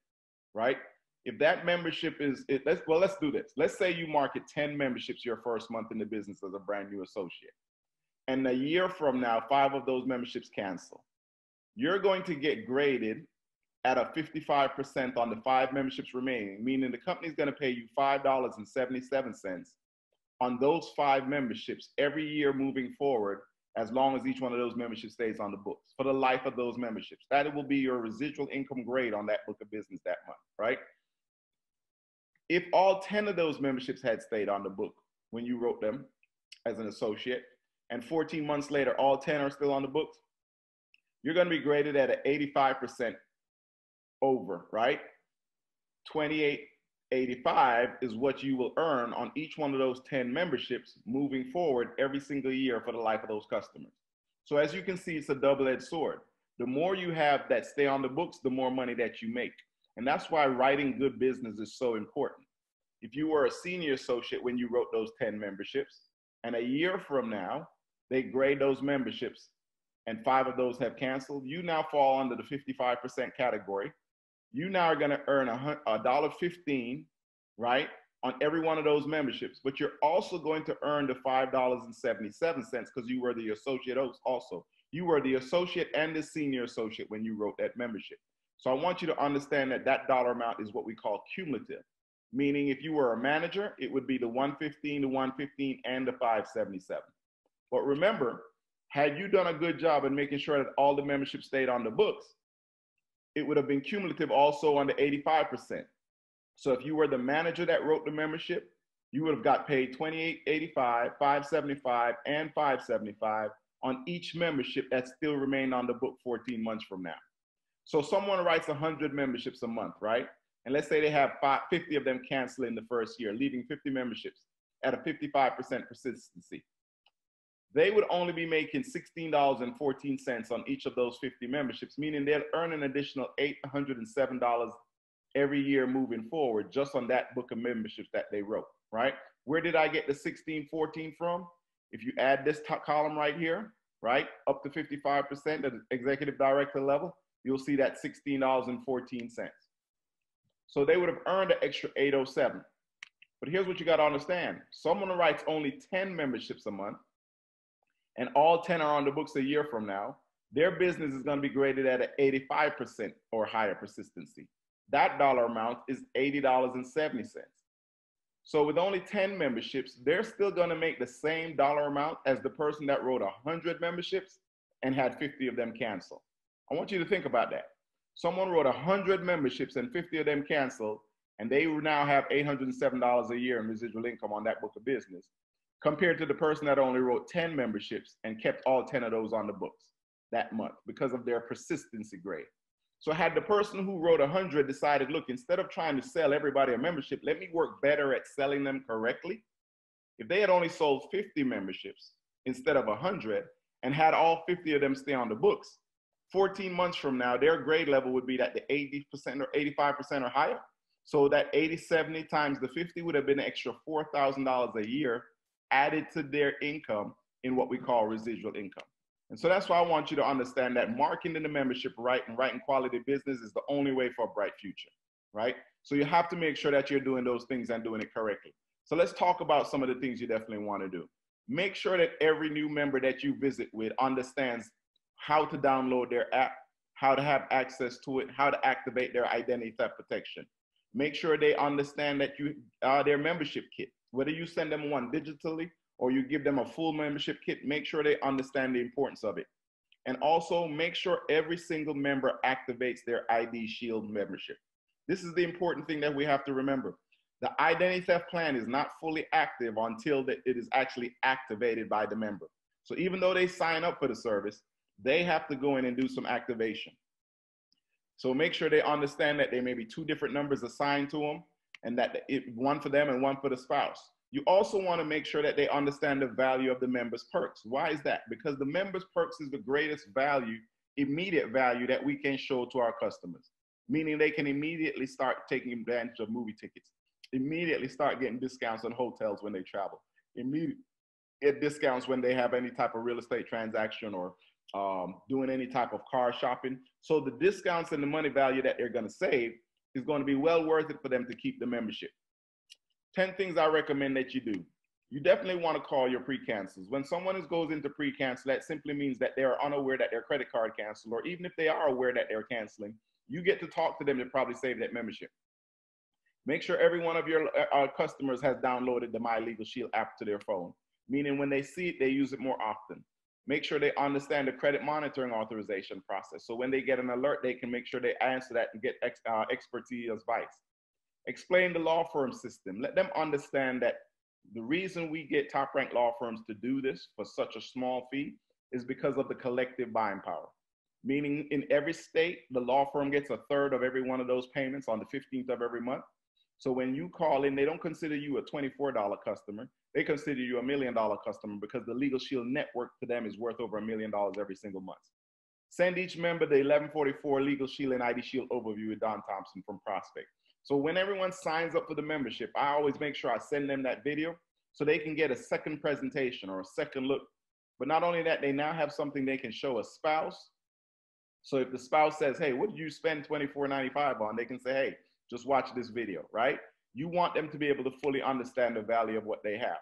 right? If that membership is, it, let's, well, let's do this. Let's say you market 10 memberships your first month in the business as a brand new associate. And a year from now, five of those memberships cancel you're going to get graded at a 55% on the five memberships remaining, meaning the company's going to pay you $5.77 on those five memberships every year moving forward, as long as each one of those memberships stays on the books for the life of those memberships. That will be your residual income grade on that book of business that month, right? If all 10 of those memberships had stayed on the book when you wrote them as an associate, and 14 months later, all 10 are still on the books, you're going to be graded at an 85% over, right? 2885 is what you will earn on each one of those 10 memberships moving forward every single year for the life of those customers. So as you can see, it's a double-edged sword. The more you have that stay on the books, the more money that you make. And that's why writing good business is so important. If you were a senior associate when you wrote those 10 memberships, and a year from now, they grade those memberships and five of those have canceled, you now fall under the 55% category. You now are going to earn a dollar fifteen, right, on every one of those memberships. But you're also going to earn the five dollars and seventy-seven cents because you were the associate also. You were the associate and the senior associate when you wrote that membership. So I want you to understand that that dollar amount is what we call cumulative, meaning if you were a manager, it would be the 115, the 115, and the 577. But remember, had you done a good job in making sure that all the membership stayed on the books, it would have been cumulative also on the 85%. So if you were the manager that wrote the membership, you would have got paid 2885, 575, and 575 on each membership that still remained on the book 14 months from now. So someone writes 100 memberships a month, right? And let's say they have five, 50 of them cancel in the first year, leaving 50 memberships at a 55% persistency they would only be making $16.14 on each of those 50 memberships, meaning they'll earn an additional $807 every year moving forward just on that book of memberships that they wrote, right? Where did I get the 1614 from? If you add this top column right here, right, up to 55% at the executive director level, you'll see that $16.14. So they would have earned an extra 807. But here's what you got to understand. Someone writes only 10 memberships a month and all 10 are on the books a year from now, their business is going to be graded at an 85% or higher persistency. That dollar amount is $80.70. So with only 10 memberships, they're still going to make the same dollar amount as the person that wrote 100 memberships and had 50 of them cancel. I want you to think about that. Someone wrote 100 memberships and 50 of them canceled, and they now have $807 a year in residual income on that book of business compared to the person that only wrote 10 memberships and kept all 10 of those on the books that month because of their persistency grade. So had the person who wrote 100 decided, look, instead of trying to sell everybody a membership, let me work better at selling them correctly. If they had only sold 50 memberships instead of 100 and had all 50 of them stay on the books, 14 months from now, their grade level would be at the 80% or 85% or higher. So that 80, 70 times the 50 would have been an extra $4,000 a year added to their income in what we call residual income. And so that's why I want you to understand that marketing the membership right and writing quality business is the only way for a bright future. right? So you have to make sure that you're doing those things and doing it correctly. So let's talk about some of the things you definitely want to do. Make sure that every new member that you visit with understands how to download their app, how to have access to it, how to activate their identity theft protection. Make sure they understand that you are their membership kit. Whether you send them one digitally or you give them a full membership kit, make sure they understand the importance of it. And also make sure every single member activates their ID Shield membership. This is the important thing that we have to remember. The identity theft plan is not fully active until it is actually activated by the member. So even though they sign up for the service, they have to go in and do some activation. So make sure they understand that there may be two different numbers assigned to them and that it, one for them and one for the spouse. You also want to make sure that they understand the value of the members' perks. Why is that? Because the members' perks is the greatest value, immediate value that we can show to our customers, meaning they can immediately start taking advantage of movie tickets, immediately start getting discounts on hotels when they travel, immediate discounts when they have any type of real estate transaction or um, doing any type of car shopping. So the discounts and the money value that they're going to save is going to be well worth it for them to keep the membership. 10 things I recommend that you do. You definitely want to call your pre-cancels. When someone is, goes into pre-cancel, that simply means that they are unaware that their credit card canceled, or even if they are aware that they're canceling, you get to talk to them to probably save that membership. Make sure every one of your uh, customers has downloaded the My Legal Shield app to their phone, meaning when they see it, they use it more often. Make sure they understand the credit monitoring authorization process. So when they get an alert, they can make sure they answer that and get ex, uh, expertise advice. Explain the law firm system. Let them understand that the reason we get top ranked law firms to do this for such a small fee is because of the collective buying power. Meaning, in every state, the law firm gets a third of every one of those payments on the 15th of every month. So when you call in, they don't consider you a $24 customer. They consider you a million dollar customer because the Legal Shield network to them is worth over a million dollars every single month. Send each member the 1144 Legal Shield and ID Shield overview with Don Thompson from Prospect. So when everyone signs up for the membership, I always make sure I send them that video so they can get a second presentation or a second look. But not only that, they now have something they can show a spouse. So if the spouse says, hey, what did you spend $24.95 on? They can say, hey, just watch this video, right? You want them to be able to fully understand the value of what they have.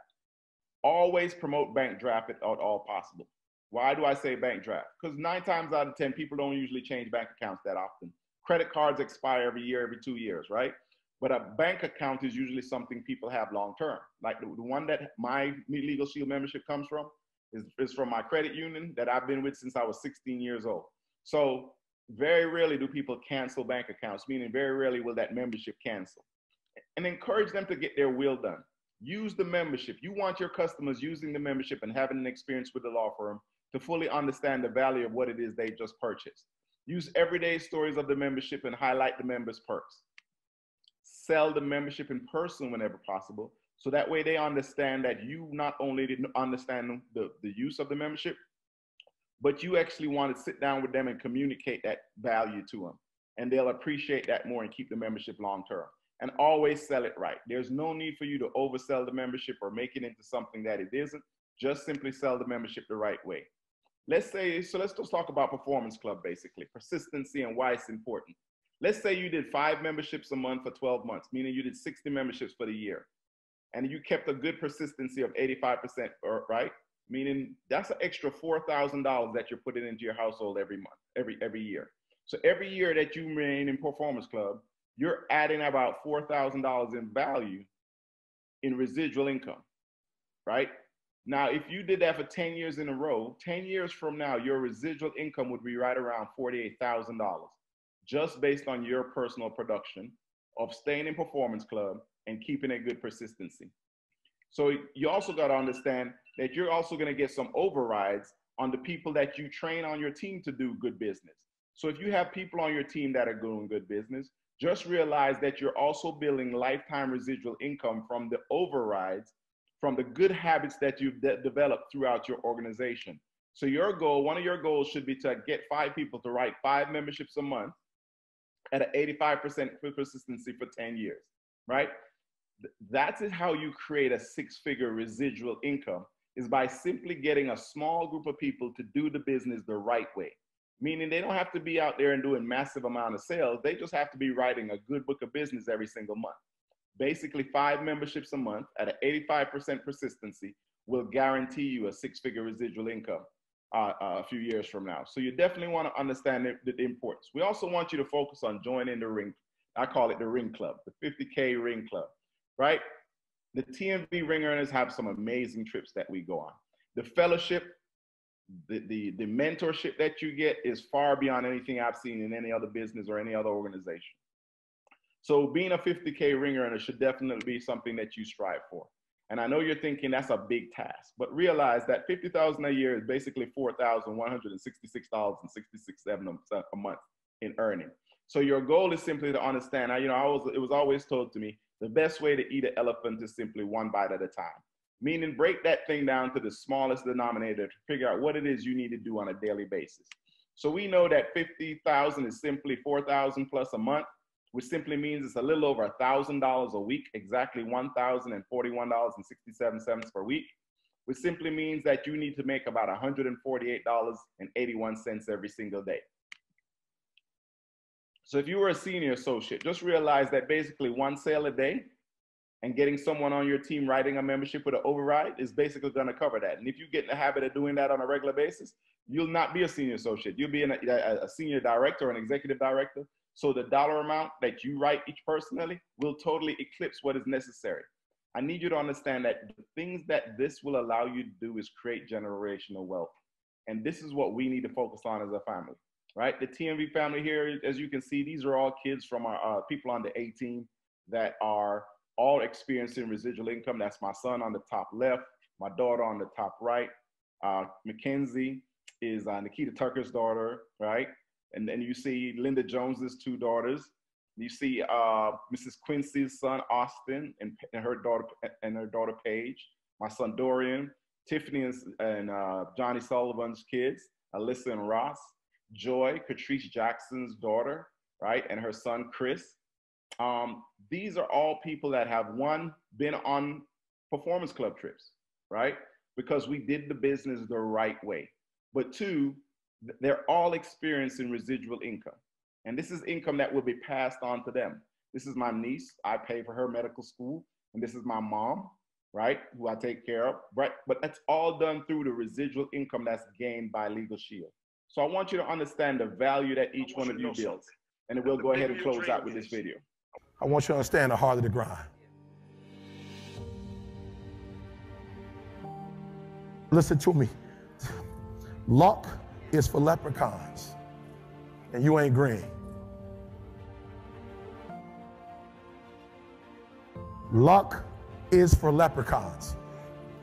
Always promote bank draft at all possible. Why do I say bank draft? Because nine times out of 10, people don't usually change bank accounts that often. Credit cards expire every year, every two years, right? But a bank account is usually something people have long term. Like the, one that my Legal Shield membership comes from is, is from my credit union that I've been with since I was 16 years old. So very rarely do people cancel bank accounts, meaning very rarely will that membership cancel. And encourage them to get their will done. Use the membership. You want your customers using the membership and having an experience with the law firm to fully understand the value of what it is they just purchased. Use everyday stories of the membership and highlight the members' perks. Sell the membership in person whenever possible. So that way they understand that you not only didn't understand the, the use of the membership, but you actually want to sit down with them and communicate that value to them. And they'll appreciate that more and keep the membership long term. And always sell it right. There's no need for you to oversell the membership or make it into something that it isn't. Just simply sell the membership the right way let's say, so let's just talk about Performance Club basically, persistency and why it's important. Let's say you did five memberships a month for 12 months, meaning you did 60 memberships for the year, and you kept a good persistency of 85%, right? Meaning that's an extra $4,000 that you're putting into your household every month, every, every year. So every year that you remain in Performance Club, you're adding about $4,000 in value in residual income, right? Now, if you did that for 10 years in a row, 10 years from now, your residual income would be right around $48,000 just based on your personal production of staying in Performance Club and keeping a good persistency. So you also got to understand that you're also going to get some overrides on the people that you train on your team to do good business. So if you have people on your team that are doing good business, just realize that you're also building lifetime residual income from the overrides from the good habits that you've de- developed throughout your organization. So your goal, one of your goals should be to get five people to write five memberships a month at an 85% persistency for 10 years, right? That is how you create a six-figure residual income is by simply getting a small group of people to do the business the right way. Meaning they don't have to be out there and doing massive amount of sales. They just have to be writing a good book of business every single month. Basically, five memberships a month at an 85% persistency will guarantee you a six-figure residual income uh, uh, a few years from now. So you definitely want to understand the, the, importance. We also want you to focus on joining the ring. I call it the ring club, the 50K ring club, right? The TNV ring earners have some amazing trips that we go on. The fellowship, the, the, the mentorship that you get is far beyond anything I've seen in any other business or any other organization. So being a 50K ringer and it should definitely be something that you strive for. And I know you're thinking that's a big task, but realize that 50,000 a year is basically $4,166.66 a month in earning. So your goal is simply to understand. I, you know, I was, it was always told to me, the best way to eat an elephant is simply one bite at a time. Meaning break that thing down to the smallest denominator to figure out what it is you need to do on a daily basis. So we know that 50,000 is simply 4,000 plus a month which simply means it's a little over $1,000 a week, exactly $1,041.67 per week, which simply means that you need to make about $148.81 every single day. So if you were a senior associate, just realize that basically one sale a day and getting someone on your team writing a membership with an override is basically going to cover that. And if you get in the habit of doing that on a regular basis, you'll not be a senior associate. You'll be a, a senior director or an executive director so the dollar amount that you write each personally will totally eclipse what is necessary. I need you to understand that the things that this will allow you to do is create generational wealth. And this is what we need to focus on as a family, right? The TNV family here, as you can see, these are all kids from our uh, people under 18 that are all experiencing residual income. That's my son on the top left, my daughter on the top right. Uh, Mackenzie is uh, Nikita Tucker's daughter, right? And then you see Linda Jones's two daughters. You see uh, Mrs. Quincy's son Austin and, and, her daughter and her daughter Paige. My son Dorian, Tiffany and, and uh, Johnny Sullivan's kids, Alyssa and Ross, Joy, Catrice Jackson's daughter, right, and her son Chris. Um, these are all people that have one been on performance club trips, right? Because we did the business the right way. But two, they're all experiencing residual income. And this is income that will be passed on to them. This is my niece. I pay for her medical school. And this is my mom, right, who I take care of, right? But that's all done through the residual income that's gained by Legal Shield. So I want you to understand the value that each one of you builds. And then we'll go ahead and close out with this video. I want you to understand the heart of the grind. Listen to me. Luck is for leprechauns, and you ain't green. Luck is for leprechauns,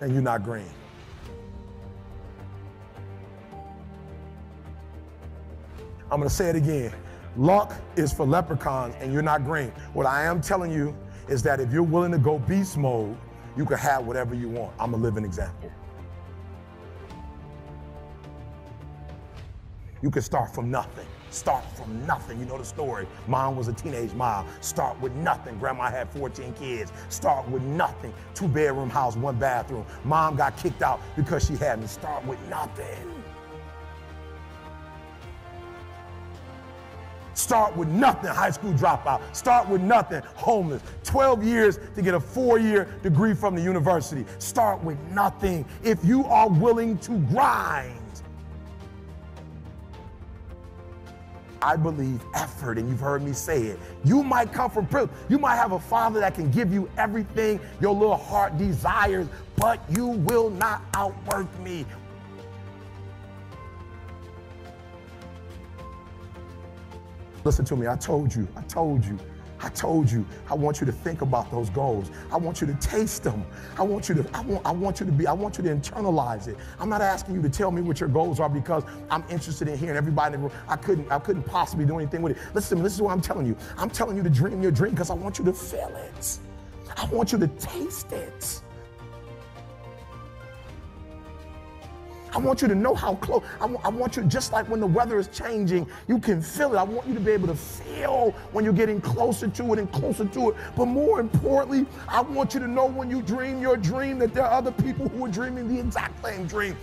and you're not green. I'm going to say it again. Luck is for leprechauns, and you're not green. What I am telling you is that if you're willing to go beast mode, you can have whatever you want. I'm a living example. You can start from nothing. Start from nothing. You know the story. Mom was a teenage mom. Start with nothing. Grandma had 14 kids. Start with nothing. Two bedroom house, one bathroom. Mom got kicked out because she had me. Start with nothing. Start with nothing, high school dropout. Start with nothing, homeless. 12 years to get a four year degree from the university. Start with nothing if you are willing to grind. I believe effort, and you've heard me say it. You might come from privilege. You might have a father that can give you everything your little heart desires, but you will not outwork me. Listen to me. I told you. I told you. I told you, I want you to think about those goals. I want you to taste them. I want you to, I want, I want you to be, I want you to internalize it. I'm not asking you to tell me what your goals are because I'm interested in hearing everybody in the room. I couldn't, I couldn't possibly do anything with it. Listen, this is what I'm telling you. I'm telling you to dream your dream because I want you to feel it. I want you to taste it. I want you to know how close. I, want you, just like when the weather is changing, you can feel it. I want you to be able to feel when you're getting closer to it and closer to it. But more importantly, I want you to know when you dream your dream that there are other people who are dreaming the exact same dream.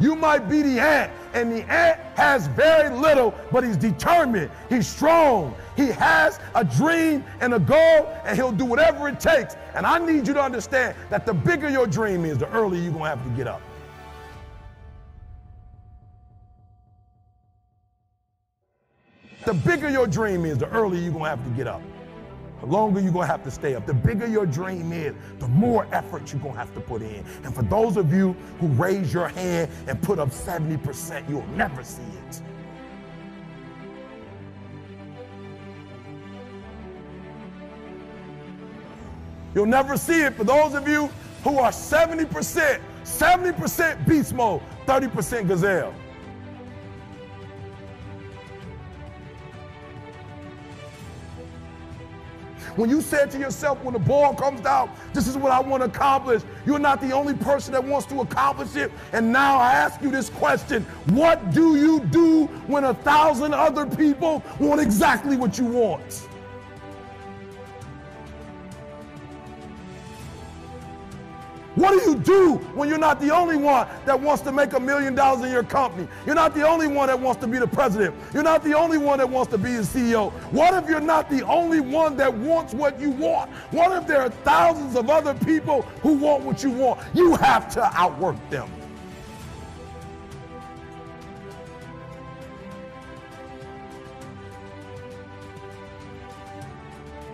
You might be the ant, and the ant has very little, but he's determined. He's strong. He has a dream and a goal, and he'll do whatever it takes. And I need you to understand that the bigger your dream is, the earlier you're going to have to get up. The bigger your dream is, the earlier you're going to have to get up. The longer you're going to have to stay up. The bigger your dream is, the more effort you're going to have to put in. And for those of you who raise your hand and put up 70%, you'll never see it. You'll never see it for those of you who are 70%, 70% beast mode, 30% gazelle. When you said to yourself, when the ball comes down, this is what I want to accomplish, you're not the only person that wants to accomplish it. And now I ask you this question What do you do when a thousand other people want exactly what you want? What do you do when you're not the only one that wants to make a million dollars in your company? You're not the only one that wants to be the president. You're not the only one that wants to be the CEO. What if you're not the only one that wants what you want? What if there are thousands of other people who want what you want? You have to outwork them.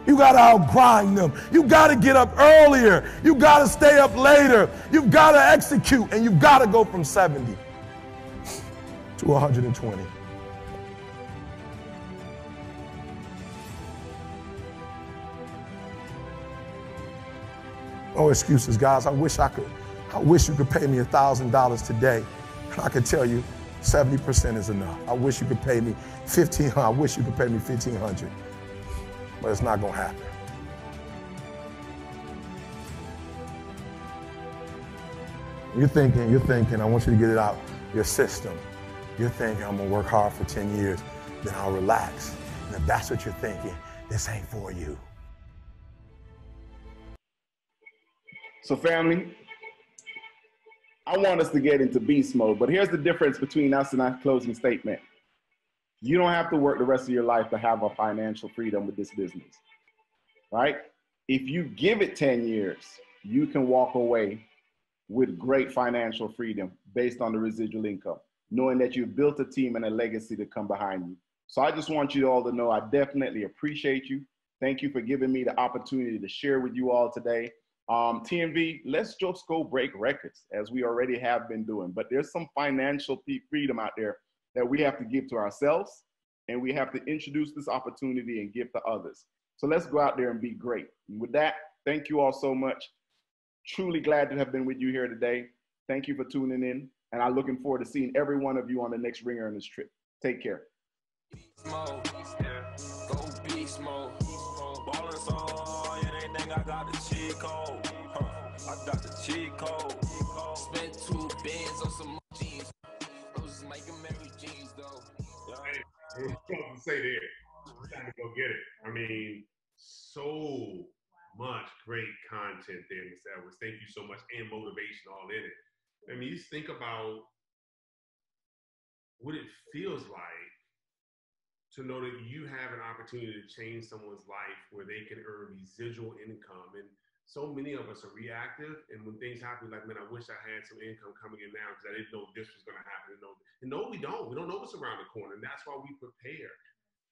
You got to outgrind them. You got to get up earlier. You got to stay up later. You've got to execute, and you've got to go from 70 to 120. No excuses, guys. I wish I could. I wish you could pay me $1,000 today. And I could tell you 70% is enough. I wish you could pay me 1500 I wish you could pay me 1500 but it's not going to happen. You're thinking, you're thinking, I want you to get it out your system. You're thinking, I'm going to work hard for 10 years, then I'll relax. And if that's what you're thinking, this ain't for you. So, family, I want us to get into beast mode, but here's the difference between us and our closing statement. You don't have to work the rest of your life to have a financial freedom with this business, right? If you give it 10 years, you can walk away with great financial freedom based on the residual income, knowing that you've built a team and a legacy to come behind you. So I just want you all to know I definitely appreciate you. Thank you for giving me the opportunity to share with you all today. Um, TNV, let's just go break records as we already have been doing. But there's some financial freedom out there that we have to give to ourselves and we have to introduce this opportunity and give to others. So let's go out there and be great. And with that, thank you all so much. Truly glad to have been with you here today. Thank you for tuning in, and I'm looking forward to seeing every one of you on the next ringer on this trip. Take care. To say there. Time to go get it. I mean, so much great content there, Mr. Edwards. Thank you so much, and motivation all in it. I mean, you think about what it feels like to know that you have an opportunity to change someone's life where they can earn residual income and so many of us are reactive, and when things happen, like, man, I wish I had some income coming in now because I didn't know this was going to happen. And no, and no, we don't. We don't know what's around the corner, and that's why we prepare.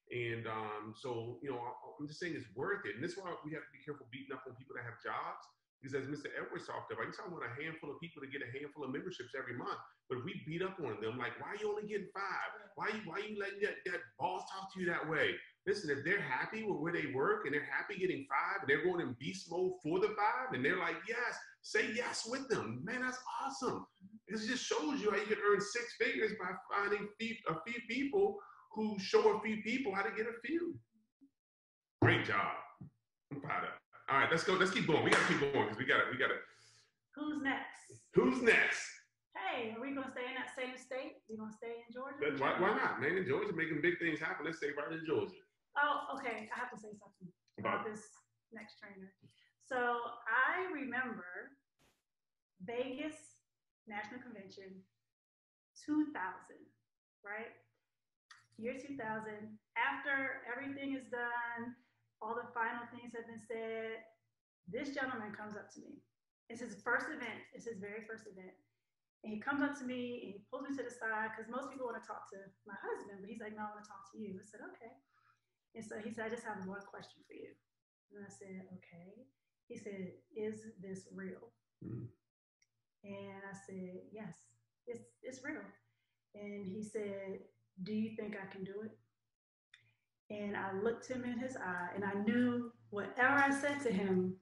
And um, so, you know, I'm just saying it's worth it. And this is why we have to be careful beating up on people that have jobs. Because as Mr. Edwards talked about, you're talking about a handful of people to get a handful of memberships every month. But if we beat up on them, like, why are you only getting five? Why are you why are you letting that, that boss talk to you that way? Listen, if they're happy with where they work and they're happy getting five, and they're going in beast mode for the five, and they're like, yes, say yes with them. Man, that's awesome. It just shows you how you can earn six figures by finding a few people who show a few people how to get a few. Great job. I'm proud of. All right, let's go. Let's keep going. We gotta keep going because we gotta. We gotta. Who's next? Who's next? Hey, are we gonna stay in that same state? We gonna stay in Georgia? Why, why not, man? In Georgia, making big things happen. Let's stay right in Georgia. Oh, okay. I have to say something about this next trainer. So I remember Vegas National Convention 2000, right? Year 2000, after everything is done, all the final things have been said, this gentleman comes up to me. It's his first event, it's his very first event. And he comes up to me and he pulls me to the side because most people want to talk to my husband, but he's like, no, I want to talk to you. I said, okay. And so he said, I just have one question for you. And I said, okay. He said, is this real? Mm. And I said, yes, it's, it's real. And he said, do you think I can do it? And I looked him in his eye and I knew whatever I said to him,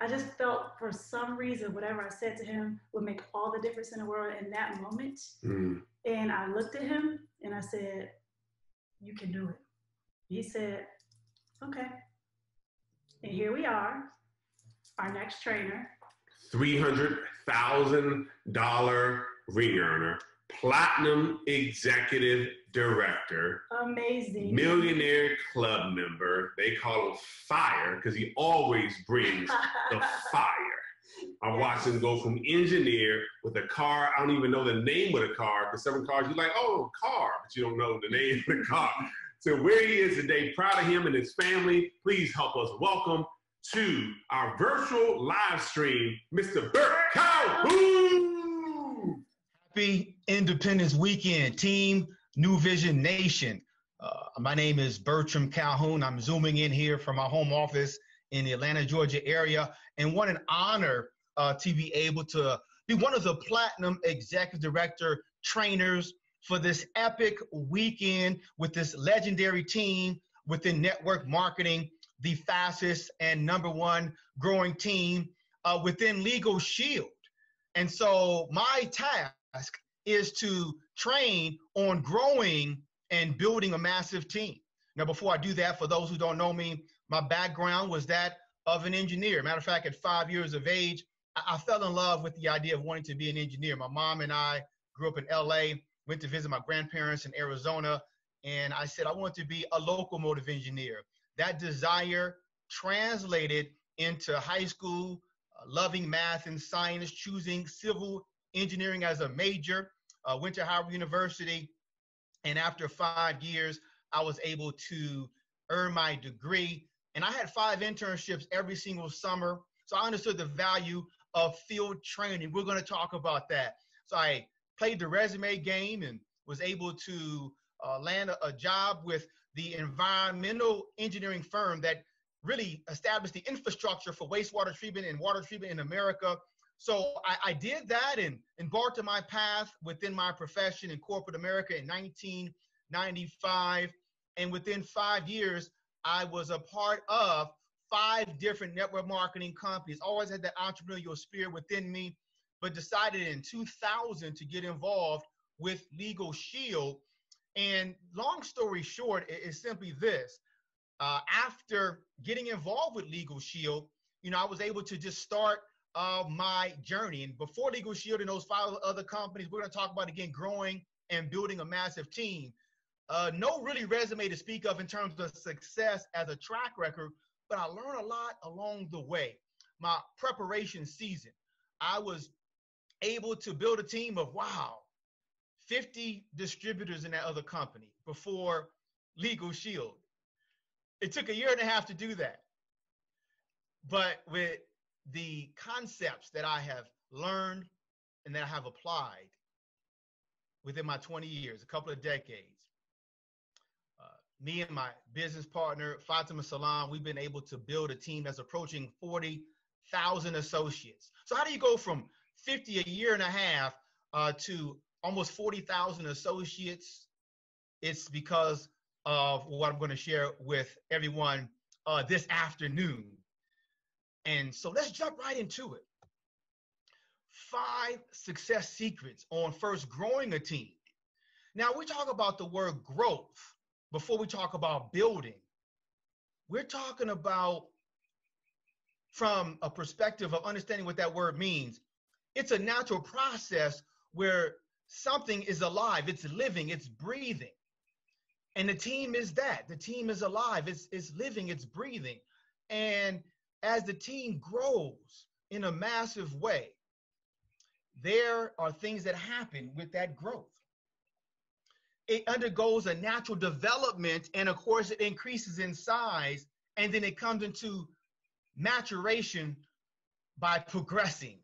I just felt for some reason, whatever I said to him would make all the difference in the world in that moment. Mm. And I looked at him and I said, You can do it. He said, Okay. And here we are, our next trainer. $300,000 ring earner, platinum executive director, amazing millionaire club member. They call him Fire because he always brings the fire. I watched him go from engineer with a car. I don't even know the name of the car because some cars you're like, oh, car, but you don't know the name of the car. So where he is today, proud of him and his family. Please help us welcome to our virtual live stream, Mr. Bert Calhoun. Happy Independence Weekend, Team NuVision Nation. Uh, my name is Bertram Calhoun. I'm zooming in here from my home office in the Atlanta, Georgia area, and what an honor uh, to be able to be one of the Platinum Executive Director trainers for this epic weekend with this legendary team within network marketing, the fastest and number one growing team uh, within Legal Shield. And so my task is to train on growing and building a massive team. Now, before I do that, for those who don't know me, my background was that of an engineer. Matter of fact, at five years of age, I, I fell in love with the idea of wanting to be an engineer. My mom and I grew up in LA went to visit my grandparents in Arizona, and I said I want to be a locomotive engineer. That desire translated into high school, uh, loving math and science, choosing civil engineering as a major. Uh, went to Howard University, and after five years, I was able to earn my degree. And I had five internships every single summer. So I understood the value of field training. We're going to talk about that. So I played the resume game and was able to uh, land a, a job with the environmental engineering firm that really established the infrastructure for wastewater treatment and water treatment in America. So I, I, did that and embarked on my path within my profession in corporate America in 1995. And within five years, I was a part of five different network marketing companies. Always had that entrepreneurial spirit within me but decided in 2000 to get involved with Legal Shield. And long story short is simply this. Uh, after getting involved with Legal Shield, you know, I was able to just start uh, my journey. And before Legal Shield and those five other companies, we're going to talk about again growing and building a massive team. Uh, no really resume to speak of in terms of success as a track record, but I learned a lot along the way. My preparation season, I was able to build a team of wow, 50 distributors in that other company before Legal Shield. It took a year and a half to do that. But with the concepts that I have learned and that I have applied within my 20 years, a couple of decades, uh, me and my business partner, Fatima Salaam, we've been able to build a team that's approaching 40,000 associates. So, how do you go from 50 a year and a half uh, to almost 40,000 associates. It's because of what I'm going to share with everyone uh, this afternoon. And so let's jump right into it. Five success secrets on first growing a team. Now, we talk about the word growth before we talk about building. We're talking about from a perspective of understanding what that word means it's a natural process where something is alive, it's living, it's breathing. And the team is that. The team is alive, it's, it's living, it's breathing. And as the team grows in a massive way, there are things that happen with that growth. it undergoes a natural development, and of course, it increases in size, and then it comes into maturation by progressing.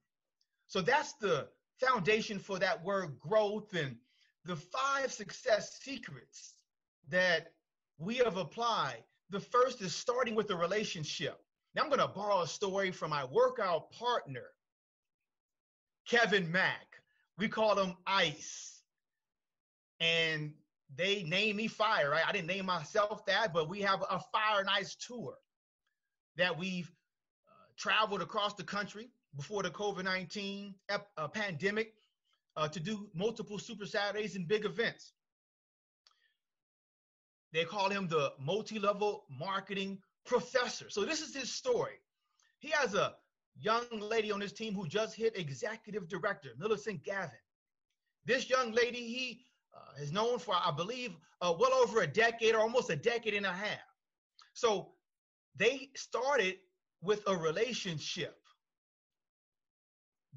So that's the foundation for that word growth and the five success secrets that we have applied. The first is starting with a relationship. Now I'm going to borrow a story from my workout partner, Kevin Mack. We call him Ice. And they named me Fire, right? I didn't name myself that, but we have a Fire and Ice tour that we've uh, traveled across the country before the COVID 19 ep- uh, pandemic uh, to do multiple Super Saturdays and big events. They call him the multi level marketing professor. So, this is his story. He has a young lady on his team who just hit executive director, Millicent Gavin. This young lady, he uh, is known for, I believe, uh, well over a decade or almost a decade and a half. So, they started with a relationship.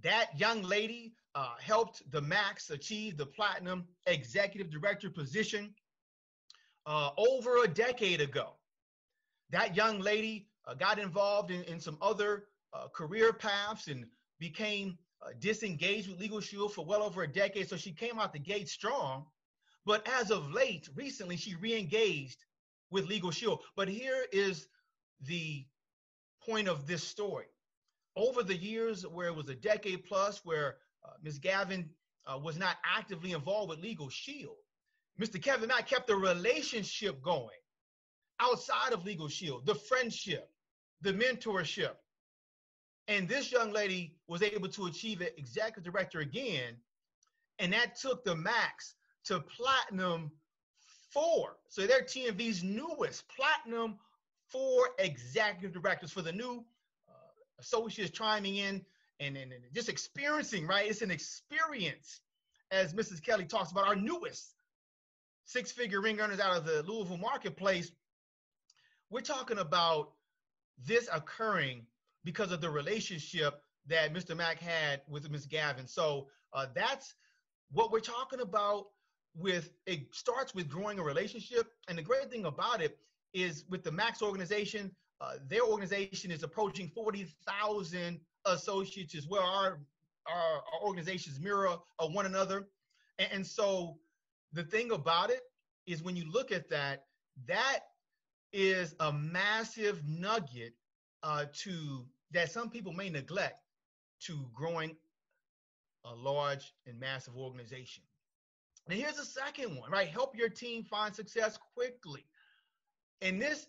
That young lady uh, helped the Macks achieve the platinum executive director position uh, over a decade ago. That young lady uh, got involved in, in some other uh, career paths and became uh, disengaged with Legal Shield for well over a decade. So she came out the gate strong. But as of late, recently, she re-engaged with Legal Shield. But here is the point of this story. Over the years, where it was a decade plus, where uh, Ms. Gavin uh, was not actively involved with Legal Shield, Mr. Kevin Mack kept the relationship going outside of Legal Shield, the friendship, the mentorship. And this young lady was able to achieve it executive director again. And that took the Macks to platinum four. So they're TNV's newest platinum four executive directors for the new associates chiming in and, and, and just experiencing, right? It's an experience, as Mrs. Kelly talks about, our newest six figure ring earners out of the Louisville marketplace. We're talking about this occurring because of the relationship that Mr. Mack had with Ms. Gavin. So uh, that's what we're talking about with it starts with growing a relationship. And the great thing about it is with the Macks organization, uh, their organization is approaching 40,000 associates as well. Our, our, our organizations mirror uh, one another. And, and so the thing about it is when you look at that, that is a massive nugget uh, to that some people may neglect to growing a large and massive organization. Now, here's a second one, right? Help your team find success quickly. And this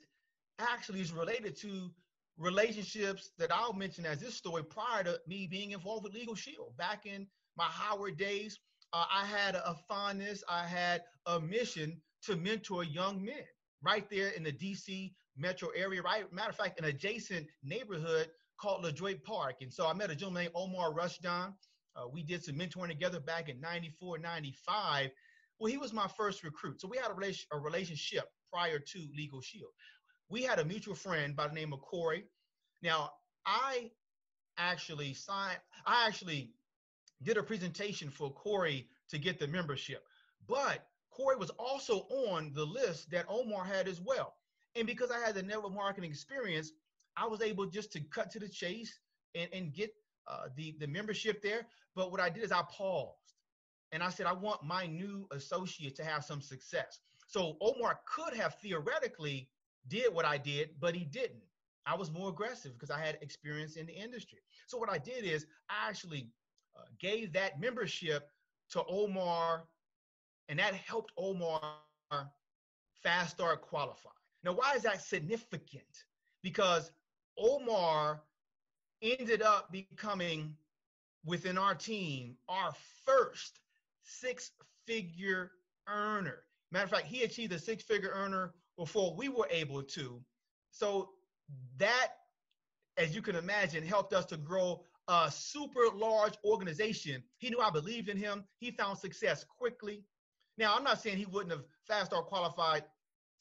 actually is related to relationships that I'll mention as this story prior to me being involved with Legal Shield. Back in my Howard days, uh, I had a fondness, I had a mission to mentor young men right there in the DC metro area, right? Matter of fact, an adjacent neighborhood called LeDroit Park. And so I met a gentleman named Omar Rushdown. Uh, we did some mentoring together back in 94, 95. Well, he was my first recruit. So we had a, relation, a relationship prior to Legal Shield. We had a mutual friend by the name of Corey. Now, I actually signed, I actually did a presentation for Corey to get the membership. But Corey was also on the list that Omar had as well. And because I had the network marketing experience, I was able just to cut to the chase and, and get uh, the, the membership there. But what I did is I paused and I said, I want my new associate to have some success. So Omar could have theoretically did what I did, but he didn't. I was more aggressive because I had experience in the industry. So what I did is I actually uh, gave that membership to Omar, and that helped Omar fast start qualify. Now, why is that significant? Because Omar ended up becoming within our team our first six figure earner. Matter of fact, he achieved a six figure earner before we were able to. So that, as you can imagine, helped us to grow a super large organization. He knew I believed in him. He found success quickly. Now, I'm not saying he wouldn't have fast or qualified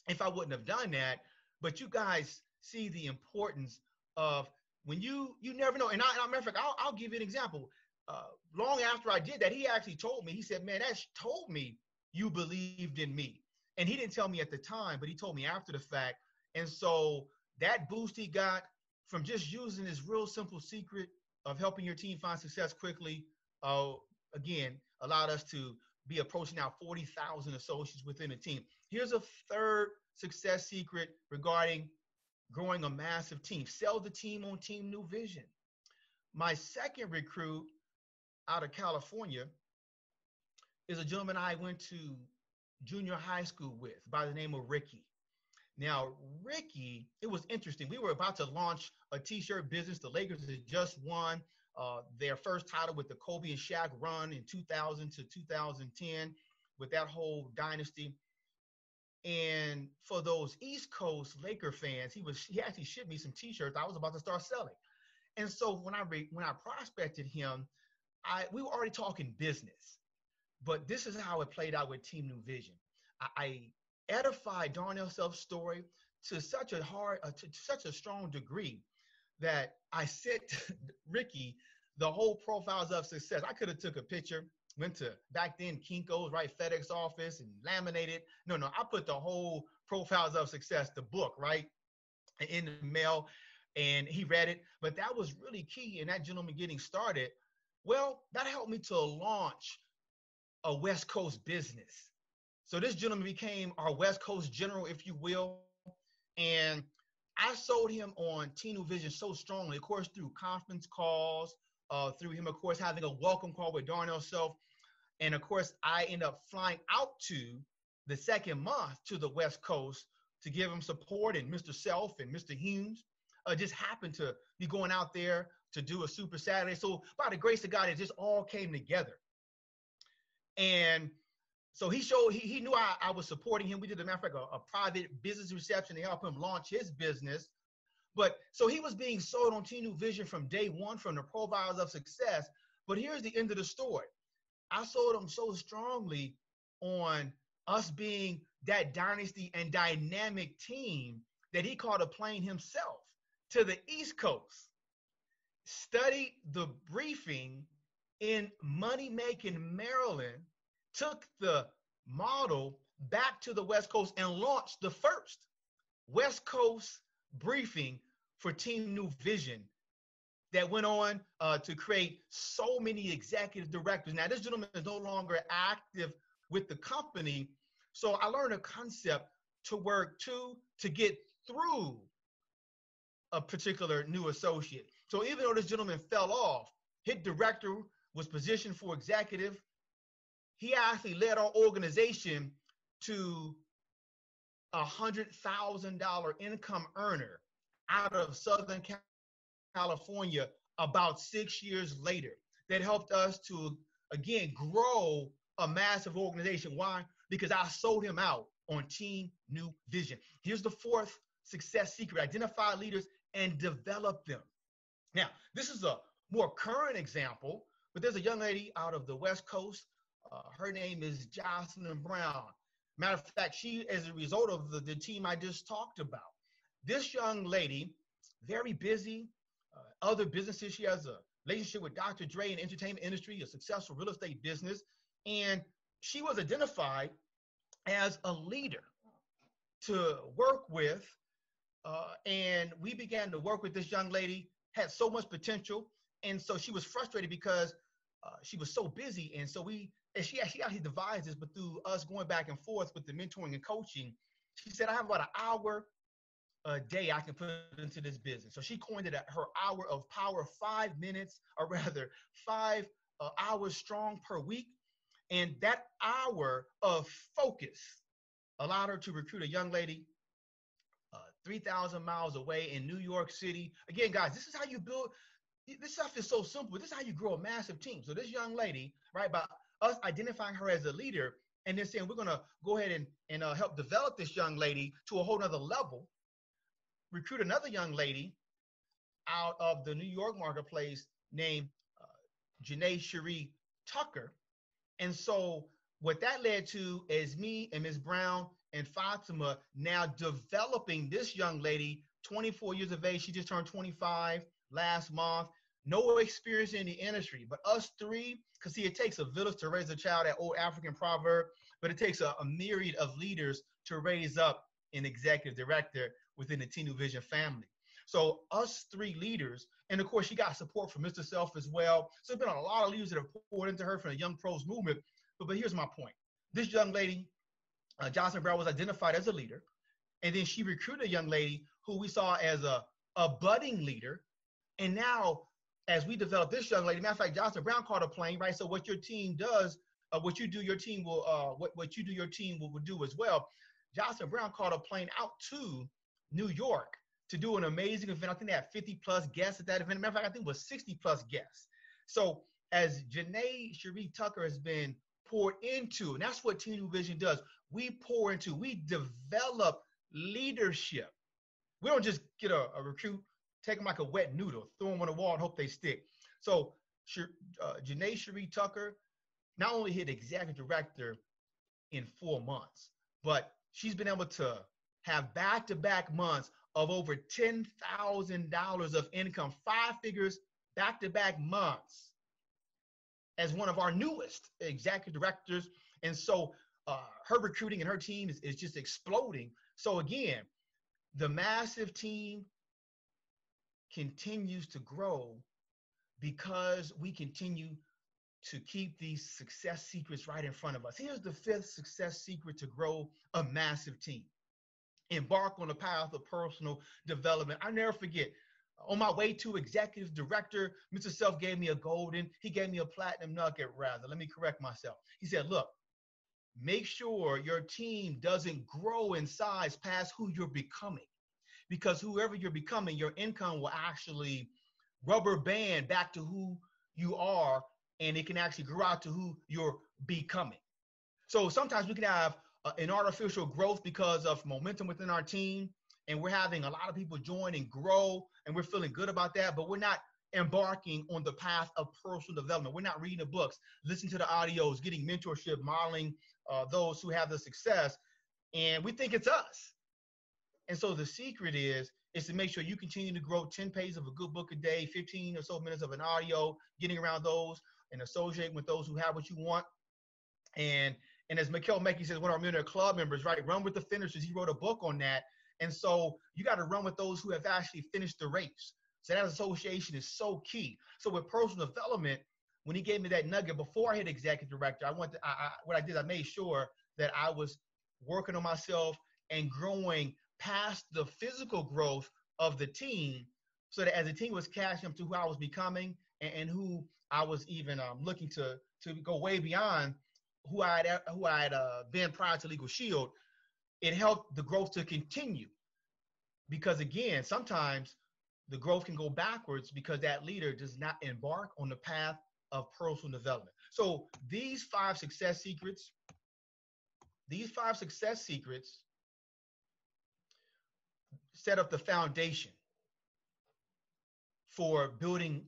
if I wouldn't have done that, but you guys see the importance of when you you never know. And I, I matter of fact, I'll, I'll give you an example. Uh, long after I did that, he actually told me. He said, "Man, that told me you believed in me. And he didn't tell me at the time, but he told me after the fact. And so that boost he got from just using this real simple secret of helping your team find success quickly, uh, again, allowed us to be approaching now 40,000 associates within a team. Here's a third success secret regarding growing a massive team. Sell the team on Team NuVision. My second recruit out of California is a gentleman I went to junior high school with by the name of Ricky. Now, Ricky, it was interesting. We were about to launch a t-shirt business. The Lakers had just won uh, their first title with the Kobe and Shaq run in 2000 to 2010 with that whole dynasty. And for those East Coast Laker fans, he was he actually shipped me some T-shirts I was about to start selling. And so when I re, when I prospected him, I we were already talking business, but this is how it played out with Team NuVision. I, I edified Darnell Self's story to such a hard, uh, to, such a strong degree that I sent Ricky the whole profiles of success. I could have took a picture, went to back then Kinko's right FedEx office and laminated. No, no, I put the whole profiles of success, the book, right, in the mail, and he read it. But that was really key in that gentleman getting started. Well, that helped me to launch a West Coast business. So this gentleman became our West Coast general, if you will. And I sold him on Team Vision so strongly, of course, through conference calls, uh, through him, of course, having a welcome call with Darnell Self. And of course, I end up flying out to the second month to the West Coast to give him support. And Mr. Self and Mr. Humes uh, just happened to be going out there to do a Super Saturday. So by the grace of God, it just all came together. And so he showed, he, he knew I, I was supporting him. We did, a matter of fact, a, a private business reception to help him launch his business. But so he was being sold on Team NuVision from day one, from the profiles of success. But here's the end of the story. I sold him so strongly on us being that dynasty and dynamic team that he called a plane himself to the East Coast, studied the briefing in money making Maryland, took the model back to the West Coast and launched the first West Coast briefing for Team New Vision that went on uh, to create so many executive directors. Now, this gentleman is no longer active with the company. So I learned a concept to work to to get through a particular new associate. So even though this gentleman fell off, his director was positioned for executive. He actually led our organization to a hundred thousand dollar income earner out of Southern California about six years later that helped us to, again, grow a massive organization. Why? Because I sold him out on Team New Vision. Here's the fourth success secret identify leaders and develop them. Now, this is a more current example, but there's a young lady out of the West Coast. Uh, her name is Jocelyn Brown. Matter of fact, she is a result of the, the team I just talked about. This young lady, very busy, uh, other businesses. She has a relationship with Dr. Dre in entertainment industry, a successful real estate business, and she was identified as a leader to work with. Uh, and we began to work with this young lady, had so much potential. And so she was frustrated because uh, she was so busy. And so we, and she, she actually devised this, but through us going back and forth with the mentoring and coaching, she said, I have about an hour a day I can put into this business. So she coined it at her hour of power, five minutes, or rather, five uh, hours strong per week. And that hour of focus allowed her to recruit a young lady uh, 3,000 miles away in New York City. Again, guys, this is how you build. This stuff is so simple. This is how you grow a massive team. So this young lady, right, by us identifying her as a leader and then saying we're going to go ahead and, and uh, help develop this young lady to a whole nother level recruit another young lady out of the New York marketplace named uh, Janae Cherie Tucker. And so what that led to is me and Ms. Brown and Fatima now developing this young lady, 24 years of age. She just turned 25 last month. No experience in the industry, but us three, because see, it takes a village to raise a child, that old African proverb, but it takes a, a myriad of leaders to raise up an executive director within the Team NuVision family. So us three leaders, and of course, she got support from Mr. Self as well. So there's been a lot of leaders that have poured into her from the Young Pros movement. But, but here's my point. This young lady, uh, Jocelyn Brown, was identified as a leader. And then she recruited a young lady who we saw as a, a budding leader. And now, as we develop this young lady, matter of fact, Johnson Brown called a plane, right? So what your team does, uh, what you do, your team will, uh, what, what you do, your team will, will do as well. Johnson Brown called a plane out to New York to do an amazing event. I think they had 50 plus guests at that event. Matter of fact, I think it was 60 plus guests. So as Janae Cherie Tucker has been poured into, and that's what Team NuVision does. We pour into, we develop leadership. We don't just get a, a recruit, take them like a wet noodle, throw them on the wall and hope they stick. So uh, Janae Cherie Tucker not only hit executive director in four months, but she's been able to have back-to-back months of over $10,000 of income, five figures back-to-back months as one of our newest executive directors. And so uh, her recruiting and her team is, is just exploding. So again, the massive team continues to grow because we continue to keep these success secrets right in front of us. Here's the fifth success secret to grow a massive team. Embark on a path of personal development. I never forget, on my way to executive director, Mr. Self gave me a golden, he gave me a platinum nugget rather. Let me correct myself. He said, look, make sure your team doesn't grow in size past who you're becoming. Because whoever you're becoming, your income will actually rubber band back to who you are, and it can actually grow out to who you're becoming. So sometimes we can have uh, an artificial growth because of momentum within our team, and we're having a lot of people join and grow, and we're feeling good about that, but we're not embarking on the path of personal development. We're not reading the books, listening to the audios, getting mentorship, modeling uh, those who have the success, and we think it's us. And so the secret is is to make sure you continue to grow 10 pages of a good book a day, 15 or so minutes of an audio, getting around those and associating with those who have what you want. And and as Mikel Mackey says, one of our Millionaire Club members, right, run with the finishers. He wrote a book on that. And so you got to run with those who have actually finished the race. So that association is so key. So with personal development, when he gave me that nugget before I hit executive director, I went to, I, I, what I did, I made sure that I was working on myself and growing past the physical growth of the team so that as the team was catching up to who I was becoming and, and who I was even um, looking to, to go way beyond who I had, who I had uh, been prior to Legal Shield, it helped the growth to continue. Because again, sometimes the growth can go backwards because that leader does not embark on the path of personal development. So these five success secrets, these five success secrets set up the foundation for building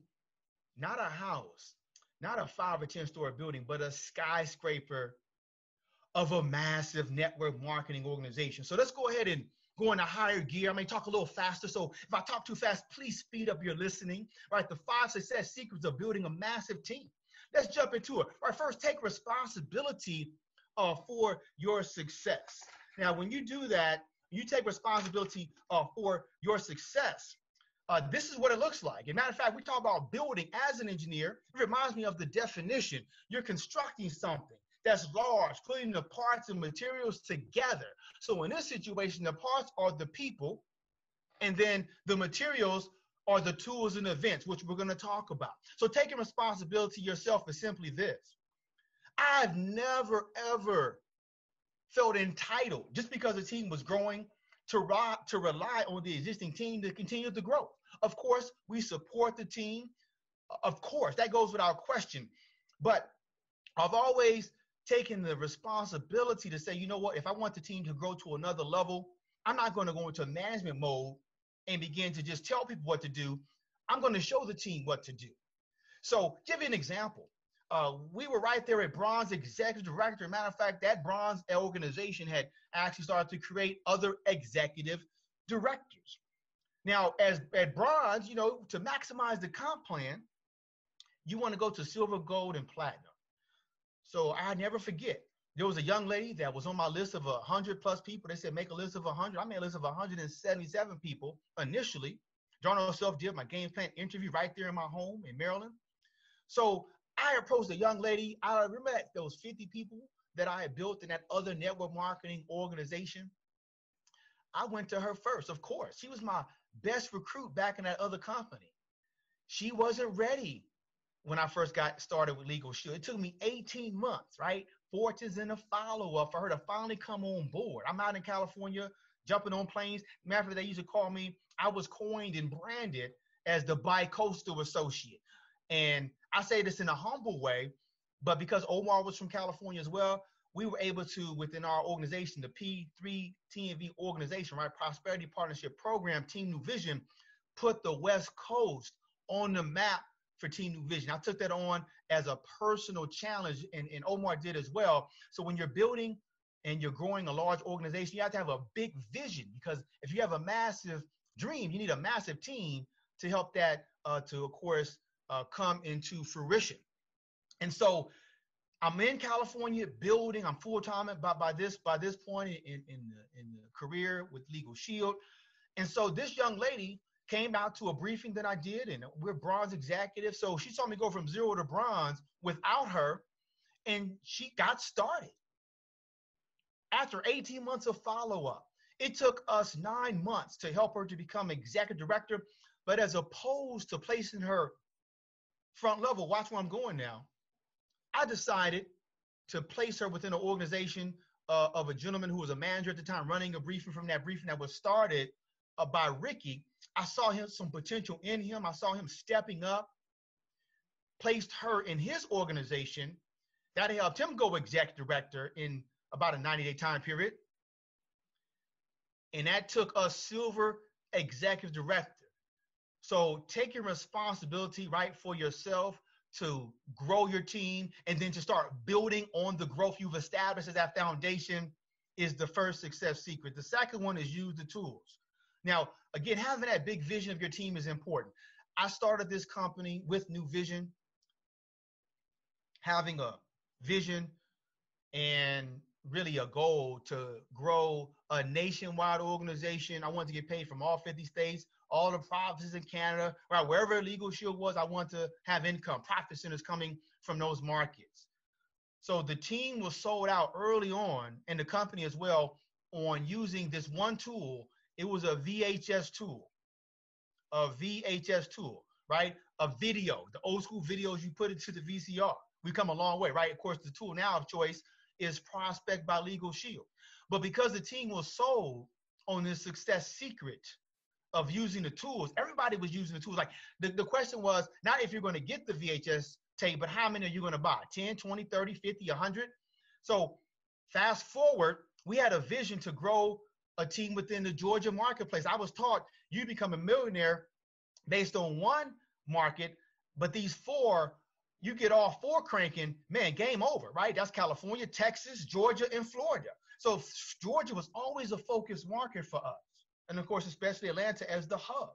not a house, not a five or 10 story building, but a skyscraper of a massive network marketing organization. So let's go ahead and go into higher gear. I may talk a little faster. So if I talk too fast, please speed up your listening. Right, the five success secrets of building a massive team. Let's jump into it. All right, first, take responsibility uh, for your success. Now, when you do that, you take responsibility uh, for your success. Uh, this is what it looks like. As a matter of fact, we talk about building as an engineer. It reminds me of the definition. You're constructing something that's large, putting the parts and materials together. So in this situation, the parts are the people, and then the materials are the tools and events, which we're going to talk about. So taking responsibility yourself is simply this. I've never, ever felt entitled just because the team was growing to, ri- to rely on the existing team to continue to grow. Of course, we support the team. Of course, that goes without question. But I've always taken the responsibility to say, you know what, if I want the team to grow to another level, I'm not going to go into management mode and begin to just tell people what to do. I'm going to show the team what to do. So, give you an example. Uh, we were right there at Bronze Executive Director. Matter of fact, that Bronze organization had actually started to create other executive directors. Now, as at bronze, you know, to maximize the comp plan, you want to go to silver, gold, and platinum. So I never forget. There was a young lady that was on my list of 100 plus people. They said, make a list of 100. I made a list of 177 people initially. John Self did my game plan interview right there in my home in Maryland. So I approached a young lady. I remember that was 50 people that I had built in that other network marketing organization. I went to her first, of course. She was my best recruit back in that other company. She wasn't ready when I first got started with Legal Shield. It took me 18 months, right? Fortunes in a follow up for her to finally come on board. I'm out in California jumping on planes. Matter of fact, they used to call me, I was coined and branded as the bi-coastal associate. And I say this in a humble way, but because Omar was from California as well, we were able to, within our organization, the P3 TNV organization, right, Prosperity Partnership Program, Team NuVision, put the West Coast on the map for Team NuVision. I took that on as a personal challenge, and, and Omar did as well. So when you're building and you're growing a large organization, you have to have a big vision because if you have a massive dream, you need a massive team to help that uh, to, of course, uh, come into fruition. And so I'm in California building. I'm full time by, by this by this point in, in the in the career with Legal Shield. And so this young lady came out to a briefing that I did, and we're bronze executives. So she saw me go from zero to bronze without her, and she got started. After 18 months of follow up, it took us nine months to help her to become executive director. But as opposed to placing her front level, watch where I'm going now. I decided to place her within an organization uh, of a gentleman who was a manager at the time, running a briefing from that briefing that was started uh, by Ricky. I saw him some potential in him. I saw him stepping up, placed her in his organization. That helped him go executive director in about a 90 day time period. And that took a silver executive director. So taking responsibility, right, for yourself to grow your team and then to start building on the growth you've established as that foundation is the first success secret. The second one is use the tools. Now, again, having that big vision of your team is important. I started this company with NuVision, having a vision and really a goal to grow a nationwide organization. I wanted to get paid from all 50 states, all the provinces in Canada, right? Wherever Legal Shield was, I want to have income, profit centers coming from those markets. So the team was sold out early on, and the company as well, on using this one tool. It was a VHS tool, a VHS tool, right? A video, the old school videos you put into the VCR. We've come a long way, right? Of course, the tool now of choice is Prospect by Legal Shield. But because the team was sold on this success secret of using the tools, everybody was using the tools. Like the, the question was not if you're going to get the VHS tape, but how many are you going to buy? 10, 20, 30, 50, 100? So fast forward, we had a vision to grow a team within the Georgia marketplace. I was taught you become a millionaire based on one market, but these four you get all four cranking, man, game over, right? That's California, Texas, Georgia, and Florida. So Georgia was always a focus market for us. And of course, especially Atlanta as the hub.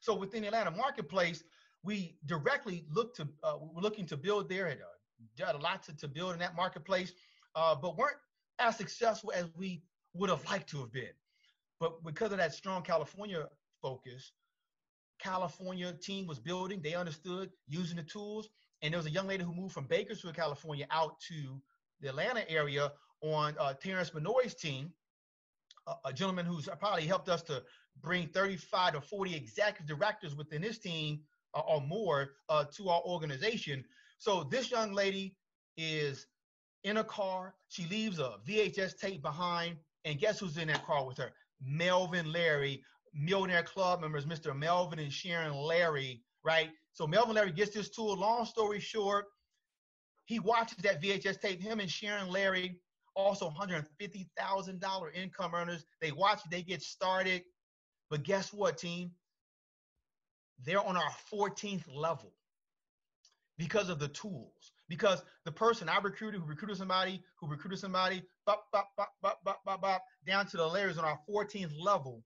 So within the Atlanta marketplace, we directly look to, uh, we're looking to build there and uh, a lot to, to build in that marketplace, uh, but weren't as successful as we would have liked to have been. But because of that strong California focus, California team was building, they understood using the tools, and there was a young lady who moved from Bakersfield, California, out to the Atlanta area on uh, Terrence Benoit's team, a, gentleman who's probably helped us to bring 35 to 40 executive directors within his team uh, or more uh, to our organization. So this young lady is in a car. She leaves a VHS tape behind, and guess who's in that car with her? Melvin Larry, Millionaire Club members, Mr. Melvin and Sharon Larry, right? So Melvin Larry gets this tool. Long story short, he watches that VHS tape. Him and Sharon Larry, also $150,000 income earners. They watch they get started. But guess what, team? They're on our 14th level because of the tools. Because the person I recruited, who recruited somebody, who recruited somebody, bop, bop, bop, bop, bop, bop, bop, down to the layers on our 14th level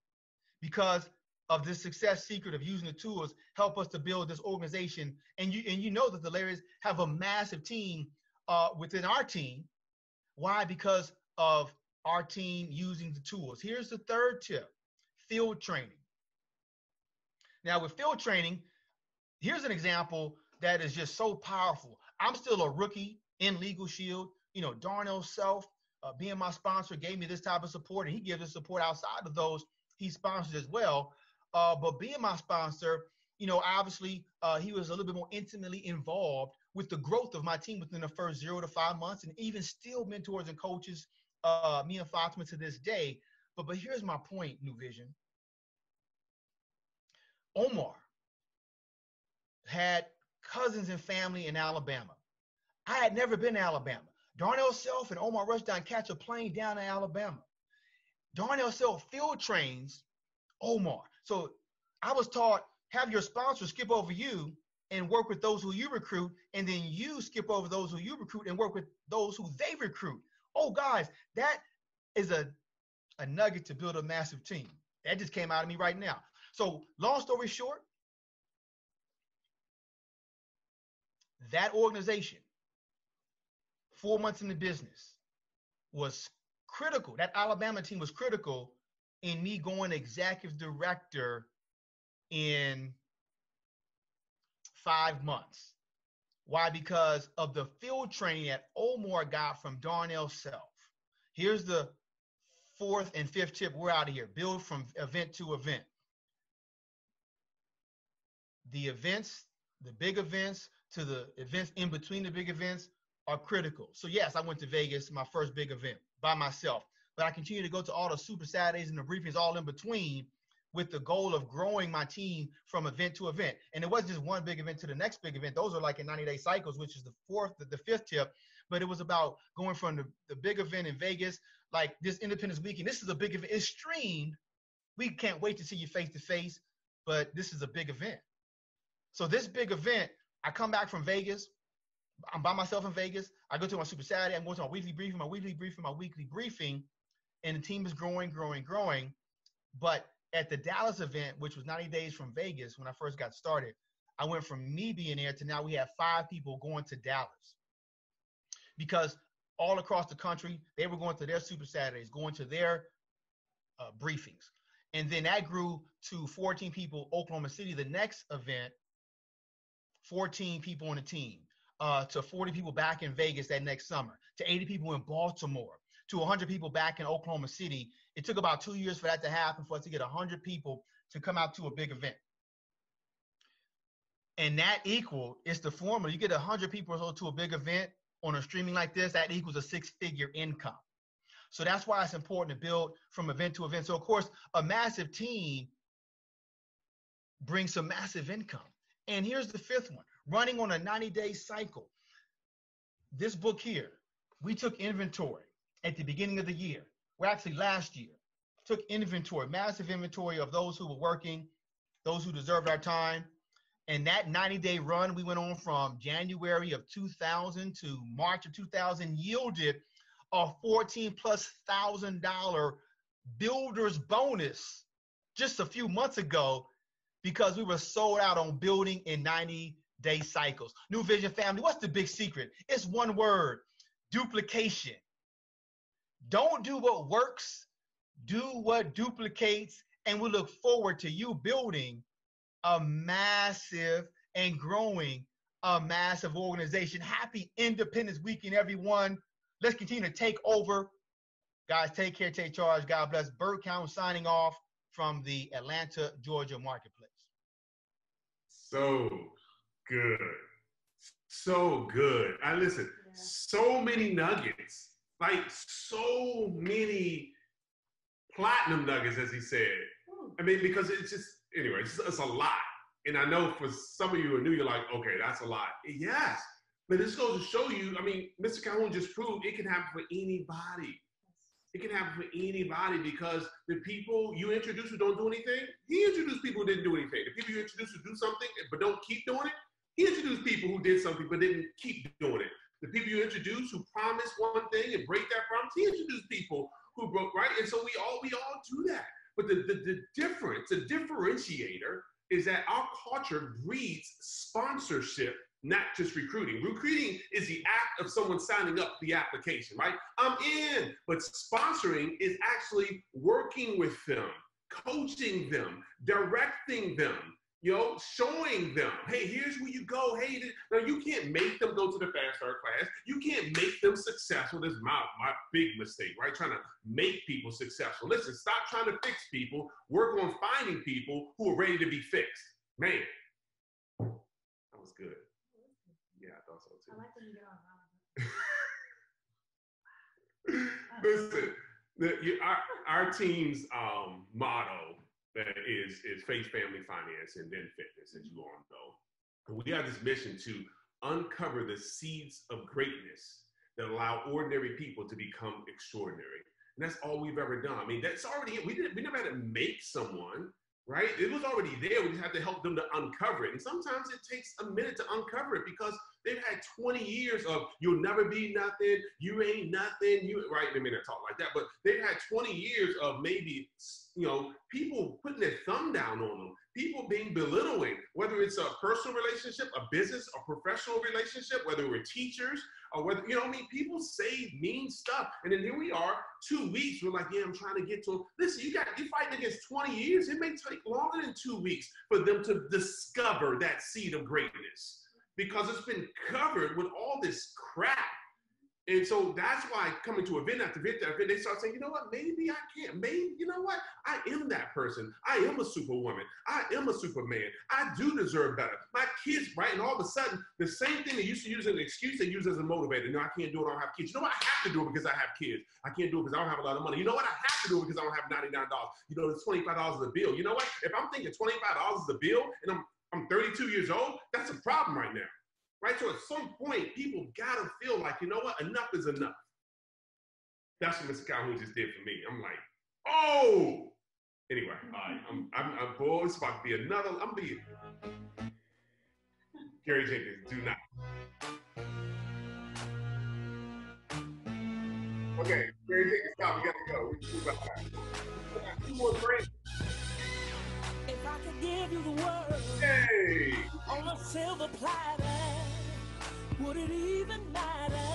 because of this success secret of using the tools help us to build this organization. And you and you know that the layers have a massive team uh, within our team. Why? Because of our team using the tools. Here's the third tip: field training. Now, with field training, here's an example that is just so powerful. I'm still a rookie in Legal Shield. You know, Darnell Self, uh, being my sponsor, gave me this type of support, and he gives us support outside of those he sponsors as well. Uh, but being my sponsor, you know, obviously uh, he was a little bit more intimately involved with the growth of my team within the first zero to five months, and even still mentors and coaches uh, me and Fatima to this day. But but here's my point, NuVision. Omar had cousins and family in Alabama. I had never been to Alabama. Darnell Self and Omar Rushdown catch a plane down in Alabama. Darnell Self field trains Omar. So I was taught have your sponsor skip over you and work with those who you recruit, and then you skip over those who you recruit and work with those who they recruit. Oh, guys, that is a, a nugget to build a massive team. That just came out of me right now. So, long story short, that organization, four months in the business, was critical. That Alabama team was critical in me going executive director in five months. Why? Because of the field training that Omar got from Darnell Self. Here's the fourth and fifth tip. We're out of here. Build from event to event. The events, the big events to the events in between the big events are critical. So, yes, I went to Vegas, my first big event by myself but I continue to go to all the super Saturdays and the briefings all in between with the goal of growing my team from event to event. And it wasn't just one big event to the next big event. Those are like in 90 day cycles, which is the fourth, the, the fifth tip. But it was about going from the, the big event in Vegas, like this Independence Weekend. This is a big event. It's streamed. We can't wait to see you face to face, but this is a big event. So this big event, I come back from Vegas. I'm by myself in Vegas. I go to my Super Saturday. I'm going to my weekly briefing, my weekly briefing, my weekly briefing and the team is growing, growing, growing. But at the Dallas event, which was 90 days from Vegas when I first got started, I went from me being there to now we have five people going to Dallas. Because all across the country, they were going to their Super Saturdays, going to their uh, briefings. And then that grew to 14 people, Oklahoma City, the next event, 14 people on the team, uh, to 40 people back in Vegas that next summer, to 80 people in Baltimore, to 100 people back in Oklahoma City. It took about two years for that to happen for us to get 100 people to come out to a big event. And that equal is the formula. You get 100 people or so to a big event on a streaming like this, that equals a six figure income. So that's why it's important to build from event to event. So, of course, a massive team brings some massive income. And here's the fifth one running on a 90 day cycle. This book here, we took inventory at the beginning of the year, well, actually last year, took inventory, massive inventory of those who were working, those who deserved our time. And that 90 day run we went on from January of 2000 to March of 2000 yielded a 14 plus thousand dollar builder's bonus just a few months ago because we were sold out on building in 90 day cycles. NuVision family, what's the big secret? It's one word duplication. Don't do what works, do what duplicates, and we look forward to you building a massive and growing a massive organization. Happy Independence Weekend, everyone. Let's continue to take over. Guys, take care, take charge. God bless. Bert Calhoun signing off from the Atlanta, Georgia marketplace. So good. So good. I listen, so many nuggets like so many platinum nuggets, as he said. I mean, because it's just anyway, it's, it's, a lot. And I know for some of you who are new, you're like, okay, that's a lot. Yes, but this goes to show you. I mean, Mr. Calhoun just proved it can happen for anybody. It can happen for anybody because the people you introduce who don't do anything, he introduced people who didn't do anything. The people you introduce who do something but don't keep doing it, he introduced people who did something but didn't keep doing it the people you introduce who promise one thing and break that promise. He introduced people who broke right, and so we all we all do that. But the, the, the difference, the differentiator is that our culture breeds sponsorship, not just recruiting. Recruiting is the act of someone signing up the application, right? I'm in. But sponsoring is actually working with them, coaching them, directing them, you know, showing them, hey, here's where you go. Hey, now you can't make them go to the fast start class. You can't make them successful. This is my, my big mistake, right? Trying to make people successful. Listen, stop trying to fix people. Work on finding people who are ready to be fixed. Man, that was good. Yeah, I thought so too. I like when you get on Listen, the, you, our, our team's um, motto that is is faith, family, finance, and then fitness, as you all know. We have this mission to uncover the seeds of greatness that allow ordinary people to become extraordinary. And that's all we've ever done. I mean, that's already it. We didn't we never had to make someone, right? It was already there. We just have to help them to uncover it. And sometimes it takes a minute to uncover it because they've had 20 years of you'll never be nothing, you ain't nothing, you right. They may not talk like that, but they've had 20 years of maybe you know people putting their thumb down on them, people being belittling, whether it's a personal relationship, a business, a professional relationship, whether we're teachers or whether you know, I mean, people say mean stuff, and then here we are, two weeks. We're like, yeah, I'm trying to get to them. Listen, you got you fighting against 20 years. It may take longer than two weeks for them to discover that seed of greatness because it's been covered with all this crap. And so that's why coming to event after event after event, they start saying, you know what, maybe I can't. Maybe, you know what? I am that person. I am a superwoman. I am a superman. I do deserve better. My kids, right? And all of a sudden, the same thing they used to use as an excuse, they use as a motivator. No, I can't do it. I don't have kids. You know what? I have to do it because I have kids. I can't do it because I don't have a lot of money. You know what? I have to do it because I don't have $99. You know, it's $25 is a bill. You know what? If I'm thinking $25 is a bill and I'm I'm 32 years old, that's a problem right now right? So at some point, people gotta feel like, you know what, enough is enough. That's what Mr. Calhoun just did for me. I'm like, oh. Anyway, I'm, I'm, I'm boy, it's about to be another. I'm being Gary Jenkins. Do not. Okay, Gary Jenkins, stop. We gotta go. We. We got two more breaks. If I could give you the world hey. on a silver platter, would it even matter?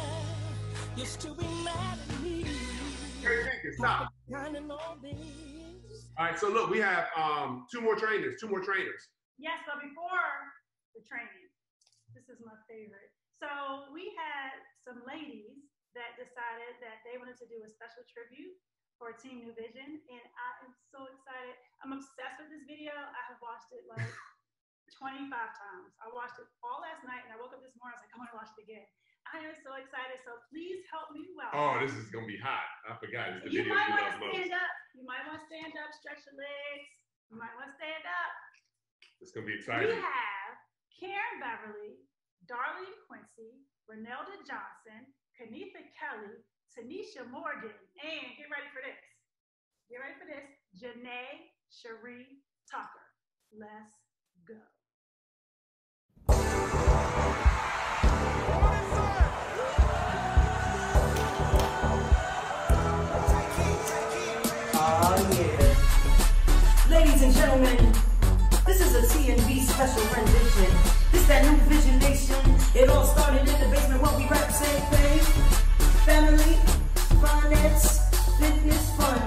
You'll still be mad at me. Gary Jenkins, stop. Counting on this. All right, so look, we have um, two more trainers, two more trainers. Yes, but before the training, this is my favorite. So we had some ladies that decided that they wanted to do a special tribute for Team New Vision, and I am so excited. I'm obsessed with this video. I have watched it like 25 times. I watched it all last night, and I woke up this morning. I was like, I want to watch it again. I am so excited. So please help me welcome. Oh, this is gonna be hot. I forgot. It's the you video might you want to most. stand up. You might want to stand up, stretch your legs. You might want to stand up. It's gonna be exciting. We have Karen Beverly, Darlene Quincy, Renelda Johnson, Kanitha Kelly, Tanisha Morgan, and get ready for this. Get ready for this. Janae Cherie Tucker. Let's go. Oh yeah. Ladies and gentlemen, this is a TNV special rendition. This that new Vision Nation. It all started in the basement where we rap same thing. Family, finance, fitness, fun.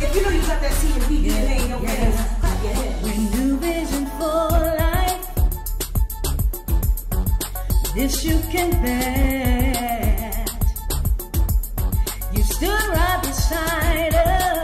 If you know you got that TNV DNA in your hands, clap your hands. With new vision for life, this you can bet. You stood right beside us,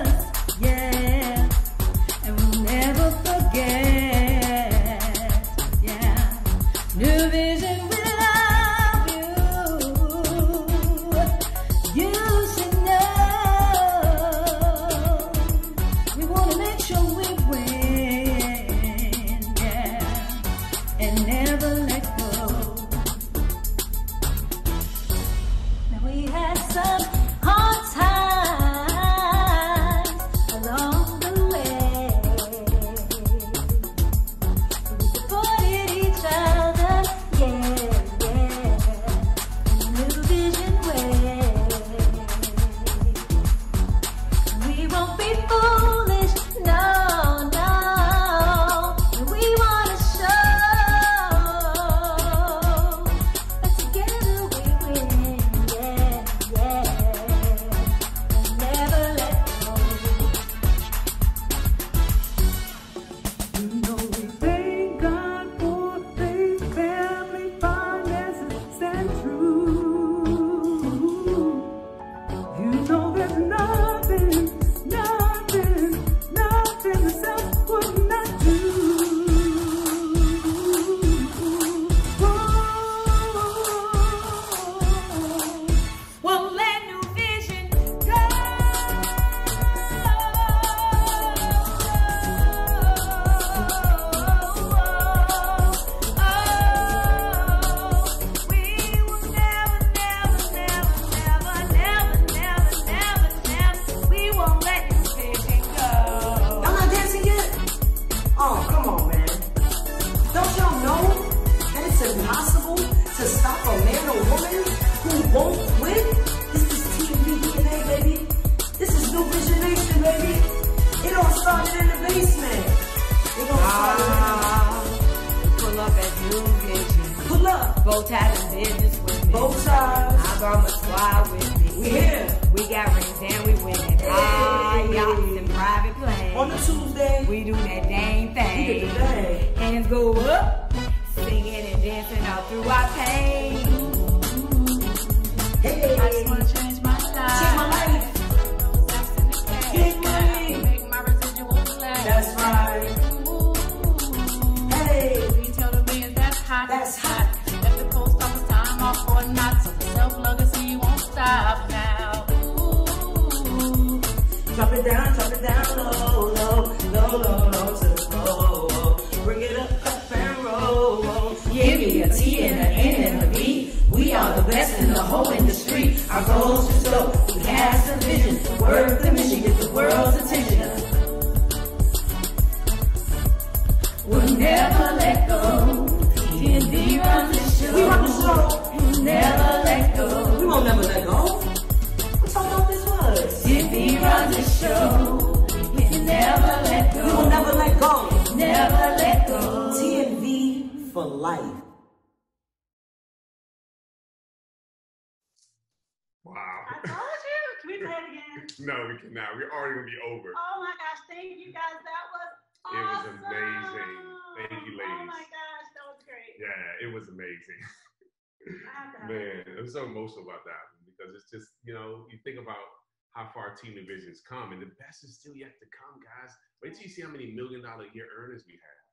the best is still yet to come, guys. Wait till you see how many million dollar year earners we have,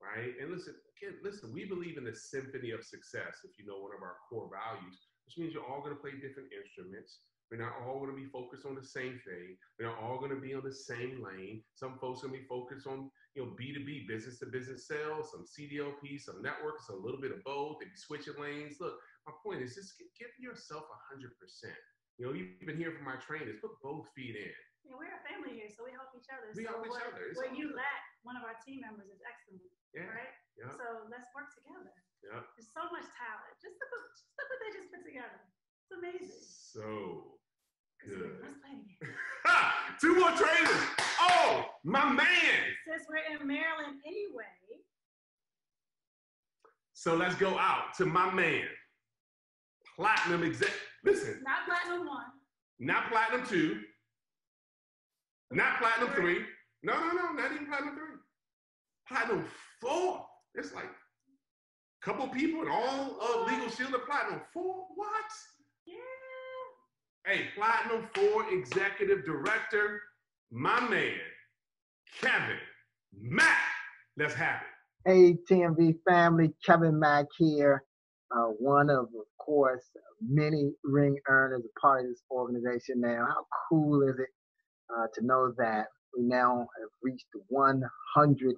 right? And listen, again, listen, we believe in the symphony of success, if you know one of our core values, which means you're all going to play different instruments. We're not all going to be focused on the same thing. We're not all going to be on the same lane. Some folks are going to be focused on, you know, B2B, business to business sales, some CDLP, some networks, a little bit of both. They be switching lanes. Look, my point is just give yourself 100%. You know, you've been hearing from my trainers, put both feet in. Yeah, we're a family here, so we help each other. We so help each what, other. It's What you lack, one of our team members is excellent, Yeah, right? yeah. So let's work together. Yeah. There's so much talent. Just look, what- just look what they just put together. It's amazing. So good. Let's play it again. Two more trainers. Oh, my man. Since we're in Maryland anyway, So let's go out to my man. Platinum exec. Listen, not platinum one. not platinum two, not platinum three. No, no, no, not even platinum three. Platinum four. It's like a couple people and all of Legal Shield are platinum four. What? Yeah. Hey, platinum four executive director, my man, Kevin Mack. Let's have it. Hey, TNV family, Kevin Mack here. Uh, one of, of course, many ring earners, a part of this organization now. How cool is it uh, to know that we now have reached 100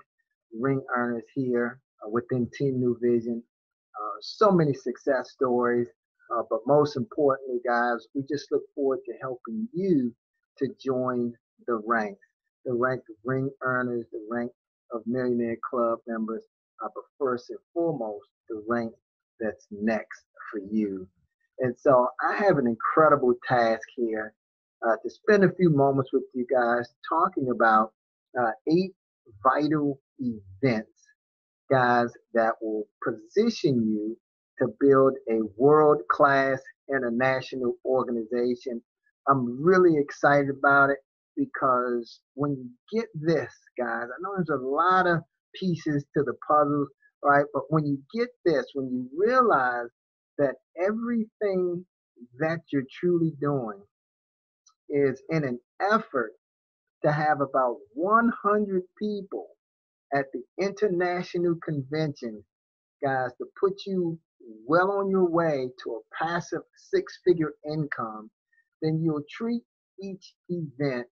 ring earners here uh, within Team NuVision? Uh, so many success stories, uh, but most importantly, guys, we just look forward to helping you to join the ranks, the rank of ring earners, the rank of Millionaire Club members, uh, but first and foremost, the rank that's next for you. And so I have an incredible task here uh, to spend a few moments with you guys talking about uh, eight vital events, guys, that will position you to build a world class international organization. I'm really excited about it because when you get this, guys, I know there's a lot of pieces to the puzzle, right? But when you get this, when you realize that everything that you're truly doing is in an effort to have about 100 people at the international convention, guys, to put you well on your way to a passive six figure income, then you'll treat each event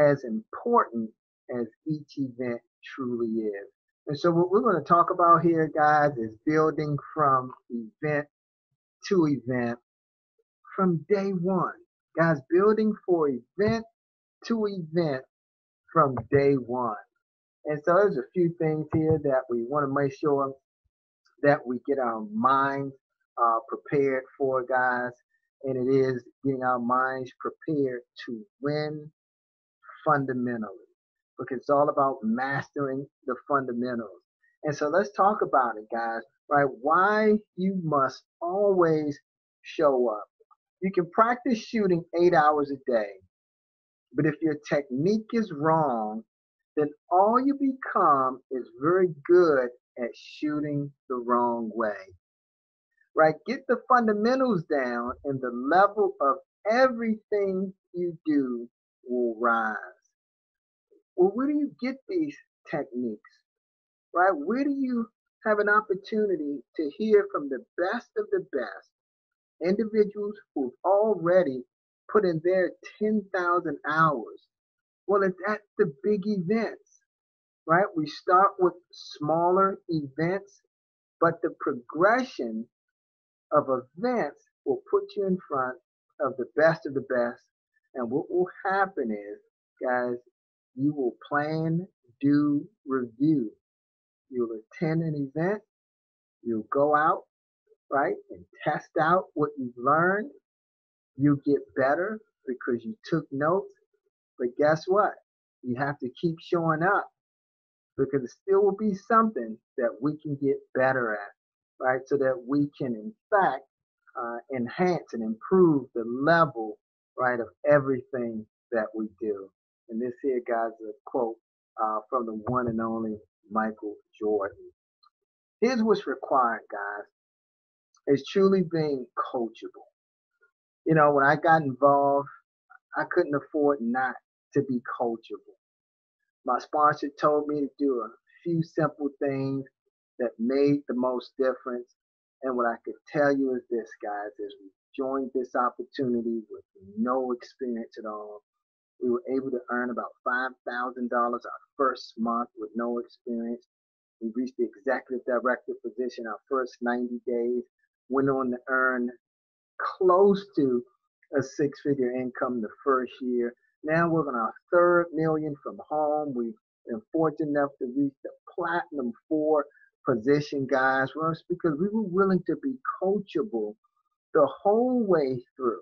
as important as each event truly is. And so, what we're going to talk about here, guys, is building from event to event from day one. Guys, building for event to event from day one. And so, there's a few things here that we want to make sure that we get our minds uh, prepared for, guys. And it is getting our minds prepared to win fundamentally because it's all about mastering the fundamentals. And so let's talk about it, guys. right? Why you must always show up. You can practice shooting eight hours a day, but if your technique is wrong, then all you become is very good at shooting the wrong way. Right? Get the fundamentals down, and the level of everything you do will rise. Well, where do you get these techniques? Right? Where do you have an opportunity to hear from the best of the best individuals who've already put in their 10,000 hours? Well, it's at the big events, right? We start with smaller events, but the progression of events will put you in front of the best of the best. And what will happen is, guys, you will plan, do, review. You'll attend an event, you'll go out, right, and test out what you've learned. You get better because you took notes. But guess what? You have to keep showing up because it still will be something that we can get better at, right? So that we can, in fact, uh, enhance and improve the level, right, of everything that we do. And this here, guys, is a quote uh, from the one and only Michael Jordan. Here's what's required, guys, is truly being coachable. You know, when I got involved, I couldn't afford not to be coachable. My sponsor told me to do a few simple things that made the most difference and what I could tell you is this, guys, is we joined this opportunity with no experience at all. We were able to earn about $5,000 our first month with no experience. We reached the executive director position our first 90 days, went on to earn close to a six figure income the first year. Now we're on our third million from home. We've been fortunate enough to reach the platinum four position guys because we were willing to be coachable the whole way through.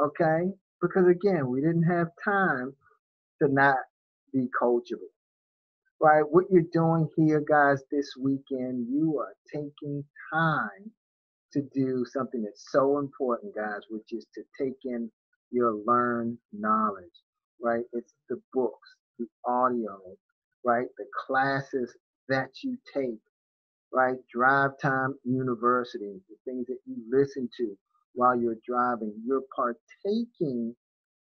Okay? Because again, we didn't have time to not be coachable. Right? What you're doing here, guys, this weekend, you are taking time to do something that's so important, guys, which is to take in your learned knowledge, right? It's the books, the audio, right? The classes that you take right? Drive Time University, the things that you listen to while you're driving. You're partaking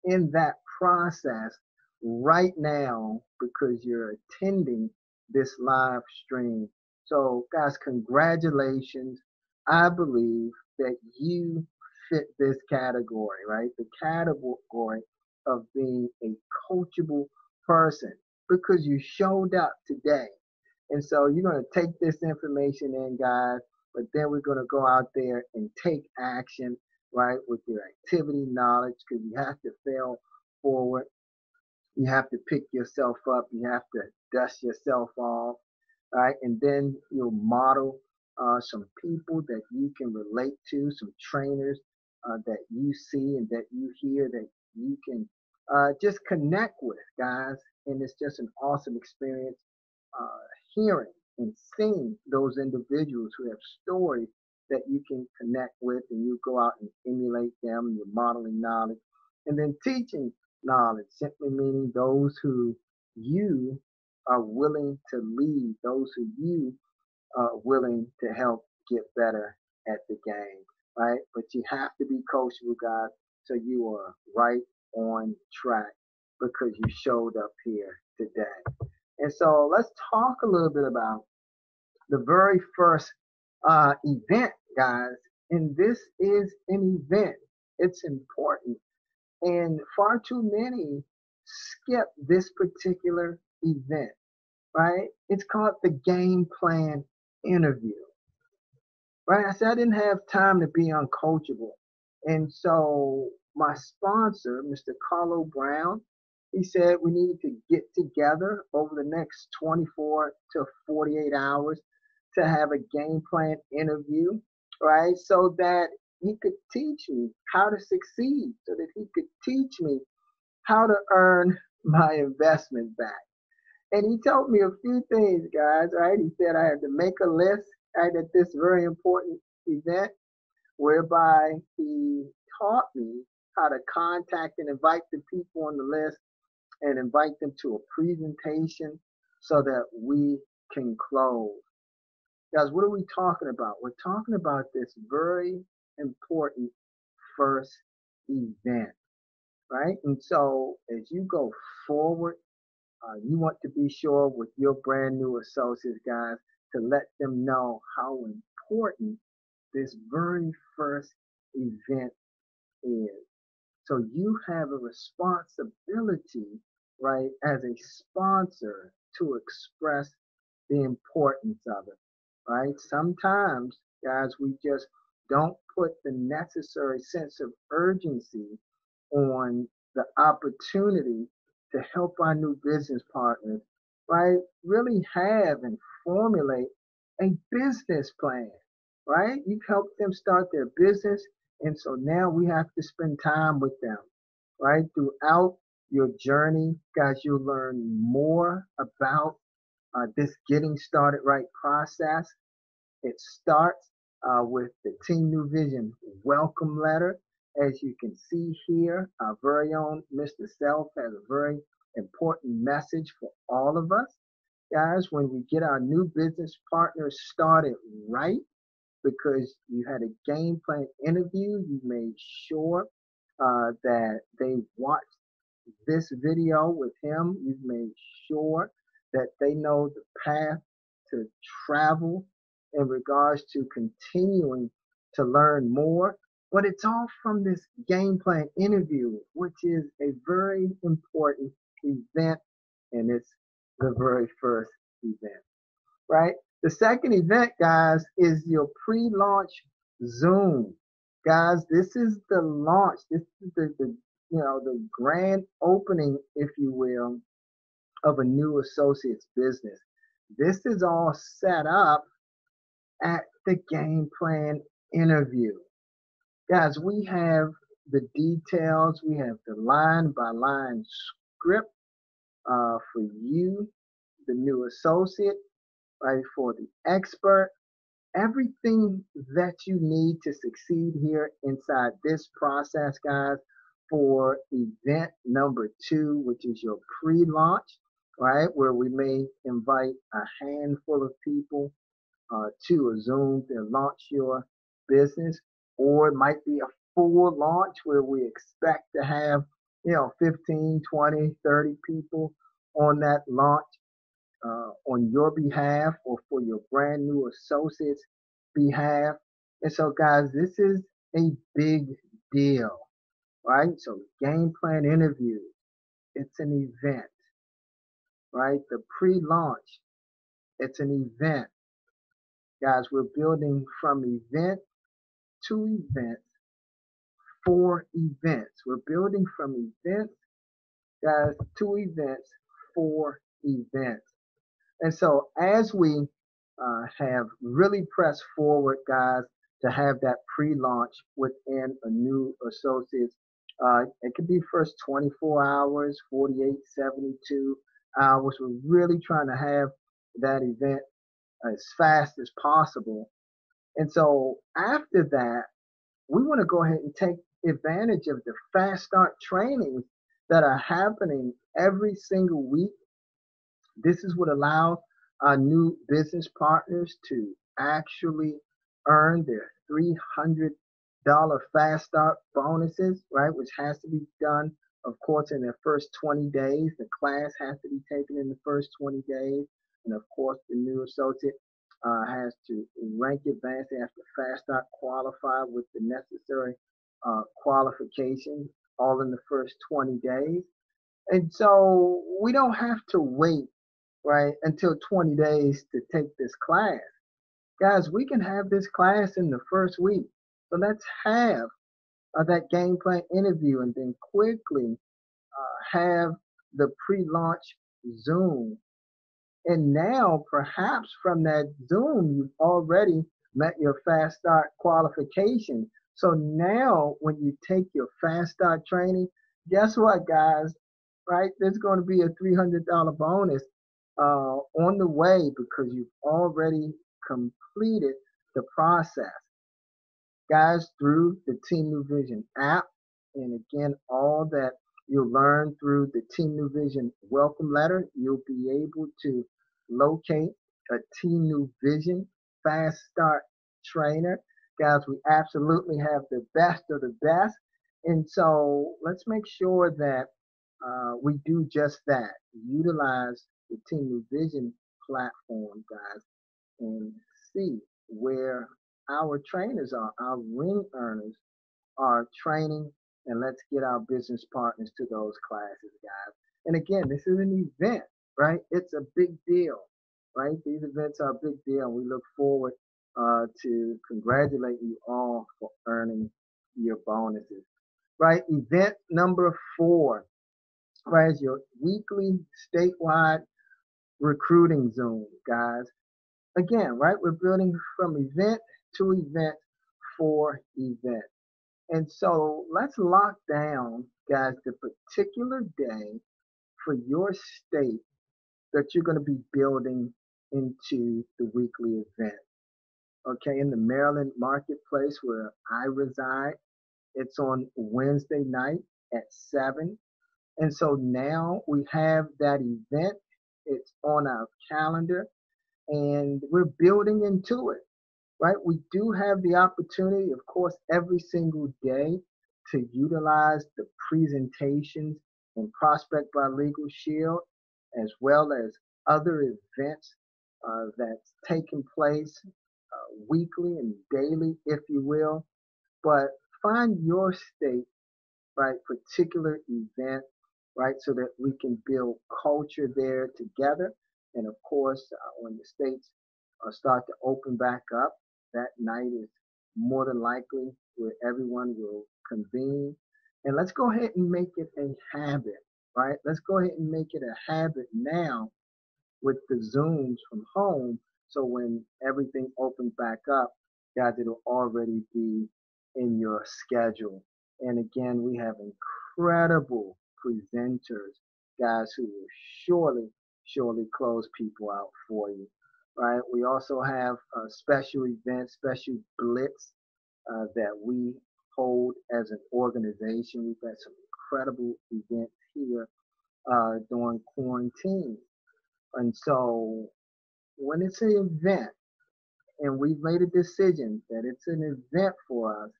in that process right now because you're attending this live stream. So, guys, congratulations. I believe that you fit this category, right? The category of being a coachable person because you showed up today and so you're going to take this information in, guys, but then we're going to go out there and take action, right, with your activity knowledge because you have to fail forward. You have to pick yourself up. You have to dust yourself off, right? And then you'll model uh, some people that you can relate to, some trainers uh, that you see and that you hear that you can uh, just connect with, guys. And it's just an awesome experience. Uh, hearing and seeing those individuals who have stories that you can connect with and you go out and emulate them, you're modeling knowledge, and then teaching knowledge, simply meaning those who you are willing to lead, those who you are willing to help get better at the game, right? But you have to be coachable, guys, so you are right on track because you showed up here today. And so let's talk a little bit about the very first uh, event, guys. And this is an event, it's important. And far too many skip this particular event, right? It's called the game plan interview, right? I said I didn't have time to be uncoachable. And so my sponsor, Mr. Carlo Brown, he said we needed to get together over the next 24 to 48 hours to have a game plan interview, right? So that he could teach me how to succeed, so that he could teach me how to earn my investment back. And he told me a few things, guys, right? He said I had to make a list right, at this very important event, whereby he taught me how to contact and invite the people on the list and invite them to a presentation so that we can close. Guys, what are we talking about? We're talking about this very important first event, right? And so as you go forward, uh, you want to be sure with your brand new associates, guys, to let them know how important this very first event is. So you have a responsibility, right, as a sponsor to express the importance of it, right? Sometimes, guys, we just don't put the necessary sense of urgency on the opportunity to help our new business partners, right? Really have and formulate a business plan, right? You've helped them start their business. And so now we have to spend time with them, right? Throughout your journey, guys, you'll learn more about uh, this getting started right process. It starts uh, with the Team NuVision welcome letter. As you can see here, our very own Mr. Self has a very important message for all of us. Guys, when we get our new business partners started right, because you had a game plan interview, you made sure uh, that they watched this video with him. You've made sure that they know the path to travel in regards to continuing to learn more. But it's all from this game plan interview, which is a very important event, and it's the very first event, right? The second event, guys, is your pre-launch Zoom. Guys, this is the launch. This is the, the you know the grand opening, if you will, of a new associate's business. This is all set up at the game plan interview. Guys, we have the details, we have the line by line script uh, for you, the new associate, right? For the expert, everything that you need to succeed here inside this process, guys, for event number two, which is your pre launch, right? Where we may invite a handful of people uh, to a Zoom to launch your business, or it might be a full launch where we expect to have, you know, 15, 20, 30 people on that launch uh, on your behalf or for your brand new associates' behalf. And so, guys, this is a big deal, right? So, game plan interview, it's an event, right? The pre launch, it's an event. Guys, we're building from event to events for events. We're building from events, guys, two events for events. And so as we uh, have really pressed forward, guys, to have that pre-launch within a new associates, uh, it could be first 24 hours, 48, 72 hours. We're really trying to have that event as fast as possible. And so after that, we want to go ahead and take advantage of the fast start trainings that are happening every single week. This is what allows our new business partners to actually earn their $300 fast start bonuses, right? Which has to be done, of course, in their first 20 days. The class has to be taken in the first 20 days. And of course, the new associate uh, has to rank advance. They have to fast start qualify with the necessary uh, qualifications all in the first 20 days. And so we don't have to wait, right, until 20 days to take this class. Guys, we can have this class in the first week. So let's have uh, that game plan interview and then quickly uh, have the pre launch Zoom and now, perhaps from that Zoom, you've already met your fast start qualification. So now, when you take your fast start training, guess what, guys? Right? There's going to be a $300 bonus uh, on the way because you've already completed the process. Guys, through the Team NuVision app, and again, all that you'll learn through the Team NuVision welcome letter, you'll be able to locate a Team New Vision fast start trainer. Guys, we absolutely have the best of the best. And so let's make sure that uh, we do just that. Utilize the Team NuVision platform, guys, and see where our trainers are, our ring earners are training, and let's get our business partners to those classes, guys. And again, this is an event, right? It's a big deal, right? These events are a big deal. We look forward uh, to congratulate you all for earning your bonuses, right? Event number four, right? Is your weekly statewide recruiting Zoom, guys. Again, right? We're building from event to event for event. And so let's lock down, guys, the particular day for your state that you're going to be building into the weekly event. Okay, in the Maryland marketplace where I reside, it's on Wednesday night at 7. And so now we have that event. It's on our calendar and we're building into it right? We do have the opportunity, of course, every single day to utilize the presentations and Prospect by Legal Shield, as well as other events uh, that's taking place uh, weekly and daily, if you will. But find your state, right, particular event, right, so that we can build culture there together. And of course, uh, when the states uh, start to open back up, that night is more than likely where everyone will convene. And let's go ahead and make it a habit, right? Let's go ahead and make it a habit now with the Zooms from home. So when everything opens back up, guys, it'll already be in your schedule. And again, we have incredible presenters, guys, who will surely, surely close people out for you right? We also have a special events, special blitz uh, that we hold as an organization. We've had some incredible events here uh, during quarantine. And so when it's an event and we've made a decision that it's an event for us,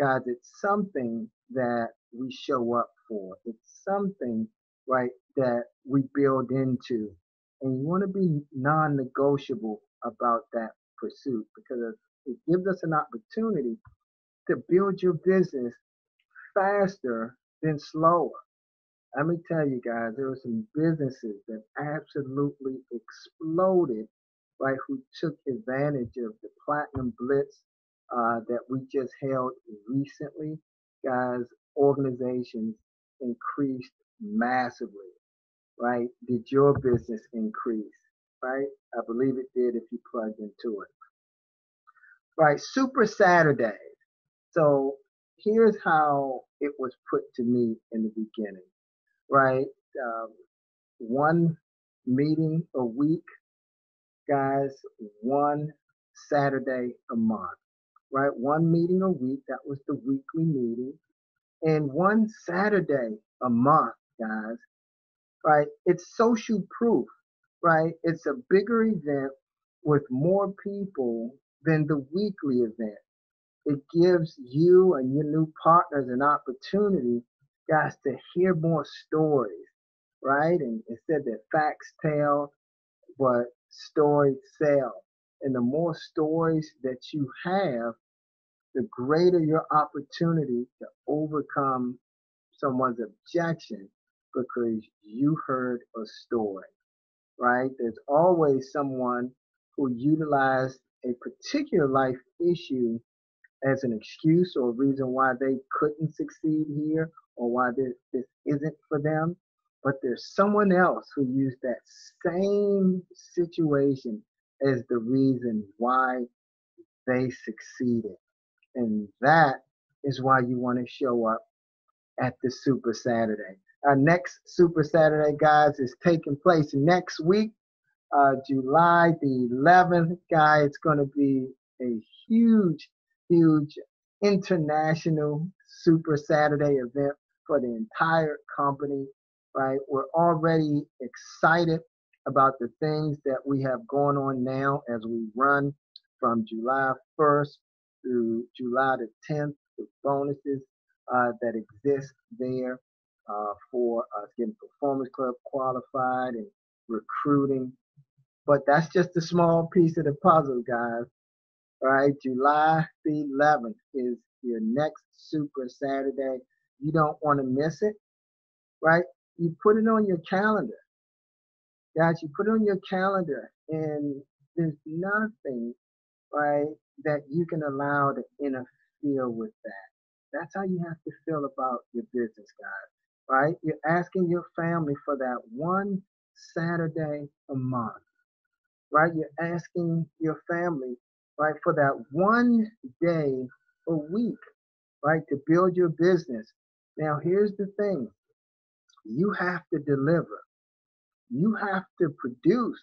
guys, it's something that we show up for. It's something, right, that we build into and you want to be non-negotiable about that pursuit because it gives us an opportunity to build your business faster than slower. Let me tell you guys, there were some businesses that absolutely exploded, right? Who took advantage of the platinum blitz uh, that we just held recently. Guys, organizations increased massively right? Did your business increase, right? I believe it did if you plugged into it. Right, Super Saturday. So here's how it was put to me in the beginning, right? Um, one meeting a week, guys, one Saturday a month, right? One meeting a week, that was the weekly meeting, and one Saturday a month, guys, right? It's social proof, right? It's a bigger event with more people than the weekly event. It gives you and your new partners an opportunity, guys, to hear more stories, right? And it said that facts tell, but stories sell. And the more stories that you have, the greater your opportunity to overcome someone's objection because you heard a story, right? There's always someone who utilized a particular life issue as an excuse or reason why they couldn't succeed here or why this, this isn't for them. But there's someone else who used that same situation as the reason why they succeeded. And that is why you want to show up at the Super Saturday. Our next Super Saturday, guys, is taking place next week. uh, July the 11th, guys, it's going to be a huge, huge international Super Saturday event for the entire company, right? We're already excited about the things that we have going on now as we run from July 1st through July the 10th, the bonuses uh, that exist there uh, for us getting Performance Club qualified and recruiting. But that's just a small piece of the puzzle, guys. All right, July the 11th is your next Super Saturday. You don't want to miss it, right? You put it on your calendar. Guys, you put it on your calendar, and there's nothing, right, that you can allow to interfere with that. That's how you have to feel about your business, guys, right? You're asking your family for that one Saturday a month, right? You're asking your family, right, for that one day a week, right, to build your business. Now, here's the thing you have to deliver, you have to produce,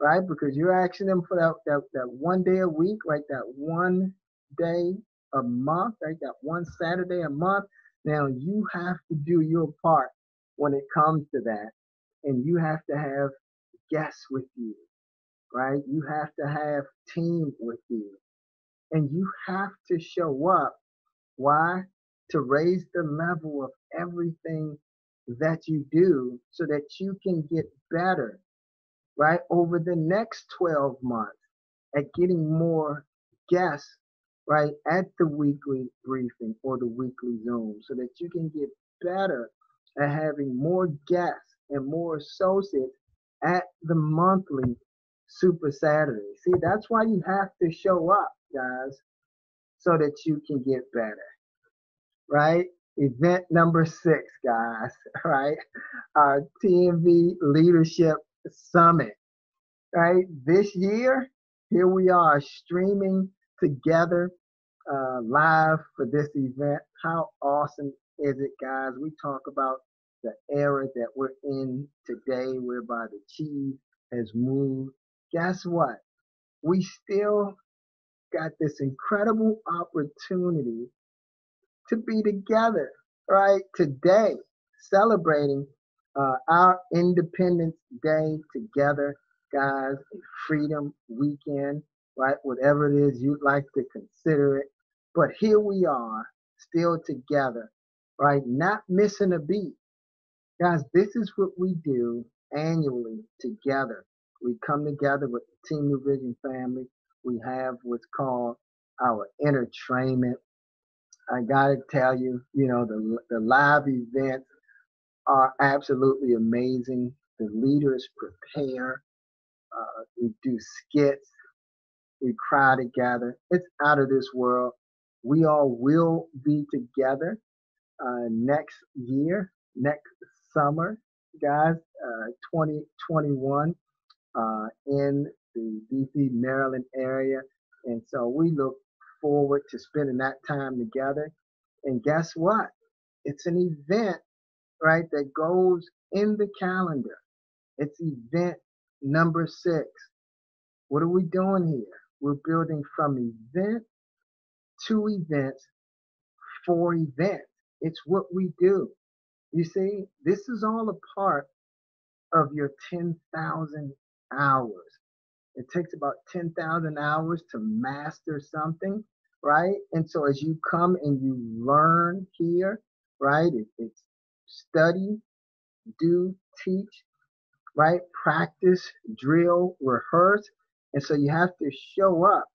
right? Because you're asking them for that, that, that one day a week, right? That one day a month, right? That one Saturday a month. Now, you have to do your part when it comes to that. And you have to have guests with you, right? You have to have team with you. And you have to show up. Why? To raise the level of everything that you do so that you can get better, right? Over the next 12 months at getting more guests, right? At the weekly briefing or the weekly Zoom so that you can get better at having more guests and more associates at the monthly Super Saturday. See, that's why you have to show up, guys, so that you can get better, right? Event number six, guys, right? Our TNV Leadership Summit, right? This year, here we are streaming together uh, live for this event. How awesome is it, guys? We talk about the era that we're in today, whereby the cheese has moved. Guess what? We still got this incredible opportunity to be together, right? Today, celebrating uh, our Independence Day together, guys, Freedom Weekend, right? Whatever it is you'd like to consider it. But here we are, still together, right? Not missing a beat. Guys, this is what we do annually together. We come together with the Team NuVision family. We have what's called our entertainment. I gotta tell you, you know, the the live events are absolutely amazing. The leaders prepare. Uh, we do skits. We cry together. It's out of this world. We all will be together uh, next year, next summer, guys, uh, 2021 uh, in the DC, Maryland area. And so we look forward to spending that time together. And guess what? It's an event, right, that goes in the calendar. It's event number six. What are we doing here? We're building from event to events for events. It's what we do. You see, this is all a part of your 10,000 hours. It takes about 10,000 hours to master something, right? And so as you come and you learn here, right, it, it's study, do, teach, right? Practice, drill, rehearse. And so you have to show up,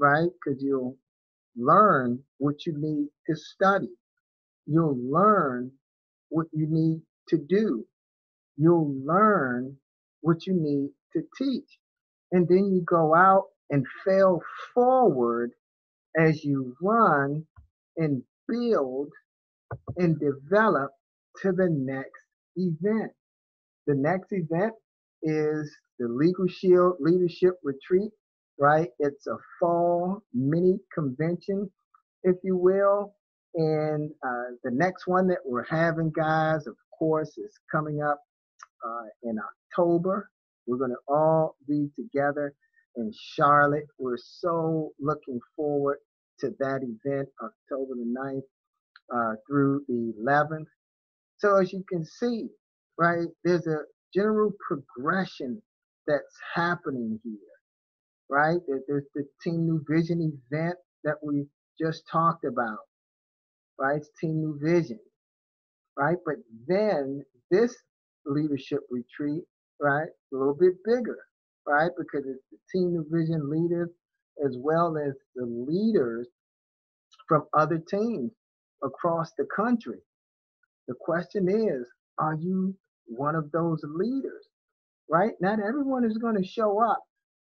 right? Because you'll learn what you need to study. You'll learn what you need to do. You'll learn what you need to teach. And then you go out and fail forward as you run and build and develop to the next event. The next event is the Legal Shield Leadership Retreat, right? It's a fall mini convention, if you will. And uh, the next one that we're having, guys, of course, is coming up uh, in October, We're going to all be together in Charlotte. We're so looking forward to that event, October the 9th uh, through the 11th. So as you can see, right, there's a general progression that's happening here, right? There's the Team NuVision event that we just talked about, right? It's Team NuVision, right? But then this leadership retreat, right, a little bit bigger, right? Because it's the Team NuVision leaders as well as the leaders from other teams across the country. The question is, are you one of those leaders? Right? Not everyone is going to show up,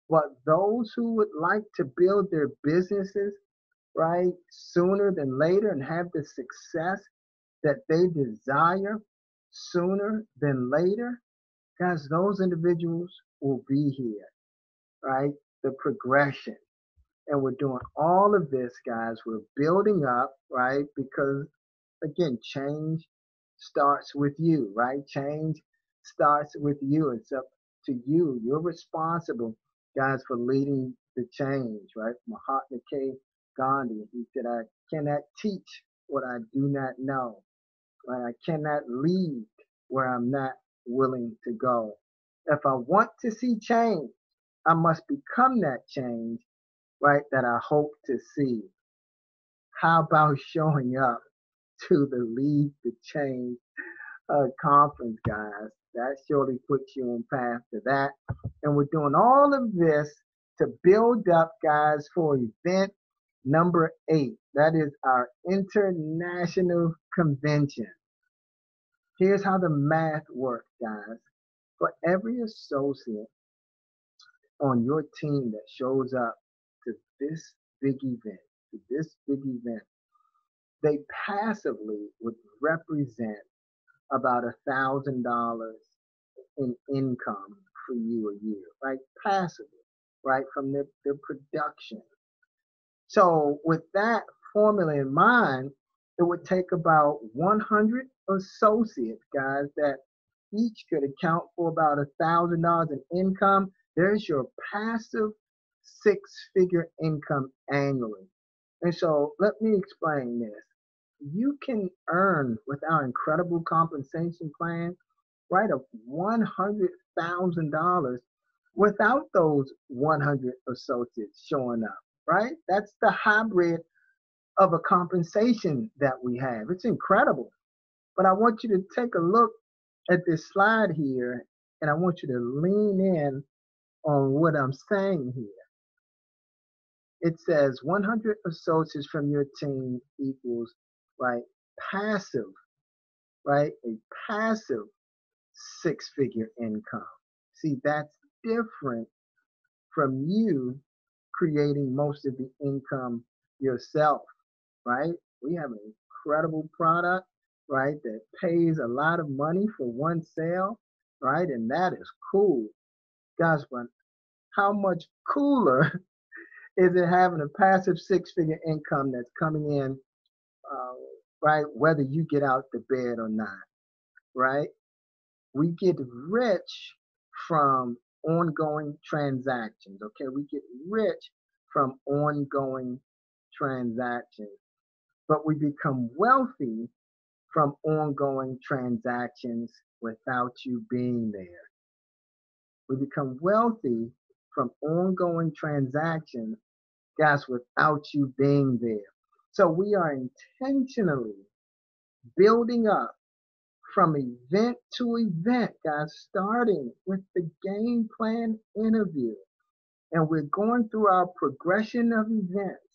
but those who would like to build their businesses, right, sooner than later and have the success that they desire sooner than later, guys, those individuals will be here, right? The progression. And we're doing all of this, guys. We're building up, right? Because again, change starts with you, right? Change starts with you. It's up to you. You're responsible, guys, for leading the change, right? Mahatma K. Gandhi, he said, I cannot teach what I do not know. Right? I cannot lead where I'm not willing to go. If I want to see change, I must become that change, right, that I hope to see. How about showing up to the Lead the Change uh, conference, guys? That surely puts you on path to that. And we're doing all of this to build up, guys, for event number eight. That is our international convention. Here's how the math works, guys. For every associate on your team that shows up to this big event, to this big event, they passively would represent about a thousand dollars in income for you a year, right? Passively, right? From their, their production. So with that formula in mind, it would take about 100 associates, guys, that each could account for about a thousand dollars in income. There's your passive six-figure income annually. And so let me explain this. You can earn with our incredible compensation plan, right, of $100,000 without those 100 associates showing up, right? That's the hybrid of a compensation that we have. It's incredible. But I want you to take a look at this slide here, and I want you to lean in on what I'm saying here. It says 100 associates from your team equals, right, passive, right, a passive six figure income. See, that's different from you creating most of the income yourself right? We have an incredible product, right, that pays a lot of money for one sale, right? And that is cool. Guys, but how much cooler is it having a passive six figure income that's coming in, uh, right, whether you get out the bed or not, right? We get rich from ongoing transactions, okay? We get rich from ongoing transactions but we become wealthy from ongoing transactions without you being there. We become wealthy from ongoing transactions, guys, without you being there. So we are intentionally building up from event to event, guys, starting with the game plan interview. And we're going through our progression of events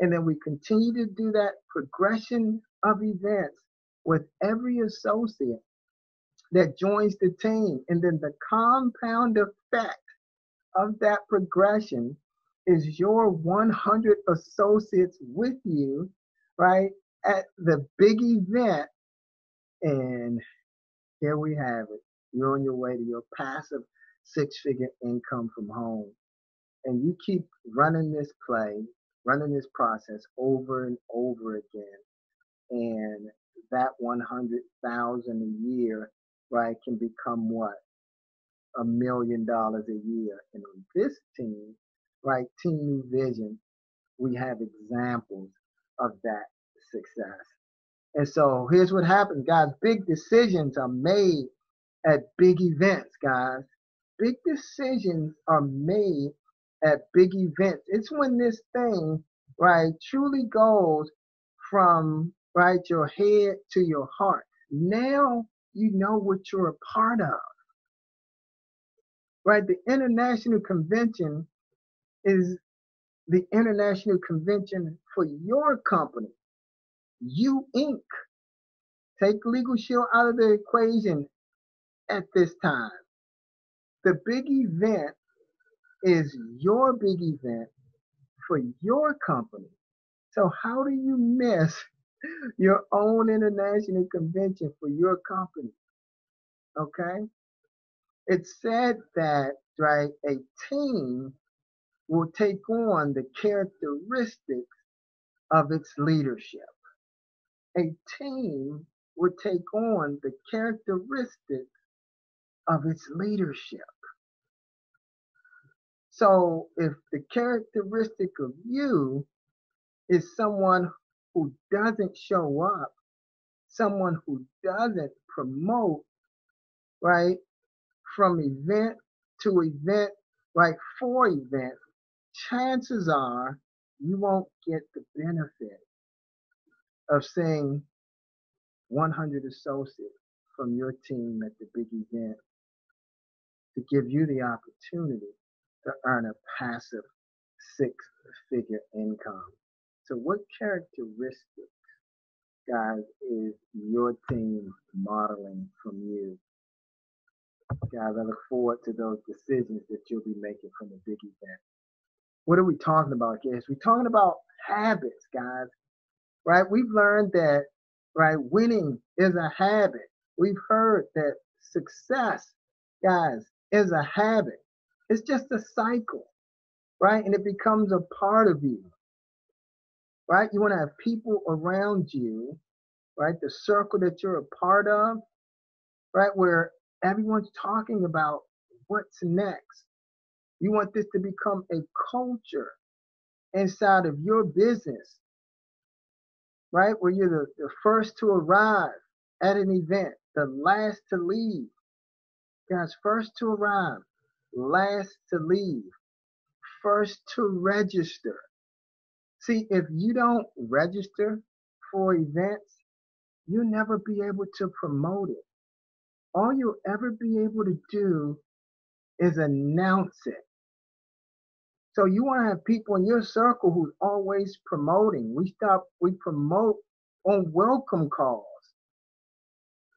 and then we continue to do that progression of events with every associate that joins the team. And then the compound effect of that progression is your 100 associates with you, right, at the big event. And here we have it. You're on your way to your passive six figure income from home. And you keep running this play running this process over and over again. And that 100,000 a year, right, can become what? a million dollars a year. And on this team, right, Team NuVision, we have examples of that success. And so here's what happens, guys. Big decisions are made at big events, guys. Big decisions are made at big events. It's when this thing, right, truly goes from right your head to your heart. Now you know what you're a part of. Right? The international convention is the international convention for your company, you Inc. Take Legal Shield out of the equation at this time. The big event is your big event for your company. So, how do you miss your own international convention for your company? Okay? It's said that, right, a team will take on the characteristics of its leadership. A team will take on the characteristics of its leadership. So if the characteristic of you is someone who doesn't show up, someone who doesn't promote, right, from event to event, right, for event, chances are you won't get the benefit of seeing 100 associates from your team at the big event to give you the opportunity to earn a passive six figure income. So, what characteristics, guys, is your team modeling from you? Guys, I look forward to those decisions that you'll be making from the big event. What are we talking about, guys? We're talking about habits, guys, right? We've learned that, right, winning is a habit. We've heard that success, guys, is a habit. It's just a cycle, right? And it becomes a part of you, right? You want to have people around you, right? The circle that you're a part of, right? Where everyone's talking about what's next. You want this to become a culture inside of your business, right? Where you're the, the first to arrive at an event, the last to leave. Guys, first to arrive, last to leave, first to register. See, if you don't register for events, you'll never be able to promote it. All you'll ever be able to do is announce it. So you want to have people in your circle who's always promoting. We stop, we promote on welcome calls.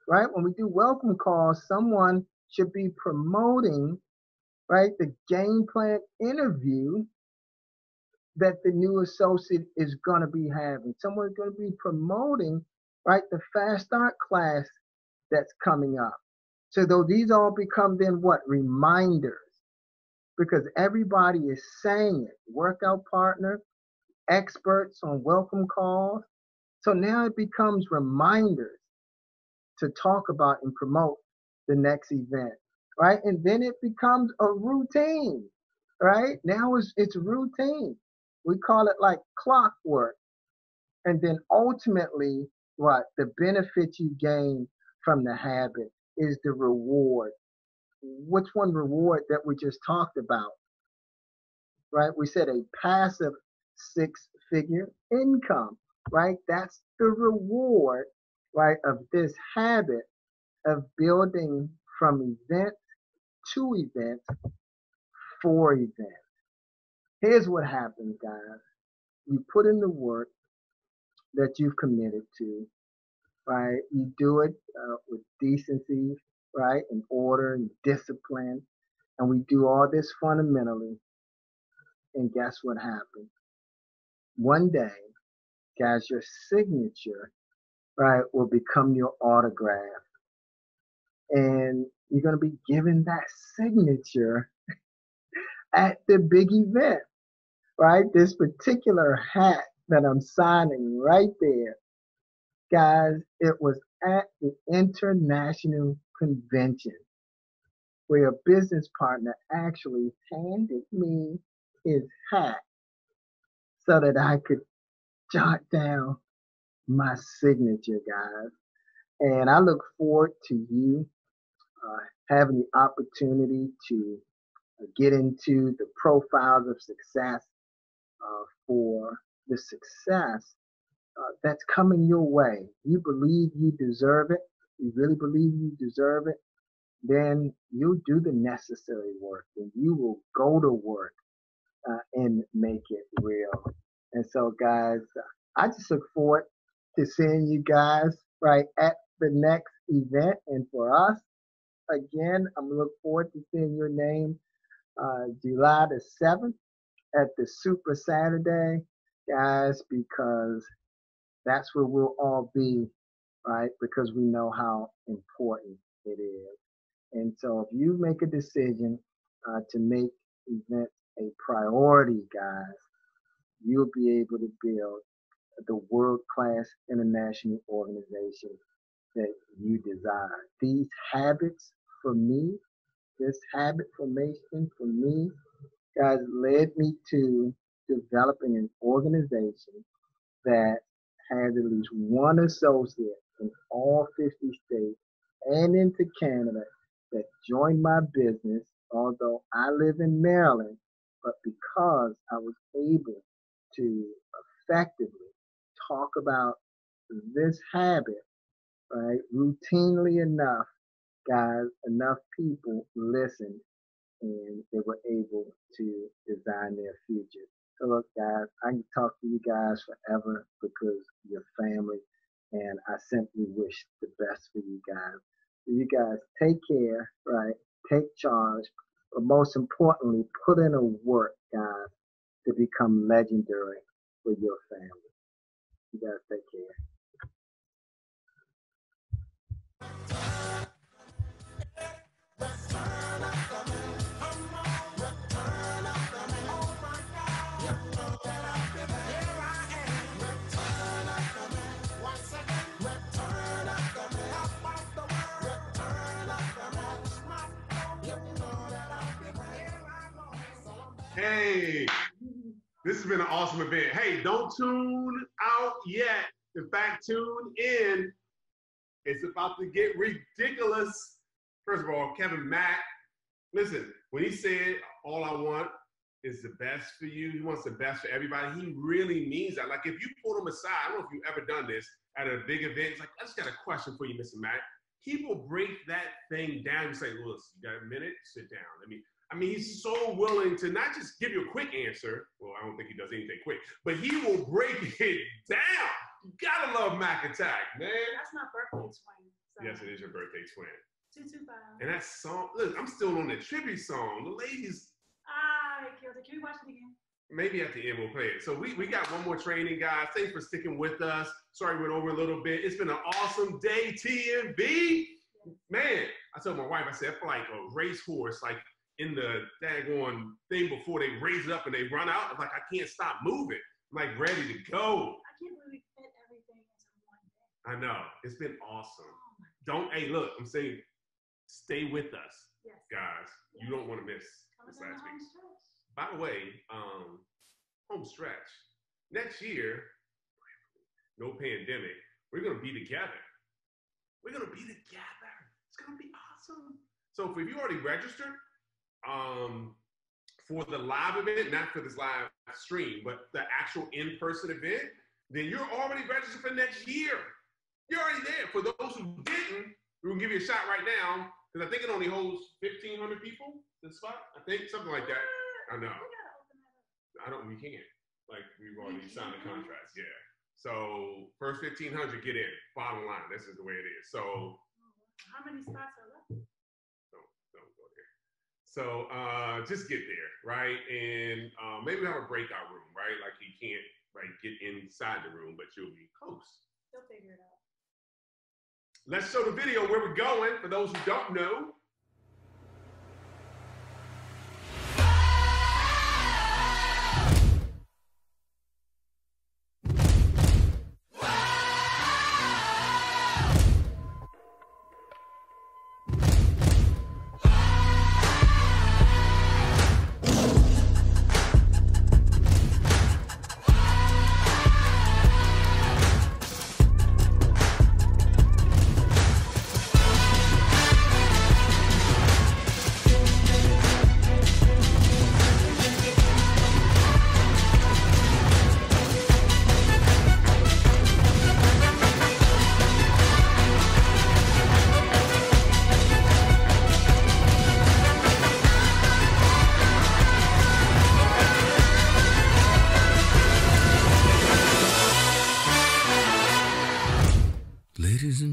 Right? When we do welcome calls, someone should be promoting right? The game plan interview that the new associate is going to be having. Someone's going to be promoting, right, the fast start class that's coming up. So though these all become then what reminders, because everybody is saying it. Workout partner, experts on welcome calls. So now it becomes reminders to talk about and promote the next event right? And then it becomes a routine, right? Now it's it's routine. We call it like clockwork. And then ultimately, what the benefit you gain from the habit is the reward. Which one reward that we just talked about? Right? We said a passive six figure income, right? That's the reward, right, of this habit of building from event two events, four events. Here's what happens, guys. You put in the work that you've committed to, right? You do it uh, with decency, right, and order and discipline. And we do all this fundamentally. And guess what happens? One day, guys, your signature, right, will become your autograph. And you're going to be given that signature at the big event, right? This particular hat that I'm signing right there, guys, it was at the international convention. where a business partner actually handed me his hat so that I could jot down my signature, guys. And I look forward to you uh, having the opportunity to uh, get into the profiles of success uh, for the success uh, that's coming your way. You believe you deserve it. You really believe you deserve it. Then you'll do the necessary work and you will go to work uh, and make it real. And so, guys, I just look forward to seeing you guys right at the next event. And for us, again, I'm look forward to seeing your name uh, July the 7th at the Super Saturday, guys, because that's where we'll all be, right? Because we know how important it is. And so if you make a decision uh, to make events a priority, guys, you'll be able to build the world class international organization that you desire. These habits for me, this habit formation for me, guys, led me to developing an organization that has at least one associate in all 50 states and into Canada that joined my business, although I live in Maryland, but because I was able to effectively talk about this habit, right, routinely enough, guys, enough people listened and they were able to design their future. So look, guys, I can talk to you guys forever because you're family, and I simply wish the best for you guys. So you guys take care, right? Take charge, but most importantly, put in a work, guys, to become legendary for your family. You guys take care. Hey, this has been an awesome event. Hey, don't tune out yet. In fact, tune in. It's about to get ridiculous. First of all, Kevin Mack, listen, when he said, All I want is the best for you, he wants the best for everybody, he really means that. Like, if you pull him aside, I don't know if you've ever done this at a big event, it's like, I just got a question for you, Mr. Mack. He will break that thing down and say, Look, you got a minute? Sit down. Let me I mean, he's so willing to not just give you a quick answer. Well, I don't think he does anything quick, but he will break it down. You gotta love Mac Attack, man. That's my birthday twin. So. Yes, it is your birthday twin. Two two five. And that song, look, I'm still on the tribute song. The ladies, Ah, I killed it. Can we watch it again? maybe at the end we'll play it. So we, we got one more training, guys. Thanks for sticking with us. Sorry we went over a little bit. It's been an awesome day, TNV. Man, I told my wife, I said, I feel like a racehorse, like in the daggone thing before they raise it up and they run out. I'm like, I can't stop moving. I'm like ready to go. I can't believe we fit everything into one day. I know. It's been awesome. Don't hey look, I'm saying stay with us, Yes. guys. You don't want to miss Coming this last week. By the way, um, home stretch. Next year, no pandemic, we're gonna be together. We're gonna be together. It's gonna be awesome. So if you already registered um, for the live event, not for this live stream, but the actual in-person event, then you're already registered for next year. You're already there. For those who didn't, we're gonna give you a shot right now because I think it only holds 1,500 people. This spot, I think something like that. I know. I don't. We can't. Like we've already signed the contracts. Yeah. So first 1,500 get in. Bottom line, this is the way it is. So How many spots are left? don't don't go there. So uh, just get there, right? And uh, maybe have a breakout room, right? Like you can't like get inside the room, but you'll be close. They'll figure it out. Let's show the video where we're going for those who don't know.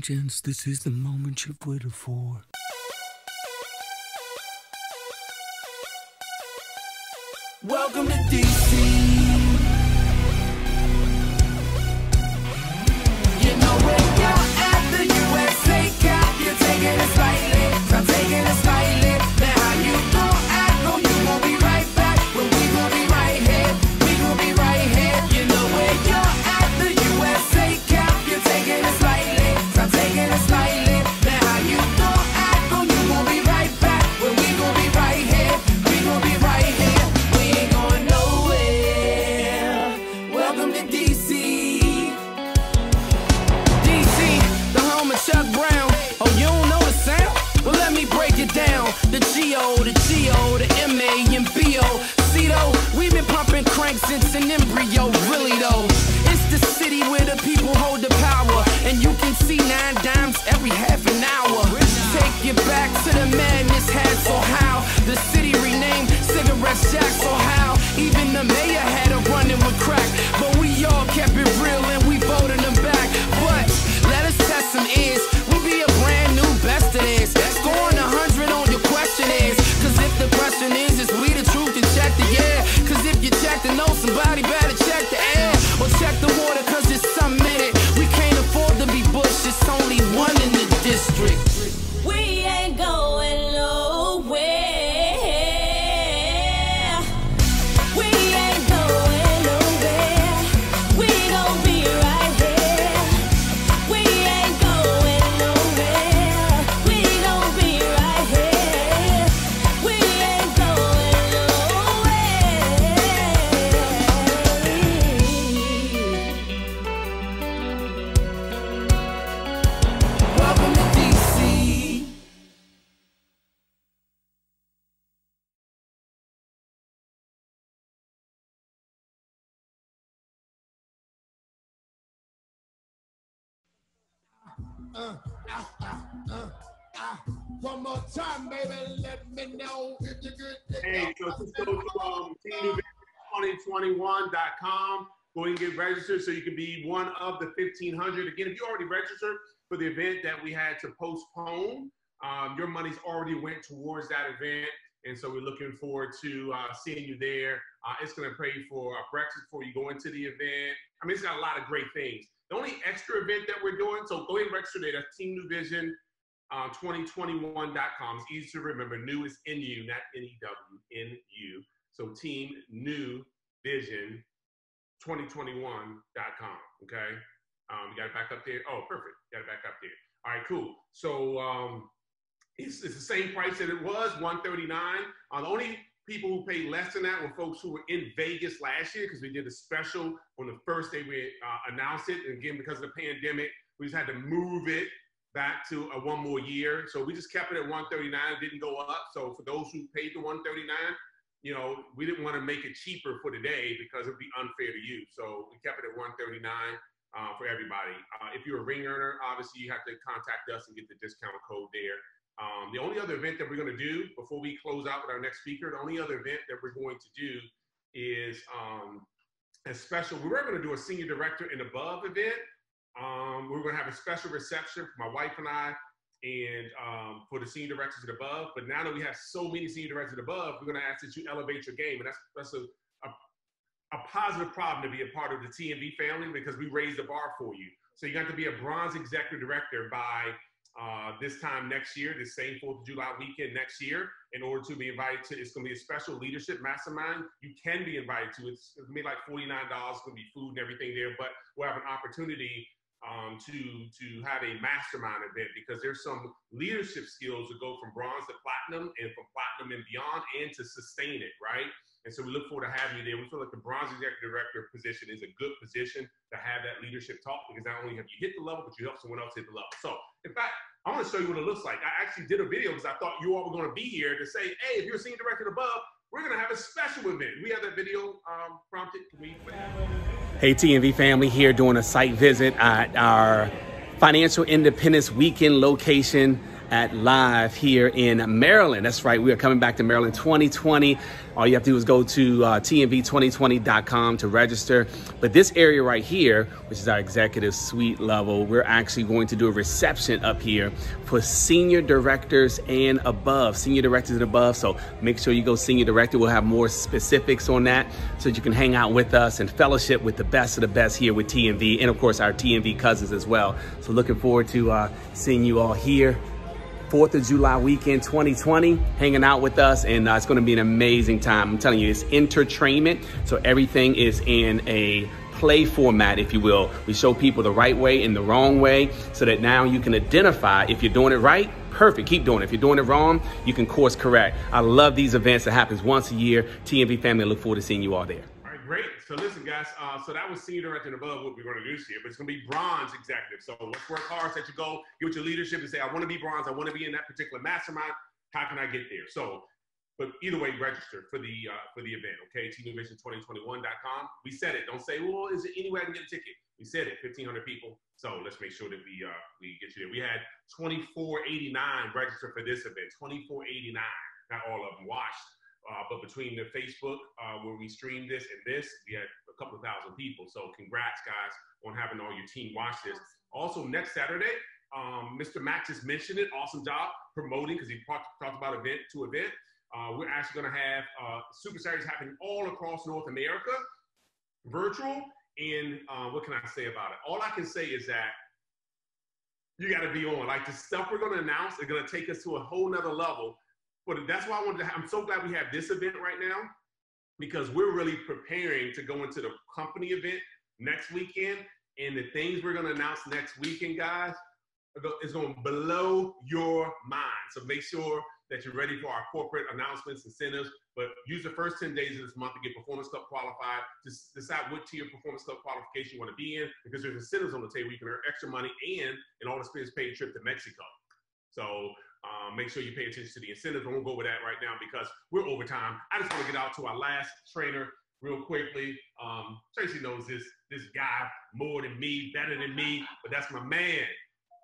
Gents, this is the moment you've waited for. Welcome to DC. Know somebody better check the air or check the water cause it's some in it we can't afford to be bush it's only one in the district Uh, uh, ah. One more time, baby. Let me know if good. Hey, so just go to um, teamnuvision2021.com. Go and get registered so you can be one of the 1,500. Again, if you already registered for the event that we had to postpone, um, your money's already went towards that event. And so we're looking forward to uh, seeing you there. Uh, it's going to pay for a breakfast before you go into the event. I mean, it's got a lot of great things. The only extra event that we're doing, so go ahead and register there. That's Team NuVision uh, 2021.com. It's easy to remember. New is N-U, not N-E-W, N-U. So Team New Vision 2021.com. Okay. Um, you got it back up there. Oh, perfect. Got it back up there. All right, cool. So um, it's, it's the same price that it was, 139. Uh, the only people who paid less than that were folks who were in Vegas last year because we did a special on the first day we uh, announced it. And again, because of the pandemic, we just had to move it back to a one more year. So we just kept it at 139. It didn't go up. So for those who paid the 139, you know, we didn't want to make it cheaper for today because it'd be unfair to you. So we kept it at 139 uh, for everybody. Uh, if you're a ring earner, obviously you have to contact us and get the discount code there. Um, the only other event that we're going to do before we close out with our next speaker, the only other event that we're going to do is um, a special. We were going to do a senior director and above event. Um, we are going to have a special reception for my wife and I, and um, for the senior directors and above. But now that we have so many senior directors and above, we're going to ask that you elevate your game, and that's that's a, a a positive problem to be a part of the TNV family because we raised the bar for you. So you got to be a bronze executive director by uh, this time next year, the same 4th of July weekend next year, in order to be invited to. It's going to be a special leadership mastermind. You can be invited to. It's, it's to be like $49. It's going to be food and everything there, but we'll have an opportunity um, to to have a mastermind event because there's some leadership skills that go from bronze to platinum and from platinum and beyond and to sustain it, right? And so we look forward to having you there. We feel like the bronze executive director position is a good position to have that leadership talk because not only have you hit the level, but you help someone else hit the level. So in fact, I want to show you what it looks like. I actually did a video because I thought you all were going to be here to say, hey, if you're a senior director above, we're going to have a special event. We have that video um, prompted. Hey, TNV family, here doing a site visit at our Financial Independence Weekend location at live here in Maryland. That's right, we are coming back to Maryland 2020. All you have to do is go to uh, tnv2020.com to register. But this area right here, which is our executive suite level, we're actually going to do a reception up here for senior directors and above, senior directors and above. So make sure you go senior director. We'll have more specifics on that so that you can hang out with us and fellowship with the best of the best here with TNV and of course our TMV cousins as well. So looking forward to uh, seeing you all here 4th of July weekend 2020, hanging out with us, and uh, it's going to be an amazing time. I'm telling you, it's entertainment, so everything is in a play format, if you will. We show people the right way and the wrong way so that now you can identify if you're doing it right, perfect, keep doing it. If you're doing it wrong, you can course correct. I love these events that happens once a year. TNV family, I look forward to seeing you all there. Great. So listen, guys. Uh, so that was senior director and above what we're going to do this year, but it's going to be bronze executive. So let's work hard. Set your goal. Get with your leadership and say, I want to be bronze. I want to be in that particular mastermind. How can I get there? So, but either way, register for the uh, for the event. Okay, tnewvision2021.com. We said it. Don't say, well, is it any way I can get a ticket? We said it. 1,500 people. So let's make sure that we uh, we get you there. We had 2489 registered for this event. 2489. Not all of them watched. Uh, but between the Facebook uh, where we streamed this and this, we had a couple of thousand people. So congrats, guys, on having all your team watch this. Also, next Saturday, um, Mr. Max just mentioned it. Awesome job promoting because he talked, talked about event to event. Uh, we're actually going to have uh, Super Saturdays happening all across North America, virtual. And uh, what can I say about it? All I can say is that you got to be on. Like the stuff we're going to announce is going to take us to a whole nother level but that's why I wanted to. I'm so glad we have this event right now because we're really preparing to go into the company event next weekend, and the things we're going to announce next weekend, guys, is going to blow your mind. So make sure that you're ready for our corporate announcements, and incentives. But use the first 10 days of this month to get Performance Club qualified. Just decide what tier Performance Club qualification you want to be in because there's incentives on the table. You can earn extra money and an all expense paid trip to Mexico. So um, make sure you pay attention to the incentives. I won't go over that right now because we're over time. I just want to get out to our last trainer real quickly. Um, Traci knows this this guy more than me, better than me, but that's my man.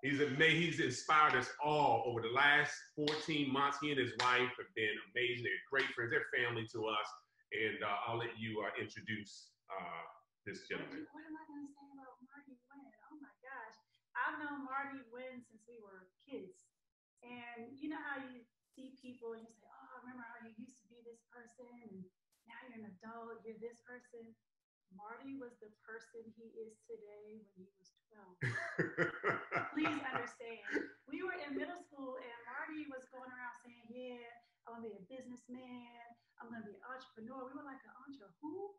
He's amazing. He's inspired us all over the last 14 months. He and his wife have been amazing. They're great friends. They're family to us. And uh, I'll let you uh, introduce uh, this gentleman. What am I going to say about Marty Wynn? Oh my gosh. I've known Marty Wynn since we were kids. And you know how you see people and you say, oh, I remember how you used to be this person and now you're an adult, you're this person. Marty was the person he is today when he was 12. Please understand. We were in middle school and Marty was going around saying, yeah, I want to be a businessman. I'm going to be an entrepreneur. We were like, an entrepreneur who?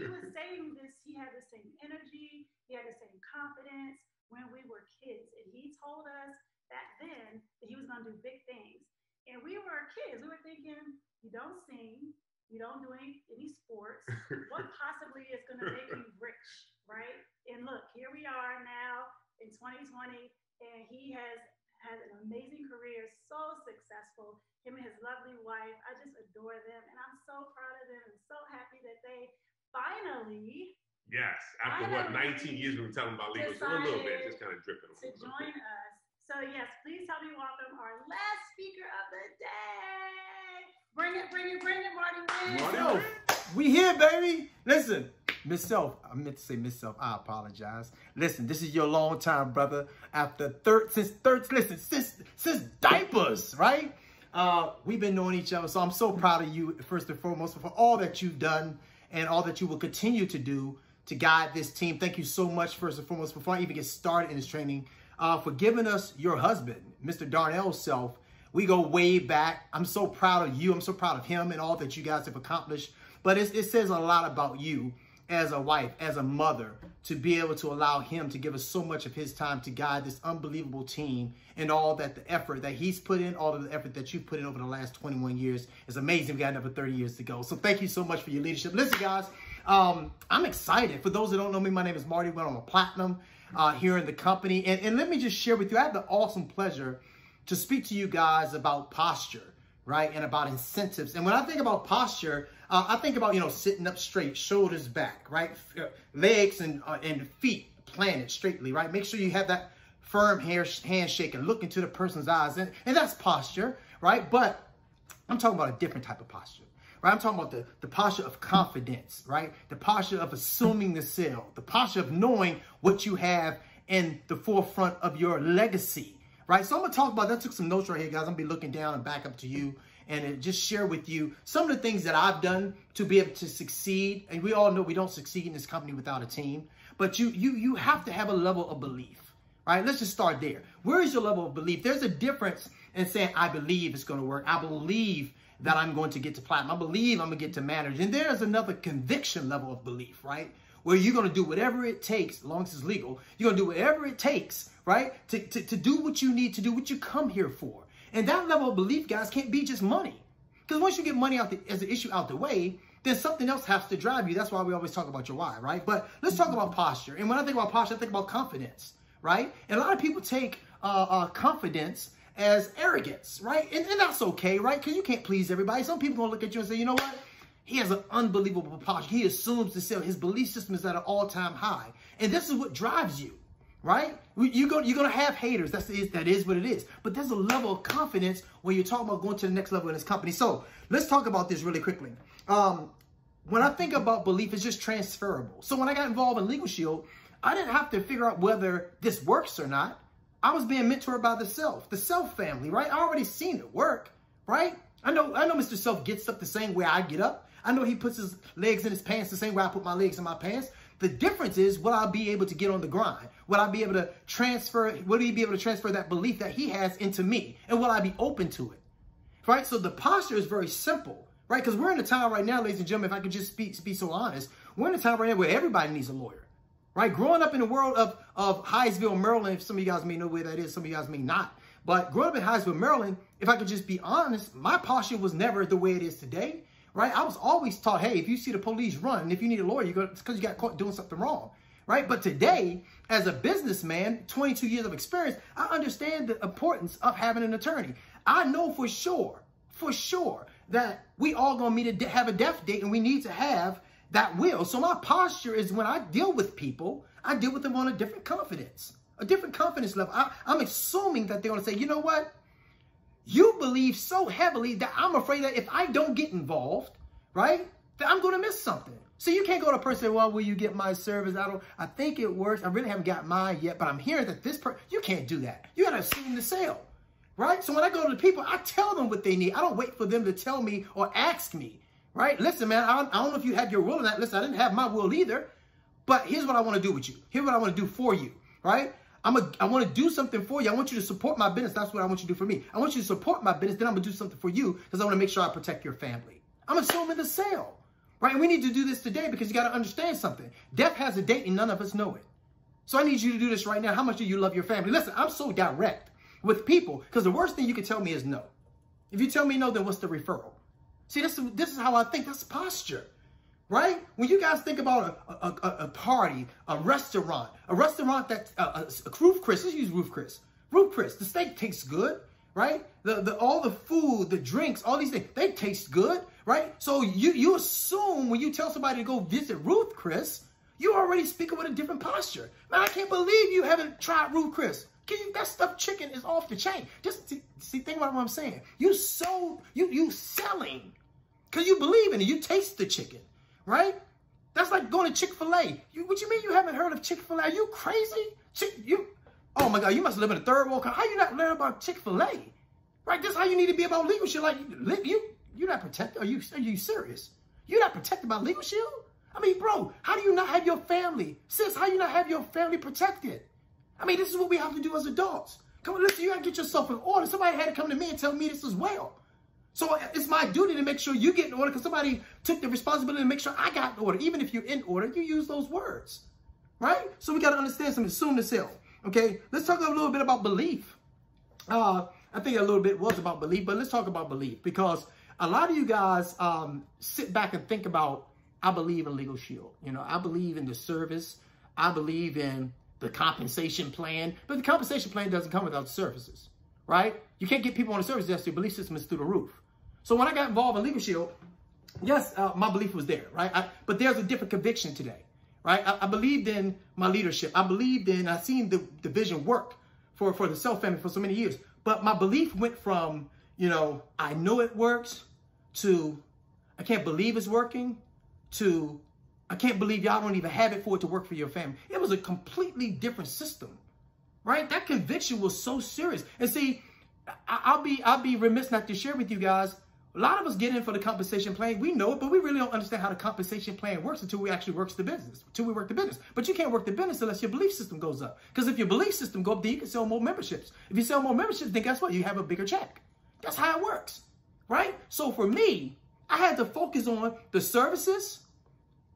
He was saying this. He had the same energy. He had the same confidence when we were kids. And he told us back then that he was going to do big things. And we were kids. We were thinking, you don't sing, you don't do any, any sports. what possibly is going to make you rich, right? And look, here we are now in 2020, and he has had an amazing career, so successful. Him and his lovely wife, I just adore them, and I'm so proud of them and so happy that they finally. Yes, after what 19 years we were telling about legal, so a little bit, just kind of dripping. To join us so yes, please help me welcome our last speaker of the day. Bring it, bring it, bring it, Marty Self, we here, baby. Listen, Miss Self, I meant to say Miss Self. I apologize. Listen, this is your long time brother. After third, since third, listen, since since diapers, right? Uh, we've been knowing each other, so I'm so proud of you, first and foremost, for all that you've done and all that you will continue to do to guide this team. Thank you so much, first and foremost, before I even get started in this training uh, for giving us your husband, Mr. Darnell Self. We go way back. I'm so proud of you. I'm so proud of him and all that you guys have accomplished. But it says a lot about you as a wife, as a mother, to be able to allow him to give us so much of his time to guide this unbelievable team and all that the effort that he's put in, all of the effort that you've put in over the last 21 years is amazing. We got another 30 years to go. So thank you so much for your leadership. Listen, guys, um, I'm excited. For those that don't know me, my name is Marty. Went on a platinum uh, here in the company. And, and let me just share with you, I have the awesome pleasure to speak to you guys about posture, right? And about incentives. And when I think about posture, uh, I think about, you know, sitting up straight, shoulders back, right? Legs and, uh, and feet planted straightly, right? Make sure you have that firm handshake and look into the person's eyes. And, and that's posture, right? But I'm talking about a different type of posture. Right? I'm talking about the, the posture of confidence, right? The posture of assuming the sale, the posture of knowing what you have in the forefront of your legacy, right? So I'm gonna talk about that. I took some notes right here, guys. I'm gonna be looking down and back up to you and just share with you some of the things that I've done to be able to succeed. And we all know we don't succeed in this company without a team, but you you you have to have a level of belief, right? Let's just start there. Where is your level of belief? There's a difference in saying I believe it's going to work. I believe that I'm going to get to platinum. I believe I'm going to get to manager. And there's another conviction level of belief, right? Where you're going to do whatever it takes, as long as it's legal, you're going to do whatever it takes, right? To, to, to do what you need to do, what you come here for. And that level of belief, guys, can't be just money. Because once you get money out the, as an issue out the way, then something else has to drive you. That's why we always talk about your why, right? But let's talk about posture. And when I think about posture, I think about confidence, right? And a lot of people take uh, uh, confidence as arrogance, right? And, and that's okay, right? Because you can't please everybody. Some people gonna look at you and say, you know what? He has an unbelievable posture. He assumes sale. His belief system is at an all-time high. And this is what drives you, right? You go, you're going to have haters. That's, that is what it is. But there's a level of confidence when you're talking about going to the next level in this company. So let's talk about this really quickly. Um, when I think about belief, it's just transferable. So when I got involved in Legal Shield, I didn't have to figure out whether this works or not. I was being mentored by the self, the self family, right? I already seen it work, right? I know, I know Mr. Self gets up the same way I get up. I know he puts his legs in his pants the same way I put my legs in my pants. The difference is, will I be able to get on the grind? Will I be able to transfer, will he be able to transfer that belief that he has into me? And will I be open to it? Right? So the posture is very simple, right? Because we're in a time right now, ladies and gentlemen, if I could just speak, be so honest, we're in a time right now where everybody needs a lawyer right? Growing up in the world of, of Hyattsville, Maryland, some of you guys may know where that is, some of you guys may not. But growing up in Hyattsville, Maryland, if I could just be honest, my posture was never the way it is today, right? I was always taught, hey, if you see the police run, if you need a lawyer, you go, it's because you got caught doing something wrong, right? But today, as a businessman, 22 years of experience, I understand the importance of having an attorney. I know for sure, for sure, that we all gonna meet a have a death date, and we need to have that will. So my posture is when I deal with people, I deal with them on a different confidence, a different confidence level. I, am assuming that they're going to say, you know what? You believe so heavily that I'm afraid that if I don't get involved, right, that I'm going to miss something. So you can't go to a person and say, well, will you get my service? I don't, I think it works. I really haven't got mine yet, but I'm hearing that this person, you can't do that. You got to assume the sale, right? So when I go to the people, I tell them what they need. I don't wait for them to tell me or ask me right? Listen, man, I, I don't know if you had your will in that. Listen, I didn't have my will either. But here's what I want to do with you. Here's what I want to do for you, right? I'm a, I want to do something for you. I want you to support my business. That's what I want you to do for me. I want you to support my business. Then I'm going to do something for you because I want to make sure I protect your family. I'm gonna sell assuming the sale, right? We need to do this today because you got to understand something. Death has a date and none of us know it. So I need you to do this right now. How much do you love your family? Listen, I'm so direct with people because the worst thing you can tell me is no. If you tell me no, then what's the referral? See, this is, this is how I think. That's posture, right? When you guys think about a, a, a party, a restaurant, a restaurant that, uh, a, a Ruth Chris, let's use Ruth Chris. Ruth Chris, the steak tastes good, right? The, the, all the food, the drinks, all these things, they taste good, right? So you, you assume when you tell somebody to go visit Ruth Chris, you already speaking with a different posture. Man, I can't believe you haven't tried Ruth Chris. You, that stuffed chicken is off the chain. Just see, see, think about what I'm saying. You so you you selling because you believe in it. You taste the chicken, right? That's like going to Chick-fil-A. You, what you mean you haven't heard of Chick-fil-A? Are you crazy? Chick, you, oh my God, you must live in a third world country. How you not learn about Chick-fil-A? Right? That's how you need to be about legal shield. Like, you, you're not protected. Are you, are you serious? You're not protected by legal shield? I mean, bro, how do you not have your family? Sis, how you not have your family protected? I mean, this is what we have to do as adults. Come on, listen, you gotta get yourself in order. Somebody had to come to me and tell me this as well. So it's my duty to make sure you get in order because somebody took the responsibility to make sure I got in order. Even if you're in order, you use those words, right? So we got to understand something soon to sell. Okay, let's talk a little bit about belief. Uh, I think a little bit was about belief, but let's talk about belief because a lot of you guys um, sit back and think about, I believe in Legal Shield. You know, I believe in the service. I believe in the compensation plan, but the compensation plan doesn't come without services, right? You can't get people on the service desk. Your belief system is through the roof. So when I got involved in Legal Shield, yes, uh, my belief was there, right? I, but there's a different conviction today, right? I, I, believed in my leadership. I believed in, I seen the, the vision work for, for the Self family for so many years. But my belief went from, you know, I know it works to I can't believe it's working to I can't believe y'all don't even have it for it to work for your family. It was a completely different system, right? That conviction was so serious. And see, I, will be I'll be remiss not to share with you guys. A lot of us get in for the compensation plan. We know it, but we really don't understand how the compensation plan works until we actually works the business, until we work the business. But you can't work the business unless your belief system goes up. Because if your belief system goes up, then you can sell more memberships. If you sell more memberships, then guess what? You have a bigger check. That's how it works, right? So for me, I had to focus on the services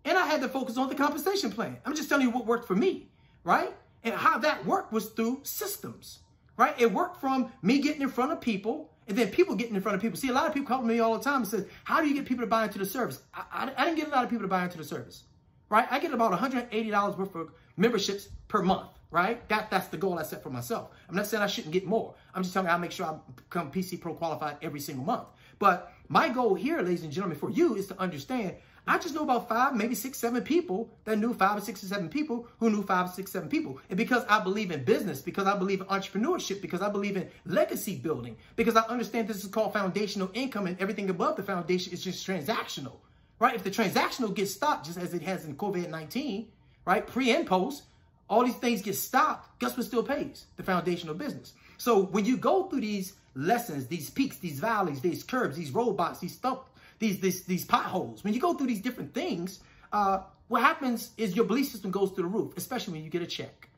and I had to focus on the compensation plan. I'm just telling you what worked for me, right? And how that worked was through systems, right? It worked from me getting in front of people and then people getting in front of people. See, a lot of people come to me all the time and says, how do you get people to buy into the service? I, I, I didn't get a lot of people to buy into the service, right? I get about $180 worth of memberships per month, right? That, that's the goal I set for myself. I'm not saying I shouldn't get more. I'm just telling you I make sure I become PC Pro qualified every single month. But my goal here, ladies and gentlemen, for you is to understand I just know about five, maybe six, seven people that knew five or six or seven people who knew five or six, seven people. And because I believe in business, because I believe in entrepreneurship, because I believe in legacy building, because I understand this is called foundational income and everything above the foundation is just transactional, right? If the transactional gets stopped, just as it has in COVID-19, right? Pre and post, all these things get stopped. Guess what still pays? The foundational business. So when you go through these lessons, these peaks, these valleys, these curves, these roadblocks, these stump, these, these, these potholes, when you go through these different things, uh, what happens is your belief system goes through the roof, especially when you get a check.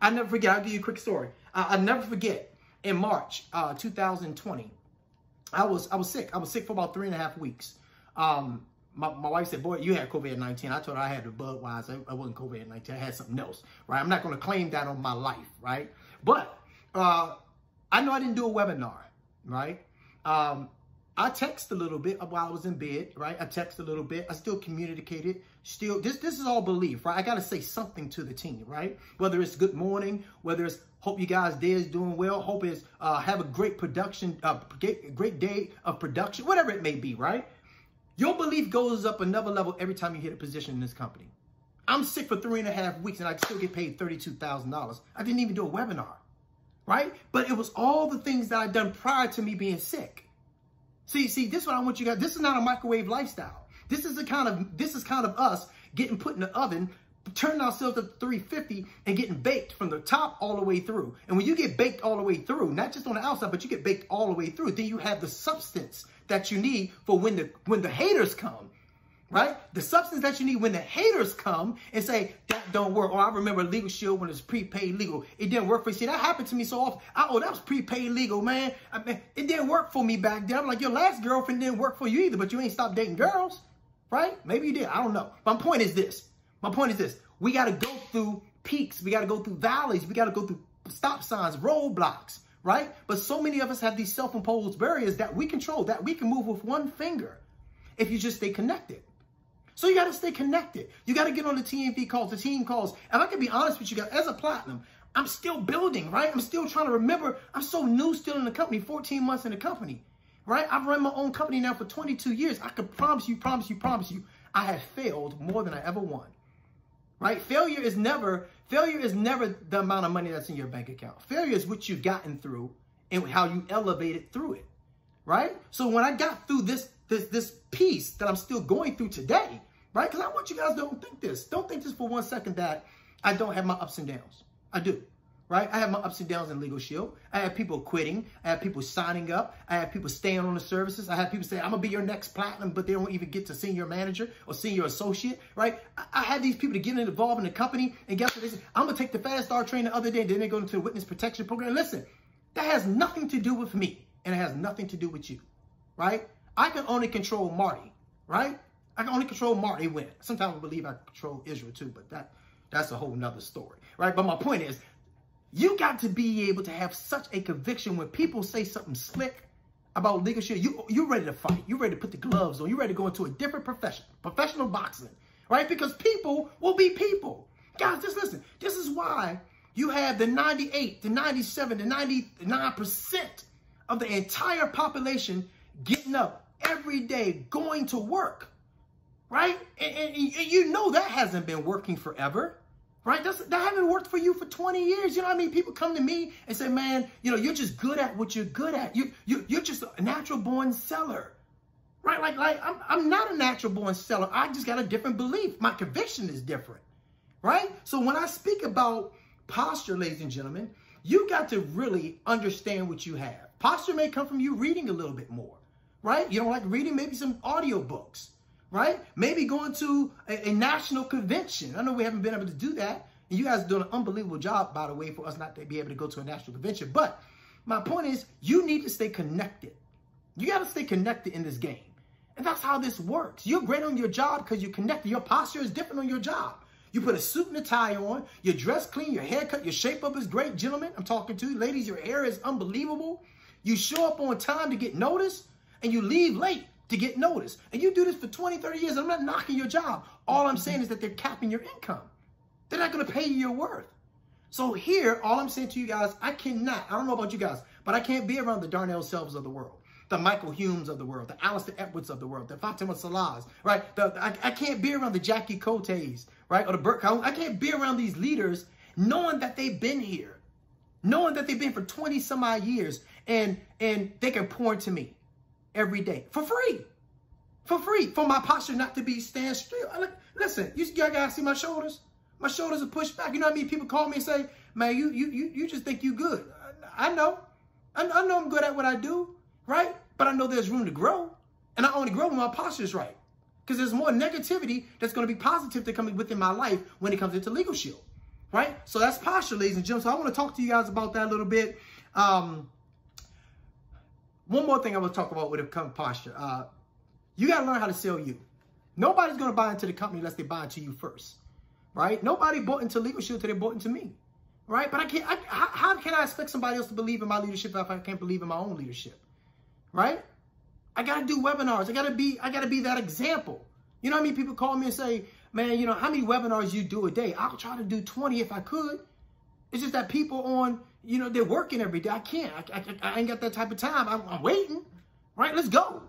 I never forget. I'll give you a quick story. I'll never forget. In March uh, 2020, I was I was sick. I was sick for about three and a half weeks. Um, my, my wife said, boy, you had COVID-19. I told her I had the Budweiser. I wasn't COVID-19. I had something else, right? I'm not going to claim that on my life, right? But uh, I know I didn't do a webinar, right? Um, I text a little bit while I was in bed, right? I text a little bit. I still communicated. Still, this this is all belief, right? I got to say something to the team, right? Whether it's good morning, whether it's hope you guys day is doing well, hope is uh, have a great production, uh, great day of production, whatever it may be, right? Your belief goes up another level every time you hit a position in this company. I'm sick for three and a half weeks and I still get paid $32,000. I didn't even do a webinar, right? But it was all the things that I'd done prior to me being sick. See, see, this is what I want you guys. This is not a microwave lifestyle. This is the kind of this is kind of us getting put in the oven, turning ourselves up to 350 and getting baked from the top all the way through. And when you get baked all the way through, not just on the outside, but you get baked all the way through, then you have the substance that you need for when the when the haters come right? The substance that you need when the haters come and say, that don't work. Or oh, I remember Legal Shield when it's prepaid legal. It didn't work for you. See, that happened to me so often. I, oh, that was prepaid legal, man. I mean, it didn't work for me back then. I'm like, your last girlfriend didn't work for you either, but you ain't stopped dating girls, right? Maybe you did. I don't know. My point is this. My point is this. We got to go through peaks. We got to go through valleys. We got to go through stop signs, roadblocks, right? But so many of us have these self-imposed barriers that we control, that we can move with one finger if you just stay connected. So you got to stay connected. You got to get on the TNV calls, the team calls. And I can be honest with you guys, as a platinum, I'm still building, right? I'm still trying to remember. I'm so new still in the company, 14 months in the company, right? I've run my own company now for 22 years. I can promise you, promise you, promise you, I have failed more than I ever won, right? Failure is never, failure is never the amount of money that's in your bank account. Failure is what you've gotten through and how you elevated through it, right? So when I got through this, this, this piece that I'm still going through today, right? Because I want you guys don't think this. Don't think this for one second that I don't have my ups and downs. I do, right? I have my ups and downs in Legal Shield. I have people quitting. I have people signing up. I have people staying on the services. I have people say, I'm going to be your next platinum, but they don't even get to senior manager or senior associate, right? I, I have these people to get involved in the company, and guess what they say? I'm going to take the Fast Start training the other day, and then they go into the witness protection program. Listen, that has nothing to do with me, and it has nothing to do with you, right? I can only control Marty, right? I can only control Marty Wynn. Sometimes I believe I control Israel too, but that that's a whole nother story, right? But my point is, you got to be able to have such a conviction when people say something slick about Legal Shield. You you ready to fight? You ready to put the gloves on? You ready to go into a different profession, professional boxing, right? Because people will be people. Guys, just listen. This is why you have the 98, the 97, the 99% of the entire population getting up every day, going to work right? And, and, and, you know that hasn't been working forever, right? That's, that haven't worked for you for 20 years. You know what I mean? People come to me and say, man, you know, you're just good at what you're good at. You, you, you're just a natural born seller, right? Like, like I'm, I'm not a natural born seller. I just got a different belief. My conviction is different, right? So when I speak about posture, ladies and gentlemen, you got to really understand what you have. Posture may come from you reading a little bit more, right? You don't like reading, maybe some audio books, right? Maybe going to a, a, national convention. I know we haven't been able to do that. And you guys are doing an unbelievable job, by the way, for us not to be able to go to a national convention. But my point is, you need to stay connected. You got to stay connected in this game. And that's how this works. You're great on your job because you're connected. Your posture is different on your job. You put a suit and a tie on, you dress clean, your haircut, your shape up is great. Gentlemen, I'm talking to you. Ladies, your hair is unbelievable. You show up on time to get noticed, and you leave late to get noticed. And you do this for 20, 30 years. And I'm not knocking your job. All I'm saying is that they're capping your income. They're not going to pay you your worth. So here, all I'm saying to you guys, I cannot, I don't know about you guys, but I can't be around the Darnell Selves of the world, the Michael Humes of the world, the Alistair Edwards of the world, the Fatima Salaams, right? The, I, I can't be around the Jackie Koteis, right? Or the Bert I can't be around these leaders knowing that they've been here, knowing that they've been for 20 some odd years and, and they can pour into me every day for free. For free. For my posture not to be stand still. Listen, you gotta see my shoulders. My shoulders are pushed back. You know what I mean? People call me and say, man, you you you, you just think you good. I, I know. I, I, know I'm good at what I do, right? But I know there's room to grow. And I only grow when my posture is right. Because there's more negativity that's going to be positive to come within my life when it comes into Legal Shield, right? So that's posture, ladies and gentlemen. So I want to talk to you guys about that a little bit. Um, one more thing I want to talk about with it comes posture. Uh, you got to learn how to sell you. Nobody's going to buy into the company unless they buy into you first, right? Nobody bought into Legal Shield until they bought into me, right? But I can't. I, how, how can I expect somebody else to believe in my leadership if I can't believe in my own leadership, right? I got to do webinars. I got to be. I got to be that example. You know how many people call me and say, "Man, you know how many webinars you do a day?" I'll try to do 20 if I could. It's just that people on you know, they're working every day. I can't. I, I, I ain't got that type of time. I'm, I'm, waiting, right? Let's go,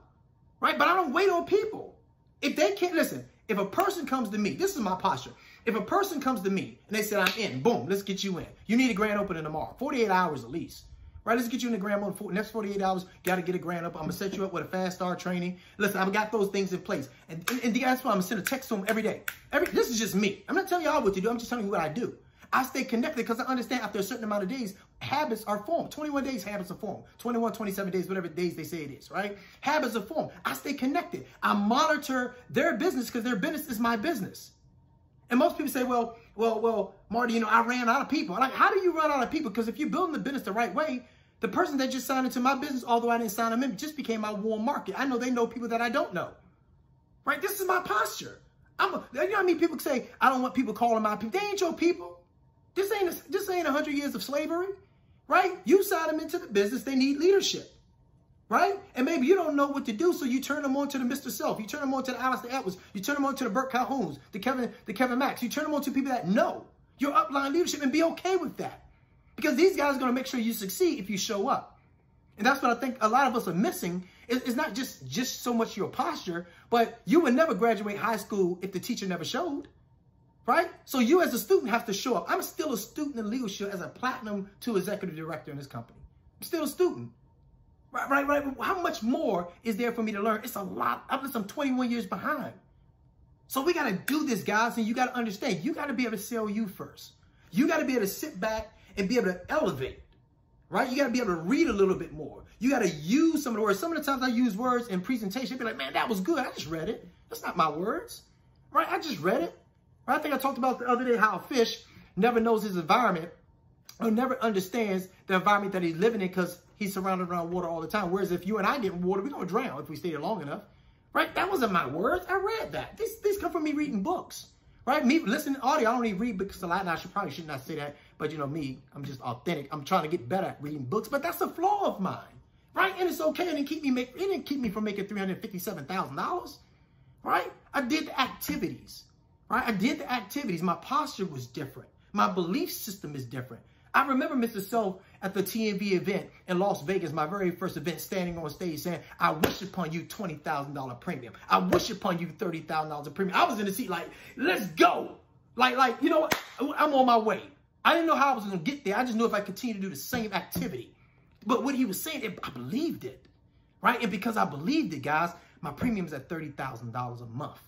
right? But I don't wait on people. If they can't, listen, if a person comes to me, this is my posture. If a person comes to me and they said, I'm in, boom, let's get you in. You need a grand opening tomorrow, 48 hours at least. Right, let's get you in the grand opening. Next 48 hours, got to get a grand up. I'm going to set you up with a fast start training. Listen, I've got those things in place. And, and, and that's why I'm going to send a text to them every day. Every, this is just me. I'm not telling y'all what to do. I'm just telling you what I do. I stay connected because I understand after a certain amount of days, habits are formed. 21 days, habits are formed. 21, 27 days, whatever days they say it is, right? Habits are formed. I stay connected. I monitor their business because their business is my business. And most people say, well, well, well, Marty, you know, I ran out of people. Like, how do you run out of people? Because if you're building the business the right way, the person that just signed into my business, although I didn't sign them in, just became my warm market. I know they know people that I don't know. Right? This is my posture. I'm a, you know what I mean? People say, I don't want people calling my people. They ain't your people. This ain't a, this ain't 100 years of slavery, right? You sign them into the business. They need leadership, right? And maybe you don't know what to do, so you turn them on to the Mr. Self. You turn them on to the Alistair Edwards. You turn them on to the Bert Calhouns, the Kevin, the Kevin Macks. You turn them on to people that know your upline leadership and be okay with that. Because these guys are going to make sure you succeed if you show up. And that's what I think a lot of us are missing. It's not just, just so much your posture, but you would never graduate high school if the teacher never showed right? So you as a student have to show up. I'm still a student in Legal Shield as a platinum to executive director in this company. I'm still a student. Right, right, right. How much more is there for me to learn? It's a lot. I'm, I'm 21 years behind. So we got to do this, guys, and you got to understand, you got to be able to sell you first. You got to be able to sit back and be able to elevate, right? You got to be able to read a little bit more. You got to use some of the words. Some of the times I use words in presentation, be like, man, that was good. I just read it. That's not my words, right? I just read it. I think I talked about the other day how a fish never knows his environment or never understands the environment that he's living in because he's surrounded around water all the time. Whereas if you and I get in water, we're going to drown if we stay there long enough. Right? That wasn't my words. I read that. These, these come from me reading books. Right? Me listening to audio. I don't even read books a lot. And I should probably should not say that. But you know me, I'm just authentic. I'm trying to get better at reading books. But that's a flaw of mine. Right? And it's okay. It didn't keep me make it didn't keep me from making $357,000. Right? I did activities. Right? I did the activities. My posture was different. My belief system is different. I remember Mr. Self at the TNV event in Las Vegas, my very first event, standing on stage saying, I wish upon you $20,000 premium. I wish upon you $30,000 premium. I was in the seat like, let's go. Like, like, you know what? I'm on my way. I didn't know how I was going to get there. I just knew if I continued to do the same activity. But what he was saying, I believed it, right? And because I believed it, guys, my premium is at $30,000 a month.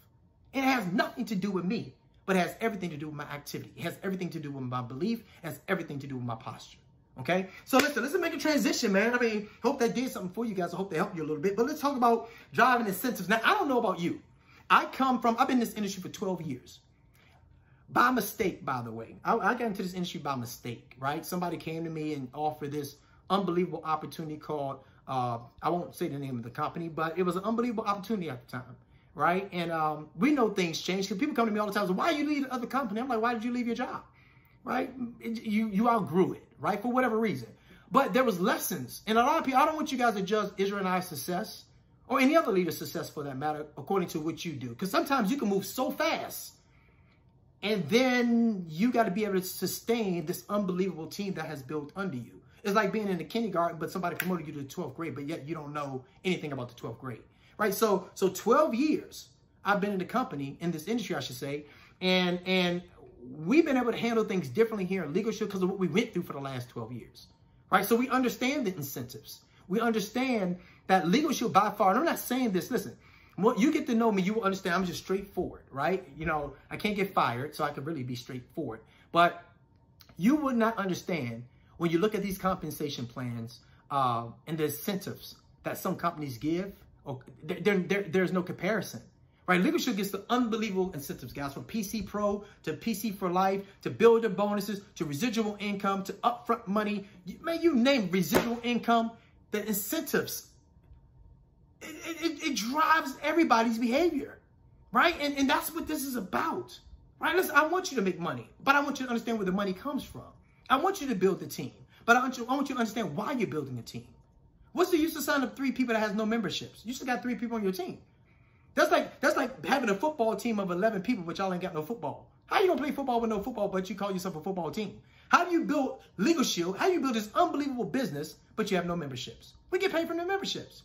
It has nothing to do with me, but it has everything to do with my activity. It has everything to do with my belief. It has everything to do with my posture. Okay, so listen, let's make a transition, man. I mean, hope that did something for you guys. I hope they helped you a little bit. But let's talk about driving incentives. Now, I don't know about you. I come from, I've been in this industry for 12 years. By mistake, by the way. I, I got into this industry by mistake, right? Somebody came to me and offered this unbelievable opportunity called, uh, I won't say the name of the company, but it was an unbelievable opportunity at the time, right? And um, we know things change because people come to me all the time say, why you leave the other company? I'm like, why did you leave your job? Right? It, you, you outgrew it, right? For whatever reason. But there was lessons. And a lot of people, I don't want you guys to judge Israel and I's success or any other leader's success for that matter, according to what you do. Because sometimes you can move so fast and then you got to be able to sustain this unbelievable team that has built under you. It's like being in the kindergarten, but somebody promoted you to the 12th grade, but yet you don't know anything about the 12th grade, right? So, so 12 years I've been in the company, in this industry, I should say, and and we've been able to handle things differently here in Legal Shield because of what we went through for the last 12 years, right? So we understand the incentives. We understand that Legal Shield by far, and I'm not saying this, listen, what you get to know me, you will understand I'm just straightforward, right? You know, I can't get fired, so I can really be straightforward. But you would not understand when you look at these compensation plans uh, and the incentives that some companies give, there, there, there's no comparison. Right, Shield gets the unbelievable incentives, guys, from PC Pro to PC for Life to builder bonuses to residual income to upfront money. Man, you name residual income. The incentives, it, it, it drives everybody's behavior, right? And, and that's what this is about, right? Listen, I want you to make money, but I want you to understand where the money comes from. I want you to build the team, but I want you, I want you to understand why you're building a team. What's the use of signing up three people that has no memberships? You still got three people on your team. That's like that's like having a football team of 11 people, but y'all ain't got no football. How you gonna play football with no football, but you call yourself a football team? How do you build Legal Shield? How do you build this unbelievable business, but you have no memberships? We get paid from the memberships,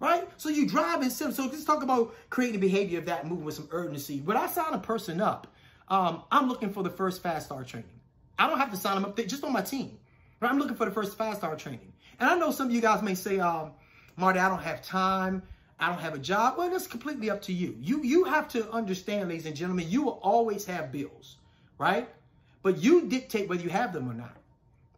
right? So you drive in sim. So let's talk about creating behavior of that, moving with some urgency. When I sign a person up, um, I'm looking for the first fast start training. I don't have to sign them up just on my team. Right? I'm looking for the first fast start training. And I know some of you guys may say, um, Marty, I don't have time. I don't have a job. Well, that's completely up to you. You you have to understand, ladies and gentlemen, you will always have bills, right? But you dictate whether you have them or not,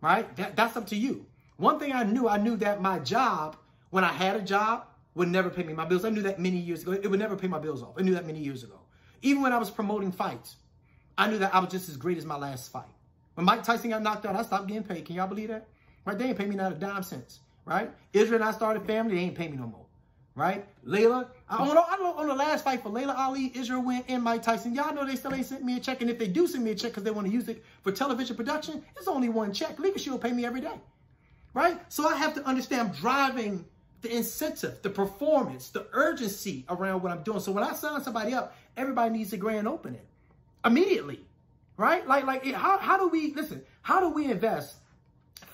right? That, that's up to you. One thing I knew, I knew that my job, when I had a job, would never pay me my bills. I knew that many years ago. It would never pay my bills off. I knew that many years ago. Even when I was promoting fights, I knew that I was just as great as my last fight. When Mike Tyson got knocked out, I stopped getting paid. Can y'all believe that? Right? They ain't pay me not a dime cents. Right? Israel and I started family. They ain't pay me no more right? Layla, I don't know, I don't know, on the last fight for Laila Ali, Israel went and Mike Tyson, y'all know they still ain't sent me a check. And if they do send me a check because they want to use it for television production, it's only one check. Legal Shield pay me every day, right? So I have to understand driving the incentive, the performance, the urgency around what I'm doing. So when I sign somebody up, everybody needs a grand opening immediately, right? Like, like how, how do we, listen, how do we invest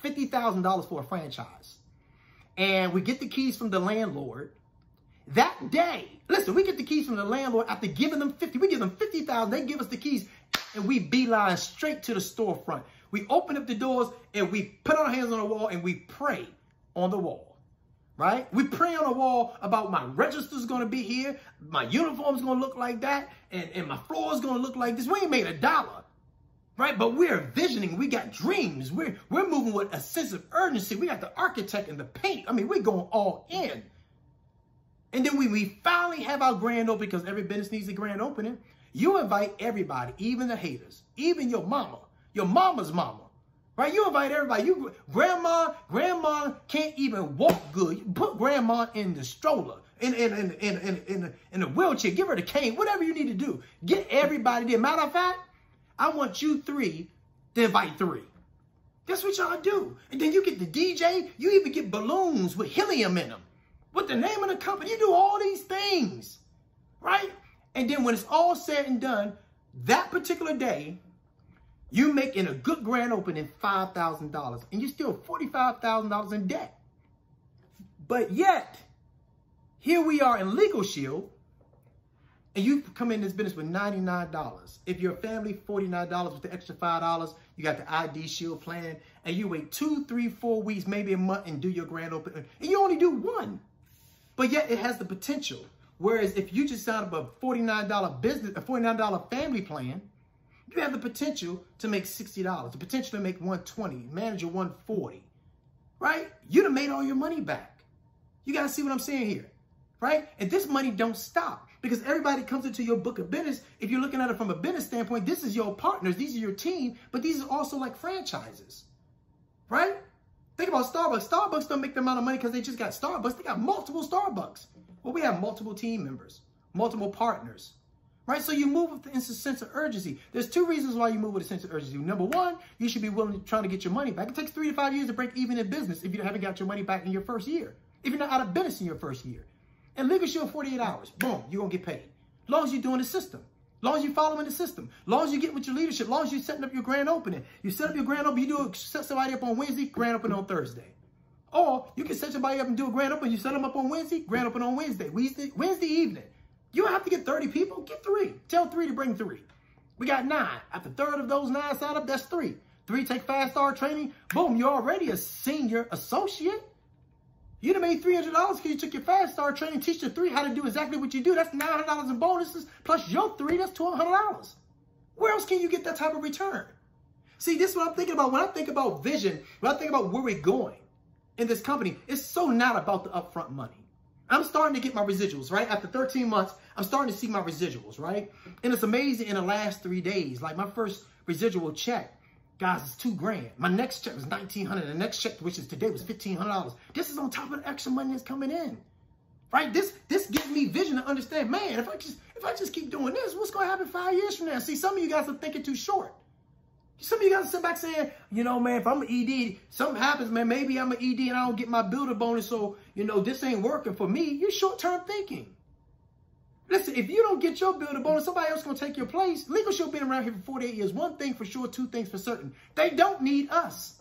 $50,000 for a franchise? And we get the keys from the landlord, that day, listen, we get the keys from the landlord after giving them 50. We give them 50,000. They give us the keys and we beeline straight to the storefront. We open up the doors and we put our hands on the wall and we pray on the wall, right? We pray on the wall about my register's going to be here. My uniform's going to look like that. And, and my floor's going to look like this. We ain't made a dollar, right? But we're visioning. We got dreams. We're, we're moving with a sense of urgency. We got the architect and the paint. I mean, we're going all in. And then when we finally have our grand opening, because every business needs a grand opening, you invite everybody, even the haters, even your mama, your mama's mama, right? You invite everybody. You grandma, grandma can't even walk good. You put grandma in the stroller, in in in in in in, in a wheelchair. Give her the cane. Whatever you need to do. Get everybody there. Matter of fact, I want you three to invite three. That's what y'all do. And then you get the DJ. You even get balloons with helium in them with the name of the company. You do all these things, right? And then when it's all said and done, that particular day, you make in a good grand opening $5,000 and you're still $45,000 in debt. But yet, here we are in Legal Shield and you come in this business with $99. If you're a family, $49 with the extra $5, you got the ID Shield plan, and you wait two, three, four weeks, maybe a month, and do your grand opening, and you only do one. But yet it has the potential. Whereas if you just sign up a $49 business, a $49 family plan, you have the potential to make $60, the potential to make 120, manage a 140, right? You'd have made all your money back. You got to see what I'm saying here, right? And this money don't stop because everybody comes into your book of business. If you're looking at it from a business standpoint, this is your partners. These are your team, but these are also like franchises, right? Think about Starbucks. Starbucks don't make the amount of money because they just got Starbucks. They got multiple Starbucks. Well, we have multiple team members, multiple partners, right? So you move with a sense of urgency. There's two reasons why you move with a sense of urgency. Number one, you should be willing to try to get your money back. It takes three to five years to break even in business if you haven't got your money back in your first year. If you're not out of business in your first year. And Shield 48 hours, boom, you're going to get paid. Long as you're doing the system. Long as you're following the system. Long as you get with your leadership. Long as you're setting up your grand opening. You set up your grand opening, you do a, set somebody up on Wednesday, grand opening on Thursday. Or you can set somebody up and do a grand opening. You set them up on Wednesday, grand opening on Wednesday. Wednesday, Wednesday evening. You don't have to get 30 people. Get three. Tell three to bring three. We got nine. After third of those nine sign up, that's three. Three take fast start training. Boom, you're already a senior associate. You'd have made $300 because you took your fast start training, teach the three how to do exactly what you do. That's $900 in bonuses, plus your three, that's $1,200. Where else can you get that type of return? See, this is what I'm thinking about. When I think about vision, when I think about where we're going in this company, it's so not about the upfront money. I'm starting to get my residuals, right? After 13 months, I'm starting to see my residuals, right? And it's amazing in the last three days. Like my first residual check Guys, it's two grand. My next check was 1900 The next check, which is today, was $1,500. This is on top of the extra money that's coming in. Right? This this gives me vision to understand, man, if I just if I just keep doing this, what's going to happen five years from now? See, some of you guys are thinking too short. Some of you guys sit back saying, you know, man, if I'm an ED, something happens, man, maybe I'm an ED and I don't get my builder bonus, so, you know, this ain't working for me. You're short-term thinking. Listen, if you don't get your builder bonus, somebody else going to take your place. Legal Shield been around here for 48 years. One thing for sure, two things for certain. They don't need us.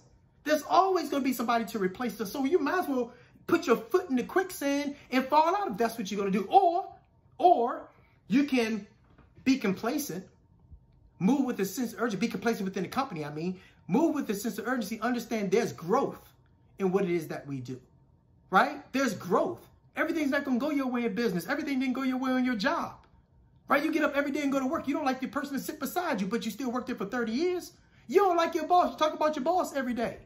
There's always going to be somebody to replace us. So you might as well put your foot in the quicksand and fall out if that's what you're going to do. Or, or you can be complacent, move with a sense of urgency, be complacent within the company, I mean, move with a sense of urgency, understand there's growth in what it is that we do, right? There's growth. Everything's not going to go your way in business. Everything didn't go your way on your job. Right? You get up every day and go to work. You don't like the person to sit beside you, but you still worked there for 30 years. You don't like your boss. You talk about your boss every day.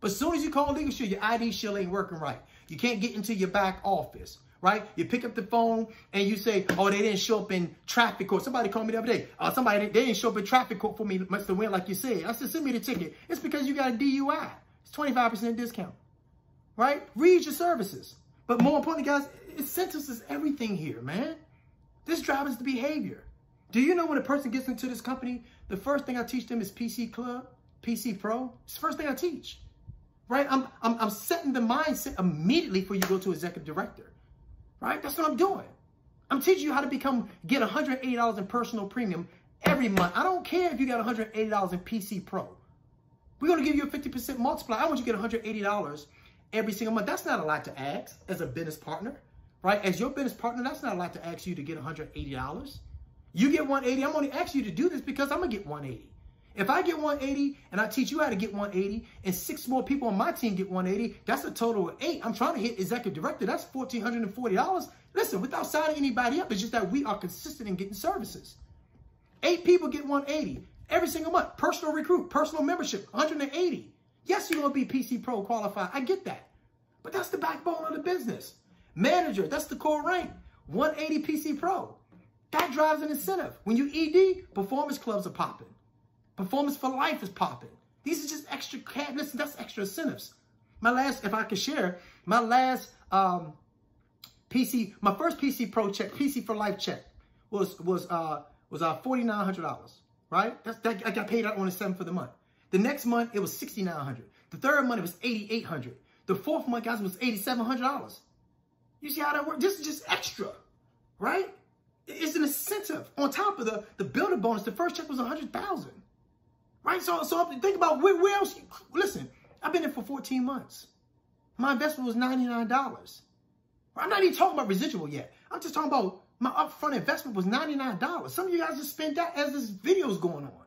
But as soon as you call legal shield, your ID shield ain't working right. You can't get into your back office, right? You pick up the phone and you say, oh, they didn't show up in traffic court. Somebody called me the other day. Uh, somebody, they didn't show up in traffic court for me, Mr. Wynn, like you said. I said, send me the ticket. It's because you got a DUI. It's 25% discount, right? Read your services. But more importantly, guys, it is everything here, man. This drives the behavior. Do you know when a person gets into this company, the first thing I teach them is PC Club, PC Pro? It's the first thing I teach, right? I'm, I'm, I'm setting the mindset immediately for you to go to executive director, right? That's what I'm doing. I'm teaching you how to become, get $180 in personal premium every month. I don't care if you got $180 in PC Pro. We're going to give you a 50% multiplier. I want you to get $180 every single month. That's not a lot to ask as a business partner, right? As your business partner, that's not a lot to ask you to get $180. You get 180. I'm only asking you to do this because I'm to get 180. If I get 180 and I teach you how to get 180 and six more people on my team get 180, that's a total of eight. I'm trying to hit executive director. That's $1,440. Listen, without signing anybody up, it's just that we are consistent in getting services. Eight people get 180 every single month. Personal recruit, personal membership, 180. Yes, you're going to be PC Pro qualified. I get that. But that's the backbone of the business. Manager, that's the core rank. 180 PC Pro. That drives an incentive. When you ED, performance clubs are popping. Performance for life is popping. These are just extra, listen, that's extra incentives. My last, if I could share, my last um, PC, my first PC Pro check, PC for life check was was uh was uh forty nine hundred dollars. Right? That's that I got paid out on the seventh for the month. The next month, it was 6,900. The third month, it was 8,800. The fourth month, guys, was $8,700. You see how that works? This is just extra, right? It's an incentive. On top of the, the builder bonus, the first check was 100000 right? So, so think about where, where else, listen, I've been in for 14 months. My investment was $99. I'm not even talking about residual yet. I'm just talking about My upfront investment was $99. Some of you guys just spent that as this video's going on.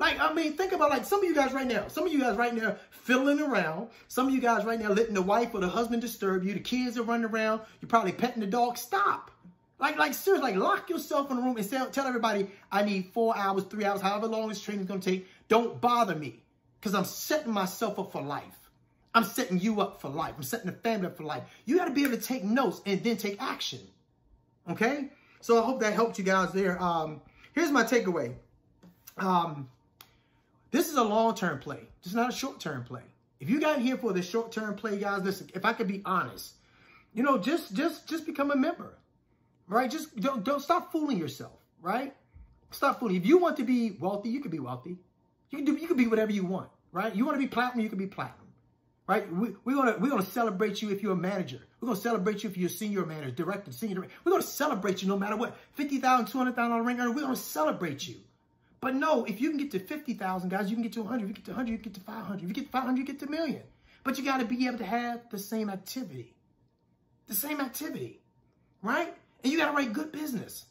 Like, I mean, think about like some of you guys right now. Some of you guys right now fiddling around. Some of you guys right now letting the wife or the husband disturb you. The kids are running around. You're probably petting the dog. Stop. Like, like seriously, like lock yourself in a room and tell, tell everybody, I need four hours, three hours, however long this training's gonna take. Don't bother me. Because I'm setting myself up for life. I'm setting you up for life. I'm setting the family up for life. You got to be able to take notes and then take action. Okay? So I hope that helped you guys there. Um, here's my takeaway. Um, this is a long-term play. This is not a short-term play. If you got here for the short-term play, guys, listen, if I could be honest, you know, just just just become a member. Right? Just don't don't stop fooling yourself, right? Stop fooling. If you want to be wealthy, you can be wealthy. You can do you can be whatever you want, right? You want to be platinum, you can be platinum. Right? We, we're gonna we're gonna celebrate you if you're a manager. We're gonna celebrate you if you're a senior manager, director, senior director. We're gonna celebrate you no matter what. Fifty thousand, two hundred thousand dollar ring earner. We're gonna celebrate you. But no, if you can get to 50,000, guys, you can get to 100. If you get to 100, you get to 500. If you get to 500, you get to a million. But you got to be able to have the same activity. The same activity, right? And you got to write good business.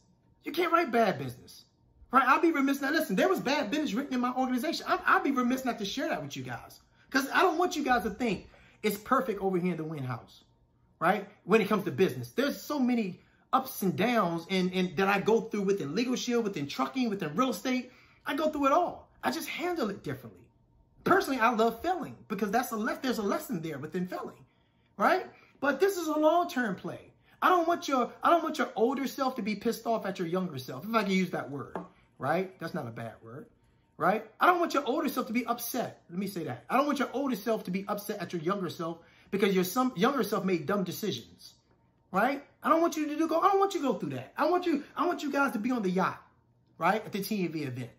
You can't write bad business, right? I'll be remiss. Now, listen, there was bad business written in my organization. i will be remiss not to share that with you guys because I don't want you guys to think it's perfect over here in the Wynn House, right? When it comes to business, there's so many ups and downs and, and that I go through within Legal Shield, within trucking, within real estate I go through it all. I just handle it differently. Personally, I love failing because that's a le- there's a lesson there within failing, right? But this is a long-term play. I don't want your I don't want your older self to be pissed off at your younger self, if I can use that word, right? That's not a bad word, right? I don't want your older self to be upset. Let me say that. I don't want your older self to be upset at your younger self because your some younger self made dumb decisions, right? I don't want you to do go. I don't want you to go through that. I want you. I want you guys to be on the yacht, right, at the TNV event.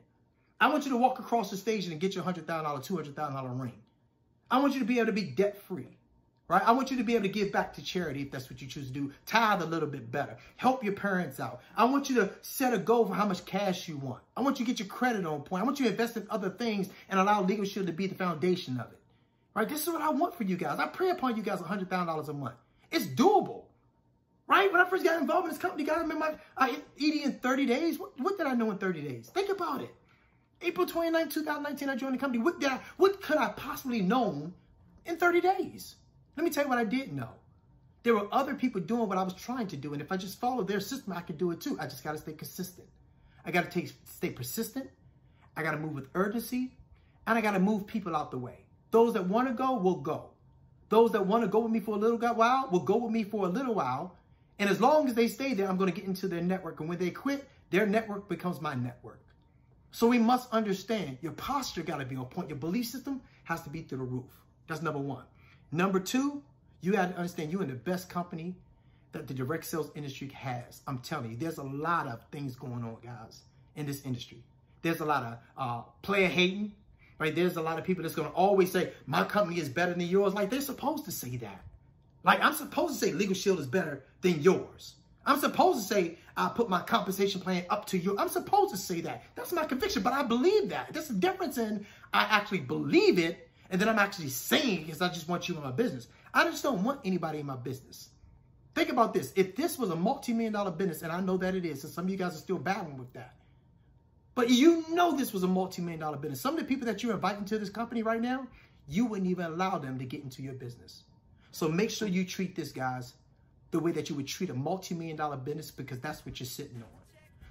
I want you to walk across the stage and get your $100,000, $200,000 ring. I want you to be able to be debt free, right? I want you to be able to give back to charity if that's what you choose to do. Tithe a little bit better. Help your parents out. I want you to set a goal for how much cash you want. I want you to get your credit on point. I want you to invest in other things and allow Legal Shield to be the foundation of it, right? This is what I want for you guys. I pray upon you guys $100,000 a month. It's doable. Right? When I first got involved in this company, guys, I remember I eating in 30 days. What, what did I know in 30 days? Think about it. April 29, 2019, I joined the company. What, did I, what could I possibly known in 30 days? Let me tell you what I didn't know. There were other people doing what I was trying to do. And if I just follow their system, I could do it too. I just got to stay consistent. I got to stay persistent. I got to move with urgency. And I got to move people out the way. Those that want to go will go. Those that want to go with me for a little while will go with me for a little while. And as long as they stay there, I'm going to get into their network. And when they quit, their network becomes my network. So we must understand your posture got to be on point. Your belief system has to be through the roof. That's number one. Number two, you got to understand you're in the best company that the direct sales industry has. I'm telling you, there's a lot of things going on, guys, in this industry. There's a lot of uh, player hating, right? There's a lot of people that's going to always say, my company is better than yours. Like, they're supposed to say that. Like, I'm supposed to say Legal Shield is better than yours. I'm supposed to say, I put my compensation plan up to you. I'm supposed to say that. That's my conviction, but I believe that. There's a difference in I actually believe it and then I'm actually saying because I just want you in my business. I just don't want anybody in my business. Think about this. If this was a multi-million dollar business, and I know that it is, and some of you guys are still battling with that, but you know this was a multi-million dollar business. Some of the people that you're inviting to this company right now, you wouldn't even allow them to get into your business. So make sure you treat this, guys, the way that you would treat a multi-million dollar business because that's what you're sitting on.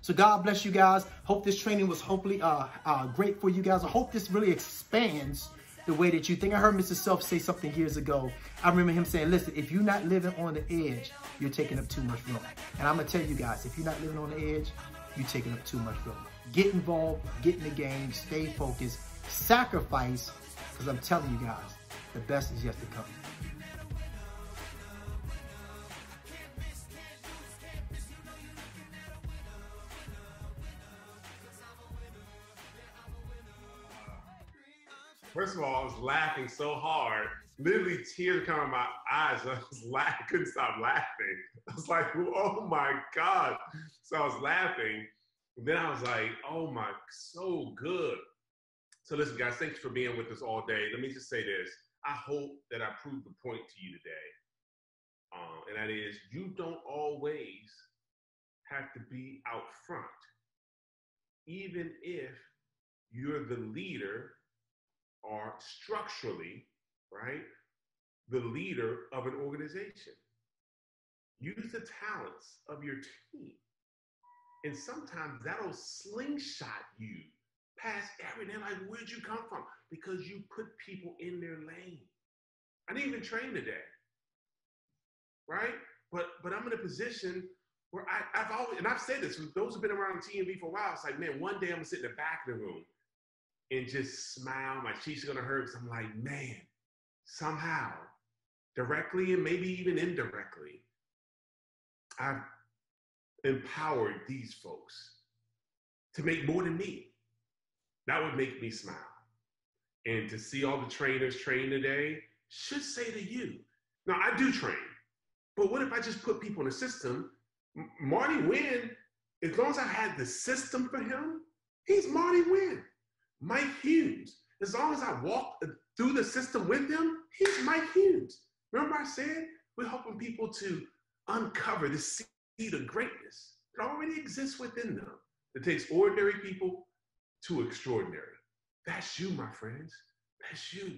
So God bless you guys. Hope this training was hopefully uh, uh, great for you guys. I hope this really expands the way that you think. I heard Mr. Self say something years ago. I remember him saying, listen, if you're not living on the edge, you're taking up too much room. And I'm going to tell you guys, if you're not living on the edge, you're taking up too much room. Get involved, get in the game, stay focused, sacrifice, because I'm telling you guys, the best is yet to come. First of all, I was laughing so hard, literally tears coming out my eyes. I was laughing, couldn't stop laughing. I was like, oh my God. So I was laughing. then I was like, oh my, so good. So listen, guys, thanks for being with us all day. Let me just say this. I hope that I proved the point to you today. Um, and that is, you don't always have to be out front, even if you're the leader or structurally, right, the leader of an organization. Use the talents of your team. And sometimes that'll slingshot you past everything. Like, where'd you come from? Because you put people in their lane. I didn't even train today. Right? But but I'm in a position where I, have always and I've said this, those who've been around TNV for a while, it's like, man, one day I'm gonna sit in the back of the room and just smile. My cheeks are gonna hurt. I'm like, man, somehow, directly and maybe even indirectly, I've empowered these folks to make more than me. That would make me smile. And to see all the trainers train today should say to you, now I do train, but what if I just put people in the system? Marty Wynn, as long as I had the system for him, he's Marty Wynn. Mike Humes, as long as I walk through the system with them, he's Mike Humes. Remember I said we're helping people to uncover the seed of greatness that already exists within them. It takes ordinary people to extraordinary. That's you, my friends. That's you.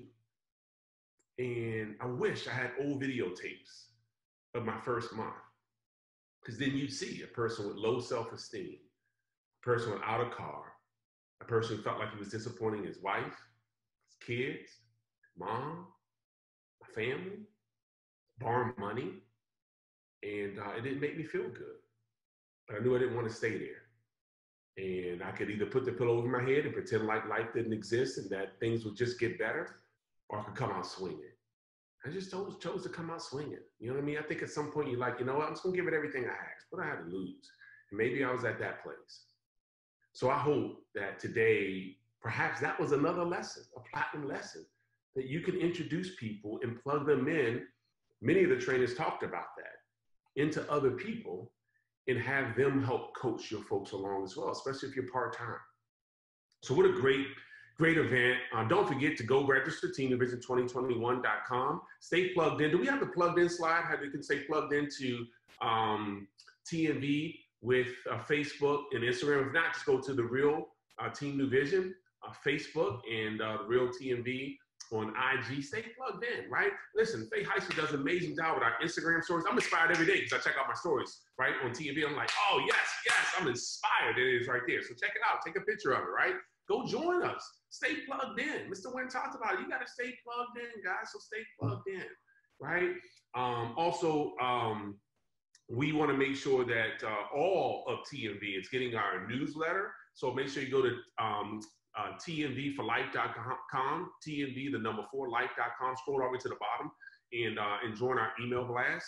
And I wish I had old videotapes of my first month. Because then you'd see a person with low self esteem, a person without a car, a person who felt like he was disappointing his wife, his kids, mom, my family, borrowing money. And uh, it didn't make me feel good. But I knew I didn't want to stay there. And I could either put the pillow over my head and pretend like life didn't exist and that things would just get better, or I could come out swinging. I just chose, chose to come out swinging. You know what I mean? I think at some point you're like, you know what? I'm just gonna give it everything I have. What I had to lose, and maybe I was at that place. So I hope that today, perhaps that was another lesson, a platinum lesson, that you can introduce people and plug them in. Many of the trainers talked about that into other people and have them help coach your folks along as well, especially if you're part time. So, what a great, great event. Uh, don't forget to go register teamnuvision2021.com. Stay plugged in. Do we have the plugged in slide? How you can stay plugged into um, TNV with uh, Facebook and Instagram? If not, just go to the real uh, Team NuVision uh, Facebook and uh, the real TNV on IG. Stay plugged in, right? Listen, Faye Heisler does an amazing job with our Instagram stories. I'm inspired every day because I check out my stories, right, on TV. I'm like, oh, yes, yes, I'm inspired. It is right there. So check it out. Take a picture of it, right? Go join us. Stay plugged in. Mr. Wynn talked about it. You got to stay plugged in, guys. So stay plugged in, right? Um, also, um, we want to make sure that uh, all of TNV is getting our newsletter. So make sure you go to um, uh, tnvforlife.com, tnv, the number four, life.com. Scroll all the way to the bottom and, uh, and join our email blast.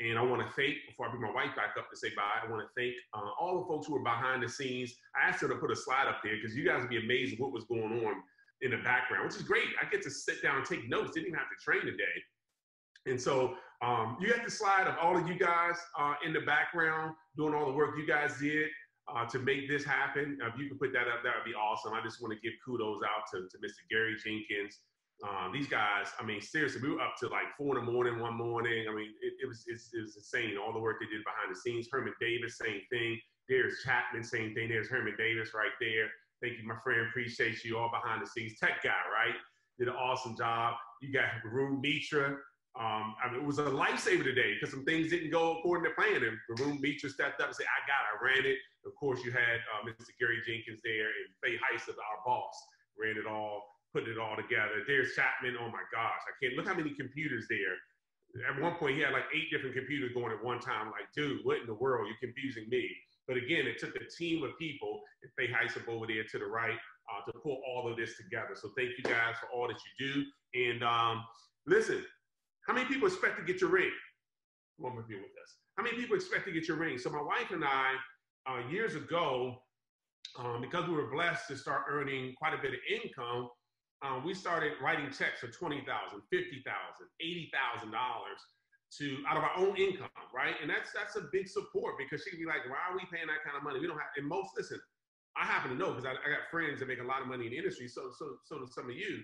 And I want to thank, before I bring my wife back up to say bye, I want to thank uh, all the folks who are behind the scenes. I asked her to put a slide up there because you guys would be amazed at what was going on in the background, which is great. I get to sit down and take notes. Didn't even have to train today. And so um, you got the slide of all of you guys uh, in the background doing all the work you guys did uh, to make this happen. if you could put that up, that would be awesome. I just want to give kudos out to, to Mr. Gary Jenkins. Um, these guys, I mean, seriously, we were up to like four in the morning one morning. I mean, it, it was it was insane. All the work they did behind the scenes. Herman Davis, same thing. There's Chapman, same thing. There's Herman Davis right there. Thank you, my friend. Appreciate you all behind the scenes. Tech guy, right? Did an awesome job. You got Varun Mitra. Um, I mean, it was a lifesaver today because some things didn't go according to plan. And Varun Mitra stepped up and said, I got it, I ran it. Of course, you had uh, Mr. Gary Jenkins there and Faye Heisler, our boss, ran it all, put it all together. There's Chapman. Oh my gosh, I can't look how many computers there. At one point, he had like eight different computers going at one time. Like, dude, what in the world? You're confusing me. But again, it took a team of people, and Faye Heisler over there to the right, uh, to pull all of this together. So thank you guys for all that you do. And um, listen, how many people expect to get your ring? More be with us. How many people expect to get your ring? So my wife and I uh, years ago, um, because we were blessed to start earning quite a bit of income, um, we started writing checks for $20,000, $50,000, $80,000 to out of our own income, right? And that's that's a big support because she could be like, why are we paying that kind of money? We don't have, and most, listen, I happen to know because I, I, got friends that make a lot of money in the industry. So, so, so do some of you.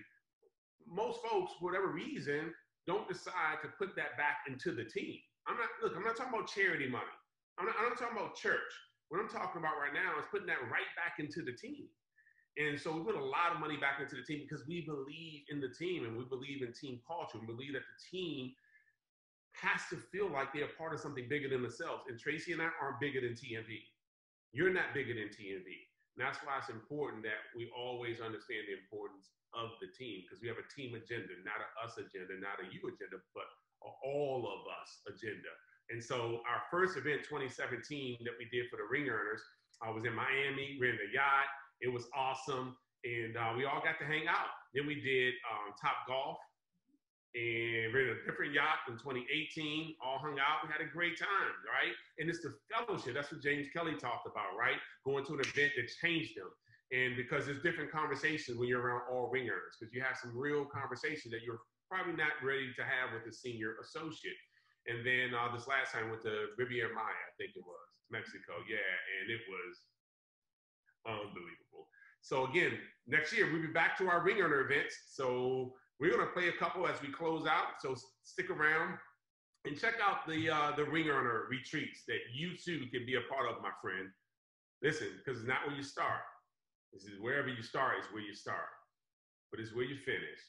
Most folks, for whatever reason, don't decide to put that back into the team. I'm not, look, I'm not talking about charity money. I'm not, I'm not talking about church. What I'm talking about right now is putting that right back into the team. And so we put a lot of money back into the team because we believe in the team and we believe in team culture. and believe that the team has to feel like they're part of something bigger than themselves. And Traci and I aren't bigger than TNV. You're not bigger than TNV. And that's why it's important that we always understand the importance of the team because we have a team agenda, not a us agenda, not a you agenda, but a all of us agenda. And so our first event, 2017, that we did for the ring earners, I was in Miami. We're in the yacht. It was awesome. And uh, we all got to hang out. Then we did um, Top Golf. And we're in a different yacht in 2018, all hung out. We had a great time, right? And it's the fellowship. That's what James Kelly talked about, right? Going to an event that changed them. And because there's different conversations when you're around all ring earners, because you have some real conversations that you're probably not ready to have with a senior associate. And then uh, this last time with the Riviera Maya, I think it was Mexico. Yeah, and it was unbelievable. So again, next year we'll be back to our ring earner events. So we're gonna play a couple as we close out. So stick around and check out the uh, the ring earner retreats that you too can be a part of, my friend. Listen, because it's not where you start. This is wherever you start is where you start, but it's where you finish.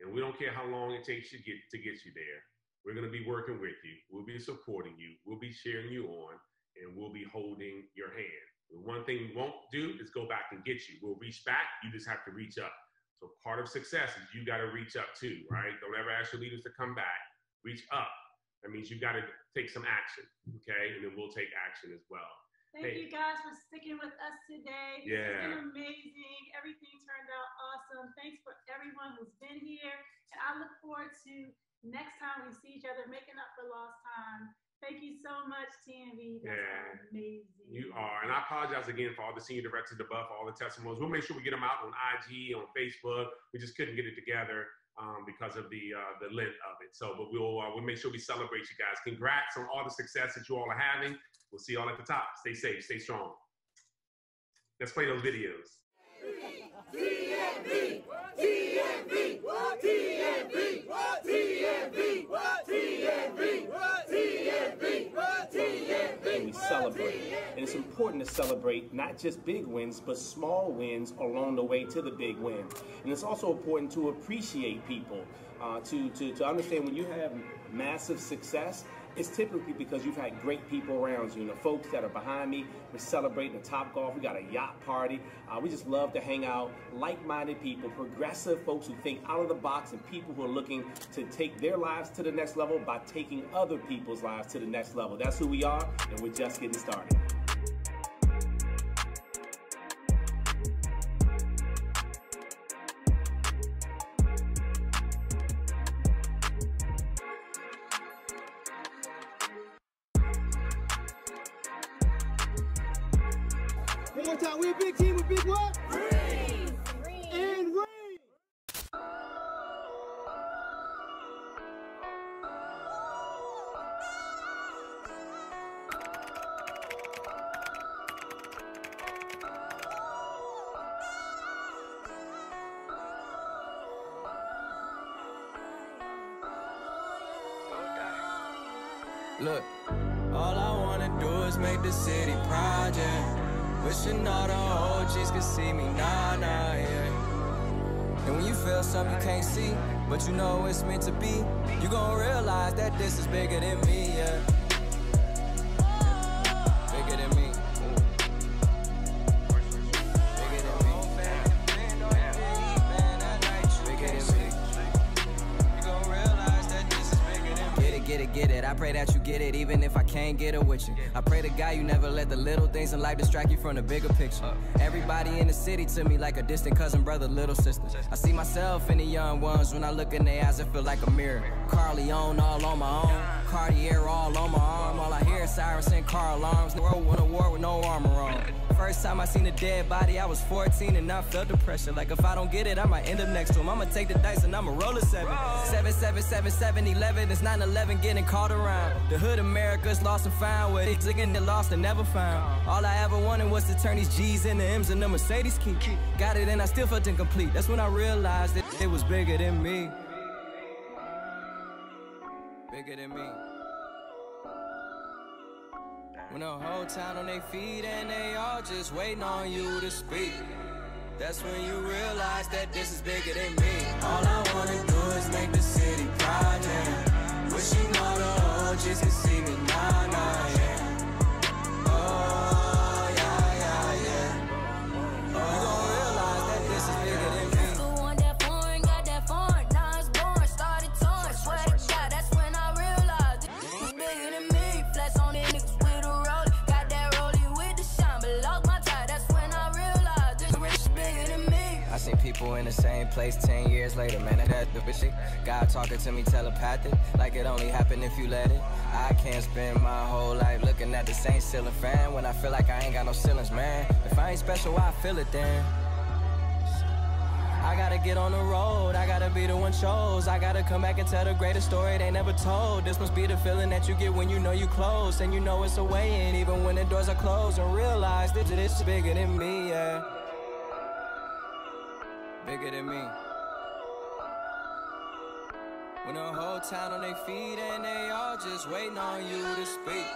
And we don't care how long it takes you get to get you there. We're gonna be working with you. We'll be supporting you. We'll be cheering you on, and we'll be holding your hand. The one thing we won't do is go back and get you. We'll reach back. You just have to reach up. So part of success is you got to reach up too, right? Don't ever ask your leaders to come back. Reach up. That means you got to take some action, okay? And then we'll take action as well. Thank Hey. you guys for sticking with us today. This Yeah. has been amazing. Everything turned out awesome. Thanks for everyone who's been here. And I look forward to next time we see each other making up for lost time. Thank you so much, TNV. That's Yeah. amazing. You are. And I apologize again for all the senior directors above, for all the testimonies. We'll make sure we get them out on IG, on Facebook. We just couldn't get it together um, because of the uh, the length of it. So, but we'll uh, we'll make sure we celebrate you guys. Congrats on all the success that you all are having. We'll see you all at the top. Stay safe. Stay strong. Let's play those videos. TNV, we celebrate. And it's important to celebrate not just big wins, but small wins along the way to the big win. And it's also important to appreciate people, uh, to, to, to understand when you have massive success, it's typically because you've had great people around you. You know, folks that are behind me, we're celebrating the Top Golf. We got a yacht party. Uh, we just love to hang out. Like-minded people, progressive folks who think out of the box, and people who are looking to take their lives to the next level by taking other people's lives to the next level. That's who we are, and we're just getting started. You know it's meant to be, you gon' realize that this is bigger can't get it with you. I pray to God you never let the little things in life distract you from the bigger picture. Everybody in the city to me like a distant cousin, brother, little sister. I see myself in the young ones when I look in their eyes, it feel like a mirror. Carly on all on my own, Cartier all on my arm. All I hear is sirens and car alarms. The world won a war with no armor on. First time I seen a dead body, I was 14 and I felt the pressure. Like if I don't get it, I might end up next to him. I'ma take the dice and I'ma roll a seven. Seven, seven, seven, seven, eleven. It's 9-11 getting caught around. The hood America's lost and found. Where it's again lost and never found. All I ever wanted was to turn these G's into M's and the Mercedes key. Got it and I still felt incomplete. That's when I realized that it was bigger than me. Bigger than me. When the whole town on their feet and they all just waiting on you to speak. That's when you realize that this is bigger than me. All I wanna do is make the city proud, yeah. Wishing all the OGs could see me now, now, yeah. People in the same place 10 years later, man, that the shit. God talking to me telepathic, like it only happened if you let it. I can't spend my whole life looking at the same ceiling fan when I feel like I ain't got no ceilings, man. If I ain't special, why I feel it then? I gotta get on the road, I gotta be the one chose. I gotta come back and tell the greatest story they never told. This must be the feeling that you get when you know you close, and you know it's a way in, even when the doors are closed, and realize that this is bigger than me, yeah bigger than me. When the whole town on their feet and they all just waiting on you to speak.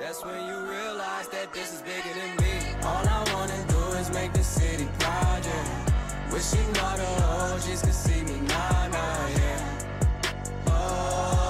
That's when you realize that this is bigger than me. All I wanna do is make the city proud, yeah. Wishing all the OGs could see me, now, now, yeah. Oh.